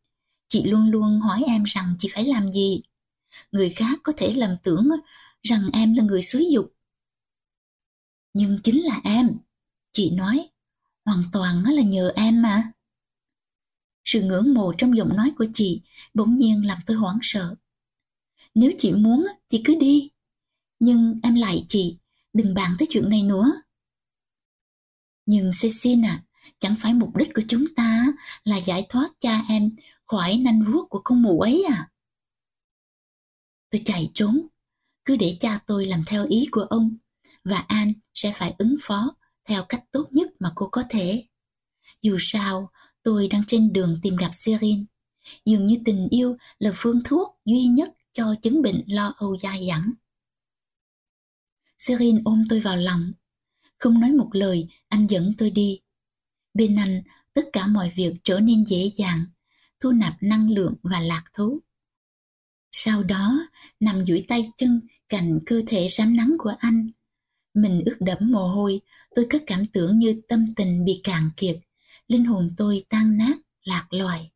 Chị luôn luôn hỏi em rằng chị phải làm gì. Người khác có thể lầm tưởng rằng em là người xúi dục. Nhưng chính là em. Chị nói, hoàn toàn là nhờ em mà. Sự ngưỡng mộ trong giọng nói của chị bỗng nhiên làm tôi hoảng sợ. Nếu chị muốn thì cứ đi. Nhưng em lại chị, đừng bàn tới chuyện này nữa. Nhưng Cecina, à, chẳng phải mục đích của chúng ta là giải thoát cha em khỏi nanh vuốt của con mụ ấy à? Tôi chạy trốn, cứ để cha tôi làm theo ý của ông và An sẽ phải ứng phó theo cách tốt nhất mà cô có thể. Dù sao, tôi đang trên đường tìm gặp Serin. Dường như tình yêu là phương thuốc duy nhất cho chứng bệnh lo âu dai dẳng. Serin ôm tôi vào lòng. Không nói một lời, anh dẫn tôi đi. Bên anh, tất cả mọi việc trở nên dễ dàng, thu nạp năng lượng và lạc thú. Sau đó, nằm duỗi tay chân cạnh cơ thể rám nắng của anh. Mình ướt đẫm mồ hôi, tôi có cảm tưởng như tâm tình bị cạn kiệt, linh hồn tôi tan nát, lạc loài.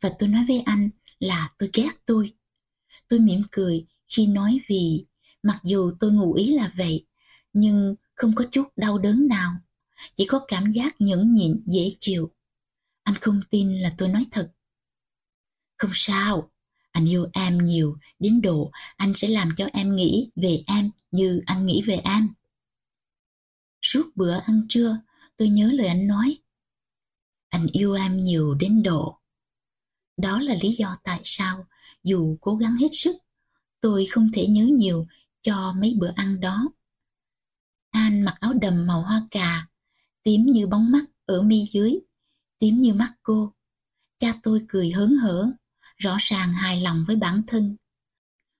Và tôi nói với anh là tôi ghét tôi. Tôi mỉm cười khi nói vì mặc dù tôi ngụ ý là vậy, nhưng không có chút đau đớn nào, chỉ có cảm giác nhẫn nhịn dễ chịu. Anh không tin là tôi nói thật. Không sao, anh yêu em nhiều đến độ anh sẽ làm cho em nghĩ về em như anh nghĩ về em. Suốt bữa ăn trưa, tôi nhớ lời anh nói. Anh yêu em nhiều đến độ. Đó là lý do tại sao, dù cố gắng hết sức, tôi không thể nhớ nhiều cho mấy bữa ăn đó. An mặc áo đầm màu hoa cà, tím như bóng mắt ở mi dưới, tím như mắt cô. Cha tôi cười hớn hở, rõ ràng hài lòng với bản thân.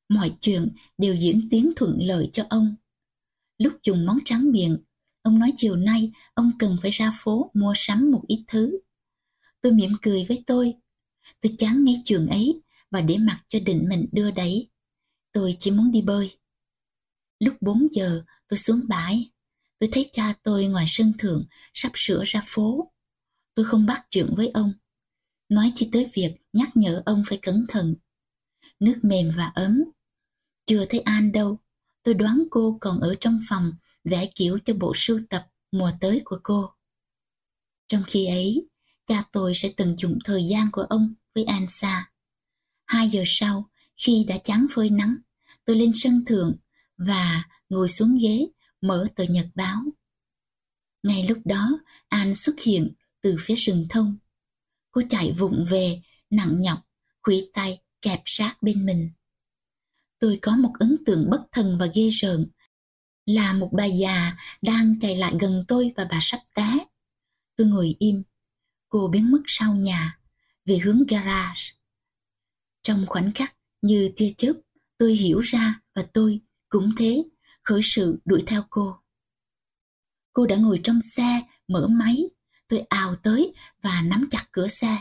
Mọi chuyện đều diễn tiến thuận lợi cho ông. Lúc dùng món trắng miệng, ông nói chiều nay ông cần phải ra phố mua sắm một ít thứ. Tôi mỉm cười với tôi. Tôi chán ngay chuyện ấy và để mặc cho định mình đưa đẩy. Tôi chỉ muốn đi bơi. Lúc 4 giờ tôi xuống bãi. Tôi thấy cha tôi ngoài sân thượng sắp sửa ra phố. Tôi không bắt chuyện với ông. Nói chỉ tới việc nhắc nhở ông phải cẩn thận. Nước mềm và ấm. Chưa thấy An đâu. Tôi đoán cô còn ở trong phòng vẽ kiểu cho bộ sưu tập mùa tới của cô. Trong khi ấy, cha tôi sẽ tận dụng thời gian của ông với Ansa. Hai giờ sau, khi đã chán phơi nắng, tôi lên sân thượng và ngồi xuống ghế mở tờ nhật báo. Ngay lúc đó, An xuất hiện từ phía rừng thông. Cô chạy vụng về, nặng nhọc, khuỷu tay kẹp sát bên mình. Tôi có một ấn tượng bất thần và ghê rợn là một bà già đang chạy lại gần tôi và bà sắp té. Tôi ngồi im, cô biến mất sau nhà, về hướng garage. Trong khoảnh khắc như tia chớp, tôi hiểu ra và tôi cũng thế, khởi sự đuổi theo cô. Cô đã ngồi trong xe, mở máy, tôi ào tới và nắm chặt cửa xe.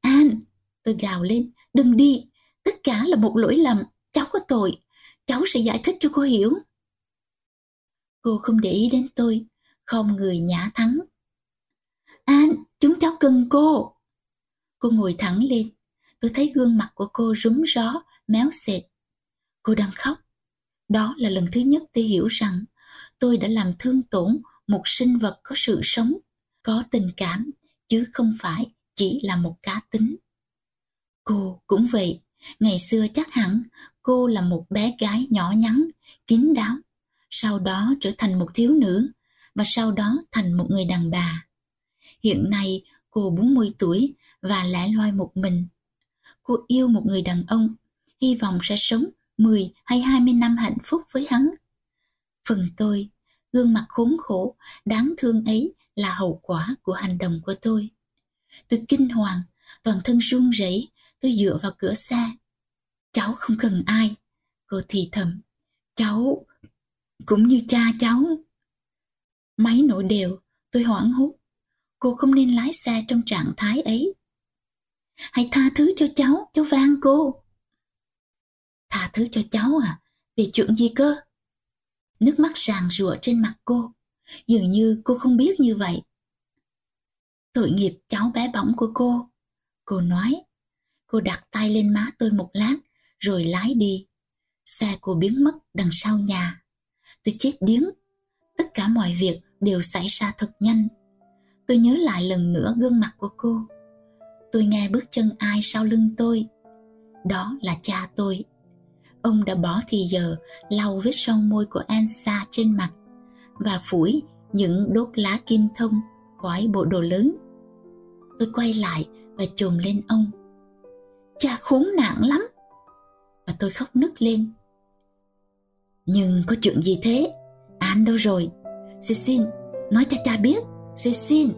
An, tôi gào lên, đừng đi, tất cả là một lỗi lầm, cháu có tội, cháu sẽ giải thích cho cô hiểu. Cô không để ý đến tôi, không người nhã thắng. An, chúng cháu cần cô. Cô ngồi thẳng lên, tôi thấy gương mặt của cô rúng gió, méo sệt. Cô đang khóc. Đó là lần thứ nhất tôi hiểu rằng tôi đã làm thương tổn một sinh vật có sự sống, có tình cảm, chứ không phải chỉ là một cá tính. Cô cũng vậy, ngày xưa chắc hẳn cô là một bé gái nhỏ nhắn, kín đáo, sau đó trở thành một thiếu nữ, và sau đó thành một người đàn bà. Hiện nay cô 40 tuổi và lẻ loi một mình. Cô yêu một người đàn ông, hy vọng sẽ sống 10 hay 20 năm hạnh phúc với hắn. Phần tôi, gương mặt khốn khổ, đáng thương ấy là hậu quả của hành động của tôi. Tôi kinh hoàng, toàn thân run rẩy, tôi dựa vào cửa xe. Cháu không cần ai, cô thì thầm. Cháu cũng như cha cháu. Máy nổ đều, tôi hoảng hốt. Cô không nên lái xe trong trạng thái ấy. Hãy tha thứ cho cháu, cháu van cô. Tha thứ cho cháu à? Vì chuyện gì cơ? Nước mắt ràng rụa trên mặt cô. Dường như cô không biết như vậy. Tội nghiệp cháu bé bỏng của cô. Cô nói. Cô đặt tay lên má tôi một lát, rồi lái đi. Xe cô biến mất đằng sau nhà. Tôi chết điếng. Tất cả mọi việc đều xảy ra thật nhanh. Tôi nhớ lại lần nữa gương mặt của cô. Tôi nghe bước chân ai sau lưng tôi. Đó là cha tôi. Ông đã bỏ thì giờ lau vết son môi của Ansa trên mặt và phủi những đốt lá kim thông khỏi bộ đồ lớn. Tôi quay lại và chồm lên ông. Cha khốn nạn lắm. Và tôi khóc nức lên. Nhưng có chuyện gì thế? An đâu rồi? Cecil, nói cho cha biết. Cecil.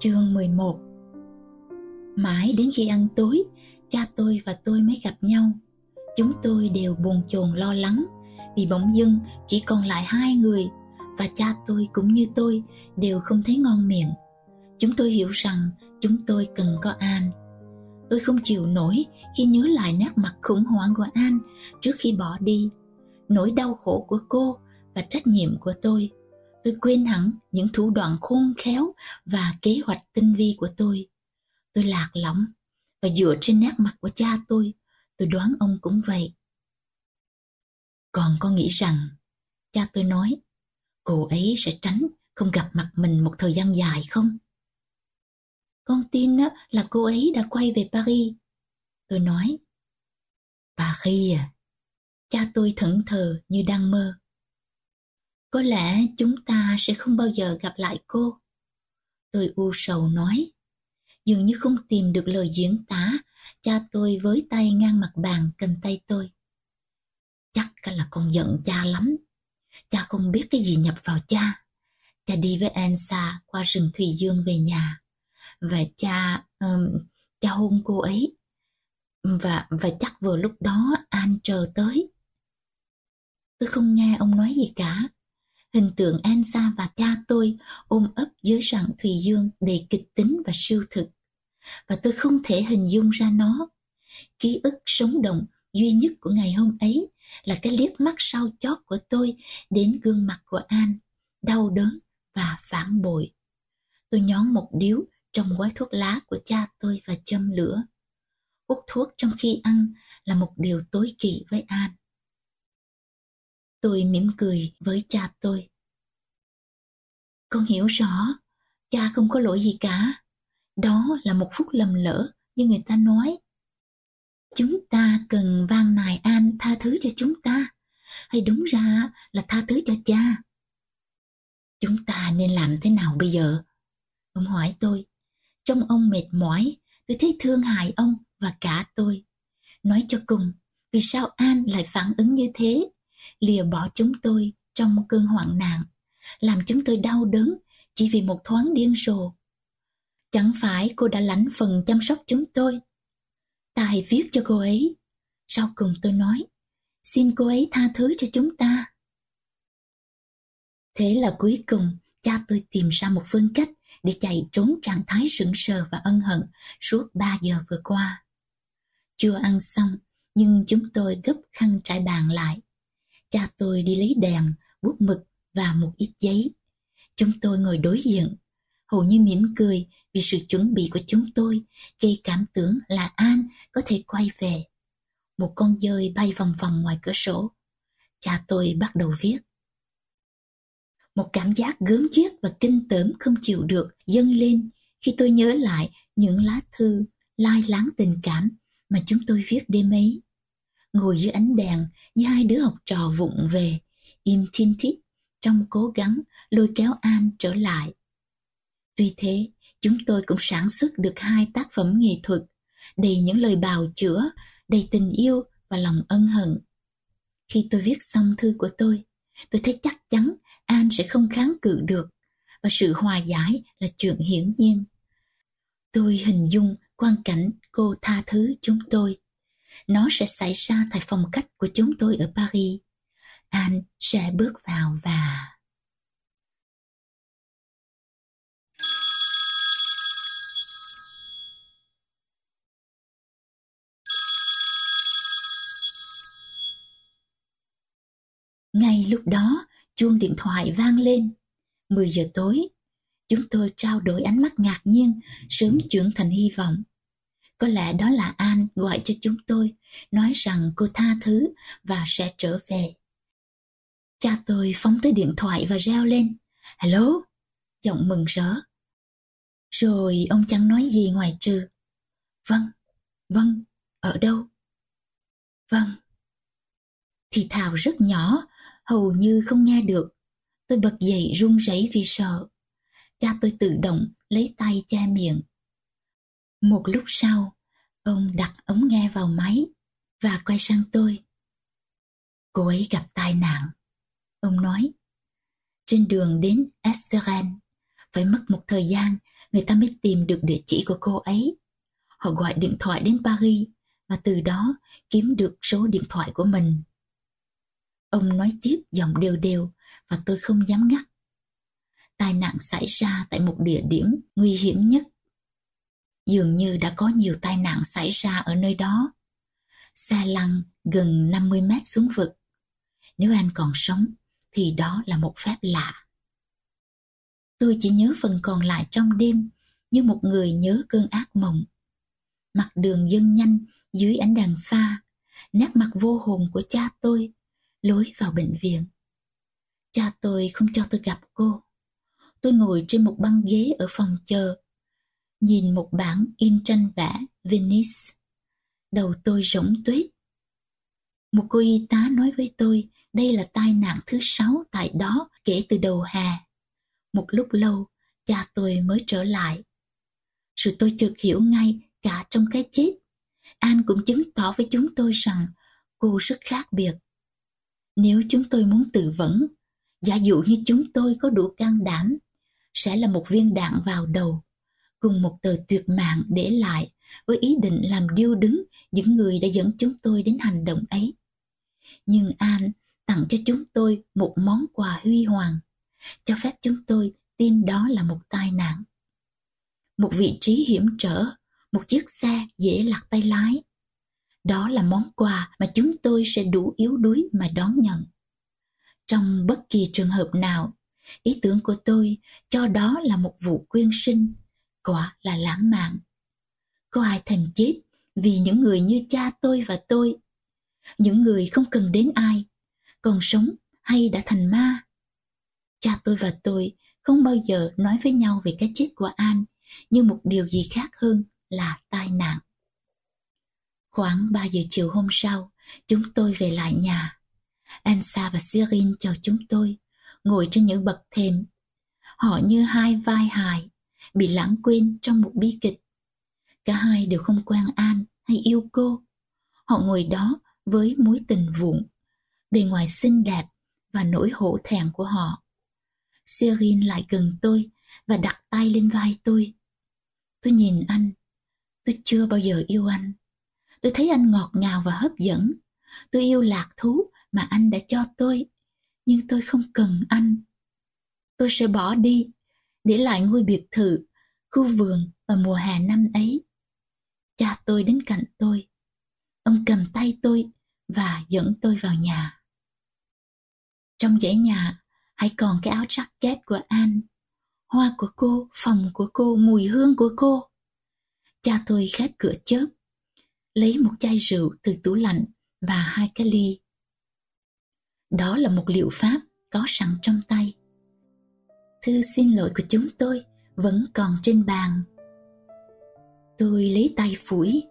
Chương 11 Mãi đến khi ăn tối, cha tôi và tôi mới gặp nhau. Chúng tôi đều buồn chồn lo lắng vì bỗng dưng chỉ còn lại hai người và cha tôi cũng như tôi đều không thấy ngon miệng. Chúng tôi hiểu rằng chúng tôi cần có An. Tôi không chịu nổi khi nhớ lại nét mặt khủng hoảng của An trước khi bỏ đi, nỗi đau khổ của cô và trách nhiệm của tôi tôi quên hẳn những thủ đoạn khôn khéo và kế hoạch tinh vi của tôi. Tôi lạc lõng và dựa trên nét mặt của cha tôi, tôi đoán ông cũng vậy. Còn con nghĩ rằng, cha tôi nói, cô ấy sẽ tránh không gặp mặt mình một thời gian dài không? Con tin là cô ấy đã quay về Paris. Tôi nói, Paris à? Cha tôi thẫn thờ như đang mơ. Có lẽ chúng ta sẽ không bao giờ gặp lại cô. Tôi u sầu nói. Dường như không tìm được lời diễn tả, cha tôi với tay ngang mặt bàn cầm tay tôi. Chắc là con giận cha lắm. Cha không biết cái gì nhập vào cha. Cha đi với Ansa qua rừng thùy Dương về nhà. Và cha... Um, cha hôn cô ấy. Và, và chắc vừa lúc đó An chờ tới. Tôi không nghe ông nói gì cả hình tượng Elsa và cha tôi ôm ấp dưới rặng Thùy Dương đầy kịch tính và siêu thực. Và tôi không thể hình dung ra nó. Ký ức sống động duy nhất của ngày hôm ấy là cái liếc mắt sau chót của tôi đến gương mặt của An, đau đớn và phản bội. Tôi nhón một điếu trong gói thuốc lá của cha tôi và châm lửa. Hút thuốc trong khi ăn là một điều tối kỵ với An. Tôi mỉm cười với cha tôi. Con hiểu rõ, cha không có lỗi gì cả. Đó là một phút lầm lỡ như người ta nói. Chúng ta cần van nài An tha thứ cho chúng ta, hay đúng ra là tha thứ cho cha. Chúng ta nên làm thế nào bây giờ? Ông hỏi tôi. Trong ông mệt mỏi, tôi thấy thương hại ông và cả tôi. Nói cho cùng, vì sao An lại phản ứng như thế? Lìa bỏ chúng tôi trong cơn hoạn nạn, làm chúng tôi đau đớn chỉ vì một thoáng điên rồ. Chẳng phải cô đã lãnh phần chăm sóc chúng tôi. Ta hãy viết cho cô ấy. Sau cùng tôi nói, xin cô ấy tha thứ cho chúng ta. Thế là cuối cùng, cha tôi tìm ra một phương cách để chạy trốn trạng thái sững sờ và ân hận suốt 3 giờ vừa qua. Chưa ăn xong, nhưng chúng tôi gấp khăn trải bàn lại. Cha tôi đi lấy đèn, bút mực và một ít giấy. Chúng tôi ngồi đối diện, hầu như mỉm cười vì sự chuẩn bị của chúng tôi gây cảm tưởng là An có thể quay về. Một con dơi bay vòng vòng ngoài cửa sổ. Cha tôi bắt đầu viết. Một cảm giác gớm ghiếc và kinh tởm không chịu được dâng lên khi tôi nhớ lại những lá thư lai láng tình cảm mà chúng tôi viết đêm ấy. Ngồi dưới ánh đèn như hai đứa học trò vụng về, im thiên thít trong cố gắng lôi kéo An trở lại. Tuy thế, chúng tôi cũng sản xuất được hai tác phẩm nghệ thuật, đầy những lời bào chữa, đầy tình yêu và lòng ân hận. Khi tôi viết xong thư của tôi, tôi thấy chắc chắn An sẽ không kháng cự được và sự hòa giải là chuyện hiển nhiên. Tôi hình dung quan cảnh cô tha thứ chúng tôi. Nó sẽ xảy ra tại phòng khách của chúng tôi ở Paris. Anh sẽ bước vào và... Ngay lúc đó, chuông điện thoại vang lên. 10 giờ tối, chúng tôi trao đổi ánh mắt ngạc nhiên, sớm chuyển thành hy vọng. Có lẽ đó là An gọi cho chúng tôi, nói rằng cô tha thứ và sẽ trở về. Cha tôi phóng tới điện thoại và reo lên. Hello? Giọng mừng rỡ. Rồi ông chẳng nói gì ngoài trừ. Vâng, vâng, ở đâu? Vâng. Thì thào rất nhỏ, hầu như không nghe được. Tôi bật dậy run rẩy vì sợ. Cha tôi tự động lấy tay che miệng. Một lúc sau, ông đặt ống nghe vào máy và quay sang tôi. Cô ấy gặp tai nạn. Ông nói, trên đường đến Esteren, phải mất một thời gian người ta mới tìm được địa chỉ của cô ấy. Họ gọi điện thoại đến Paris và từ đó kiếm được số điện thoại của mình. Ông nói tiếp giọng đều đều và tôi không dám ngắt. Tai nạn xảy ra tại một địa điểm nguy hiểm nhất. Dường như đã có nhiều tai nạn xảy ra ở nơi đó. Xe lăn gần 50 mét xuống vực. Nếu anh còn sống, thì đó là một phép lạ. Tôi chỉ nhớ phần còn lại trong đêm như một người nhớ cơn ác mộng. Mặt đường dâng nhanh dưới ánh đèn pha, nét mặt vô hồn của cha tôi lối vào bệnh viện. Cha tôi không cho tôi gặp cô. Tôi ngồi trên một băng ghế ở phòng chờ, nhìn một bản in tranh vẽ Venice. Đầu tôi rỗng tuyết. Một cô y tá nói với tôi đây là tai nạn thứ sáu tại đó kể từ đầu hè. Một lúc lâu, cha tôi mới trở lại. Rồi tôi chợt hiểu ngay cả trong cái chết. An cũng chứng tỏ với chúng tôi rằng cô rất khác biệt. Nếu chúng tôi muốn tự vẫn giả dụ như chúng tôi có đủ can đảm, sẽ là một viên đạn vào đầu, cùng một tờ tuyệt mạng để lại với ý định làm điêu đứng những người đã dẫn chúng tôi đến hành động ấy. Nhưng An tặng cho chúng tôi một món quà huy hoàng, cho phép chúng tôi tin đó là một tai nạn. Một vị trí hiểm trở, một chiếc xe dễ lạc tay lái, đó là món quà mà chúng tôi sẽ đủ yếu đuối mà đón nhận. Trong bất kỳ trường hợp nào, ý tưởng của tôi cho đó là một vụ quyên sinh, quả là lãng mạn. Có ai thèm chết vì những người như cha tôi và tôi, những người không cần đến ai, còn sống hay đã thành ma. Cha tôi và tôi không bao giờ nói với nhau về cái chết của An như một điều gì khác hơn là tai nạn. Khoảng 3 giờ chiều hôm sau, chúng tôi về lại nhà. Ansa và Sirin chờ chúng tôi, ngồi trên những bậc thềm. Họ như hai vai hài, bị lãng quên trong một bi kịch. Cả hai đều không quen An hay yêu cô. Họ ngồi đó với mối tình vụn, bề ngoài xinh đẹp và nỗi hổ thẹn của họ. serin lại gần tôi và đặt tay lên vai tôi. Tôi nhìn anh. Tôi chưa bao giờ yêu anh. Tôi thấy anh ngọt ngào và hấp dẫn, Tôi yêu lạc thú mà anh đã cho tôi, nhưng tôi không cần anh. Tôi sẽ bỏ đi, để lại ngôi biệt thự, khu vườn vào mùa hè năm ấy. Cha tôi đến cạnh tôi. Ông cầm tay tôi và dẫn tôi vào nhà. Trong dãy nhà, hãy còn cái áo jacket của An, hoa của cô, phòng của cô, mùi hương của cô. Cha tôi khép cửa chớp, lấy một chai rượu từ tủ lạnh và hai cái ly. Đó là một liệu pháp có sẵn trong tay. Thư xin lỗi của chúng tôi vẫn còn trên bàn. Tôi lấy tay phủi,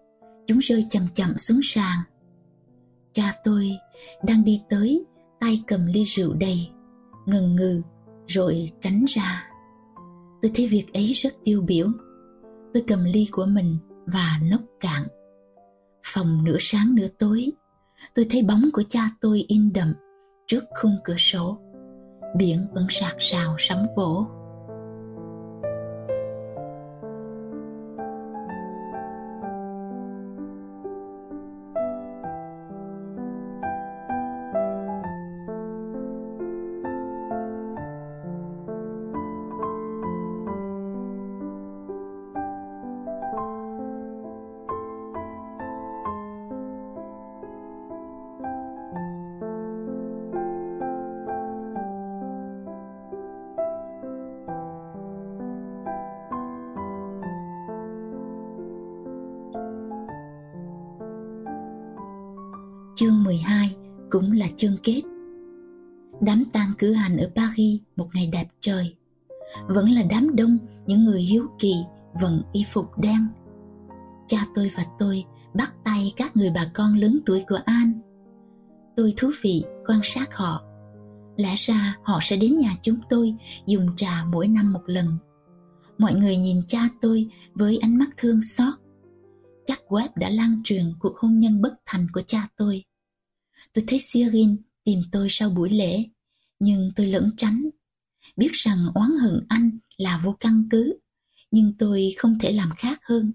chúng rơi chậm chậm xuống sàn. Cha tôi đang đi tới, tay cầm ly rượu đầy, ngần ngừ rồi tránh ra. Tôi thấy việc ấy rất tiêu biểu. Tôi cầm ly của mình và nốc cạn. Phòng nửa sáng nửa tối, tôi thấy bóng của cha tôi in đậm trước khung cửa sổ. Biển vẫn sạc sào sóng vỗ. Chương kết. Đám tang cử hành ở Paris một ngày đẹp trời. Vẫn là đám đông, những người hiếu kỳ, vận y phục đen. Cha tôi và tôi bắt tay các người bà con lớn tuổi của An. Tôi thú vị quan sát họ. Lẽ ra họ sẽ đến nhà chúng tôi dùng trà mỗi năm một lần. Mọi người nhìn cha tôi với ánh mắt thương xót. Chắc web đã lan truyền cuộc hôn nhân bất thành của cha tôi. Tôi thấy Sirin tìm tôi sau buổi lễ, nhưng tôi lẫn tránh. Biết rằng oán hận anh là vô căn cứ, nhưng tôi không thể làm khác hơn.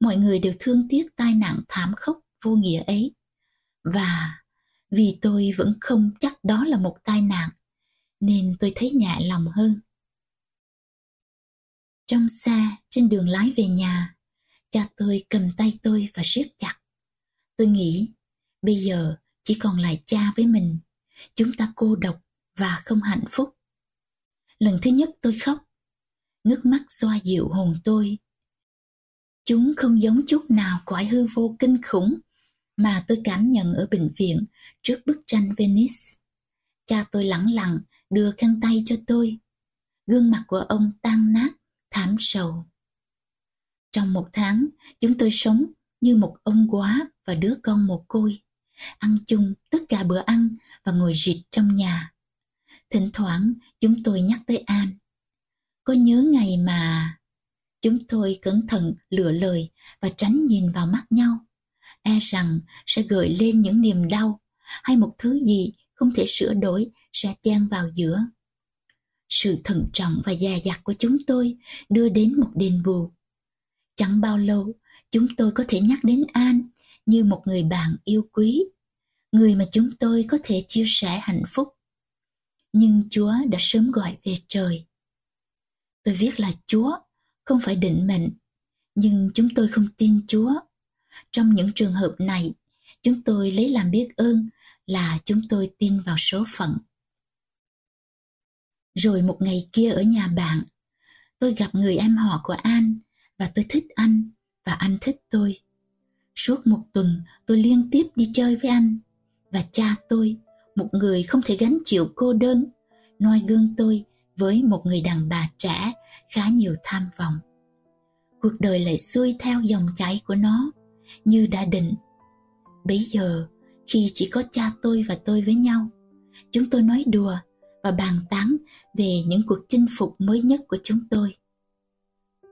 Mọi người đều thương tiếc tai nạn thảm khốc vô nghĩa ấy. Và vì tôi vẫn không chắc đó là một tai nạn, nên tôi thấy nhẹ lòng hơn. Trong xe, trên đường lái về nhà, cha tôi cầm tay tôi và siết chặt. Tôi nghĩ, bây giờ chỉ còn lại cha với mình. Chúng ta cô độc và không hạnh phúc. Lần thứ nhất tôi khóc. Nước mắt xoa dịu hồn tôi. Chúng không giống chút nào quải hư vô kinh khủng mà tôi cảm nhận ở bệnh viện trước bức tranh Venice. Cha tôi lẳng lặng đưa khăn tay cho tôi. Gương mặt của ông tan nát, thảm sầu. Trong một tháng, chúng tôi sống như một ông quá và đứa con một côi ăn chung tất cả bữa ăn và ngồi rịt trong nhà. Thỉnh thoảng chúng tôi nhắc tới An. Có nhớ ngày mà... Chúng tôi cẩn thận lựa lời và tránh nhìn vào mắt nhau. E rằng sẽ gợi lên những niềm đau hay một thứ gì không thể sửa đổi sẽ chen vào giữa. Sự thận trọng và dè dặt của chúng tôi đưa đến một đền bù. Chẳng bao lâu, chúng tôi có thể nhắc đến An như một người bạn yêu quý, người mà chúng tôi có thể chia sẻ hạnh phúc. Nhưng Chúa đã sớm gọi về trời. Tôi viết là Chúa, không phải định mệnh, nhưng chúng tôi không tin Chúa. Trong những trường hợp này, chúng tôi lấy làm biết ơn là chúng tôi tin vào số phận. Rồi một ngày kia ở nhà bạn, tôi gặp người em họ của An và tôi thích anh và anh thích tôi. Suốt một tuần tôi liên tiếp đi chơi với anh và cha tôi, một người không thể gánh chịu cô đơn, noi gương tôi với một người đàn bà trẻ khá nhiều tham vọng. Cuộc đời lại xuôi theo dòng chảy của nó, như đã định. Bây giờ, khi chỉ có cha tôi và tôi với nhau, chúng tôi nói đùa và bàn tán về những cuộc chinh phục mới nhất của chúng tôi.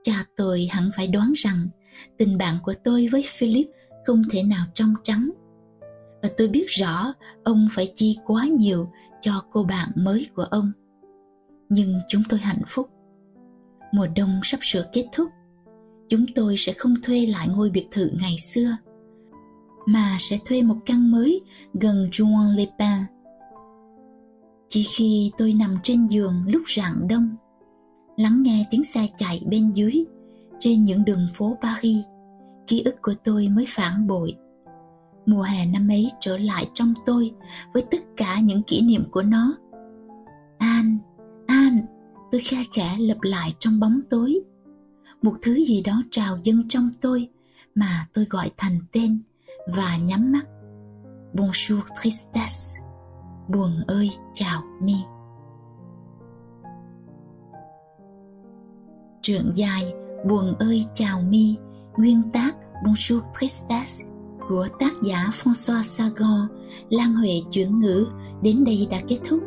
Cha tôi hẳn phải đoán rằng tình bạn của tôi với Philip không thể nào trong trắng. Và tôi biết rõ ông phải chi quá nhiều cho cô bạn mới của ông. Nhưng chúng tôi hạnh phúc. Mùa đông sắp sửa kết thúc. Chúng tôi sẽ không thuê lại ngôi biệt thự ngày xưa. mà sẽ thuê một căn mới gần Juan-les-Pins. Chỉ khi tôi nằm trên giường lúc rạng đông, lắng nghe tiếng xe chạy bên dưới trên những đường phố Paris, ký ức của tôi mới phản bội. Mùa hè năm ấy trở lại trong tôi với tất cả những kỷ niệm của nó. An, An, tôi khe khẽ lặp lại trong bóng tối. Một thứ gì đó trào dâng trong tôi mà tôi gọi thành tên và nhắm mắt. Bonjour tristesse, buồn ơi chào mi. Truyện dài Buồn ơi chào mi, nguyên tác Bonjour tristesse của tác giả François Sagan, Lan Huệ chuyển ngữ đến đây đã kết thúc.